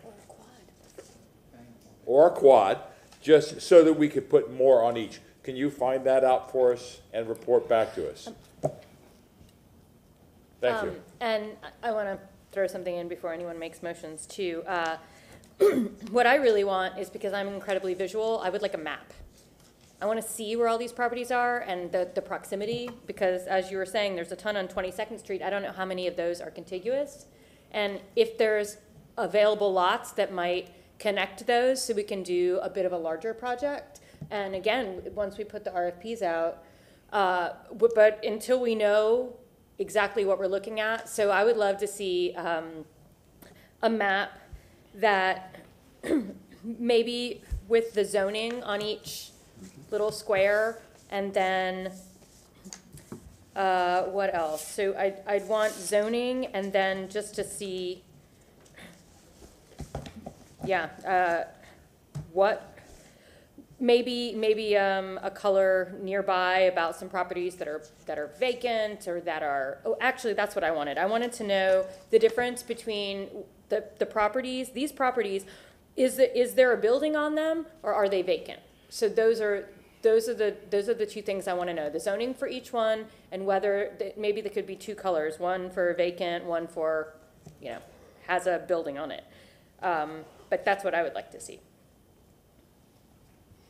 Or a quad, just so that we could put more on each. Can you find that out for us and report back to us? Thank you. Um, And I want to throw something in before anyone makes motions too. Uh, What I really want is because I'm incredibly visual, I would like a map. I want to see where all these properties are and the, the proximity, because as you were saying, there's a ton on Twenty-second Street. I don't know how many of those are contiguous. And if there's available lots that might connect those, so we can do a bit of a larger project. And again, once we put the RFPs out, uh, but until we know exactly what we're looking at, so I would love to see, um, a map that maybe with the zoning on each little square, and then, uh, what else? So I'd, I'd want zoning, and then just to see, yeah, uh, what, maybe, maybe, um, a color nearby about some properties that are, that are vacant, or that are, oh, actually, that's what I wanted. I wanted to know the difference between the, the properties, these properties, is the, is there a building on them, or are they vacant? So those are, those are the, those are the two things I wanna know, the zoning for each one, and whether, th- maybe there could be two colors, one for vacant, one for, you know, has a building on it. Um, but that's what I would like to see.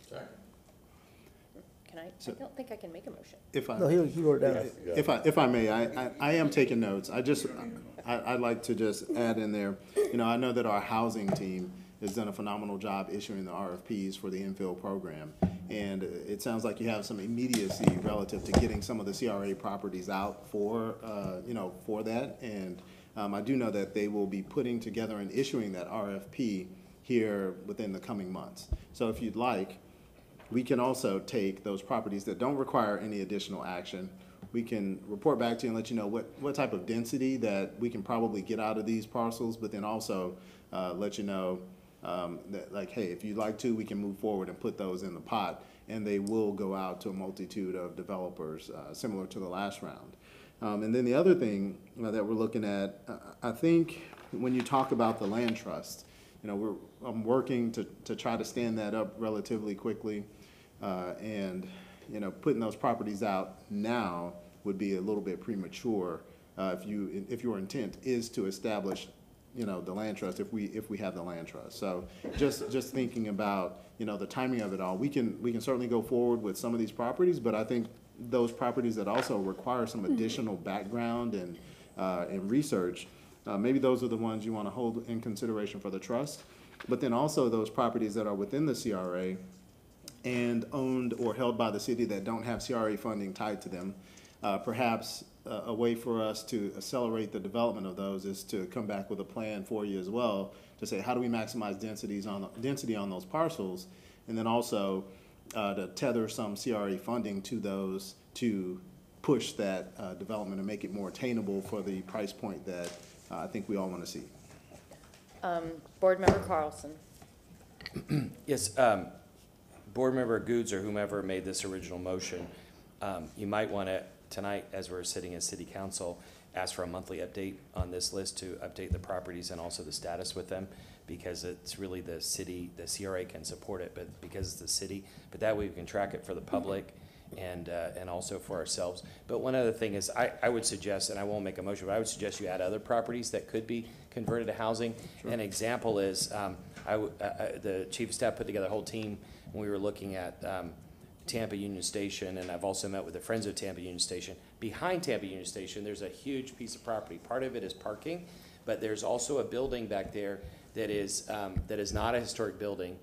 Can I, I So- don't think I can make a motion. If I. No, he- he wrote it down. If I, if I may, I, I, I am taking notes. I just, I, I'd like to just add in there, you know, I know that our housing team has done a phenomenal job issuing the RFPs for the infill program. And it sounds like you have some immediacy relative to getting some of the CRA properties out for, uh, you know, for that. And, um, I do know that they will be putting together and issuing that RFP here within the coming months. So if you'd like, we can also take those properties that don't require any additional action. We can report back to you and let you know what, what type of density that we can probably get out of these parcels, but then also, uh, let you know, um, that, like, hey, if you'd like to, we can move forward and put those in the pot. And they will go out to a multitude of developers, uh, similar to the last round. Um, and then the other thing that we're looking at, uh, I think, when you talk about the land trust, you know, we're, I'm working to, to try to stand that up relatively quickly. Uh, and, you know, putting those properties out now would be a little bit premature, uh, if you, if your intent is to establish, you know, the land trust, if we, if we have the land trust. So just, just thinking about, you know, the timing of it all, we can, we can certainly go forward with some of these properties, but I think those properties that also require some additional background and, uh, and research, uh, maybe those are the ones you want to hold in consideration for the trust. But then also those properties that are within the CRA and owned or held by the city that don't have CRA funding tied to them. Uh, perhaps a, a way for us to accelerate the development of those is to come back with a plan for you as well, to say, how do we maximize densities on, density on those parcels? And then also, uh, to tether some CRA funding to those to push that, uh, development and make it more attainable for the price point that, uh, I think we all want to see. Um, Board Member Carlson. Yes, um, Board Member Gudes or whomever made this original motion, um, you might want to, tonight, as we're sitting as city council, ask for a monthly update on this list to update the properties and also the status with them, because it's really the city, the CRA can support it, but because it's the city, but that way we can track it for the public and, uh, and also for ourselves. But one other thing is, I, I would suggest, and I won't make a motion, but I would suggest you add other properties that could be converted to housing. An example is, um, I, w- uh, uh, the chief of staff put together a whole team, and we were looking at, um, Tampa Union Station, and I've also met with the Friends of Tampa Union Station. Behind Tampa Union Station, there's a huge piece of property. Part of it is parking, but there's also a building back there that is, um, that is not a historic building.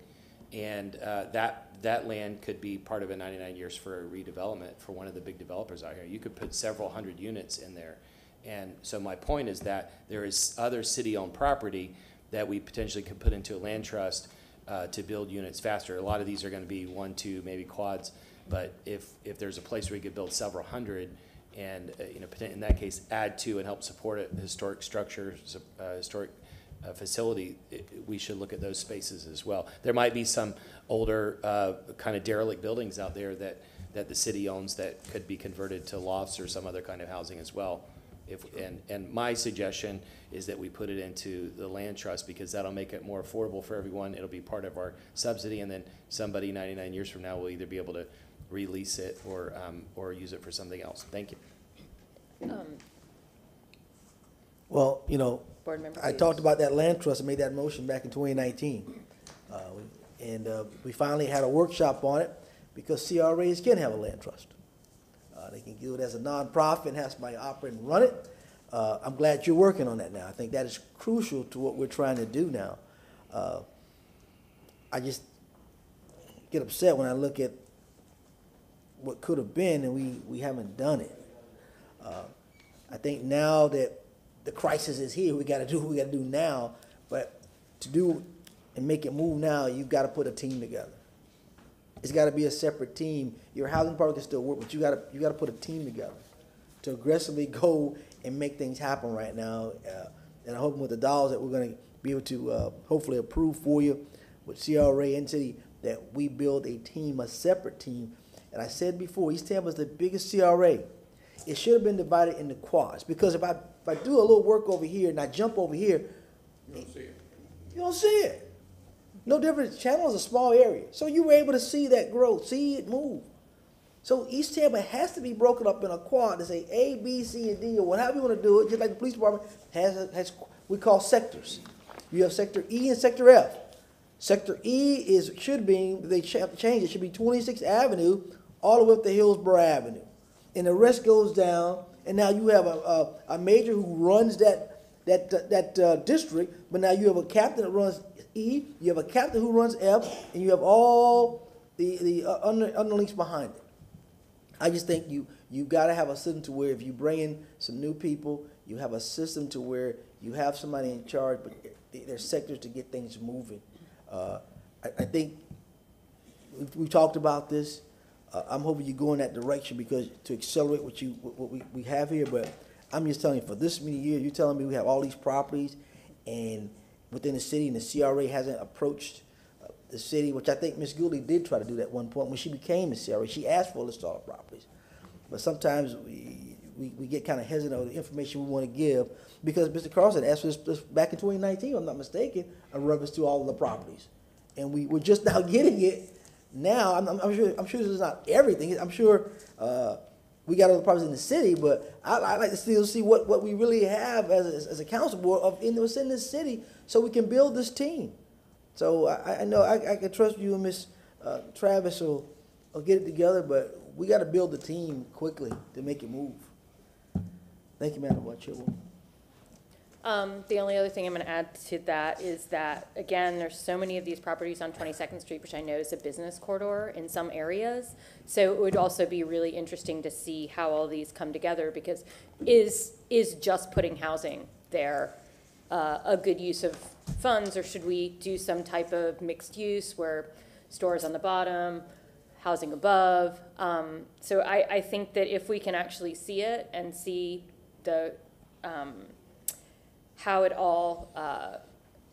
And, uh, that, that land could be part of a ninety-nine years for a redevelopment for one of the big developers out here. You could put several hundred units in there. And so my point is that there is other city-owned property that we potentially could put into a land trust uh, to build units faster. A lot of these are gonna be one, two, maybe quads. But if, if there's a place where you could build several hundred and, uh, you know, in that case, add to and help support a historic structure, uh, historic uh, facility, i- we should look at those spaces as well. There might be some older, uh, kind of derelict buildings out there that, that the city owns that could be converted to lofts or some other kind of housing as well. If, and, and my suggestion is that we put it into the land trust because that'll make it more affordable for everyone. It'll be part of our subsidy and then somebody ninety-nine years from now will either be able to release it or, um, or use it for something else. Thank you. Um, Well, you know, Board Member I Hughes. talked about that land trust and made that motion back in twenty nineteen. Uh, And uh, we finally had a workshop on it because CRAs can have a land trust. Uh, They can do it as a nonprofit and have somebody operate and run it. Uh, I'm glad you're working on that now. I think that is crucial to what we're trying to do now. Uh, I just get upset when I look at what could have been and we, we haven't done it. Uh, I think now that the crisis is here, we gotta do what we gotta do now, but to do and make it move now, you've gotta put a team together. It's gotta be a separate team. Your housing part can still work, but you gotta, you gotta put a team together to aggressively go and make things happen right now. Uh, and I'm hoping with the dollars that we're gonna be able to, uh, hopefully approve for you with CRA and city, that we build a team, a separate team. And I said before, East Tampa's the biggest CRA. It should have been divided into quads, because if I, if I do a little work over here and I jump over here, You don't see it. you don't see it. No different. Channel is a small area, so you were able to see that growth, see it move. So East Tampa has to be broken up in a quad to say A, B, C, and D, or whatever you want to do it. Just like the police department has has we call sectors. You have sector E and sector F. Sector E is should be they ch- change it should be 26th Avenue all the way up to Hillsborough Avenue, and the rest goes down. And now you have a a, a major who runs that that that uh, district, but now you have a captain that runs E, you have a captain who runs F, and you have all the the uh, under, underlinks behind it. I just think you you got to have a system to where if you bring in some new people, you have a system to where you have somebody in charge, but there's sectors to get things moving. Uh, I, I think we've, we've talked about this. Uh, I'm hoping you go in that direction because to accelerate what you what we, we have here. But I'm just telling you, for this many years, you're telling me we have all these properties, and within the city, and the CRA hasn't approached the city, which I think Ms. Gooley did try to do at one point when she became a CRA. She asked for a list of all the properties. But sometimes we, we, we get kind of hesitant on the information we want to give because Mr. Carlson asked for this, this back in 2019, if I'm not mistaken, a reference to all of the properties. And we, we're just now getting it now. I'm, I'm, sure, I'm sure this is not everything. I'm sure uh, we got other properties in the city, but I, I like to still see what, what we really have as a, as a council board of in, what's in this city so we can build this team. So I, I know I, I can trust you and Miss uh, Travis will, will get it together, but we got to build the team quickly to make it move. Thank you, Madam Vice Chairwoman. Um, the only other thing I'm gonna add to that is that, again, there's so many of these properties on Twenty-second Street, which I know is a business corridor in some areas. So it would also be really interesting to see how all these come together, because is, is just putting housing there uh, a good use of funds, or should we do some type of mixed use where stores on the bottom, housing above? Um, so I, I think that if we can actually see it and see the, um, how it all, uh,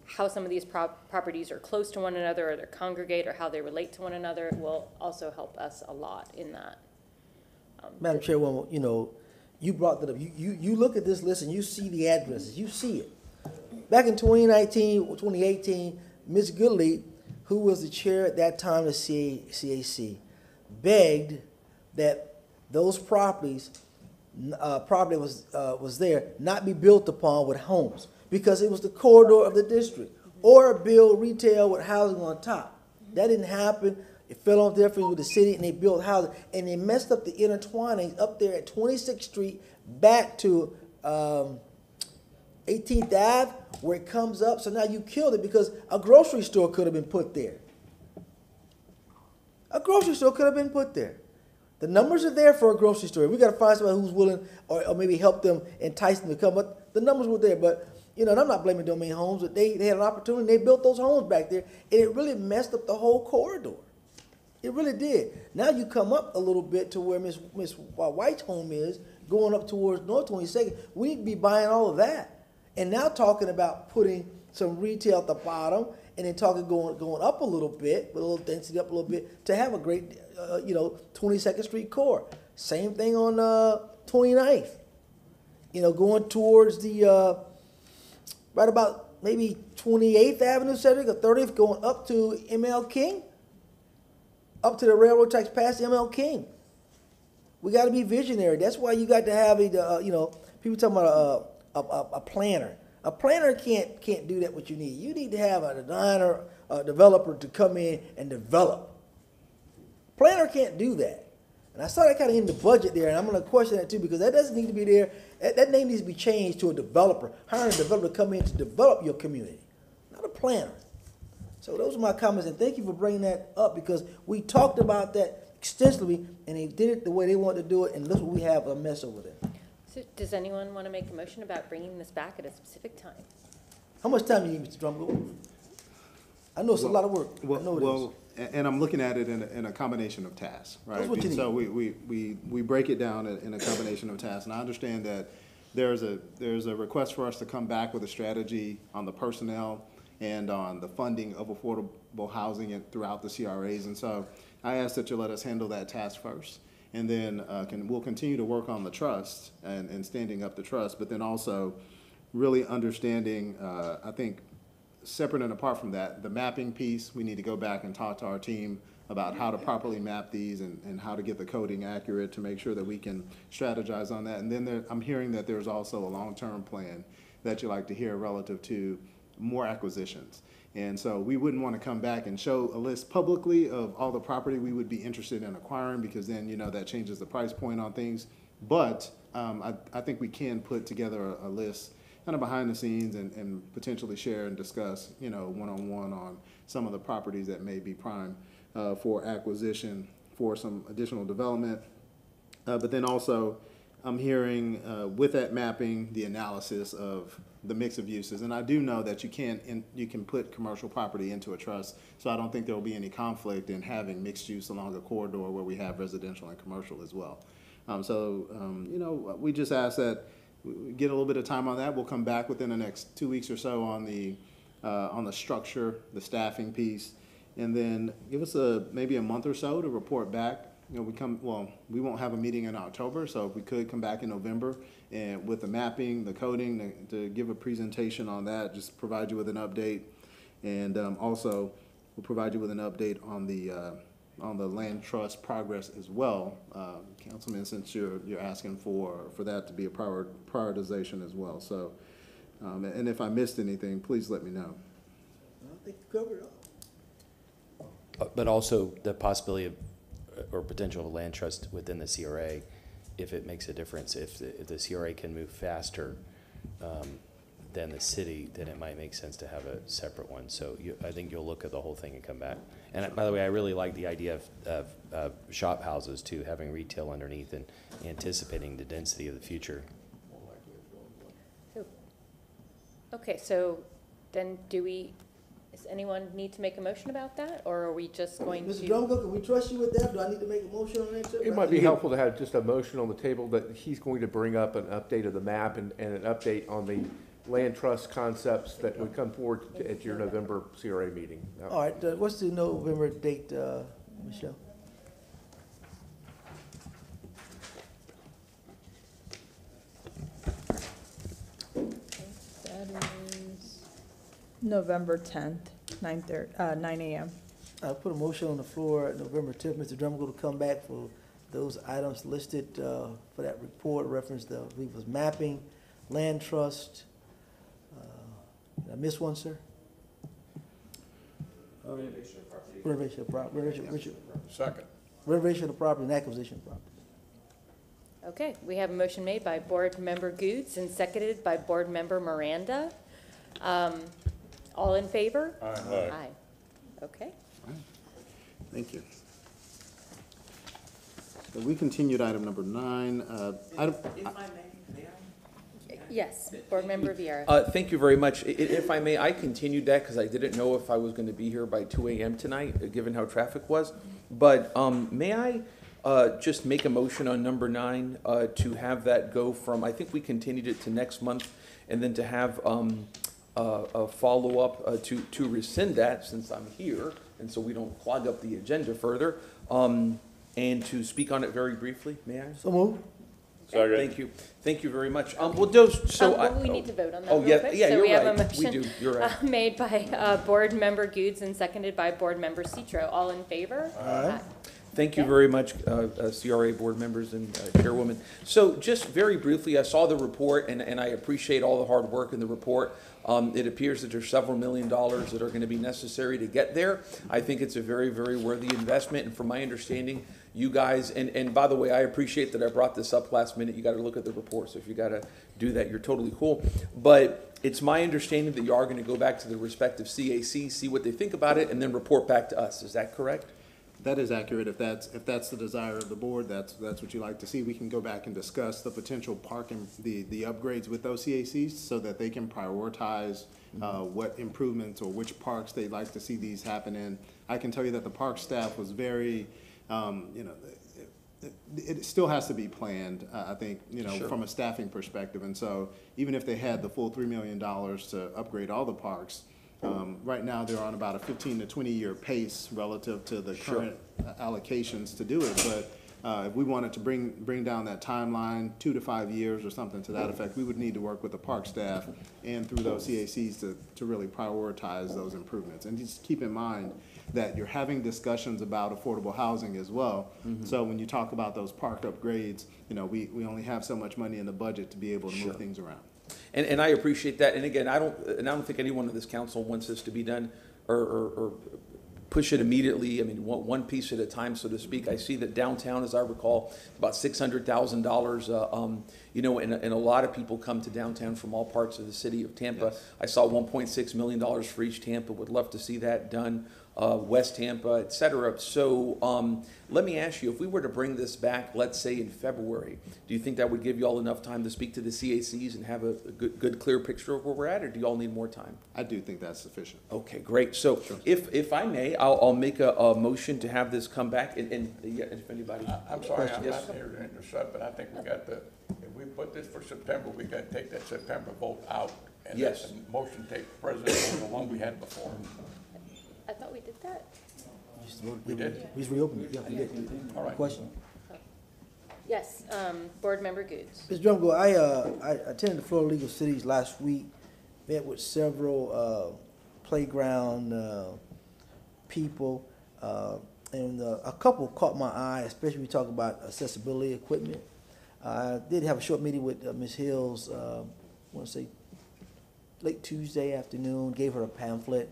how some of these prop- properties are close to one another, or they congregate, or how they relate to one another, will also help us a lot in that. Um, Madam Chairwoman, you know, you brought that up. You, you, you look at this list and you see the addresses, you see it. Back in 2019, or 2018, Ms. Goodley, who was the chair at that time of CAC, begged that those properties, uh, property was, uh, was there, not be built upon with homes, because it was the corridor of the district, or build retail with housing on top. That didn't happen. It fell on deaf ears with the city, and they built housing, and they messed up the intertwining up there at 26th Street back to um, 18th Ave, where it comes up. So now you killed it because a grocery store could have been put there. A grocery store could have been put there. The numbers are there for a grocery store. We gotta find somebody who's willing, or, or maybe help them, entice them to come, but the numbers were there, but, you know, and I'm not blaming Domain Homes, but they, they had an opportunity, they built those homes back there, and it really messed up the whole corridor. It really did. Now you come up a little bit to where Miss Miss White's home is, going up towards North Twenty Second. We need to be buying all of that, and now talking about putting some retail at the bottom, and then talking going going up a little bit, with a little density up a little bit, to have a great, uh, you know, Twenty Second Street core. Same thing on uh, 29th. You know, going towards the uh, right about maybe Twenty Eighth Avenue, Cedric, or Thirtieth, going up to ML King up to the railroad tracks past ML King. We got to be visionary. That's why you got to have a, uh, you know, people talking about a, a, a, planner. A planner can't can't do that. What you need, you need to have a designer, a developer to come in and develop. Planner can't do that. And I saw that kind of in the budget there, and I'm going to question that too because that doesn't need to be there. That, that name needs to be changed to a developer. Hiring a developer to come in to develop your community, not a planner. So those are my comments, and thank you for bringing that up because we talked about that extensively, and they did it the way they wanted to do it, and look what we have a mess over there. So does anyone want to make a motion about bringing this back at a specific time? How much time do you need, Mr. Drumgold? I know it's a lot of work. I Well, know it is. well, a- and I'm looking at it in a, in a combination of tasks, right? That's what you So we, we, we, we break it down in, in a combination of tasks, and I understand that there's a, there's a request for us to come back with a strategy on the personnel and on the funding of affordable housing and throughout the CRAs, and so I ask that you let us handle that task first. And then, uh, can, we'll continue to work on the trust and, and standing up the trust, but then also really understanding, uh, I think, separate and apart from that, the mapping piece, we need to go back and talk to our team about how to properly map these and, and how to get the coding accurate to make sure that we can strategize on that. And then there, I'm hearing that there's also a long-term plan that you like to hear relative to more acquisitions. And so we wouldn't want to come back and show a list publicly of all the property we would be interested in acquiring because then, you know, that changes the price point on things. But um, I, I think we can put together a, a list kind of behind the scenes and, and potentially share and discuss, you know, one-on-one on some of the properties that may be prime uh, for acquisition for some additional development. Uh, but then also, I'm hearing uh, with that mapping, the analysis of the mix of uses. And I do know that you can, you can put commercial property into a trust, so I don't think there will be any conflict in having mixed use along a corridor where we have residential and commercial as well. Um, so, um, you know, we just ask that we we get a little bit of time on that. We'll come back within the next two weeks or so on the, uh, on the structure, the staffing piece, and then give us a, maybe a month or so to report back. You know, we come, well, we won't have a meeting in October, so if we could come back in November and with the mapping, the coding, to, to give a presentation on that, just provide you with an update. And, um, also, we'll provide you with an update on the, uh, on the land trust progress as well. Um, Councilman, since you're, you're asking for, for that to be a prior, prioritization as well, so, um, and if I missed anything, please let me know. I think you covered it all. But- But also the possibility of, uh, or potential of a land trust within the CRA, if it makes a difference, if the, if the CRA can move faster um, than the city, then it might make sense to have a separate one. So you, I think you'll look at the whole thing and come back. And by the way, I really like the idea of, of, of shop houses too, having retail underneath and anticipating the density of the future. Okay, so then do we, does anyone need to make a motion about that, or are we just going to? Mr. Drumgold, can we trust you with that? Do I need to make a motion on that? too? It might be helpful to have just a motion on the table that he's going to bring up an update of the map and, and an update on the land trust concepts that would come forward at your November CRA meeting. All right, uh, what's the November date, uh, Michelle? That is November tenth, nine thirty, uh, nine AM. I put a motion on the floor, November tenth, Mr. Drumgold to come back for those items listed, uh, for that report, reference the, I believe was mapping, land trust. Uh, Did I miss one, sir? Renovation of property. Renovation of property, renovation, Second. renovation of property and acquisition of property. Okay, we have a motion made by Board Member Gudes and seconded by Board Member Miranda. Um, All in favor? Aye. Aye. Aye. Okay. Thank you. We continued item number nine. Uh, Item, Yes, Board Member Viera. Uh, Thank you very much. I- i- If I may, I continued that because I didn't know if I was going to be here by 2 AM tonight, uh, given how traffic was. But um, may I uh, just make a motion on number nine uh, to have that go from, I think we continued it to next month, and then to have um, a a follow-up uh, to to rescind that since I'm here, and so we don't clog up the agenda further, um, and to speak on it very briefly, may I? So move. Second. Thank you. Thank you very much. Um, Well, those, so. Um, I- well, We need to vote on that Oh, real yeah, quick. yeah, So you're we have a right. We motion, do, you're right. uh, Made by uh, Board Member Gudes and seconded by Board Member Citro. All in favor? Aye. Thank you very much, uh, uh, CRA board members and uh, chairwoman. So just very briefly, I saw the report and, and I appreciate all the hard work in the report. Um, It appears that there's several million dollars that are going to be necessary to get there. I think it's a very, very worthy investment and from my understanding, you guys, and, and by the way, I appreciate that I brought this up last minute. You got to look at the report, so if you got to do that, you're totally cool. But it's my understanding that you are going to go back to the respective CAC, see what they think about it, and then report back to us. Is that correct? That is accurate. If that's, if that's the desire of the board, that's, that's what you like to see. We can go back and discuss the potential park and the, the upgrades with OCACs so that they can prioritize uh, what improvements or which parks they'd like to see these happen in. I can tell you that the park staff was very, um, you know, it, it still has to be planned, uh, I think, you know, Sure. from a staffing perspective. And so even if they had the full three million dollars to upgrade all the parks, um, right now they're on about a fifteen to twenty year pace relative to the current uh, allocations to do it. But, uh, if we wanted to bring, bring down that timeline, two to five years or something to that effect, we would need to work with the park staff and through those CACs to, to really prioritize those improvements. And just keep in mind that you're having discussions about affordable housing as well. Mhm. So when you talk about those park upgrades, you know, we, we only have so much money in the budget to be able to move things around. And, and I appreciate that. And again, I don't, and I don't think anyone in this council wants this to be done or, or, or push it immediately. I mean, one, one piece at a time, so to speak. I see that downtown, as I recall, about six hundred thousand dollars. Uh, um, you know, and, and a lot of people come to downtown from all parts of the city of Tampa. I saw one point six million dollars for East Tampa. Would love to see that done. Uh, West Tampa, et cetera. So, um, let me ask you, if we were to bring this back, let's say in February, do you think that would give you all enough time to speak to the CACs and have a, a good, good, clear picture of where we're at, or do you all need more time? I do think that's sufficient. Okay, great. So if, if I may, I'll, I'll make a, a motion to have this come back and, and, yeah, if anybody. I'm sorry, I'm Yes. not here to interrupt, but I think we got to, if we put this for September, we got to take that September vote out. And let Yes. the motion take precedence over the one we had before. I thought we did that. We did? We just reopened it, yeah, we did. All right. Question. Yes, um, Board Member Gudes. Ms. Drumgo, I, uh, I attended the Florida League of Cities last week, met with several, uh, playground, uh, people, uh, and, uh, a couple caught my eye, especially we talk about accessibility equipment. I did have a short meeting with, uh, Ms. Hills, uh, I wanna say late Tuesday afternoon, gave her a pamphlet,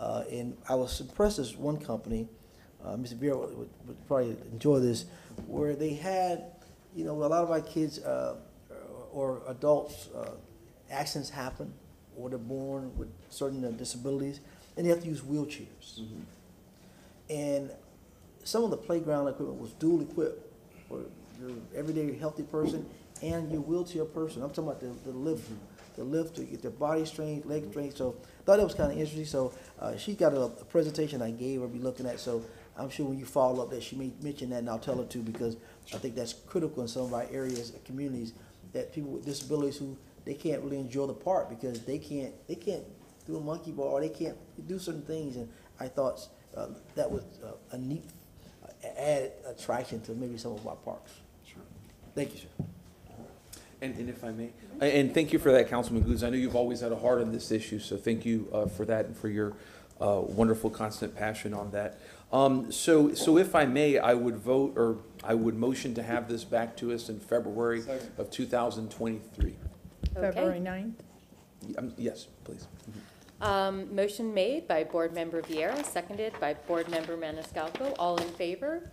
uh, and I was impressed as one company, uh, Mr. Viera would, would- would probably enjoy this, where they had, you know, a lot of our kids, uh, or adults, uh, accidents happen, or they're born with certain uh, disabilities, and they have to use wheelchairs. And some of the playground equipment was dual equipped for your everyday healthy person and your wheelchair person. I'm talking about the, the lift, the lift to get their body strength, leg strength. So thought it was kind of interesting. So uh, she got a, a presentation I gave her, to be looking at. So I'm sure when you follow up that she may mention that, and I'll tell her to because I think that's critical in some of our areas, communities, that people with disabilities who they can't really enjoy the park because they can't they can't do a monkey bar or they can't do certain things. And I thought uh, that was uh, a neat uh, added attraction to maybe some of our parks. Sure. Thank you, sir. And, and if I may, and- and thank you for that, Councilman Gudes. I know you've always had a heart on this issue, so thank you uh, for that and for your uh, wonderful constant passion on that. Um, So, so if I may, I would vote, or I would motion to have this back to us in February of 2023. February 9th. Um, Yes, please. Um, motion made by Board Member Viera, seconded by Board Member Maniscalco. All in favor?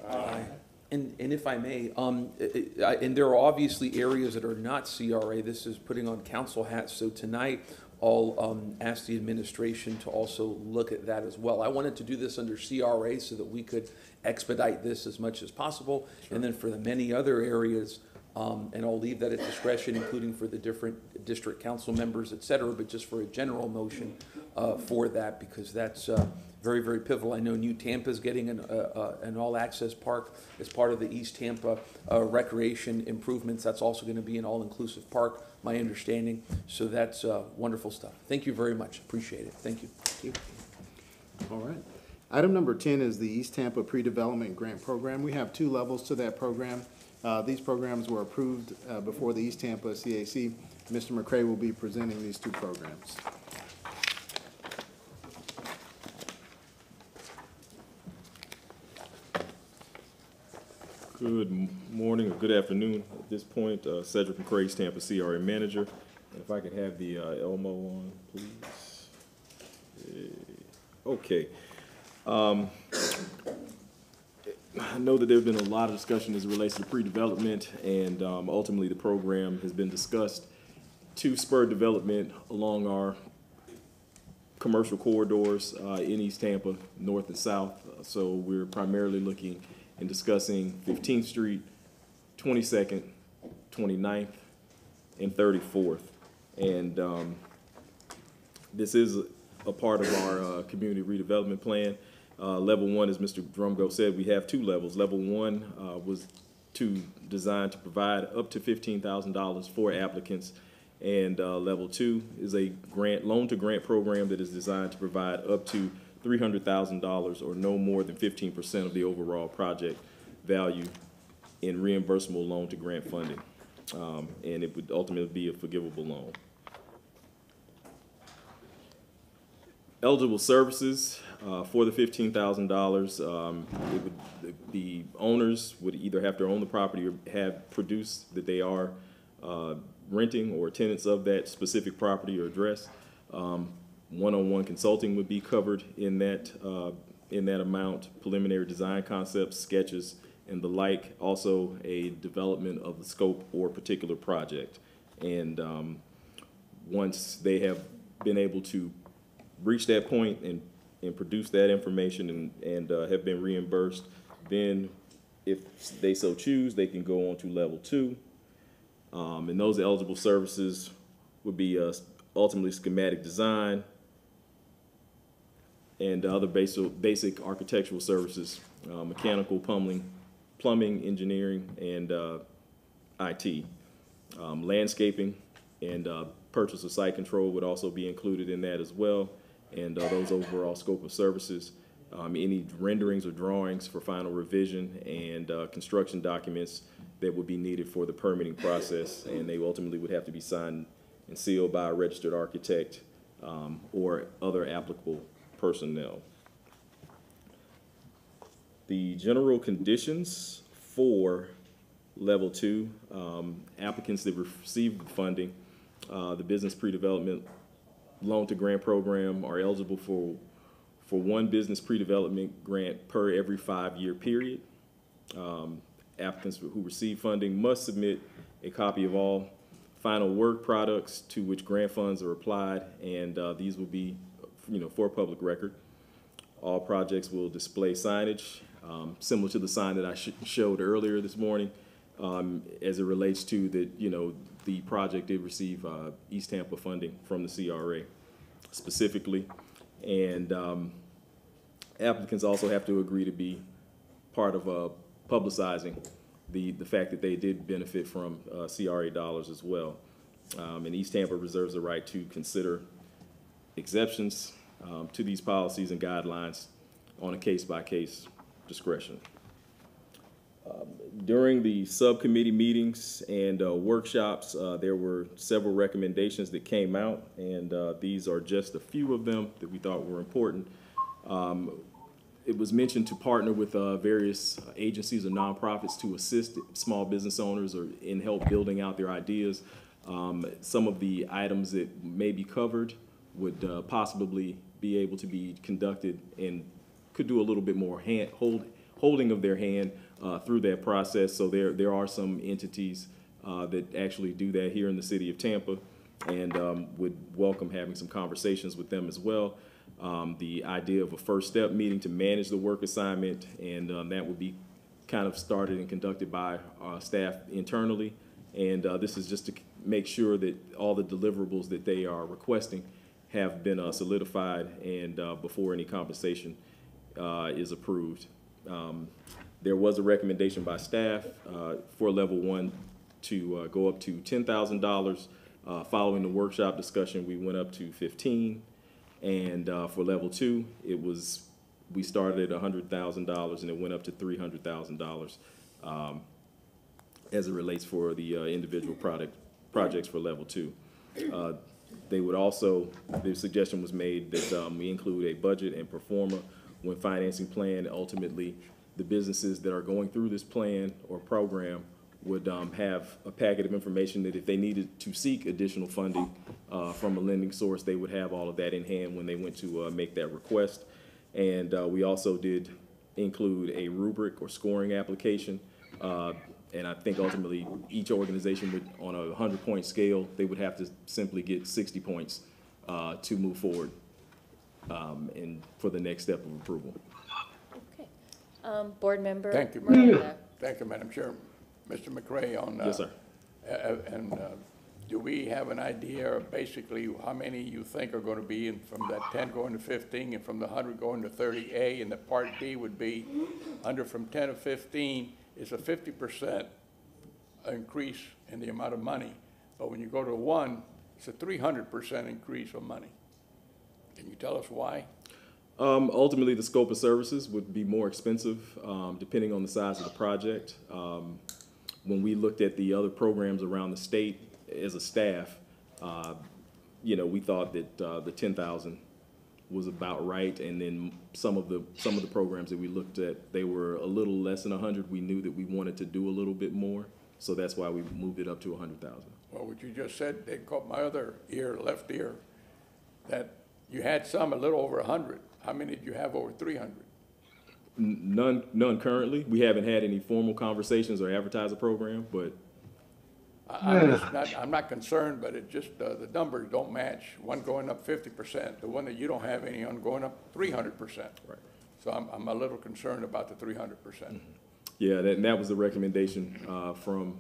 And, and if I may, um, I- I- and there are obviously areas that are not CRA, this is putting on council hats, so tonight, I'll um, ask the administration to also look at that as well. I wanted to do this under CRA so that we could expedite this as much as possible. And then for the many other areas, um, and I'll leave that at discretion, including for the different district council members, et cetera, but just for a general motion uh, for that, because that's uh, very, very pivotal. I know New Tampa is getting an, uh, uh, an all-access park as part of the East Tampa uh, recreation improvements. That's also going to be an all-inclusive park, my understanding. So that's uh, wonderful stuff. Thank you very much. Appreciate it. Thank you. Thank you. All right. Item number 10 is the East Tampa Pre-Development Grant Program. We have two levels to that program. Uh, These programs were approved uh, before the East Tampa CAC. Mr. McCray will be presenting these two programs. Good morning or good afternoon. At this point, uh, Cedric McCray, Tampa CRA Manager. And If I could have the uh, Elmo on, please. Okay. Um, I know that there's been a lot of discussion as it relates to pre-development, and um, ultimately, the program has been discussed to spur development along our commercial corridors uh, in East Tampa, north and south. Uh, So we're primarily looking and discussing 15th Street, 22nd, 29th, and 34th. And um, this is a part of our uh, community redevelopment plan. Uh, Level one, as Mr. Drumgo said, we have two levels. Level one uh, was to, designed to provide up to $15,000 for applicants. And uh, level two is a grant, loan-to-grant program that is designed to provide up to $300,000 or no more than 15% of the overall project value in reimbursable loan-to-grant funding. Um, And it would ultimately be a forgivable loan. Eligible services, uh, for the fifteen thousand dollars, um, it would, the owners would either have to own the property or have produced that they are, uh, renting or tenants of that specific property or address. Um, one-on-one consulting would be covered in that, uh, in that amount, preliminary design concepts, sketches, and the like. Also, a development of the scope or particular project. And, um, once they have been able to reach that point and, and produce that information and, and uh, have been reimbursed, then if they so choose, they can go on to level two. Um, and those eligible services would be uh, ultimately schematic design and other basic, basic architectural services, uh, mechanical, plumbing, plumbing, engineering, and uh, IT. Um, landscaping and uh, purchase of site control would also be included in that as well. And uh, those overall scope of services, um, any renderings or drawings for final revision and uh, construction documents that would be needed for the permitting process. And they ultimately would have to be signed and sealed by a registered architect um, or other applicable personnel. The general conditions for level two, um, applicants that receive funding, uh, the business pre-development loan to grant program are eligible for, for one business pre-development grant per every five-year period. Um, applicants who receive funding must submit a copy of all final work products to which grant funds are applied, and, uh, these will be, you know, for public record. All projects will display signage, um, similar to the sign that I sh- showed earlier this morning, um, as it relates to that, you know, the project did receive, uh, East Tampa funding from the CRA specifically. And, um, applicants also have to agree to be part of, uh, publicizing the, the fact that they did benefit from, uh, CRA dollars as well. Um, and East Tampa reserves the right to consider exceptions, um, to these policies and guidelines on a case-by-case discretion. Um, During the subcommittee meetings and uh, workshops, uh, there were several recommendations that came out, and uh, these are just a few of them that we thought were important. Um, It was mentioned to partner with uh, various agencies or nonprofits to assist small business owners or in help building out their ideas. Um, Some of the items that may be covered would uh, possibly be able to be conducted and could do a little bit more hand, hold, holding of their hand uh, through that process. So there, there are some entities uh, that actually do that here in the city of Tampa. and um, would welcome having some conversations with them as well. Um, The idea of a first step meeting to manage the work assignment, and um, that would be kind of started and conducted by uh, staff internally. And uh, this is just to make sure that all the deliverables that they are requesting have been uh, solidified and uh, before any compensation uh, is approved. Um, There was a recommendation by staff uh, for level one to uh, go up to ten thousand dollars. Uh, Following the workshop discussion, we went up to fifteen. And for level two, it was, we started at hundred thousand dollars and it went up to three hundred thousand dollars um, as it relates for the individual product, projects for level two. Uh, They would also, the suggestion was made that um, we include a budget and pro forma when financing plan. Ultimately, the businesses that are going through this plan or program would um, have a packet of information that if they needed to seek additional funding uh, from a lending source, they would have all of that in hand when they went to uh, make that request. And uh, we also did include a rubric or scoring application. And I think ultimately, each organization would, on a hundred-point scale, they would have to simply get sixty points uh, to move forward um, and for the next step of approval. Okay. Um, Board Member Thank you, Miranda. Madam. Thank you, Madam Chair. Mr. McCray, on. uh, Yes, sir. uh, uh, And uh, do we have an idea of basically how many you think are going to be in from that 10 going to 15 and from the 100 going to 30A? And the Part B would be under from 10 to 15 is a 50% increase in the amount of money. But when you go to one, it's a 300% increase of money. Can you tell us why? Um, ultimately, the scope of services would be more expensive, um, depending on the size of the project. Um, when we looked at the other programs around the state as a staff, uh, you know, we thought that, uh, the ten thousand was about right. And then some of the, some of the programs that we looked at, they were a little less than hundred. We knew that we wanted to do a little bit more. So that's why we moved it up to hundred thousand. Well, what you just said, they caught my other ear, left ear, that you had some a little over 100. How many did you have over 300? None, none currently. We haven't had any formal conversations or advertise a program, but I- I'm just not, I'm not concerned, but it just, uh, the numbers don't match. One going up 50%, the one that you don't have any on going up 300%. Right. So I'm, I'm a little concerned about the 300%. Yeah, that, and that was the recommendation uh, from,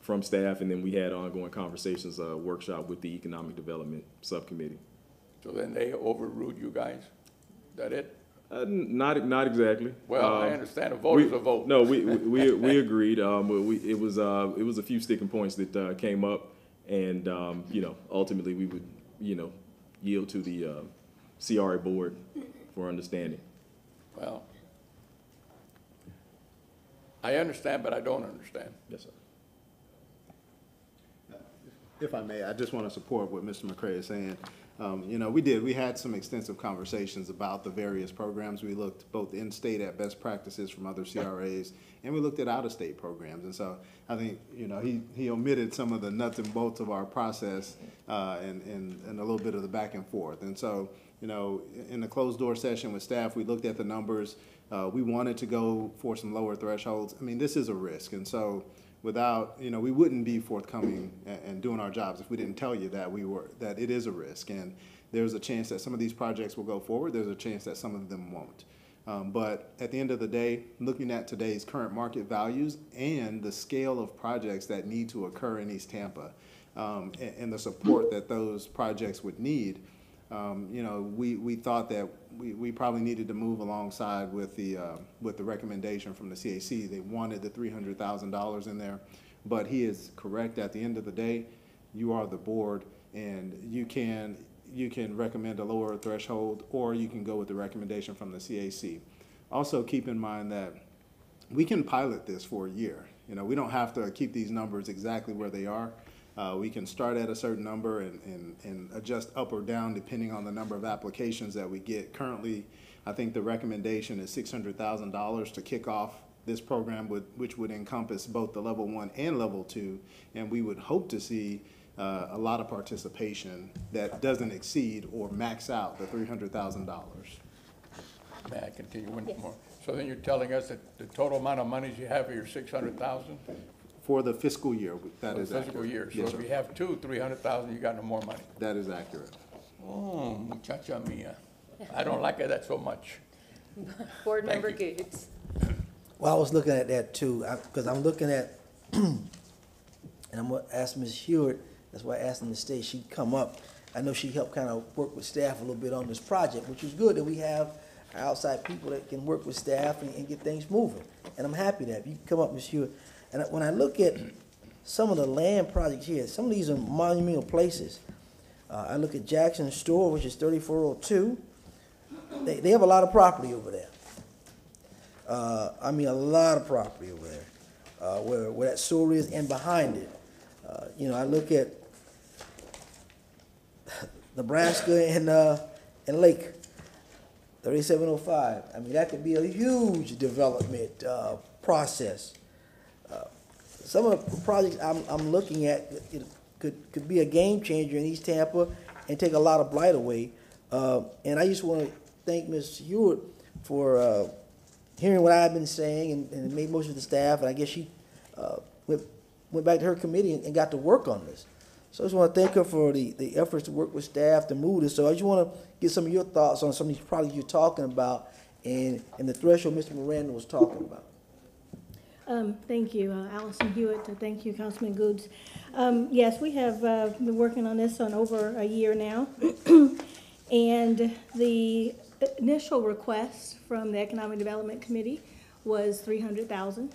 from staff, and then we had ongoing conversations, uh, workshop with the Economic Development Subcommittee. So then they overruled you guys? That it? Uh, Not, not exactly. Well, I Um, understand a vote is a vote. No, we, we, we we agreed, um, we- we, it was, uh, it was a few sticking points that uh, came up, and, um, you know, ultimately, we would, you know, yield to the uh, CRA board for understanding. Well, I understand, but I don't understand. Yes, sir. If I may, I just want to support what Mr. McCray is saying. Um, you know, we did, we had some extensive conversations about the various programs. We looked both in-state at best practices from other CRAs, and we looked at out-of-state programs. And so I think, you know, he, he omitted some of the nuts and bolts of our process, uh, and, and, and a little bit of the back and forth. And so, you know, in the closed-door session with staff, we looked at the numbers. Uh, we wanted to go for some lower thresholds. I mean, this is a risk, and so, without, you know, we wouldn't be forthcoming and, and doing our jobs if we didn't tell you that we were, that it is a risk. And there's a chance that some of these projects will go forward, there's a chance that some of them won't. Um, but at the end of the day, looking at today's current market values and the scale of projects that need to occur in East Tampa, um, and, and the support that those projects would need, um, you know, we, we thought that we, we probably needed to move alongside with the, uh, with the recommendation from the CAC. They wanted the three hundred thousand dollars in there, but he is correct, at the end of the day, you are the board, and you can, you can recommend a lower threshold, or you can go with the recommendation from the CAC. Also, keep in mind that we can pilot this for a year. You know, we don't have to keep these numbers exactly where they are. Uh, we can start at a certain number and, and, and adjust up or down depending on the number of applications that we get. Currently, I think the recommendation is six hundred thousand dollars to kick off this program, would, which would encompass both the level one and level two. And we would hope to see uh, a lot of participation that doesn't exceed or max out the three hundred thousand dollars. May I continue one more? So then you're telling us that the total amount of monies you have here is 600,000? For the fiscal year, That is For is the fiscal year. So Yes, if sir. you have two, three hundred thousand, you got no more money. That is accurate. Oh, muchacha mia. I don't like it that so much. Board Thank Member Gudes. Well, I was looking at that too, because I'm looking at, and I'm gonna ask Ms. Hewitt, that's why I asked him to stay, she'd come up. I know she helped kind of work with staff a little bit on this project, which is good that we have outside people that can work with staff and, and get things moving. And I'm happy that, you can come up, Ms. Hewitt. And when I look at some of the land projects here, some of these are monumental places. Uh, I look at Jackson Store, which is thirty-four oh two. They, they have a lot of property over there. Uh, I mean, a lot of property over there, uh, where, where that sewer is and behind it. Uh, you know, I look at Nebraska and, uh, and Lake, thirty-seven oh five. I mean, that could be a huge development, uh, process. Some of the projects I'm, I'm looking at, could, could be a game changer in East Tampa and take a lot of blight away. Uh, and I just wanna thank Ms. Hewitt for, uh, hearing what I've been saying and, and made most of the staff, and I guess she, uh, went, went back to her committee and, and got to work on this. So I just wanna thank her for the, the efforts to work with staff to move this, so I just wanna get some of your thoughts on some of these projects you're talking about and, and the threshold Mr. Miranda was talking about. Um, Thank you, uh, Allison Hewitt, Uh, thank you, Councilman Gudes. Um, Yes, we have uh, been working on this on over a year now. And the initial request from the Economic Development Committee was three hundred thousand.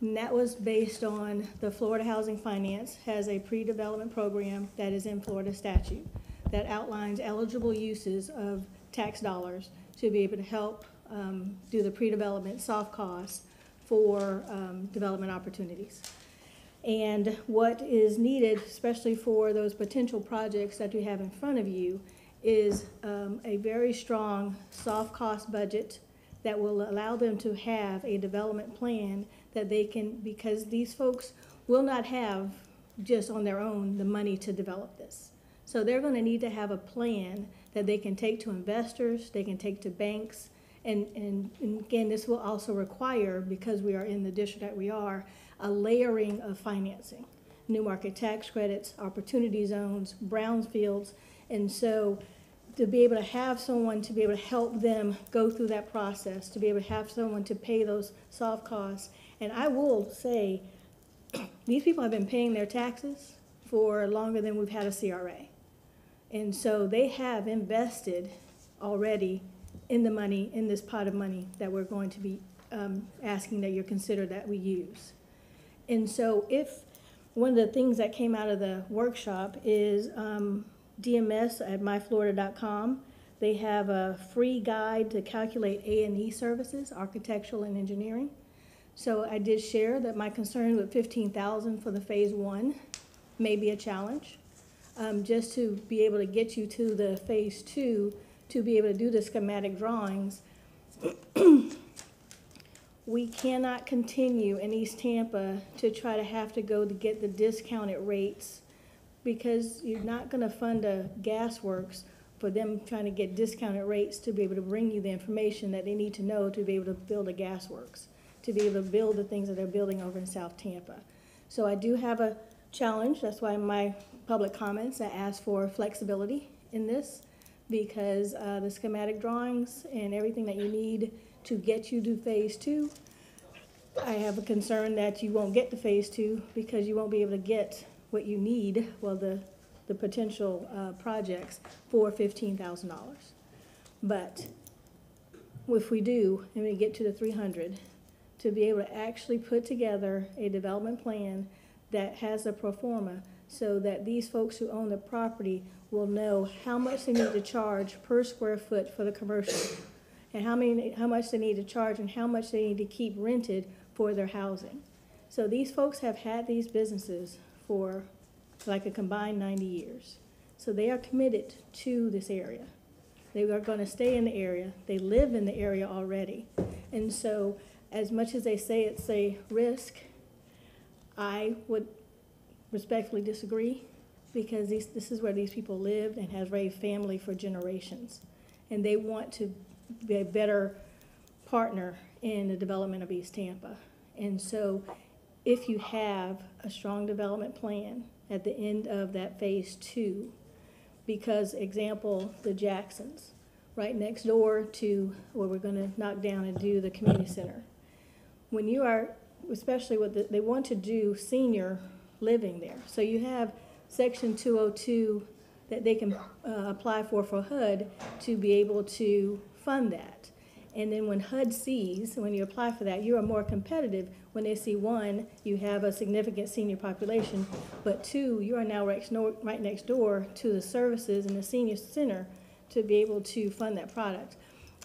And that was based on the Florida Housing Finance has a pre-development program that is in Florida statute that outlines eligible uses of tax dollars to be able to help um, do the pre-development soft costs for um, development opportunities. And what is needed, especially for those potential projects that you have in front of you, is um, a very strong soft cost budget that will allow them to have a development plan that they can, because these folks will not have just on their own the money to develop this. So they're gonna need to have a plan that they can take to investors, they can take to banks, and, and, and again, this will also require, because we are in the district that we are, a layering of financing. New market tax credits, opportunity zones, brownfields, and so to be able to have someone to be able to help them go through that process, to be able to have someone to pay those soft costs. And I will say, these people have been paying their taxes for longer than we've had a CRA. And so they have invested already in the money, in this pot of money that we're going to be um, asking that you consider that we use. And so if, one of the things that came out of the workshop is um, DMS at myflorida.com. They have a free guide to calculate A and E services, architectural and engineering. So I did share that my concern with fifteen thousand for the phase one may be a challenge. Um, just to be able to get you to the phase two, to be able to do the schematic drawings. We cannot continue in East Tampa to try to have to go to get the discounted rates because you're not gonna fund a gas works for them trying to get discounted rates to be able to bring you the information that they need to know to be able to build a gas works, to be able to build the things that they're building over in South Tampa. So I do have a challenge, that's why my public comments, I asked for flexibility in this, because, uh, the schematic drawings and everything that you need to get you to phase two, I have a concern that you won't get to phase two because you won't be able to get what you need, well, the, the potential, uh, projects for fifteen thousand dollars. But if we do, and we get to the three hundred, to be able to actually put together a development plan that has a pro forma, so that these folks who own the property will know how much they need to charge per square foot for the commercial, and how many, how much they need to charge and how much they need to keep rented for their housing. So these folks have had these businesses for like a combined ninety years. So they are committed to this area. They are gonna stay in the area. They live in the area already. And so as much as they say it's a risk, I would respectfully disagree because these, this is where these people lived and has raised family for generations. And they want to be a better partner in the development of East Tampa. And so if you have a strong development plan at the end of that phase two. Because example, the Jacksons, right next door to where we're gonna knock down and do the community center. When you are, especially what the- they want to do senior living there. So you have section two oh two that they can, uh, apply for for HUD to be able to fund that. And then when HUD sees, when you apply for that, you are more competitive when they see, one, you have a significant senior population, but two, you are now right, right next door to the services and the senior center to be able to fund that product.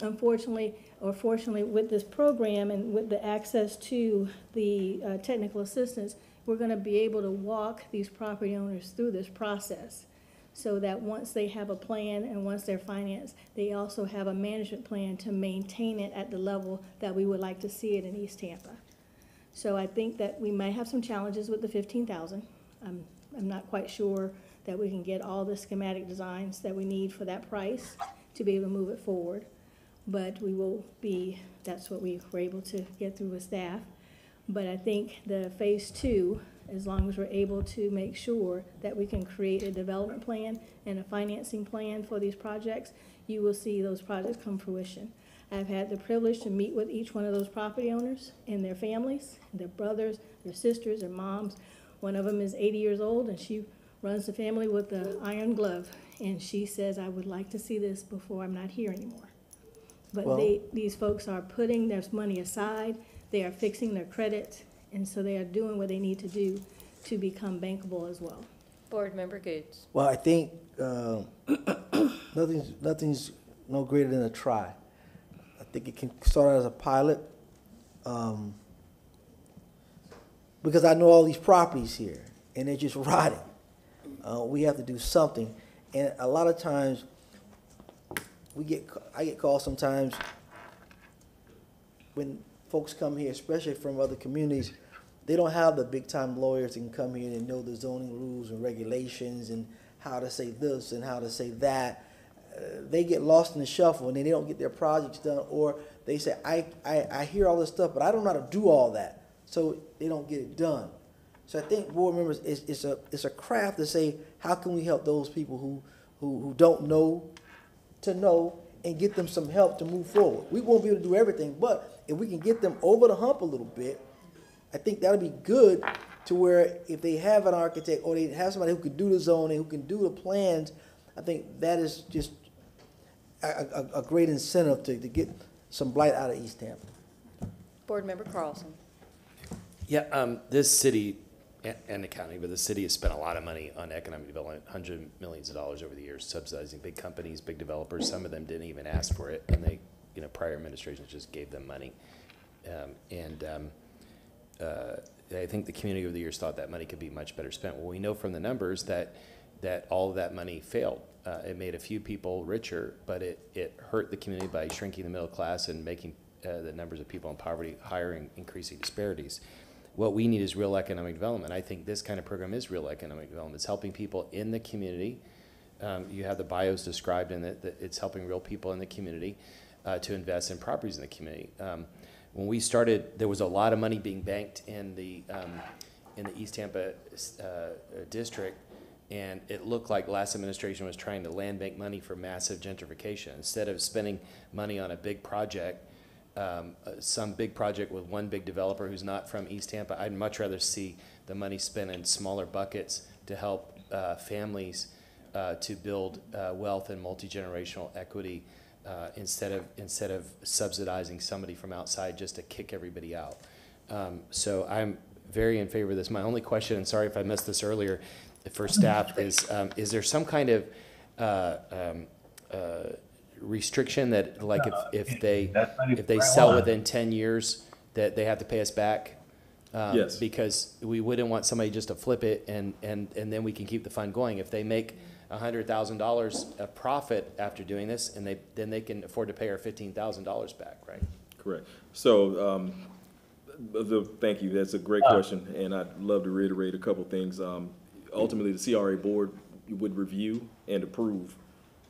Unfortunately, or fortunately, with this program and with the access to the uh, technical assistance, we're gonna be able to walk these property owners through this process so that once they have a plan and once they're financed, they also have a management plan to maintain it at the level that we would like to see it in East Tampa. So I think that we may have some challenges with the fifteen thousand. I'm, I'm not quite sure that we can get all the schematic designs that we need for that price to be able to move it forward. But we will be, that's what we were able to get through with staff. But I think the phase two, as long as we're able to make sure that we can create a development plan and a financing plan for these projects, you will see those projects come fruition. I've had the privilege to meet with each one of those property owners and their families, their brothers, their sisters, their moms. One of them is eighty years old and she runs the family with the iron glove. And she says, I would like to see this before I'm not here anymore. But Well- they, these folks are putting their money aside, they are fixing their credit, and so they are doing what they need to do to become bankable as well. Board Member Gudes. Well, I think, uh, nothing's, nothing's no greater than a try. I think it can start out as a pilot. um, Because I know all these properties here, and they're just rotting. Uh, we have to do something, and a lot of times, we get, I get calls sometimes when folks come here, especially from other communities, they don't have the big-time lawyers that can come here and know the zoning rules and regulations and how to say this and how to say that. Uh, They get lost in the shuffle and then they don't get their projects done, or they say, I, I, I hear all this stuff, but I don't know how to do all that, so they don't get it done. So I think board members, it's, it's a, it's a craft to say, how can we help those people who, who, who don't know to know and get them some help to move forward. We won't be able to do everything, but if we can get them over the hump a little bit, I think that'll be good to where if they have an architect or they have somebody who can do the zoning, who can do the plans, I think that is just a, a, a great incentive to, to get some blight out of East Tampa. Board Member Carlson. Yeah, um, this city a- and the county, but the city has spent a lot of money on economic development, hundred millions of dollars over the years subsidizing big companies, big developers. Some of them didn't even ask for it, and they, you know, prior administrations just gave them money. Um, and, um, uh, I think the community over the years thought that money could be much better spent. Well, we know from the numbers that, that all of that money failed. Uh, it made a few people richer, but it, it hurt the community by shrinking the middle class and making, uh, the numbers of people in poverty higher and increasing disparities. What we need is real economic development. I think this kind of program is real economic development. It's helping people in the community. Um, you have the bios described in it, that it's helping real people in the community, uh, to invest in properties in the community. Um, when we started, there was a lot of money being banked in the, um, in the East Tampa, uh, district. And it looked like last administration was trying to land bank money for massive gentrification. Instead of spending money on a big project, um, uh, some big project with one big developer who's not from East Tampa, I'd much rather see the money spent in smaller buckets to help, uh, families, uh, to build, uh, wealth and multi-generational equity, uh, instead of, instead of subsidizing somebody from outside just to kick everybody out. Um, so I'm very in favor of this. My only question, and sorry if I missed this earlier, for staff is, um, is there some kind of, uh, um, uh, restriction that, like, if, if they, if they sell within ten years, that they have to pay us back? Um, Yes. Because we wouldn't want somebody just to flip it and, and, and then we can keep the fund going. If they make a hundred thousand dollars a profit after doing this, and they, then they can afford to pay our fifteen thousand dollars back, right? Correct. So, um, the, thank you, that's a great question, and I'd love to reiterate a couple things. Um, ultimately, the CRA board would review and approve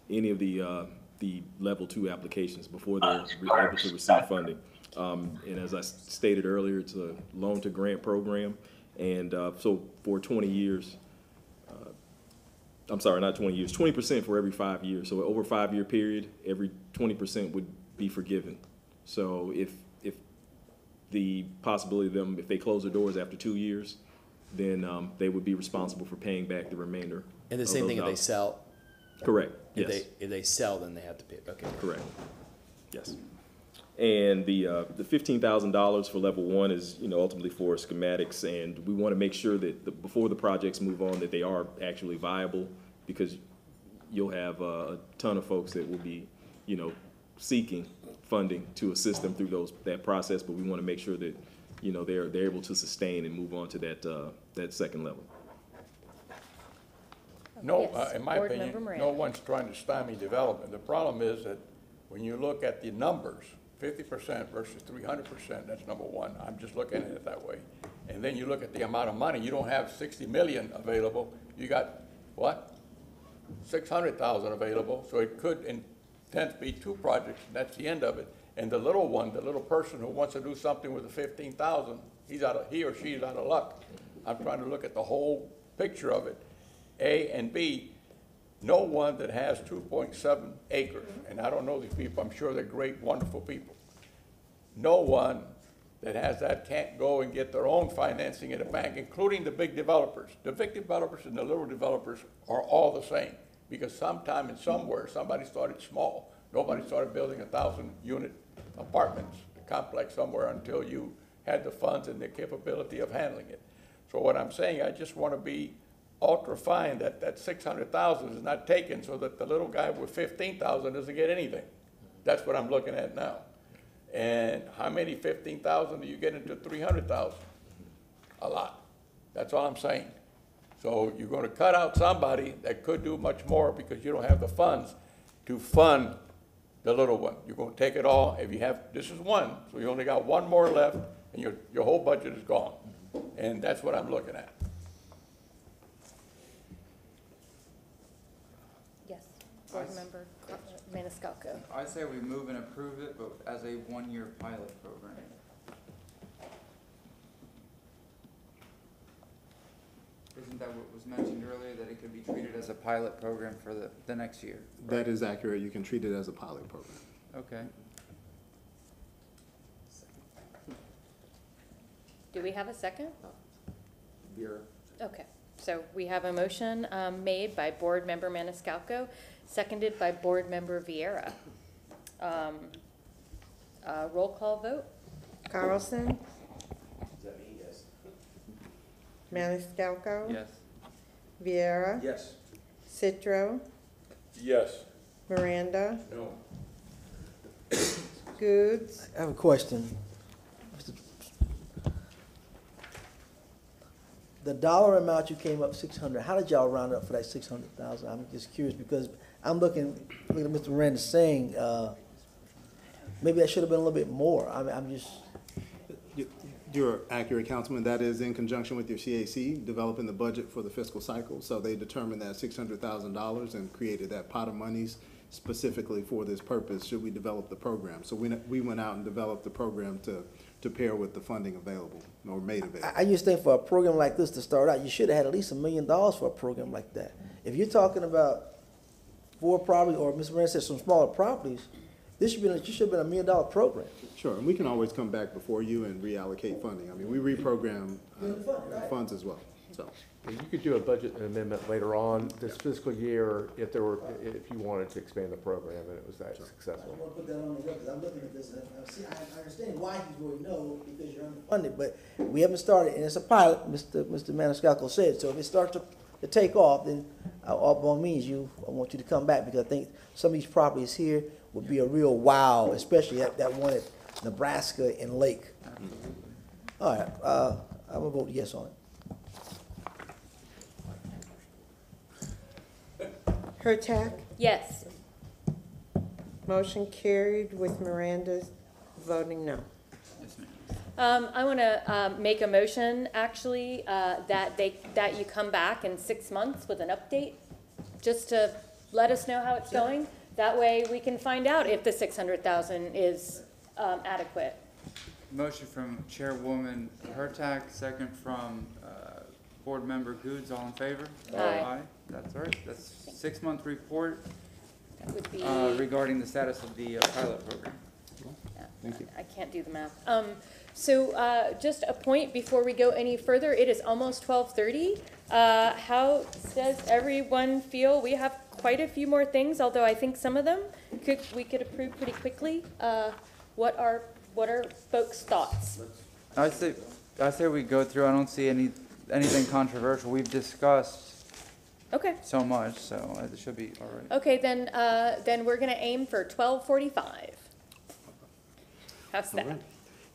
any of the, uh, the level two applications before they're able to receive funding. Um, and as I s- stated earlier, it's a loan-to-grant program. And, uh, so for twenty years, uh, I'm sorry, not twenty years, twenty percent for every five years. So over five-year period, every twenty percent would be forgiven. So if, if the possibility of them, if they close their doors after two years, then, um, they would be responsible for paying back the remainder. And the of same those thing if they dollars. sell? Correct, If yes. they, if they sell, then they have to pay, okay. Correct. Yes. And the, uh, the fifteen thousand dollars for level one is, you know, ultimately for schematics, and we want to make sure that, the- before the projects move on, that they are actually viable, because you'll have uh, a ton of folks that will be, you know, seeking funding to assist them through those, that process, but we want to make sure that, you know, they're, they're able to sustain and move on to that, uh, that second level. No, Yes, uh, in my Board opinion, Miranda. no one's trying to stymie development. The problem is that when you look at the numbers, fifty percent versus three hundred percent, that's number one. I'm just looking at it that way. And then you look at the amount of money, you don't have sixty million available, you got, what? Six hundred thousand available, so it could in tend to be two projects, and that's the end of it. And the little one, the little person who wants to do something with the fifteen thousand, he's out of, he or she's out of luck. I'm trying to look at the whole picture of it. A and B, no one that has two point seven acres, and I don't know these people, I'm sure they're great, wonderful people. No one that has that can't go and get their own financing at a bank, including the big developers. The big developers and the little developers are all the same, because sometime and somewhere, somebody started small. Nobody started building a thousand unit apartments complex somewhere until you had the funds and the capability of handling it. So what I'm saying, I just want to be ultra fine that that six hundred thousand is not taken so that the little guy with fifteen thousand doesn't get anything. That's what I'm looking at now. And how many fifteen thousand do you get into three hundred thousand? A lot. That's all I'm saying. So you're gonna cut out somebody that could do much more because you don't have the funds to fund the little one. You're gonna take it all, if you have, this is one, so you only got one more left, and your, your whole budget is gone. And that's what I'm looking at. Yes, Board Member Maniscalco. I say we move and approve it, but as a one-year pilot program. Isn't that what was mentioned earlier, that it could be treated as a pilot program for the, the next year? That is accurate. You can treat it as a pilot program. Okay. Do we have a second? Viera. Okay, so we have a motion um, made by Board Member Maniscalco, seconded by Board Member Viera. Um, uh, Roll call vote? Carlson, Does that mean yes? Maniscalco. Yes. Viera. Yes. Citro, Yes. Miranda, No. Gudes, I have a question. The dollar amount you came up six hundred, how did y'all round up for that six hundred thousand? I'm just curious because I'm looking, looking at Mr. Miranda saying, uh, maybe that should have been a little bit more. I mean, I'm just, You- You're accurate, Councilman. That is in conjunction with your CAC, developing the budget for the fiscal cycle. So they determined that six hundred thousand dollars and created that pot of monies specifically for this purpose, should we develop the program. So we, we went out and developed the program to, to pair with the funding available, or made available. I, I just think for a program like this to start out, you should have had at least a million dollars for a program like that. If you're talking about four properties, or Mr. Miranda said some smaller properties, this should be, you should have been a million dollar program. Sure, and we can always come back before you and reallocate funding. I mean, we reprogram uh, funds as well, so. And You could do a budget amendment later on this fiscal year if there were, if you wanted to expand the program and it was that I successful. want to put that on the record, because I'm looking at this, and I see, I, I understand why he's going no, because you're underfunded, but we haven't started, and it's a pilot, Mr. Mr. Maniscalco said, so if it starts to, to take off, then, uh, all, all means, you, I want you to come back, because I think some of these properties here would be a real wow, especially that, that one at Nebraska and Lake. All right, uh, I'm gonna vote yes on it. Hurtak, Yes. motion carried with Miranda voting no. Yes, ma'am. Um, I want to make a motion, actually, uh, that they, that you come back in six months with an update, just to let us know how it's going. That way, we can find out if the six hundred thousand is um, adequate. Motion from Chairwoman Hurtak, second from uh, Board Member Gudes, all in favor? Aye. That's all right, that's six-month report That would be. uh, regarding the status of the uh, pilot program. Thank you. I can't do the math. Um, so, uh, just a point before we go any further, it is almost twelve thirty. Uh, how does everyone feel? We have quite a few more things, although I think some of them could, we could approve pretty quickly. Uh, what are, what are folks' thoughts? I say, I say we go through, I don't see any, anything controversial. We've discussed Okay, so much, so it should be all right. okay, then, uh, then we're gonna aim for twelve forty-five. How's that? right.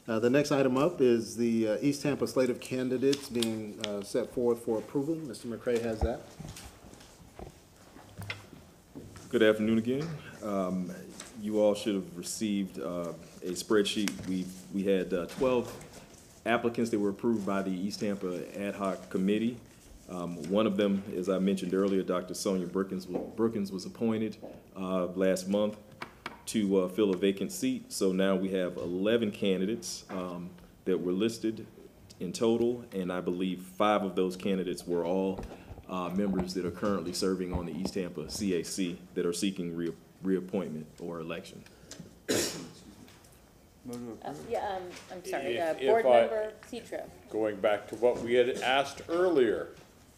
Uh, The next item up is the uh, East Tampa slate of candidates being uh, set forth for approval. Mr. McCray has that. Good afternoon again. Um, You all should have received uh, a spreadsheet. We, we had uh, 12 applicants that were approved by the East Tampa Ad hoc Committee. Um, One of them, as I mentioned earlier, Dr. Sonia Brookins, Brookins was appointed uh, last month to uh, fill a vacant seat. So now we have 11 candidates um, that were listed in total, and I believe five of those candidates were all uh, members that are currently serving on the East Tampa CAC that are seeking rea- reappointment or election. Move to Uh, approve. yeah, um, I'm sorry, uh, If- if Board I- Member Citro. Going back to what we had asked earlier,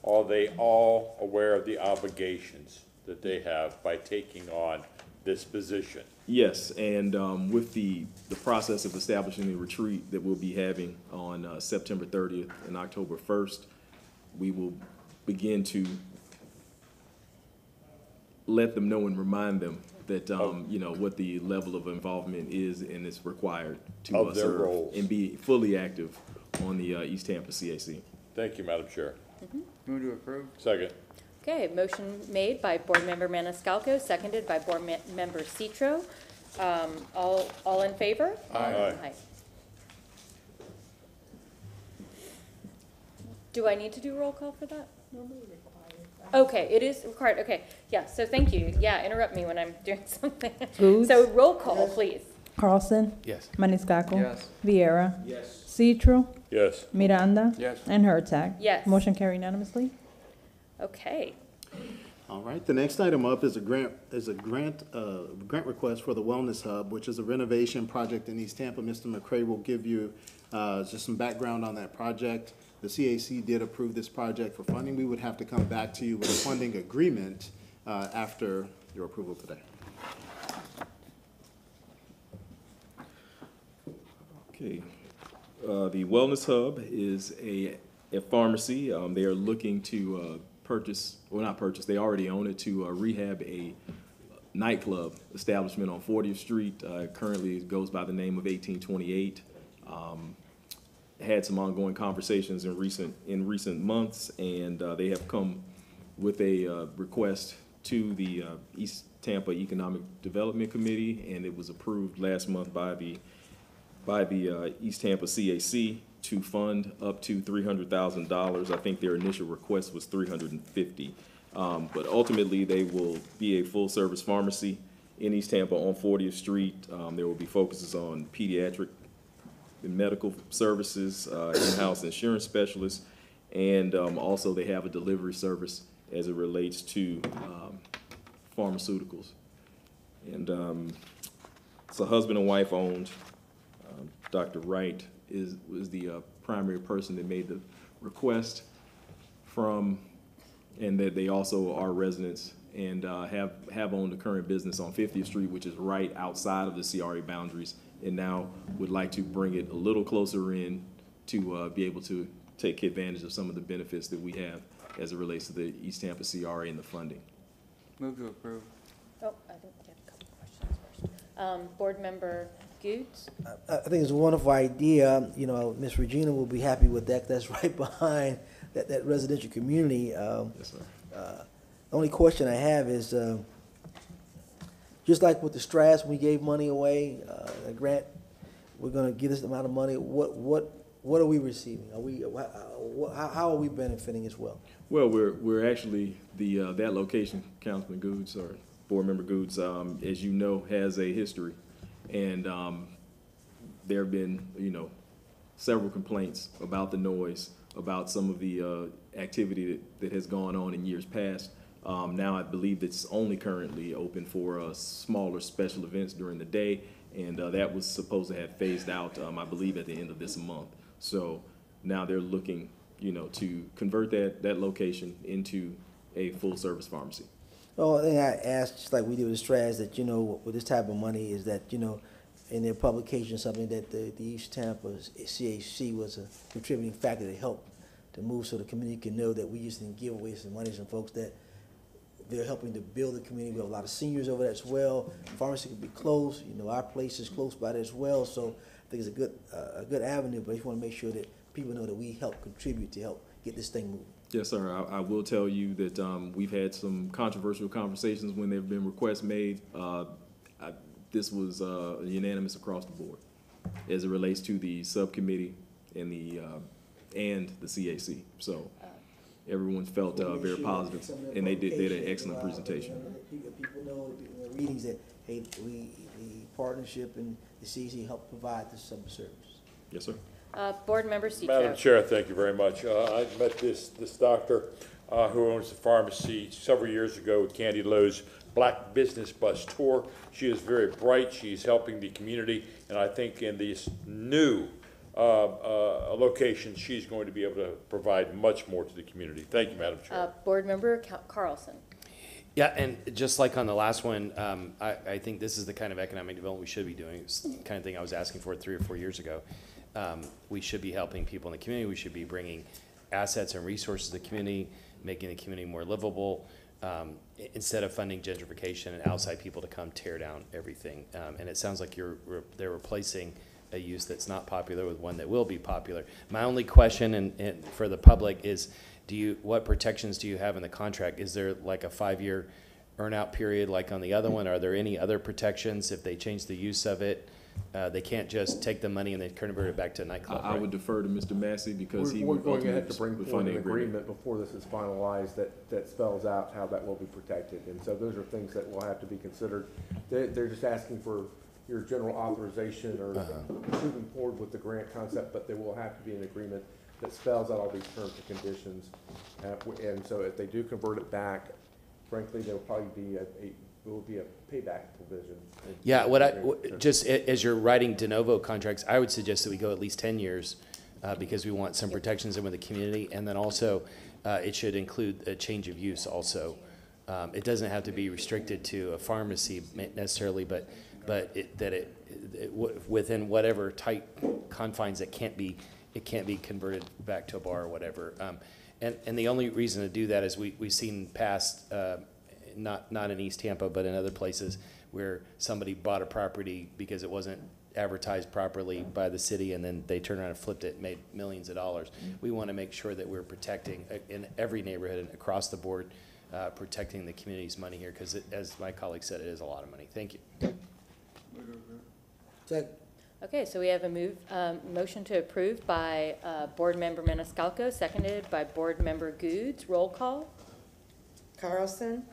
are they all aware of the obligations that they have by taking on this position? Yes, and um, with the, the process of establishing the retreat that we'll be having on uh, September 30th and October 1st, we will begin to let them know and remind them that, um, you know, what the level of involvement is and is required to Of uh, their serve roles. and be fully active on the uh, East Tampa CAC. Thank you, Madam Chair. Move to approve. Second. Okay, motion made by Board Member Maniscalco, seconded by Board Me- Member Citro. Um, all, all in favor? Aye. Aye. Do I need to do roll call for that? Okay, it is required, okay, yeah, so thank you, yeah, interrupt me when I'm doing something. Gudes? So roll call, please. Carlson. Yes. Maniscalco. Yes. Viera, Yes. Citro. Yes. Miranda. Yes. And Hurtak. Yes. Motion carried unanimously. Okay, All right, the next item up is a grant, is a grant, uh, grant request for the Wellness Hub, which is a renovation project in East Tampa. Mr. McCray will give you uh, just some background on that project. The CAC did approve this project for funding. We would have to come back to you with a funding agreement uh, after your approval today. Okay. Uh, The Wellness Hub is a, a pharmacy. Um, They are looking to uh, purchase, well, not purchase, they already own it, to uh, rehab a nightclub establishment on 40th Street. Uh, Currently, it goes by the name of 1828. Um, Had some ongoing conversations in recent, in recent months, and uh, they have come with a uh, request to the uh, East Tampa Economic Development Committee, and it was approved last month by the by the uh, East Tampa CAC to fund up to three hundred thousand dollars. I think their initial request was three hundred and fifty. Um, but ultimately, they will be a full-service pharmacy in East Tampa on Fortieth Street. Um, there will be focuses on pediatric and medical services, uh, in-house insurance specialists, and um, also they have a delivery service as it relates to um, pharmaceuticals. And um, it's a husband and wife owned. Um, Dr. Wright is, was the uh, primary person that made the request from, and that they also are residents and uh, have, have owned a current business on 50th Street, which is right outside of the CRA boundaries, and now would like to bring it a little closer in to uh, be able to take advantage of some of the benefits that we have as it relates to the East Tampa CRA and the funding. Move to approve. oh, I think we have a couple questions first. Um, Board Member Gudes? I I think it's a wonderful idea. You know, Miss Regina will be happy with that. That's right behind that, that residential community. Um, Yes, sir. uh, The only question I have is, uh, just like with the Straz, we gave money away, uh, a grant, we're gonna give this amount of money. What, what, what are we receiving? Are we, wha- uh, wha- how, how are we benefiting as well? Well, we're, we're actually, the, uh, that location, Councilman Gudes, or Board Member Gudes, um, as you know, has a history. And, um, there have been, you know, several complaints about the noise, about some of the uh, activity that, that has gone on in years past. Um, Now I believe it's only currently open for uh, smaller special events during the day, and uh, that was supposed to have phased out, um, I believe, at the end of this month. So now they're looking, you know, to convert that, that location into a full-service pharmacy. The only thing I asked, just like we did with Straz, that, you know, with this type of money, is that, you know, in their publication, something that the, the East Tampa CAC was a contributing factor to help to move so the community can know that we just didn't give away some money to some folks that they're helping to build the community. We have a lot of seniors over there as well. Pharmacy could be close, you know, our place is close by there as well, so I think it's a good, uh, a good avenue, but I just wanna make sure that people know that we help contribute to help get this thing moving. Yes, sir. I, I will tell you that um, we've had some controversial conversations when there have been requests made. Uh, I, this was uh, unanimous across the board as it relates to the subcommittee and the uh, and the CAC. So everyone felt uh, very positive, and they did, did an excellent presentation. People, know in the readings that, hey, we, the partnership and the CAC help provide this sub service. Yes, sir. Uh, Board Member Madam Citro. Chair, thank you very much. Uh, I met this, this doctor, uh, who owns the pharmacy several years ago with Candy Lowe's Black Business Bus Tour. She is very bright. She's helping the community, and I think in this new, uh, uh, location, she's going to be able to provide much more to the community. Thank you, Madam Chair. Uh, Board Member Ca- Carlson. Yeah, and just like on the last one, um, I, I think this is the kind of economic development we should be doing. It's the kind of thing I was asking for three or four years ago. Um, we should be helping people in the community. We should be bringing assets and resources to the community, making the community more livable, um, instead of funding gentrification and outside people to come tear down everything. Um, and it sounds like you're, re- they're replacing a use that's not popular with one that will be popular. My only question and, and for the public is, do you, what protections do you have in the contract? Is there like a five-year earn-out period like on the other one? Are there any other protections if they change the use of it? Uh, they can't just take the money and then convert it back to a I, nightclub, I right? would defer to Mr. Massey because We're, he we're would going to have to ultimately bring would forward fund an the agreement. agreement before this is finalized that, that spells out how that will be protected. And so those are things that will have to be considered. They, they're just asking for your general authorization or moving forward with the grant concept, but there will have to be an agreement that spells out all these terms and conditions. Uh, w- And so if they do convert it back, frankly, there'll probably be a, a, will be a payback Yeah, what I, w- just a- as you're writing de novo contracts, I would suggest that we go at least ten years, uh, because we want some protections in with the community, and then also, uh, it should include a change of use also. Um, it doesn't have to be restricted to a pharmacy ma- necessarily, but, but it, that it, it, w- within whatever tight confines that can't be, it can't be converted back to a bar or whatever. Um, and, and the only reason to do that is we, we've seen past, uh, not, not in East Tampa, but in other places where somebody bought a property because it wasn't advertised properly by the city and then they turned around and flipped it, and made millions of dollars. We want to make sure that we're protecting uh, in every neighborhood and across the board, uh, protecting the community's money here because as my colleague said, it is a lot of money. Thank you. Second. Okay, so we have a move, um, motion to approve by, uh, Board Member Maniscalco, seconded by Board Member Gudes. Roll call? Carlson,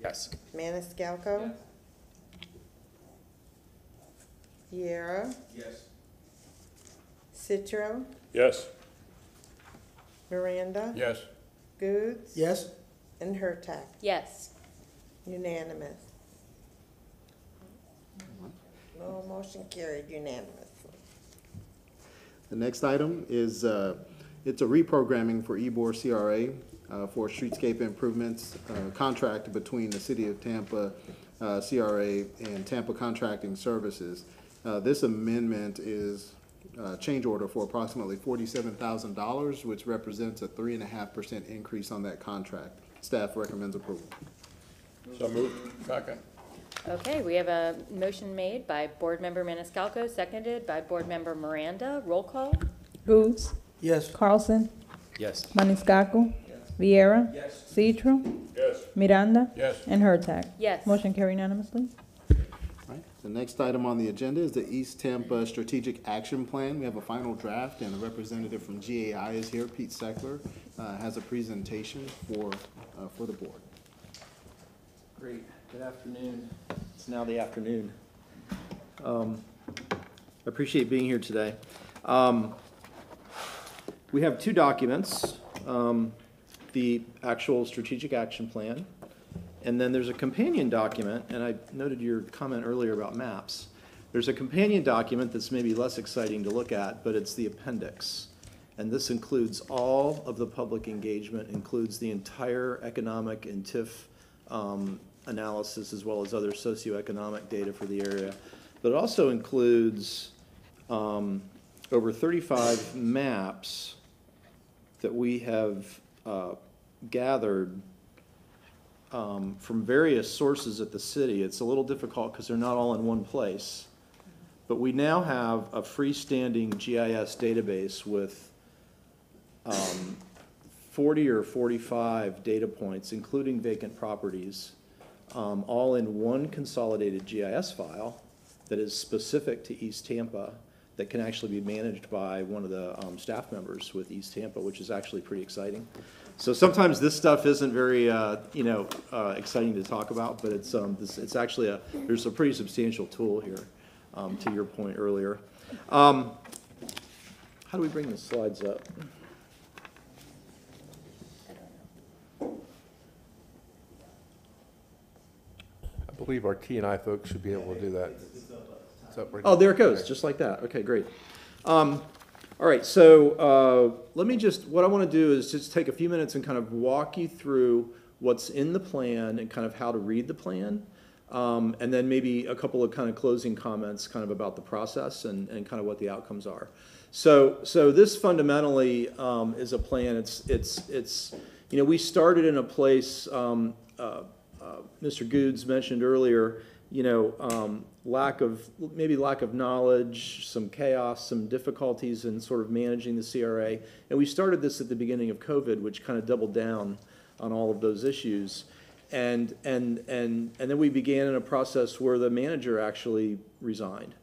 Yes. Maniscalco. Viera, Yes. Citro, Yes. Miranda. Yes. Gudes. Yes? And Hurtak. Yes. Unanimous. No motion carried unanimously. The next item is, uh, it's a reprogramming for Ybor CRA uh, for streetscape improvements, uh, contract between the City of Tampa uh, CRA and Tampa Contracting Services. Uh, This amendment is uh, change order for approximately forty-seven thousand dollars, which represents a three and a half percent increase on that contract. Staff recommends approval. So moved. Second. Okay, we have a motion made by Board Member Maniscalco, seconded by Board Member Miranda. Roll call? Gudes, Yes. Carlson, Yes. Maniscalco, Yes. Viera. Yes. Citro, Yes. Miranda, Yes. and Hurtak. Yes. Motion carried unanimously. The next item on the agenda is the East Tampa Strategic Action Plan. We have a final draft, and a representative from GAI is here, Pete Seckler, uh, has a presentation for, uh, for the board. Great, good afternoon. It's now the afternoon. Um, appreciate being here today. Um, We have two documents, um, the actual strategic action plan, and then there's a companion document, and I noted your comment earlier about maps. There's a companion document that's maybe less exciting to look at, but it's the appendix. And this includes all of the public engagement, includes the entire economic and TIF um, analysis as well as other socioeconomic data for the area. But it also includes um, over 35 maps that we have uh, gathered um, from various sources at the city. It's a little difficult because they're not all in one place. But we now have a freestanding GIS database with um, 40 or 45 data points, including vacant properties, um, all in one consolidated GIS file that is specific to East Tampa, that can actually be managed by one of the um, staff members with East Tampa, which is actually pretty exciting. So sometimes this stuff isn't very, uh, you know, uh, exciting to talk about, but it's, um, this, it's actually a, there's a pretty substantial tool here, um, to your point earlier. Um, how do we bring the slides up? I believe our T and I folks should be able to do that. It's up right Oh, there it goes, just like that. Okay, great. Um, all right, so, uh, let me just, what I want to do is just take a few minutes and kind of walk you through what's in the plan and kind of how to read the plan. Um, and then maybe a couple of kind of closing comments kind of about the process and, and kind of what the outcomes are. So, so this fundamentally, um, is a plan. It's, it's, it's, you know, we started in a place, um, uh, uh, Mr. Gudes mentioned earlier, you know, um, lack of, maybe lack of knowledge, some chaos, some difficulties in sort of managing the CRA. And we started this at the beginning of COVID, which kind of doubled down on all of those issues. And, and, and, and then we began in a process where the manager actually resigned.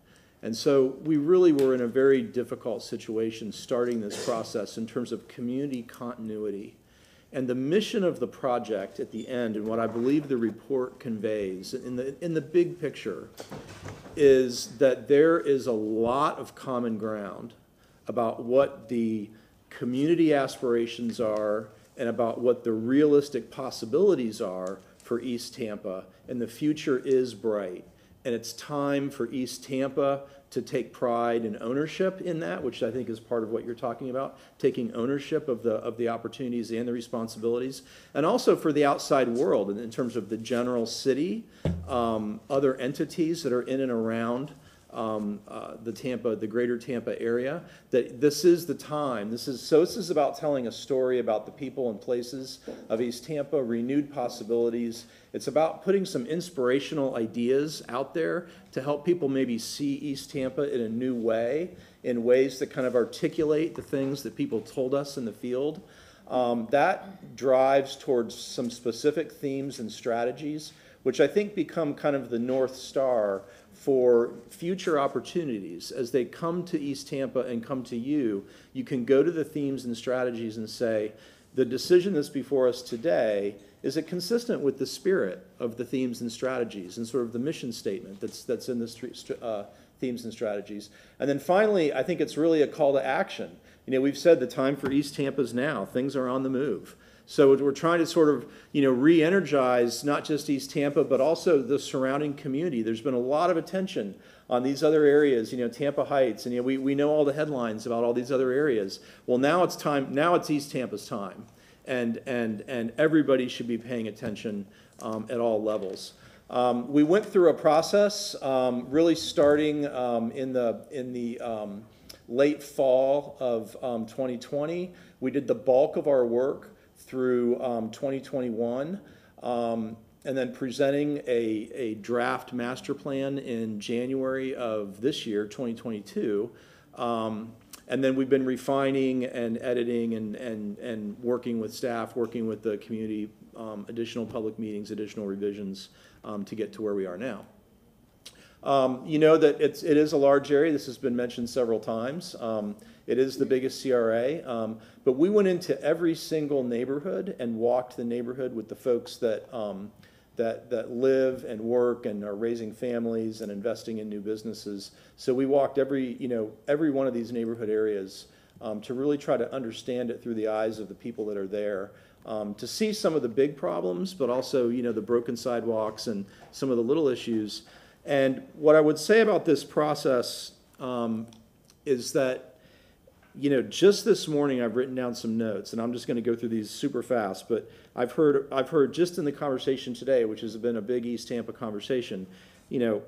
And so we really were in a very difficult situation starting this process in terms of community continuity. And the mission of the project at the end, and what I believe the report conveys, in the, in the big picture, is that there is a lot of common ground about what the community aspirations are and about what the realistic possibilities are for East Tampa. And the future is bright. And it's time for East Tampa to take pride and ownership in that, which I think is part of what you're talking about, taking ownership of the, of the opportunities and the responsibilities. And also for the outside world in, in terms of the general city, um, other entities that are in and around um, uh, the Tampa, the greater Tampa area, that this is the time. This is, so this is about telling a story about the people and places of East Tampa, renewed possibilities. It's about putting some inspirational ideas out there to help people maybe see East Tampa in a new way, in ways that kind of articulate the things that people told us in the field. Um, that drives towards some specific themes and strategies, which I think become kind of the North Star for future opportunities as they come to East Tampa and come to you, you can go to the themes and strategies and say, the decision that's before us today, is it consistent with the spirit of the themes and strategies and sort of the mission statement that's, that's in the uh, themes and strategies? And then finally, I think it's really a call to action. You know, we've said the time for East Tampa is now. Things are on the move. So we're trying to sort of, you know, re-energize not just East Tampa, but also the surrounding community. There's been a lot of attention on these other areas, you know, Tampa Heights, and you know, we, we know all the headlines about all these other areas. Well, now it's time, now it's East Tampa's time. And, and, and everybody should be paying attention um, at all levels. Um, we went through a process, um, really starting um, in the, in the um, late fall of 2020. We did the bulk of our work through um, 2021, um, and then presenting a, a draft master plan in January of this year, 2022. Um, and then we've been refining and editing and, and, and working with staff, working with the community, um, additional public meetings, additional revisions um, to get to where we are now. Um, you know that it's, it is a large area. This has been mentioned several times. Um, it is the biggest CRA. Um, but we went into every single neighborhood and walked the neighborhood with the folks that, um, that, that live and work and are raising families and investing in new businesses. So we walked every, you know, every one of these neighborhood areas um, to really try to understand it through the eyes of the people that are there. Um, to see some of the big problems, but also, you know, the broken sidewalks and some of the little issues. And what I would say about this process um, is that, you know, just this morning I've written down some notes, and I'm just going to go through these super fast. But I've heard, I've heard just in the conversation today, which has been a big East Tampa conversation, you know,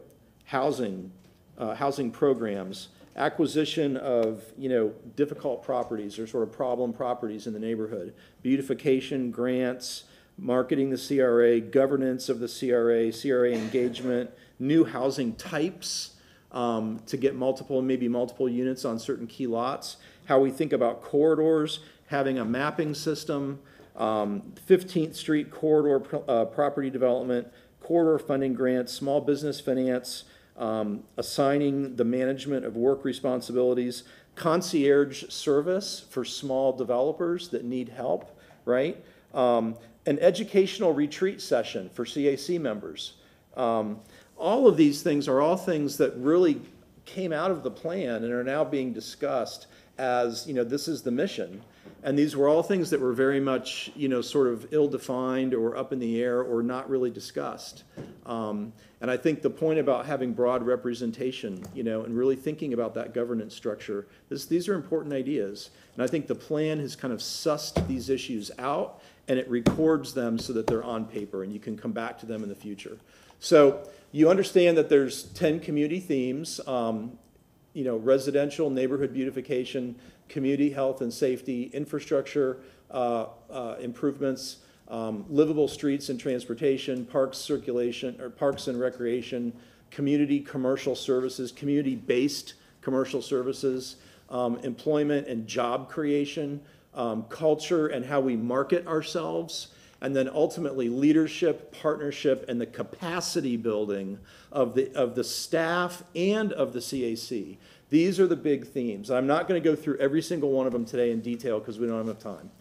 housing, uh, housing programs, acquisition of, you know, difficult properties or sort of problem properties in the neighborhood, beautification, grants, marketing the CRA, governance of the CRA, CRA engagement, new housing types um, to get multiple, maybe multiple units on certain key lots, how we think about corridors, having a mapping system, um, 15th Street corridor pro- uh, property development, corridor funding grants, small business finance, um, assigning the management of work responsibilities, concierge service for small developers that need help, right? Um, an educational retreat session for CAC members. Um, all of these things are all things that really came out of the plan and are now being discussed as, you know, this is the mission. And these were all things that were very much, you know, sort of ill-defined or up in the air or not really discussed. Um, and I think the point about having broad representation, you know, and really thinking about that governance structure, this, these are important ideas. And I think the plan has kind of sussed these issues out and it records them so that they're on paper and you can come back to them in the future. So you understand that there's 10 community themes, um, you know, residential, neighborhood beautification, community health and safety, infrastructure uh, uh, improvements, um, livable streets and transportation, parks circulation, or parks and recreation, community commercial services, community-based commercial services, um, employment and job creation, um, culture and how we market ourselves, and then ultimately leadership, partnership, and the capacity building of the, of the staff and of the CAC. These are the big themes. I'm not going to go through every single one of them today in detail because we don't have enough time.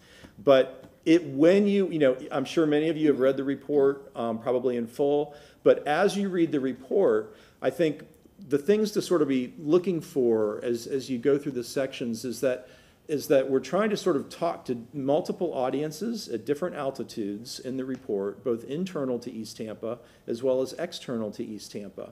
But it, when you, you know, I'm sure many of you have read the report, um, probably in full, but as you read the report, I think the things to sort of be looking for as, as you go through the sections is that is that we're trying to sort of talk to multiple audiences at different altitudes in the report, both internal to East Tampa as well as external to East Tampa.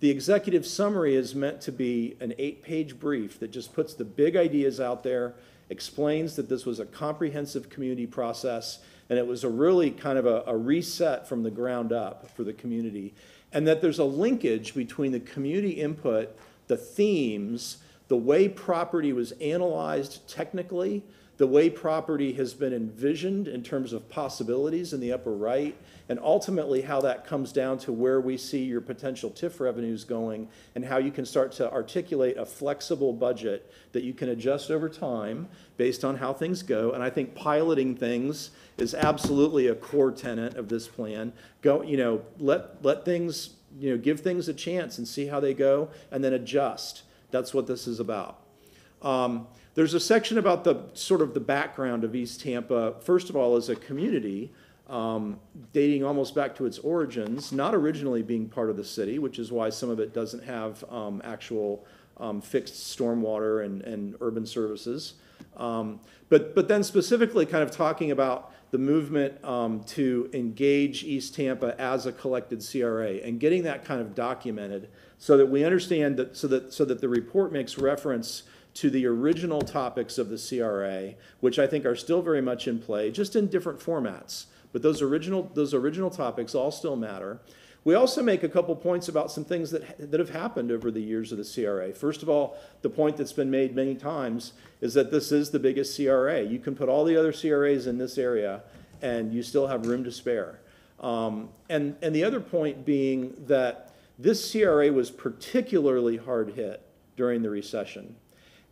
The executive summary is meant to be an eight-page brief that just puts the big ideas out there, explains that this was a comprehensive community process, and it was a really kind of a, a reset from the ground up for the community, and that there's a linkage between the community input, the themes, the way property was analyzed technically, the way property has been envisioned in terms of possibilities in the upper right, and ultimately how that comes down to where we see your potential TIF revenues going and how you can start to articulate a flexible budget that you can adjust over time based on how things go. And I think piloting things is absolutely a core tenet of this plan. Go, you know, let, let things, you know, give things a chance and see how they go and then adjust. That's what this is about. Um, there's a section about the sort of the background of East Tampa, first of all, as a community, um, dating almost back to its origins, not originally being part of the city, which is why some of it doesn't have um, actual um, fixed stormwater and, and urban services. Um, but, but then specifically kind of talking about the movement um, to engage East Tampa as a collected CRA and getting that kind of documented so that we understand that, so that, so that the report makes reference to the original topics of the CRA, which I think are still very much in play, just in different formats. But those original, those original topics all still matter. We also make a couple points about some things that, that have happened over the years of the CRA. First of all, the point that's been made many times is that this is the biggest CRA. You can put all the other CRAs in this area and you still have room to spare. Um, and, and the other point being that this CRA was particularly hard hit during the recession.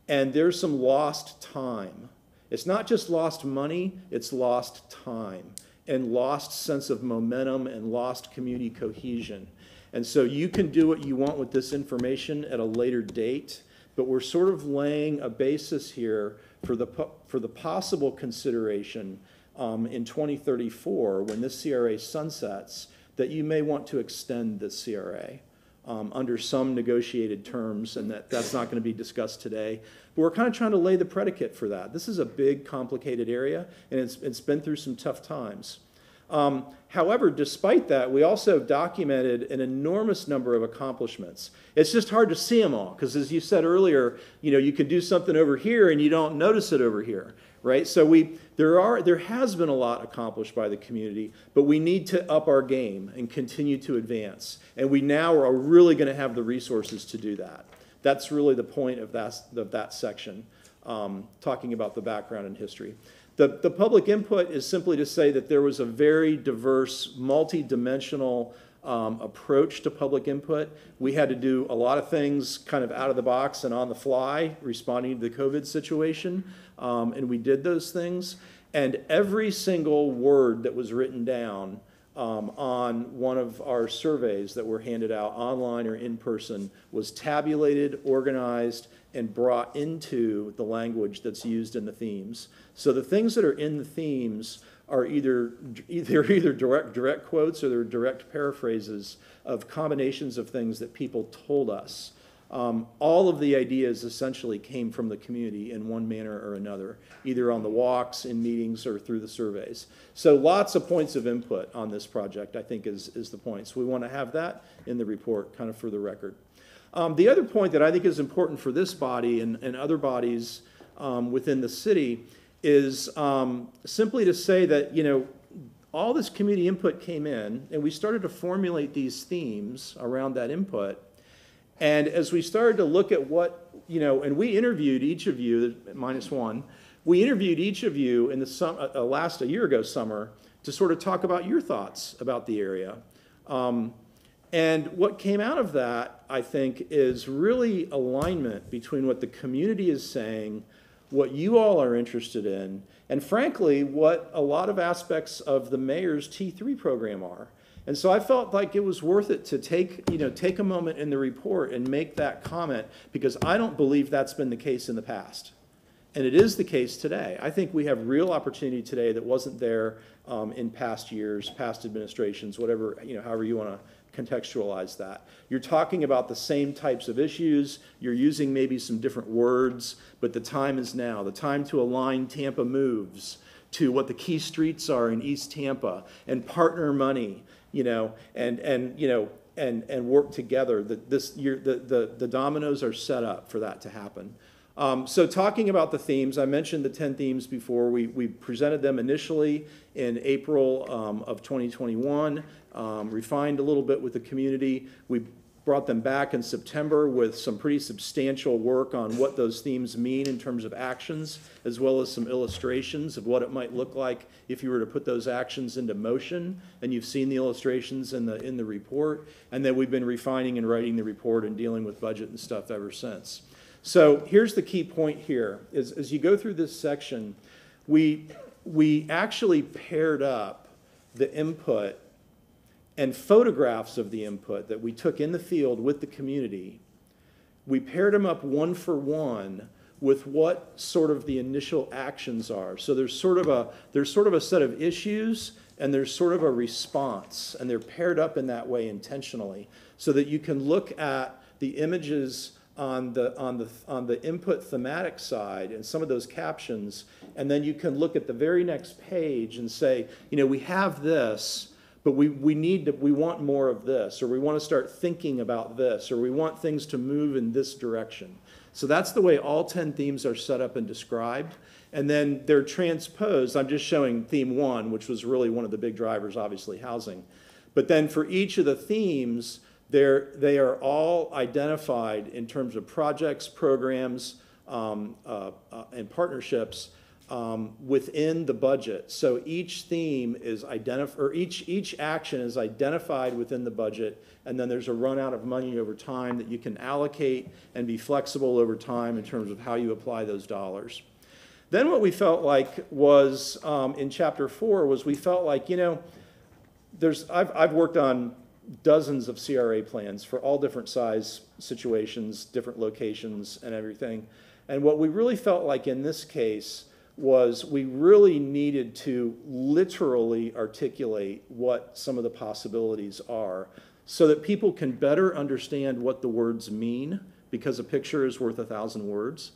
And there's some lost time. It's not just lost money, it's lost time and lost sense of momentum and lost community cohesion. And so you can do what you want with this information at a later date, but we're sort of laying a basis here for the, for the possible consideration um, in 2034 when this CRA sunsets that you may want to extend the CRA um, under some negotiated terms, and that, that's not going to be discussed today. But we're kind of trying to lay the predicate for that. This is a big, complicated area, and it's, it's been through some tough times. Um, however, despite that, we also documented an enormous number of accomplishments. It's just hard to see them all because, as you said earlier, you know you could do something over here and you don't notice it over here, right? So we there are there has been a lot accomplished by the community, but we need to up our game and continue to advance. And we now are really going to have the resources to do that. That's really the point of that of that section, um, talking about the background and history. The, the public input is simply to say that there was a very diverse, multi-dimensional um, approach to public input. We had to do a lot of things kind of out of the box and on the fly, responding to the COVID situation, um, and we did those things. And every single word that was written down um, on one of our surveys that were handed out online or in person was tabulated, organized, and brought into the language that's used in the themes. So the things that are in the themes are either either either direct direct quotes or they're direct paraphrases of combinations of things that people told us. Um, all of the ideas essentially came from the community in one manner or another, either on the walks, in meetings, or through the surveys. So lots of points of input on this project, I think, is, is the point. So we want to have that in the report, kind of for the record. Um, the other point that I think is important for this body and, and other bodies um, within the city is um, simply to say that, you know, all this community input came in and we started to formulate these themes around that input. And as we started to look at what, you know, and we interviewed each of you, minus one, we interviewed each of you in the sum, uh, uh, last a year ago summer to sort of talk about your thoughts about the area. Um, and what came out of that, I think, is really alignment between what the community is saying, what you all are interested in, and frankly, what a lot of aspects of the mayor's T3 program are. And so I felt like it was worth it to take, you know, take a moment in the report and make that comment because I don't believe that's been the case in the past. And it is the case today. I think we have real opportunity today that wasn't there um, in past years, past administrations, whatever, you know, however you want to contextualize that. You're talking about the same types of issues, you're using maybe some different words, but the time is now. The time to align Tampa moves to what the key streets are in East Tampa and partner money, you know, and, and you know, and, and work together. That this year, the, the, the dominoes are set up for that to happen. Um, so talking about the themes, I mentioned the 10 themes before. We, we presented them initially in April um, of 2021, um, refined a little bit with the community. We brought them back in September with some pretty substantial work on what those themes mean in terms of actions, as well as some illustrations of what it might look like if you were to put those actions into motion. And you've seen the illustrations in the, in the report. And then we've been refining and writing the report and dealing with budget and stuff ever since. So here's the key point here, is as you go through this section, we, we actually paired up the input and photographs of the input that we took in the field with the community. We paired them up one for one with what sort of the initial actions are. So there's sort of a, there's sort of a set of issues and there's sort of a response, and they're paired up in that way intentionally so that you can look at the images on the, on the, on the input thematic side and some of those captions, and then you can look at the very next page and say, you know, we have this, but we, we need to, we want more of this, or we want to start thinking about this, or we want things to move in this direction. So that's the way all 10 themes are set up and described. And then they're transposed. I'm just showing theme one, which was really one of the big drivers, obviously, housing. But then for each of the themes, they're, they are all identified in terms of projects, programs, um, uh, uh, and partnerships um, within the budget. So each theme is identified, or each, each action is identified within the budget, and then there's a run out of money over time that you can allocate and be flexible over time in terms of how you apply those dollars. Then what we felt like was um, in chapter four was we felt like, you know, there's, I've, I've worked on dozens of CRA plans for all different size situations, different locations, and everything. And what we really felt like in this case was we really needed to literally articulate what some of the possibilities are so that people can better understand what the words mean because a picture is worth a thousand words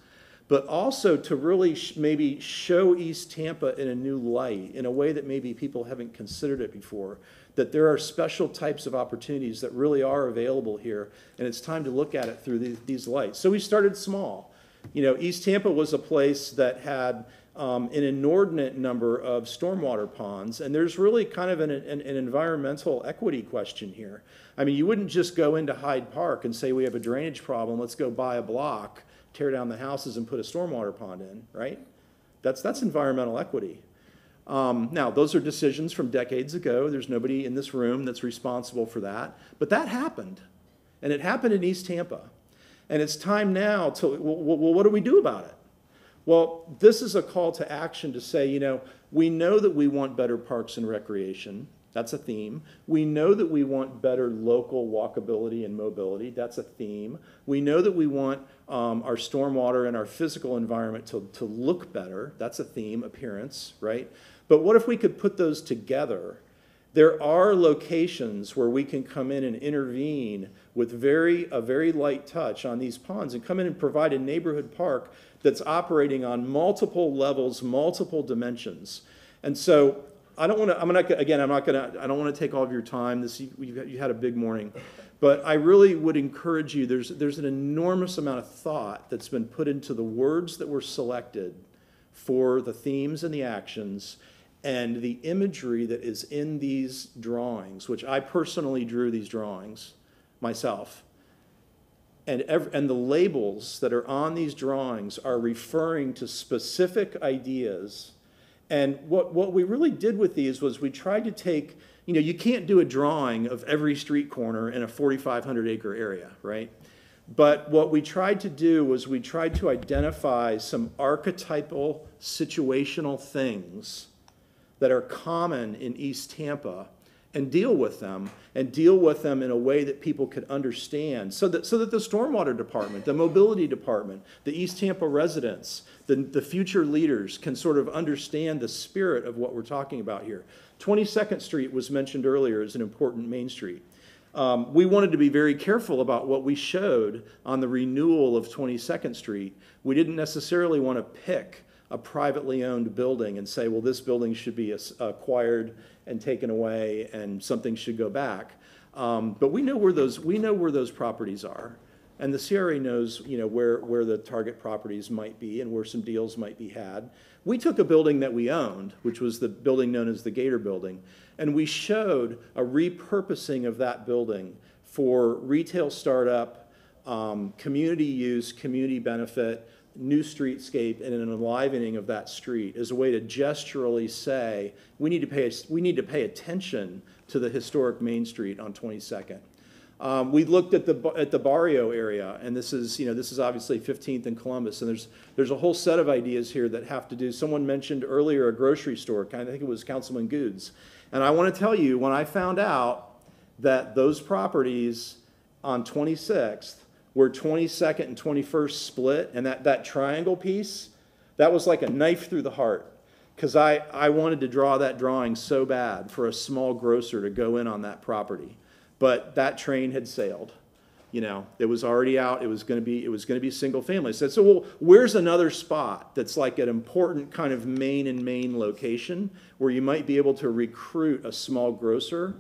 but also to really sh- maybe show East Tampa in a new light, in a way that maybe people haven't considered it before. That there are special types of opportunities that really are available here, and it's time to look at it through these, these lights. So we started small. You know, East Tampa was a place that had um, an inordinate number of stormwater ponds, and there's really kind of an, an, an environmental equity question here. I mean, you wouldn't just go into Hyde Park and say, we have a drainage problem, let's go buy a block tear down the houses and put a stormwater pond in, right? That's, that's environmental equity. Um, now, those are decisions from decades ago. There's nobody in this room that's responsible for that. But that happened. And it happened in East Tampa. And it's time now to, well, well, what do we do about it? Well, this is a call to action to say, you know, we know that we want better parks and recreation. That's a theme. We know that we want better local walkability and mobility. That's a theme. We know that we want um, our stormwater and our physical environment to, to look better. That's a theme, appearance, right? But what if we could put those together? There are locations where we can come in and intervene with very, a very light touch on these ponds and come in and provide a neighborhood park that's operating on multiple levels, multiple dimensions. And so I don't want to, I'm not, again, I'm not going to, I don't want to take all of your time. This, you, you had a big morning. But I really would encourage you, there's, there's an enormous amount of thought that's been put into the words that were selected for the themes and the actions and the imagery that is in these drawings, which I personally drew these drawings myself. And, and the labels that are on these drawings are referring to specific ideas and what, what we really did with these was we tried to take, you know, you can't do a drawing of every street corner in a 4,500 acre area, right? But what we tried to do was we tried to identify some archetypal situational things that are common in East Tampa and deal with them and deal with them in a way that people could understand so that, so that the stormwater department, the mobility department, the East Tampa residents, the, the future leaders can sort of understand the spirit of what we're talking about here. 22nd Street was mentioned earlier as an important main street. Um, we wanted to be very careful about what we showed on the renewal of 22nd Street. We didn't necessarily want to pick a privately owned building and say, well, this building should be acquired and taken away and something should go back. Um, but we know where those, we know where those properties are. And the CRA knows, you know, where, where the target properties might be and where some deals might be had. We took a building that we owned, which was the building known as the Gator Building, and we showed a repurposing of that building for retail startup, um, community use, community benefit, new streetscape and an enlivening of that street as a way to gesturally say we need to pay we need to pay attention to the historic Main Street on 22nd. Um, we looked at the at the barrio area, and this is you know this is obviously 15th and Columbus, and there's there's a whole set of ideas here that have to do. Someone mentioned earlier a grocery store. I think it was Councilman Gudes, and I want to tell you when I found out that those properties on 26th where 22nd and 21st split, and that, that triangle piece, that was like a knife through the heart. Because I, I wanted to draw that drawing so bad for a small grocer to go in on that property. But that train had sailed. You know, it was already out. It was going to be it was going to be single family. Said, so well, where's another spot that's like an important kind of main and main location where you might be able to recruit a small grocer?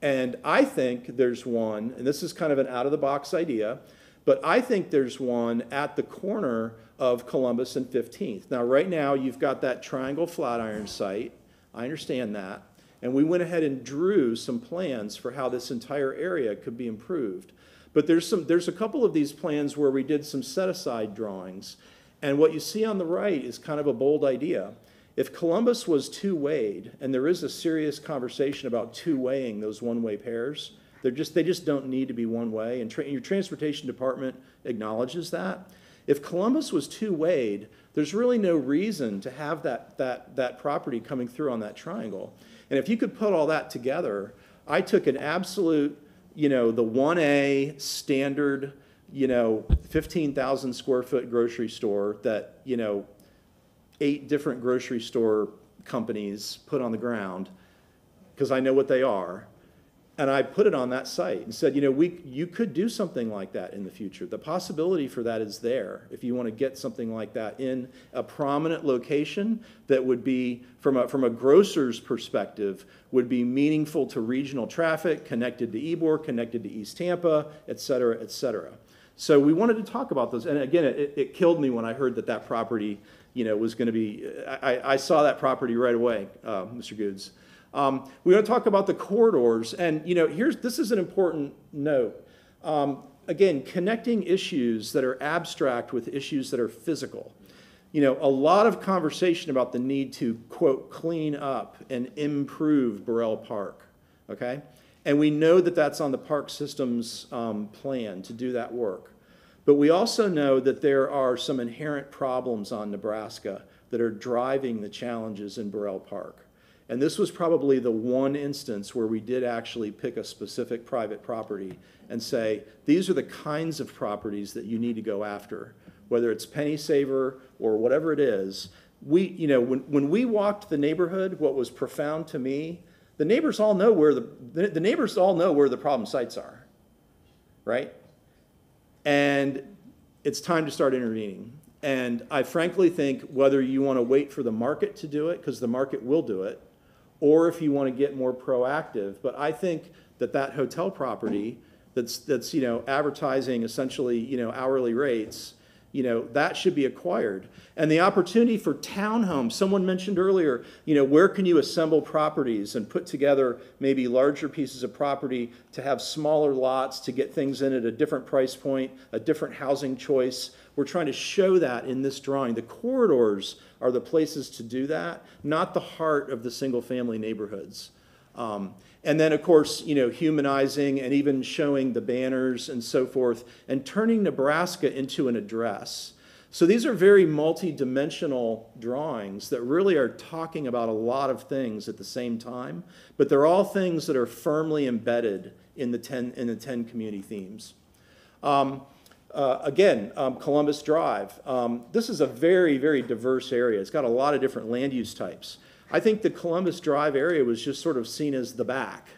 And I think there's one, and this is kind of an out of the box idea but I think there's one at the corner of Columbus and 15th. Now, right now, you've got that triangle flatiron site. I understand that. And we went ahead and drew some plans for how this entire area could be improved. But there's, some, there's a couple of these plans where we did some set aside drawings. And what you see on the right is kind of a bold idea. If Columbus was two wayed, and there is a serious conversation about two weighing those one way pairs, they're just, they just don't need to be one way, and tra your transportation department acknowledges that. If Columbus was two-wayed, there's really no reason to have that, that, that property coming through on that triangle. And if you could put all that together, I took an absolute, you know, the 1A standard, you know, 15,000 square foot grocery store that, you know, eight different grocery store companies put on the ground, because I know what they are. And I put it on that site and said, you know, we, you could do something like that in the future. The possibility for that is there. If you want to get something like that in a prominent location that would be, from a, from a grocer's perspective, would be meaningful to regional traffic, connected to Ybor, connected to East Tampa, et cetera, et cetera. So we wanted to talk about those. And again, it, it killed me when I heard that that property, you know, was going to be, I, I saw that property right away, uh, Mr. Gudes. Um, we want to talk about the corridors, and you know, here's this is an important note. Um, again, connecting issues that are abstract with issues that are physical. You know, a lot of conversation about the need to quote clean up and improve Burrell Park. Okay, and we know that that's on the park system's um, plan to do that work. But we also know that there are some inherent problems on Nebraska that are driving the challenges in Burrell Park. And this was probably the one instance where we did actually pick a specific private property and say, these are the kinds of properties that you need to go after, whether it's penny saver or whatever it is. We, you know, when, when we walked the neighborhood, what was profound to me, the neighbors all know where the, the, the neighbors all know where the problem sites are, right? And it's time to start intervening. And I frankly think whether you want to wait for the market to do it, because the market will do it, or if you want to get more proactive. But I think that that hotel property that's, that's, you know, advertising essentially, you know, hourly rates, you know, that should be acquired. And the opportunity for townhomes, someone mentioned earlier, you know, where can you assemble properties and put together maybe larger pieces of property to have smaller lots to get things in at a different price point, a different housing choice. We're trying to show that in this drawing. The corridors are the places to do that, not the heart of the single family neighborhoods. Um, and then, of course, you know, humanizing and even showing the banners and so forth, and turning Nebraska into an address. So these are very multi-dimensional drawings that really are talking about a lot of things at the same time, but they're all things that are firmly embedded in the 10, in the 10 community themes. Um, uh, again, um, Columbus Drive. Um, this is a very, very diverse area. It's got a lot of different land use types. I think the Columbus Drive area was just sort of seen as the back.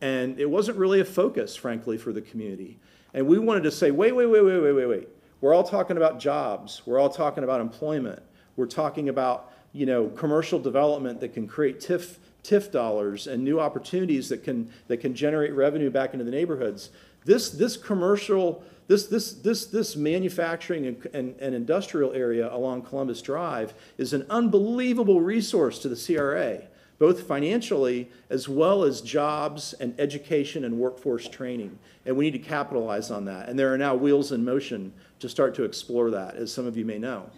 And it wasn't really a focus, frankly, for the community. And we wanted to say, wait, wait, wait, wait, wait, wait, wait. We're all talking about jobs. We're all talking about employment. We're talking about, you know, commercial development that can create TIF, TIF dollars and new opportunities that can, that can generate revenue back into the neighborhoods. This, this commercial this, this, this, this manufacturing and, and, and, industrial area along Columbus Drive is an unbelievable resource to the CRA, both financially as well as jobs and education and workforce training. And we need to capitalize on that. And there are now wheels in motion to start to explore that, as some of you may know.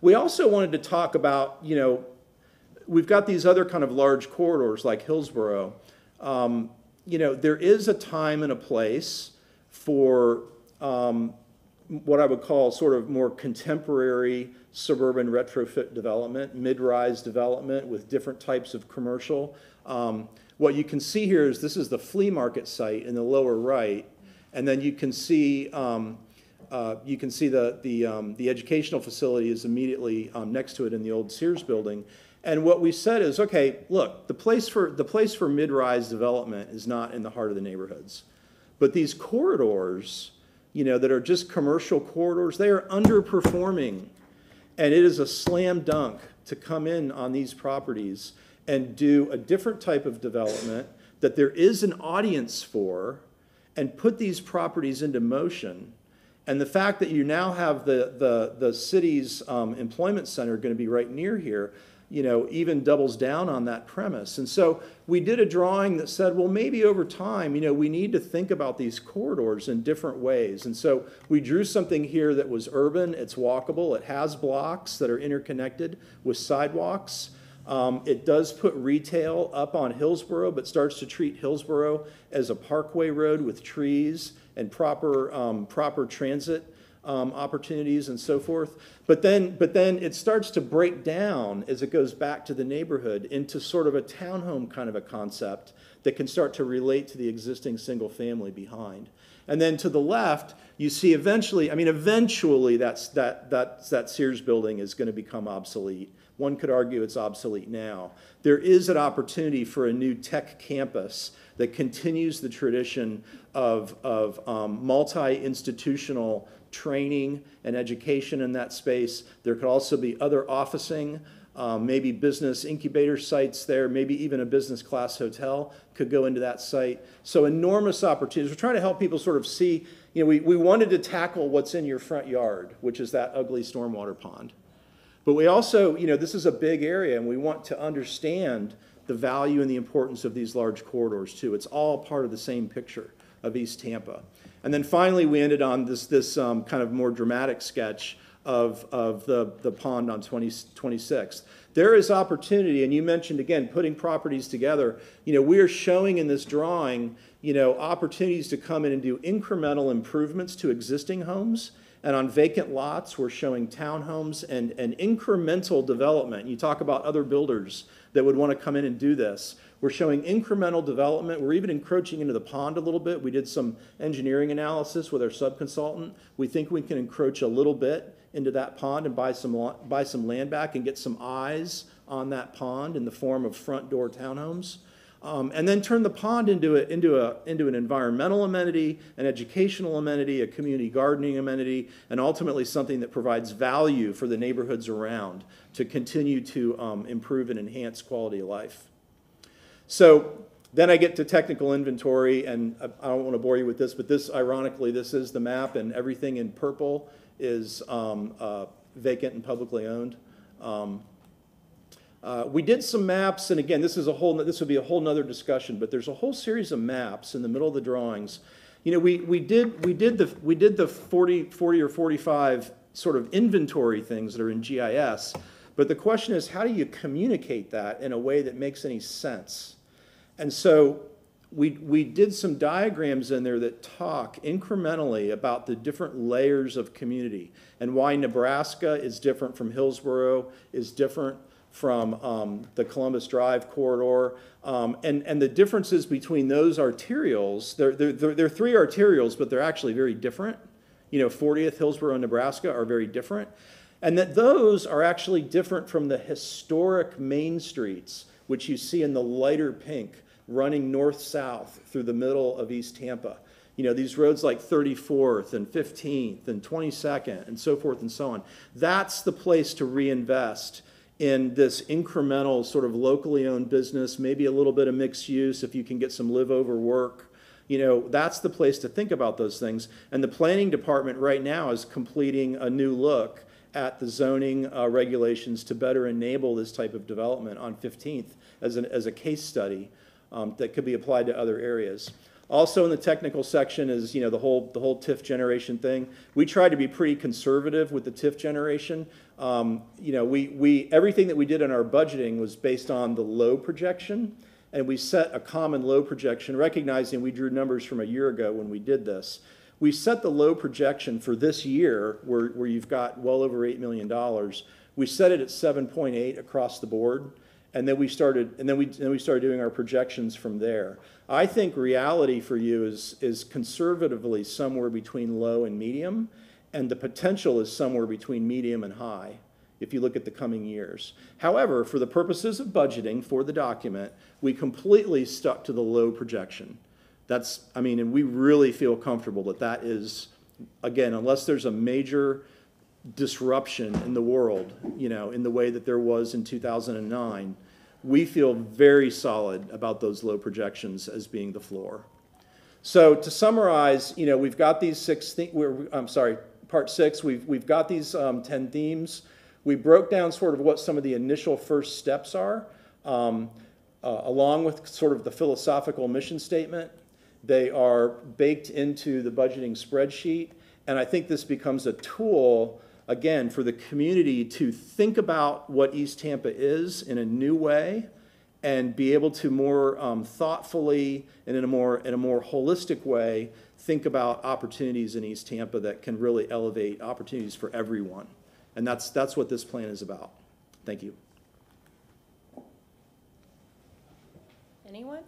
We also wanted to talk about, you know, we've got these other kind of large corridors like Hillsborough. Um, you know, there is a time and a place for um, what I would call sort of more contemporary suburban retrofit development, mid-rise development with different types of commercial. Um, what you can see here is this is the flea market site in the lower right, and then you can see um, uh, you can see the the um, the educational facility is immediately um, next to it in the old Sears building. And what we said is, okay, look, the place for the place for mid-rise development is not in the heart of the neighborhoods. But these corridors, you know, that are just commercial corridors, they are underperforming. And it is a slam dunk to come in on these properties and do a different type of development that there is an audience for and put these properties into motion. And the fact that you now have the, the, the city's um, employment center going to be right near here, you know, even doubles down on that premise. And so we did a drawing that said, well, maybe over time, you know, we need to think about these corridors in different ways. And so we drew something here that was urban, it's walkable, it has blocks that are interconnected with sidewalks. Um, it does put retail up on Hillsborough, but starts to treat Hillsborough as a parkway road with trees and proper, um, proper transit um, opportunities and so forth. But then, but then it starts to break down as it goes back to the neighborhood into sort of a townhome kind of a concept that can start to relate to the existing single family behind. And then to the left, you see eventually, I mean, eventually that's, that, that, that Sears building is going to become obsolete. One could argue it's obsolete now. There is an opportunity for a new tech campus that continues the tradition of, of um, multi-institutional training and education in that space. There could also be other officing, um, maybe business incubator sites there, maybe even a business class hotel could go into that site. So enormous opportunities. We're trying to help people sort of see, you know, we, we wanted to tackle what's in your front yard, which is that ugly stormwater pond. But we also, you know, this is a big area and we want to understand the value and the importance of these large corridors too. It's all part of the same picture of East Tampa. And then finally, we ended on this, this um, kind of more dramatic sketch of, of the, the pond on 20, 26th. There is opportunity, and you mentioned again, putting properties together. You know, we are showing in this drawing, you know, opportunities to come in and do incremental improvements to existing homes. And on vacant lots, we're showing townhomes and, and incremental development. You talk about other builders that would want to come in and do this. We're showing incremental development. We're even encroaching into the pond a little bit. We did some engineering analysis with our subconsultant. We think we can encroach a little bit into that pond and buy some, buy some land back and get some eyes on that pond in the form of front door townhomes. Um, and then turn the pond into, a, into, a, into an environmental amenity, an educational amenity, a community gardening amenity, and ultimately something that provides value for the neighborhoods around to continue to um, improve and enhance quality of life. So then I get to technical inventory, and I don't want to bore you with this, but this, ironically, this is the map, and everything in purple is um, uh, vacant and publicly owned. Um, uh, we did some maps, and again, this is a whole, this would be a whole nother discussion, but there's a whole series of maps in the middle of the drawings. You know, we, we did, we did the, we did the 40, 40 or 45 sort of inventory things that are in GIS, but the question is, how do you communicate that in a way that makes any sense? And so we, we did some diagrams in there that talk incrementally about the different layers of community and why Nebraska is different from Hillsborough, is different from um, the Columbus Drive corridor. Um, and, and the differences between those arterials, they're, they're, they're, three arterials, but they're actually very different. You know, 40th, Hillsborough, and Nebraska are very different. And that those are actually different from the historic main streets, which you see in the lighter pink running north-south through the middle of East Tampa. You know, these roads like 34th and 15th and 22nd and so forth and so on. That's the place to reinvest in this incremental sort of locally owned business, maybe a little bit of mixed use if you can get some live over work. You know, that's the place to think about those things. And the planning department right now is completing a new look at the zoning uh, regulations to better enable this type of development on 15th as, an, as a case study um, that could be applied to other areas. Also in the technical section is, you know, the whole, the whole TIF generation thing. We try to be pretty conservative with the TIF generation. Um, you know, we, we, everything that we did in our budgeting was based on the low projection, and we set a common low projection, recognizing we drew numbers from a year ago when we did this. We set the low projection for this year, where, where you've got well over $8 million. We set it at 7.8 across the board and then we started and then we then we started doing our projections from there. I think reality for you is is conservatively somewhere between low and medium, and the potential is somewhere between medium and high if you look at the coming years. However, for the purposes of budgeting for the document, we completely stuck to the low projection. That's I mean, and we really feel comfortable that that is again, unless there's a major disruption in the world, you know, in the way that there was in 2009, we feel very solid about those low projections as being the floor. So to summarize, you know, we've got these six, we're, I'm sorry, part six, we've, we've got these um, 10 themes. We broke down sort of what some of the initial first steps are, um, uh, along with sort of the philosophical mission statement. They are baked into the budgeting spreadsheet, and I think this becomes a tool again, for the community to think about what East Tampa is in a new way and be able to more um, thoughtfully and in a more, in a more holistic way, think about opportunities in East Tampa that can really elevate opportunities for everyone. And that's, that's what this plan is about. Thank you. Anyone?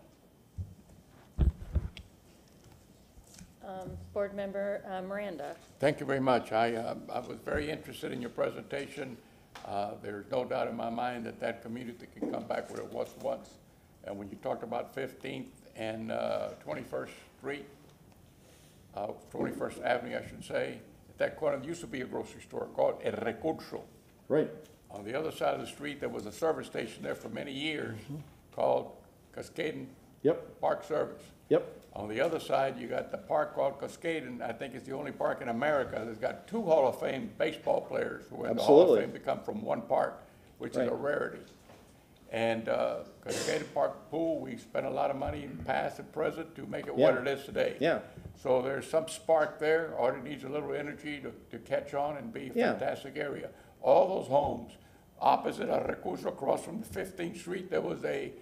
Um, Board Member uh, Miranda. Thank you very much. I, uh, I was very interested in your presentation. Uh, There's no doubt in my mind that that community can come back where it was once. And when you talked about 15th and uh, 21st Street, uh, 21st Avenue, I should say, at that corner, there used to be a grocery store called El Recurso. Right. On the other side of the street, there was a service station there for many years called Cuscaden Yep. Park Service. Yep. On the other side, you got the park called Cuscaden. I think it's the only park in America that's got two Hall of Fame baseball players who went to Hall of Absolutely. Fame to come from one park, which is a Right. rarity. And uh, Cuscaden Park Pool, we spent a lot of money in past and present to make it what Yeah. it is today. Yeah. So there's some spark there, or it needs a little energy to, to catch on and be a Yeah. fantastic area. All those homes, opposite Recurso, across from Fifteenth Street, there was a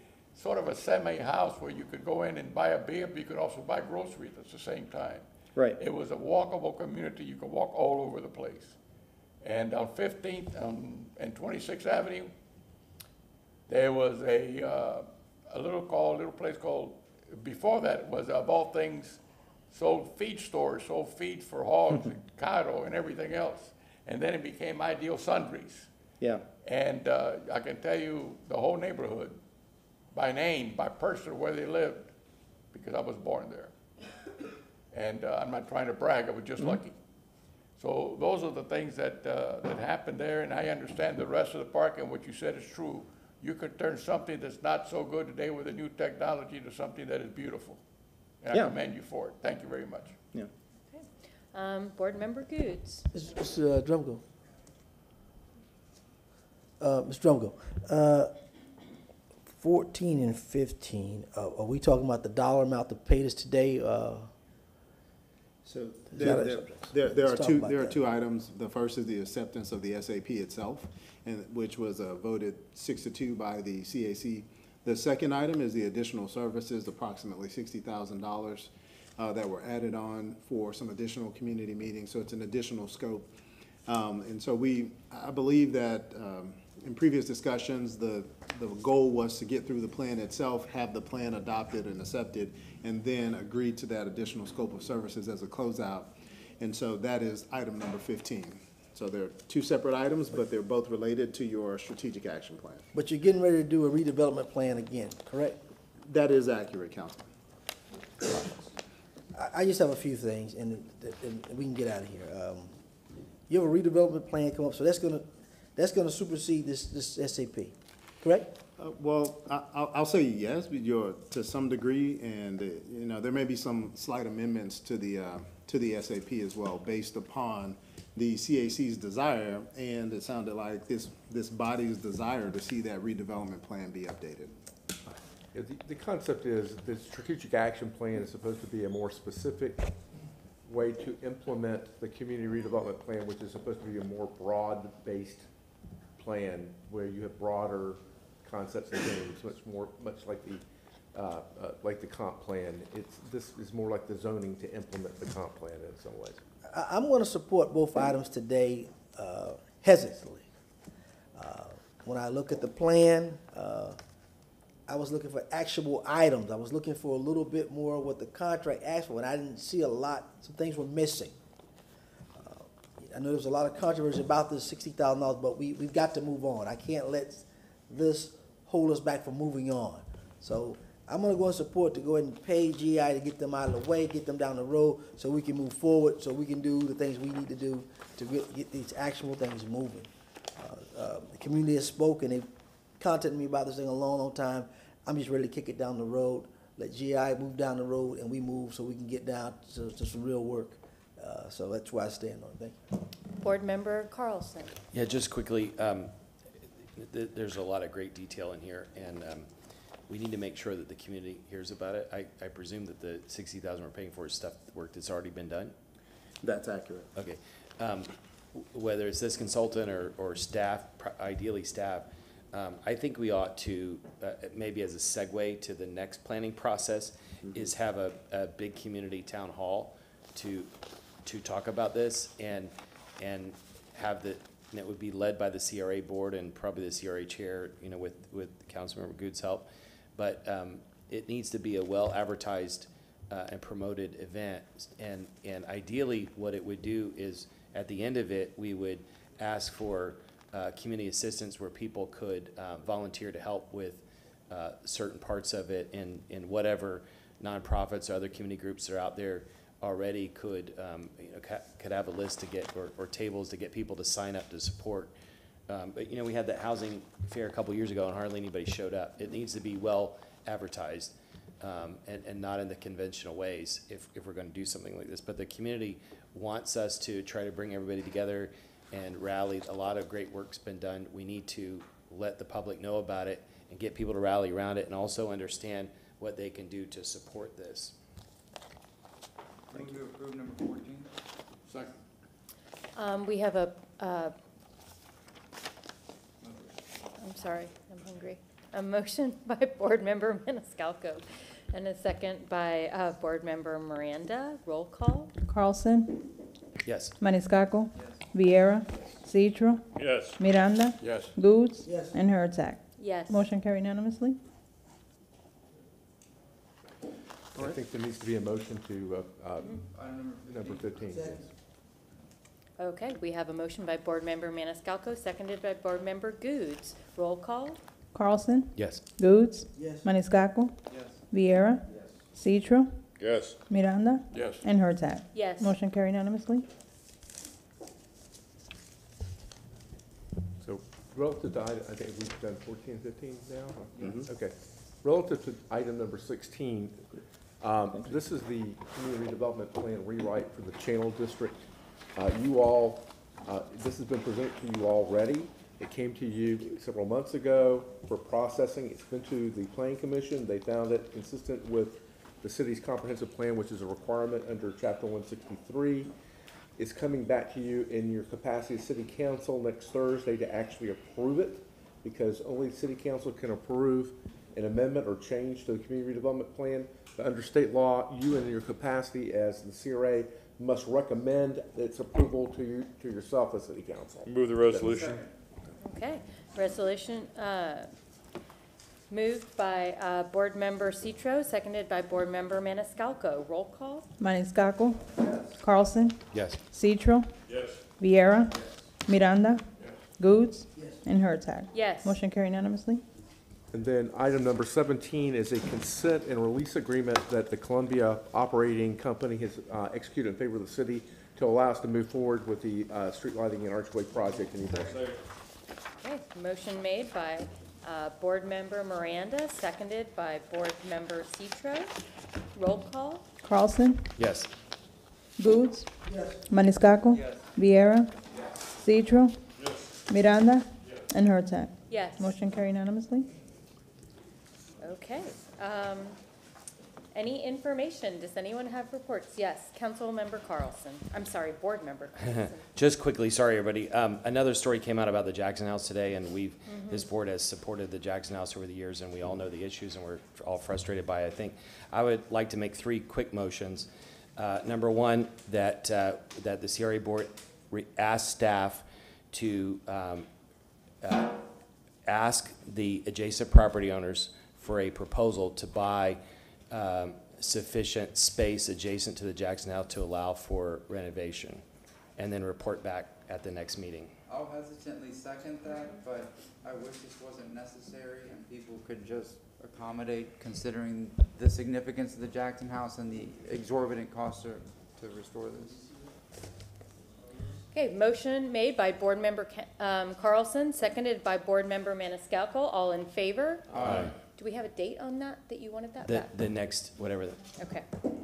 sort of a semi-house where you could go in and buy a beer, but you could also buy groceries at the same time. Right. It was a walkable community, you could walk all over the place. And on Fifteenth, um, and Twenty-Sixth Avenue, there was a, uh, a little called, little place called, before that was of all things, sold feed stores, sold feed for hogs and cattle and everything else. And then it became Ideal Sundries. Yeah. And uh, I can tell you the whole neighborhood, by name, by person, where they lived, because I was born there. And uh, I'm not trying to brag, I was just lucky. So those are the things that, uh, that happened there, and I understand the rest of the park, and what you said is true. You could turn something that's not so good today with a new technology to something that is beautiful. And I commend you for it. Thank you very much. Yeah. Um, Board Member Gudes. Mr. Drumgo. Uh, Mr. Drumgo, uh, fourteen and fifteen, uh, are we talking about the dollar amount to pay this today, uh? So there, that there- there, there are Let's talk two, about there are that. two items. The first is the acceptance of the SAP itself, and, which was uh, voted six to two by the CAC. The second item is the additional services, approximately sixty thousand dollars, uh, that were added on for some additional community meetings, so it's an additional scope. Um, and so we, I believe that, um, in previous discussions, the, the goal was to get through the plan itself, have the plan adopted and accepted, and then agree to that additional scope of services as a closeout. And so that is item number fifteen. So they're two separate items, but they're both related to your strategic action plan. But you're getting ready to do a redevelopment plan again, correct? That is accurate, Councilman. I, I just have a few things, and, and we can get out of here. Um, you have a redevelopment plan come up, so that's gonna, that's gonna supersede this, this SAP, correct? Uh, Well, I, I'll, I'll say yes, but you're, to some degree, and, uh, you know, there may be some slight amendments to the, uh, to the SAP as well, based upon the CAC's desire, and it sounded like this, this body's desire to see that redevelopment plan be updated. Yeah, The, the concept is the strategic action plan is supposed to be a more specific way to implement the community redevelopment plan, which is supposed to be a more broad-based plan where you have broader concepts and things, much more, much like the, uh, uh, like the comp plan. It's, this is more like the zoning to implement the comp plan in some ways. I, I'm gonna support both items today, uh, hesitantly. Uh, When I look at the plan, uh, I was looking for actual items. I was looking for a little bit more what the contract asked for, and I didn't see a lot, some things were missing. I know there's a lot of controversy about this sixty thousand dollars, but we, we've got to move on. I can't let this hold us back from moving on. So I'm gonna go and support to go ahead and pay GI to get them out of the way, get them down the road, so we can move forward, so we can do the things we need to do to get, get these actual things moving. Uh, uh, The community has spoken, they've contacted me about this thing a long, long time. I'm just ready to kick it down the road, let GI move down the road, and we move so we can get down to, to some real work. Uh, So that's why I stand on it. Thank you. Board Member Carlson. Yeah, just quickly, um, th- there's a lot of great detail in here, and, um, we need to make sure that the community hears about it. I, I presume that the sixty thousand we're paying for is stuff, work that's already been done? That's accurate. Okay. Um, w- whether it's this consultant or, or staff, pri- ideally staff, um, I think we ought to, uh, maybe as a segue to the next planning process, is have a, a big community town hall to, to talk about this and, and have the, and it would be led by the CRA board and probably the CRA chair, you know, with, with Councilmember Gudes' help. But, um, it needs to be a well-advertised, uh, and promoted event. And, and ideally, what it would do is, at the end of it, we would ask for, uh, community assistance where people could, uh, volunteer to help with, uh, certain parts of it in, in whatever nonprofits or other community groups that are out there already could, um, you know, ca- could have a list to get, or, or tables to get people to sign up to support. Um, but, you know, we had that housing fair a couple years ago and hardly anybody showed up. It needs to be well advertised, um, and, and not in the conventional ways if, if we're gonna do something like this. But the community wants us to try to bring everybody together and rally. A lot of great work's been done. We need to let the public know about it and get people to rally around it and also understand what they can do to support this. Move to approve number fourteen. Second. Um, we have a, uh, I'm sorry, I'm hungry. A motion by Board Member Maniscalco and a second by, uh, Board Member Miranda. Roll call? Carlson, Yes. Maniscalco, Viera, Citro, Yes. Miranda, Yes. Gudes, Yes. and Hurtak. Yes. Motion carried unanimously. I think there needs to be a motion to, uh, uh, Item number fifteen. Okay, we have a motion by Board Member Maniscalco, seconded by Board Member Gudes. Roll call? Carlson, Yes. Gudes, Yes. Maniscalco, Yes. Viera, Yes. Citro, Yes. Miranda, Yes. and Hurtak. Yes. Motion carried unanimously. So relative to, item- I think we've done fourteen, fifteen now? Okay. Relative to item number sixteen, um, this is the community development plan rewrite for the Channel District. Uh, you all, uh, this has been presented to you already. It came to you several months ago for processing. It's been to the planning commission. They found it consistent with the city's comprehensive plan, which is a requirement under chapter one sixty-three. It's coming back to you in your capacity as city council next Thursday to actually approve it, because only city council can approve an amendment or change to the community redevelopment plan. But under state law, you in your capacity as the CRA must recommend its approval to you, to yourself as city council. Move the resolution. Okay, resolution, uh, moved by, uh, Board Member Citro, seconded by Board Member Maniscalco. Roll call? Maniscalco, Carlson, Yes. Citro, Yes. Viera, Miranda, Gudes, and Hurtak. Yes. Motion carried unanimously. And then item number seventeen is a consent and release agreement that the Columbia Operating Company has uh, executed in favor of the city to allow us to move forward with the uh, street lighting and archway project in East Lansing. Okay, motion made by, uh, Board Member Miranda, seconded by Board Member Citro. Roll call? Carlson, Yes. Gudes, Maniscalco, Yes. Viera, Citro, Yes. Miranda, Yes. and Hurtak. Yes. Motion carried unanimously. Okay, um, any information? Does anyone have reports? Yes, Councilmember Carlson. I'm sorry, Board Member Carlson. Just quickly, sorry, everybody. Um, another story came out about the Jackson House today, and we've, this board has supported the Jackson House over the years, and we all know the issues, and we're all frustrated by it. I think I would like to make three quick motions. Uh, number one, that, uh, that the CRA board re- ask staff to, um, uh, ask the adjacent property owners for a proposal to buy um, sufficient space adjacent to the Jackson House to allow for renovation, and then report back at the next meeting. I'll hesitantly second that, but I wish this wasn't necessary and people could just accommodate considering the significance of the Jackson House and the exorbitant cost to, to restore this. Okay, motion made by Board Member Ca- um, Carlson, seconded by Board Member Maniscalco. All in favor? Aye. Do we have a date on that, that you wanted that The, back? the next, whatever, the Okay.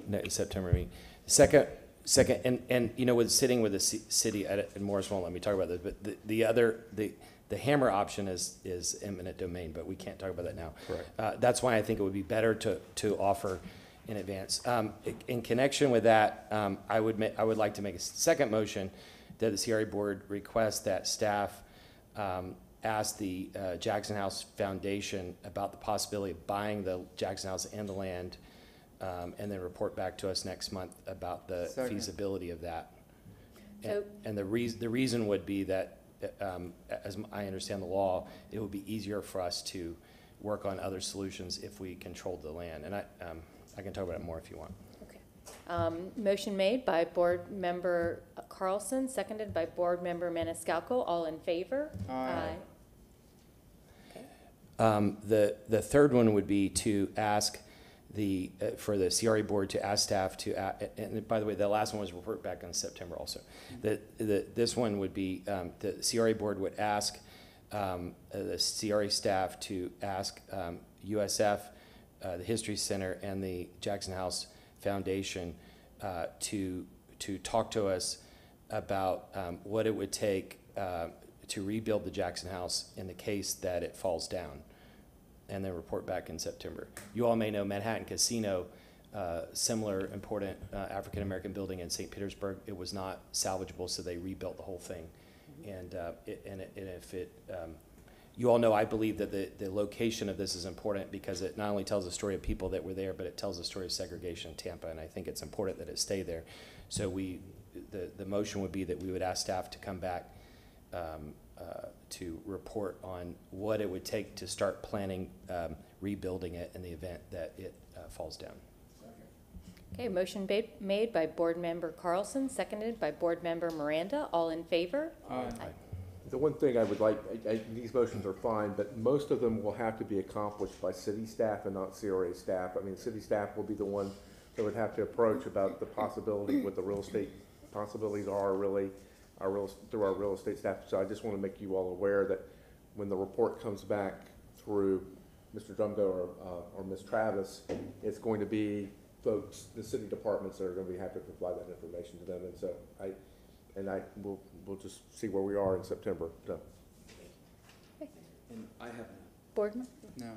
next September meeting. Second, second, and, and, you know, with sitting with the ci- city, at and Morris won't let me talk about this, but the, the other, the, the hammer option is, is eminent domain, but we can't talk about that now. Correct. Uh, that's why I think it would be better to, to offer in advance. Um, i- in connection with that, um, I would ma- I would like to make a second motion that the CRA board request that staff, um, ask the uh, Jackson House Foundation about the possibility of buying the Jackson House and the land, um, and then report back to us next month about the Second. feasibility of that. And- So- And the reason, the reason would be that, um, as I understand the law, it would be easier for us to work on other solutions if we controlled the land. And I, um, I can talk about it more if you want. Okay. Um, Motion made by Board Member Carlson, seconded by Board Member Maniscalco. All in favor? Aye. Um, The, the third one would be to ask the, uh, for the CRA board to ask staff to, a- and by the way, the last one was report back in September also. The, the, this one would be, um, the CRA board would ask um, uh, the CRA staff to ask um, USF, uh, the History Center, and the Jackson House Foundation uh, to, to talk to us about um, what it would take uh, to rebuild the Jackson House in the case that it falls down, and then report back in September. You all may know Manhattan Casino, uh, similar important uh, African-American building in St. Petersburg. It was not salvageable, so they rebuilt the whole thing. And, uh, it- and it- and if it, um, you all know, I believe that the, the location of this is important because it not only tells the story of people that were there, but it tells the story of segregation in Tampa, and I think it's important that it stay there. So we, the, the motion would be that we would ask staff to come back um, uh, to report on what it would take to start planning um, rebuilding it in the event that it uh, falls down. Okay, motion ba- made by Board Member Carlson, seconded by Board Member Miranda. All in favor? The one thing I would like, I, I, these motions are fine, but most of them will have to be accomplished by city staff and not CRA staff. I mean, city staff will be the one that would have to approach about the possibility, what the real estate possibilities are really, our real, through our real estate staff. So I just want to make you all aware that when the report comes back through Mr. Drumgo or, uh, or Ms. Travis, it's going to be folks, the city departments that are going to be, happy to provide that information to them. And so I, and I, we'll, we'll just see where we are in September, so. And I have Board Member? no.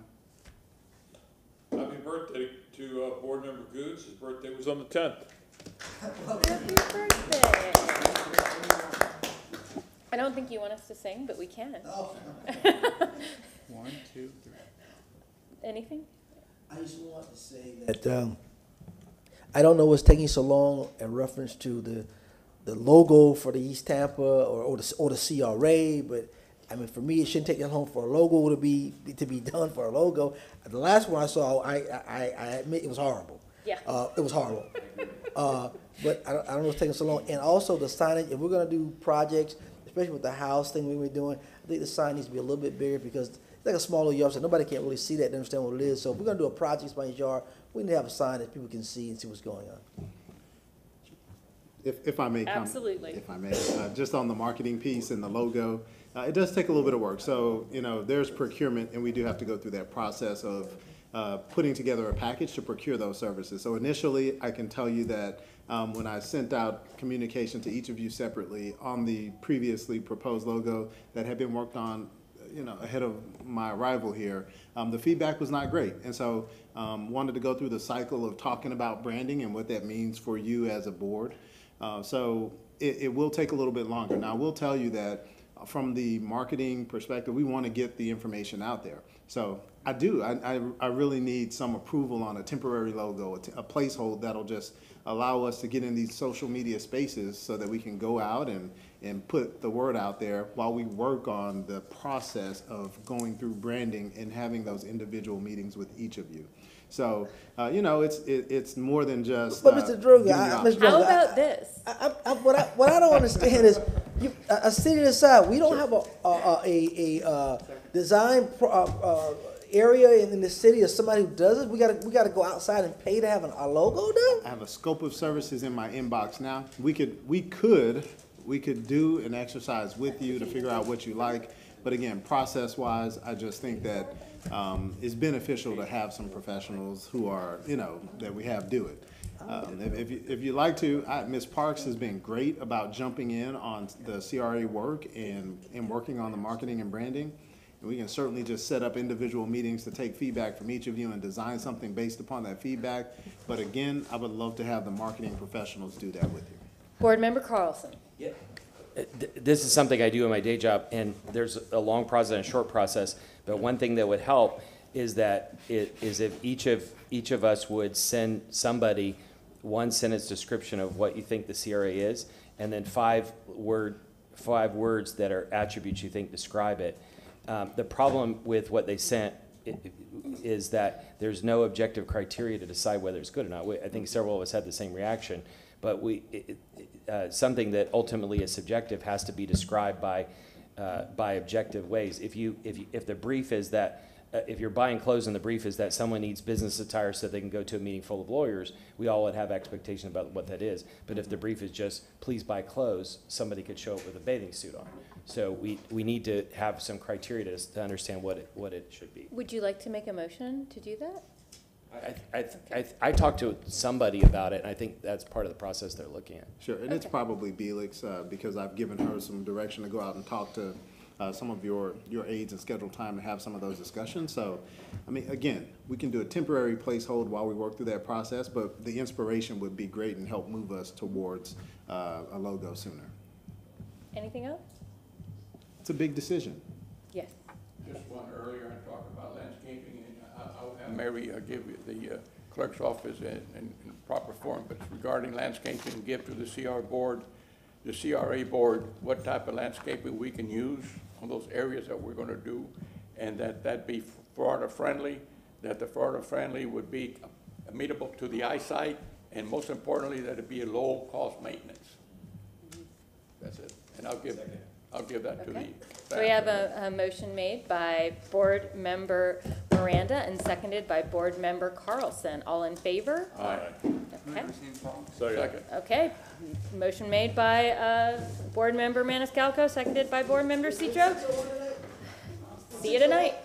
Happy birthday to, uh, Board Member Gudes. His birthday was on the tenth. Happy birthday. I don't think you want us to sing, but we can. One, two, three. Anything? I just want to say that, um, I don't know what's taking so long in reference to the, the logo for the East Tampa or, or the, or the CRA, but I mean, for me, it shouldn't take that long for a logo to be, to be done for a logo. The last one I saw, I, I, I admit it was horrible. Yeah. Uh, it was horrible. Uh, but I don't, I don't know what's taking so long. And also the signage, if we're gonna do projects, especially with the house thing we were doing, I think the sign needs to be a little bit bigger because it's like a smaller yard, so nobody can't really see that, and understand what it is. So if we're gonna do a project by yard, we need to have a sign that people can see and see what's going on. If, if I may comment. Absolutely. If I may, uh, just on the marketing piece and the logo, uh, it does take a little bit of work. So, you know, there's procurement, and we do have to go through that process of uh, putting together a package to procure those services. So initially, I can tell you that um, when I sent out communication to each of you separately on the previously proposed logo that had been worked on, you know, ahead of my arrival here, um, the feedback was not great. And so, um, wanted to go through the cycle of talking about branding and what that means for you as a board. Uh, so it, it will take a little bit longer. Now, I will tell you that uh, from the marketing perspective, we want to get the information out there. So I do. I, I, I really need some approval on a temporary logo, a, t- a placeholder that'll just allow us to get in these social media spaces so that we can go out and, and put the word out there while we work on the process of going through branding and having those individual meetings with each of you. So, uh, you know, it's, it, it's more than just. But uh, Mr. Droga, giving I- you Mr. options. How Droga, I- about this? I, I, what I, what I don't understand is, you, a, a city this size, we don't have a, a, a, a, uh, design pro, uh, uh, area in, in the city of somebody who does it. We gotta, we gotta go outside and pay to have an, a logo done? I have a scope of services in my inbox now. We could, we could, we could do an exercise with you to figure out what you like. But again, process-wise, I just think that, um, it's beneficial to have some professionals who are, you know, that we have do it. Um, if, if you, if you'd like to, I, Ms. Parks has been great about jumping in on the CRA work and, and working on the marketing and branding. And we can certainly just set up individual meetings to take feedback from each of you and design something based upon that feedback. But again, I would love to have the marketing professionals do that with you. Board Member Carlson? Yeah. this is something I do in my day job, and there's a long process and a short process, but one thing that would help is that, it is if each of, each of us would send somebody one sentence description of what you think the CRA is, and then five word, five words that are attributes you think describe it. Um, the problem with what they sent is that there's no objective criteria to decide whether it's good or not. We- I think several of us had the same reaction, but we, it- uh, something that ultimately is subjective has to be described by, uh, by objective ways. If you, if you, if the brief is that, uh, if you're buying clothes and the brief is that someone needs business attire so they can go to a meeting full of lawyers, we all would have expectation about what that is. But if the brief is just, please buy clothes, somebody could show up with a bathing suit on. So we, we need to have some criteria to, to understand what it, what it should be. Would you like to make a motion to do that? I, I, I, I talked to somebody about it, and I think that's part of the process they're looking at. Sure, and it's probably Belix, uh, because I've given her some direction to go out and talk to, uh, some of your, your aides and schedule time to have some of those discussions. So, I mean, again, we can do a temporary placehold while we work through that process, but the inspiration would be great and help move us towards, uh, a logo sooner. Anything else? It's a big decision. Yes. Just one earlier, I talked about landscaping, and I- I'll have Mary uh, give the uh, clerk's office in, in in proper form, but regarding landscaping, give to the CR board, the CRA board, what type of landscaping we can use on those areas that we're gonna do, and that that be Florida-friendly, that the Florida-friendly would be amenable to the eyesight, and most importantly, that it be a low-cost maintenance. That's it, and I'll give, I'll give that to the. Okay. So we have a, a motion made by Board Member Miranda and seconded by Board Member Carlson. All in favor? Aye. Okay. Second. Okay. Motion made by, uh, Board Member Maniscalco, seconded by Board Member Citro. See you tonight.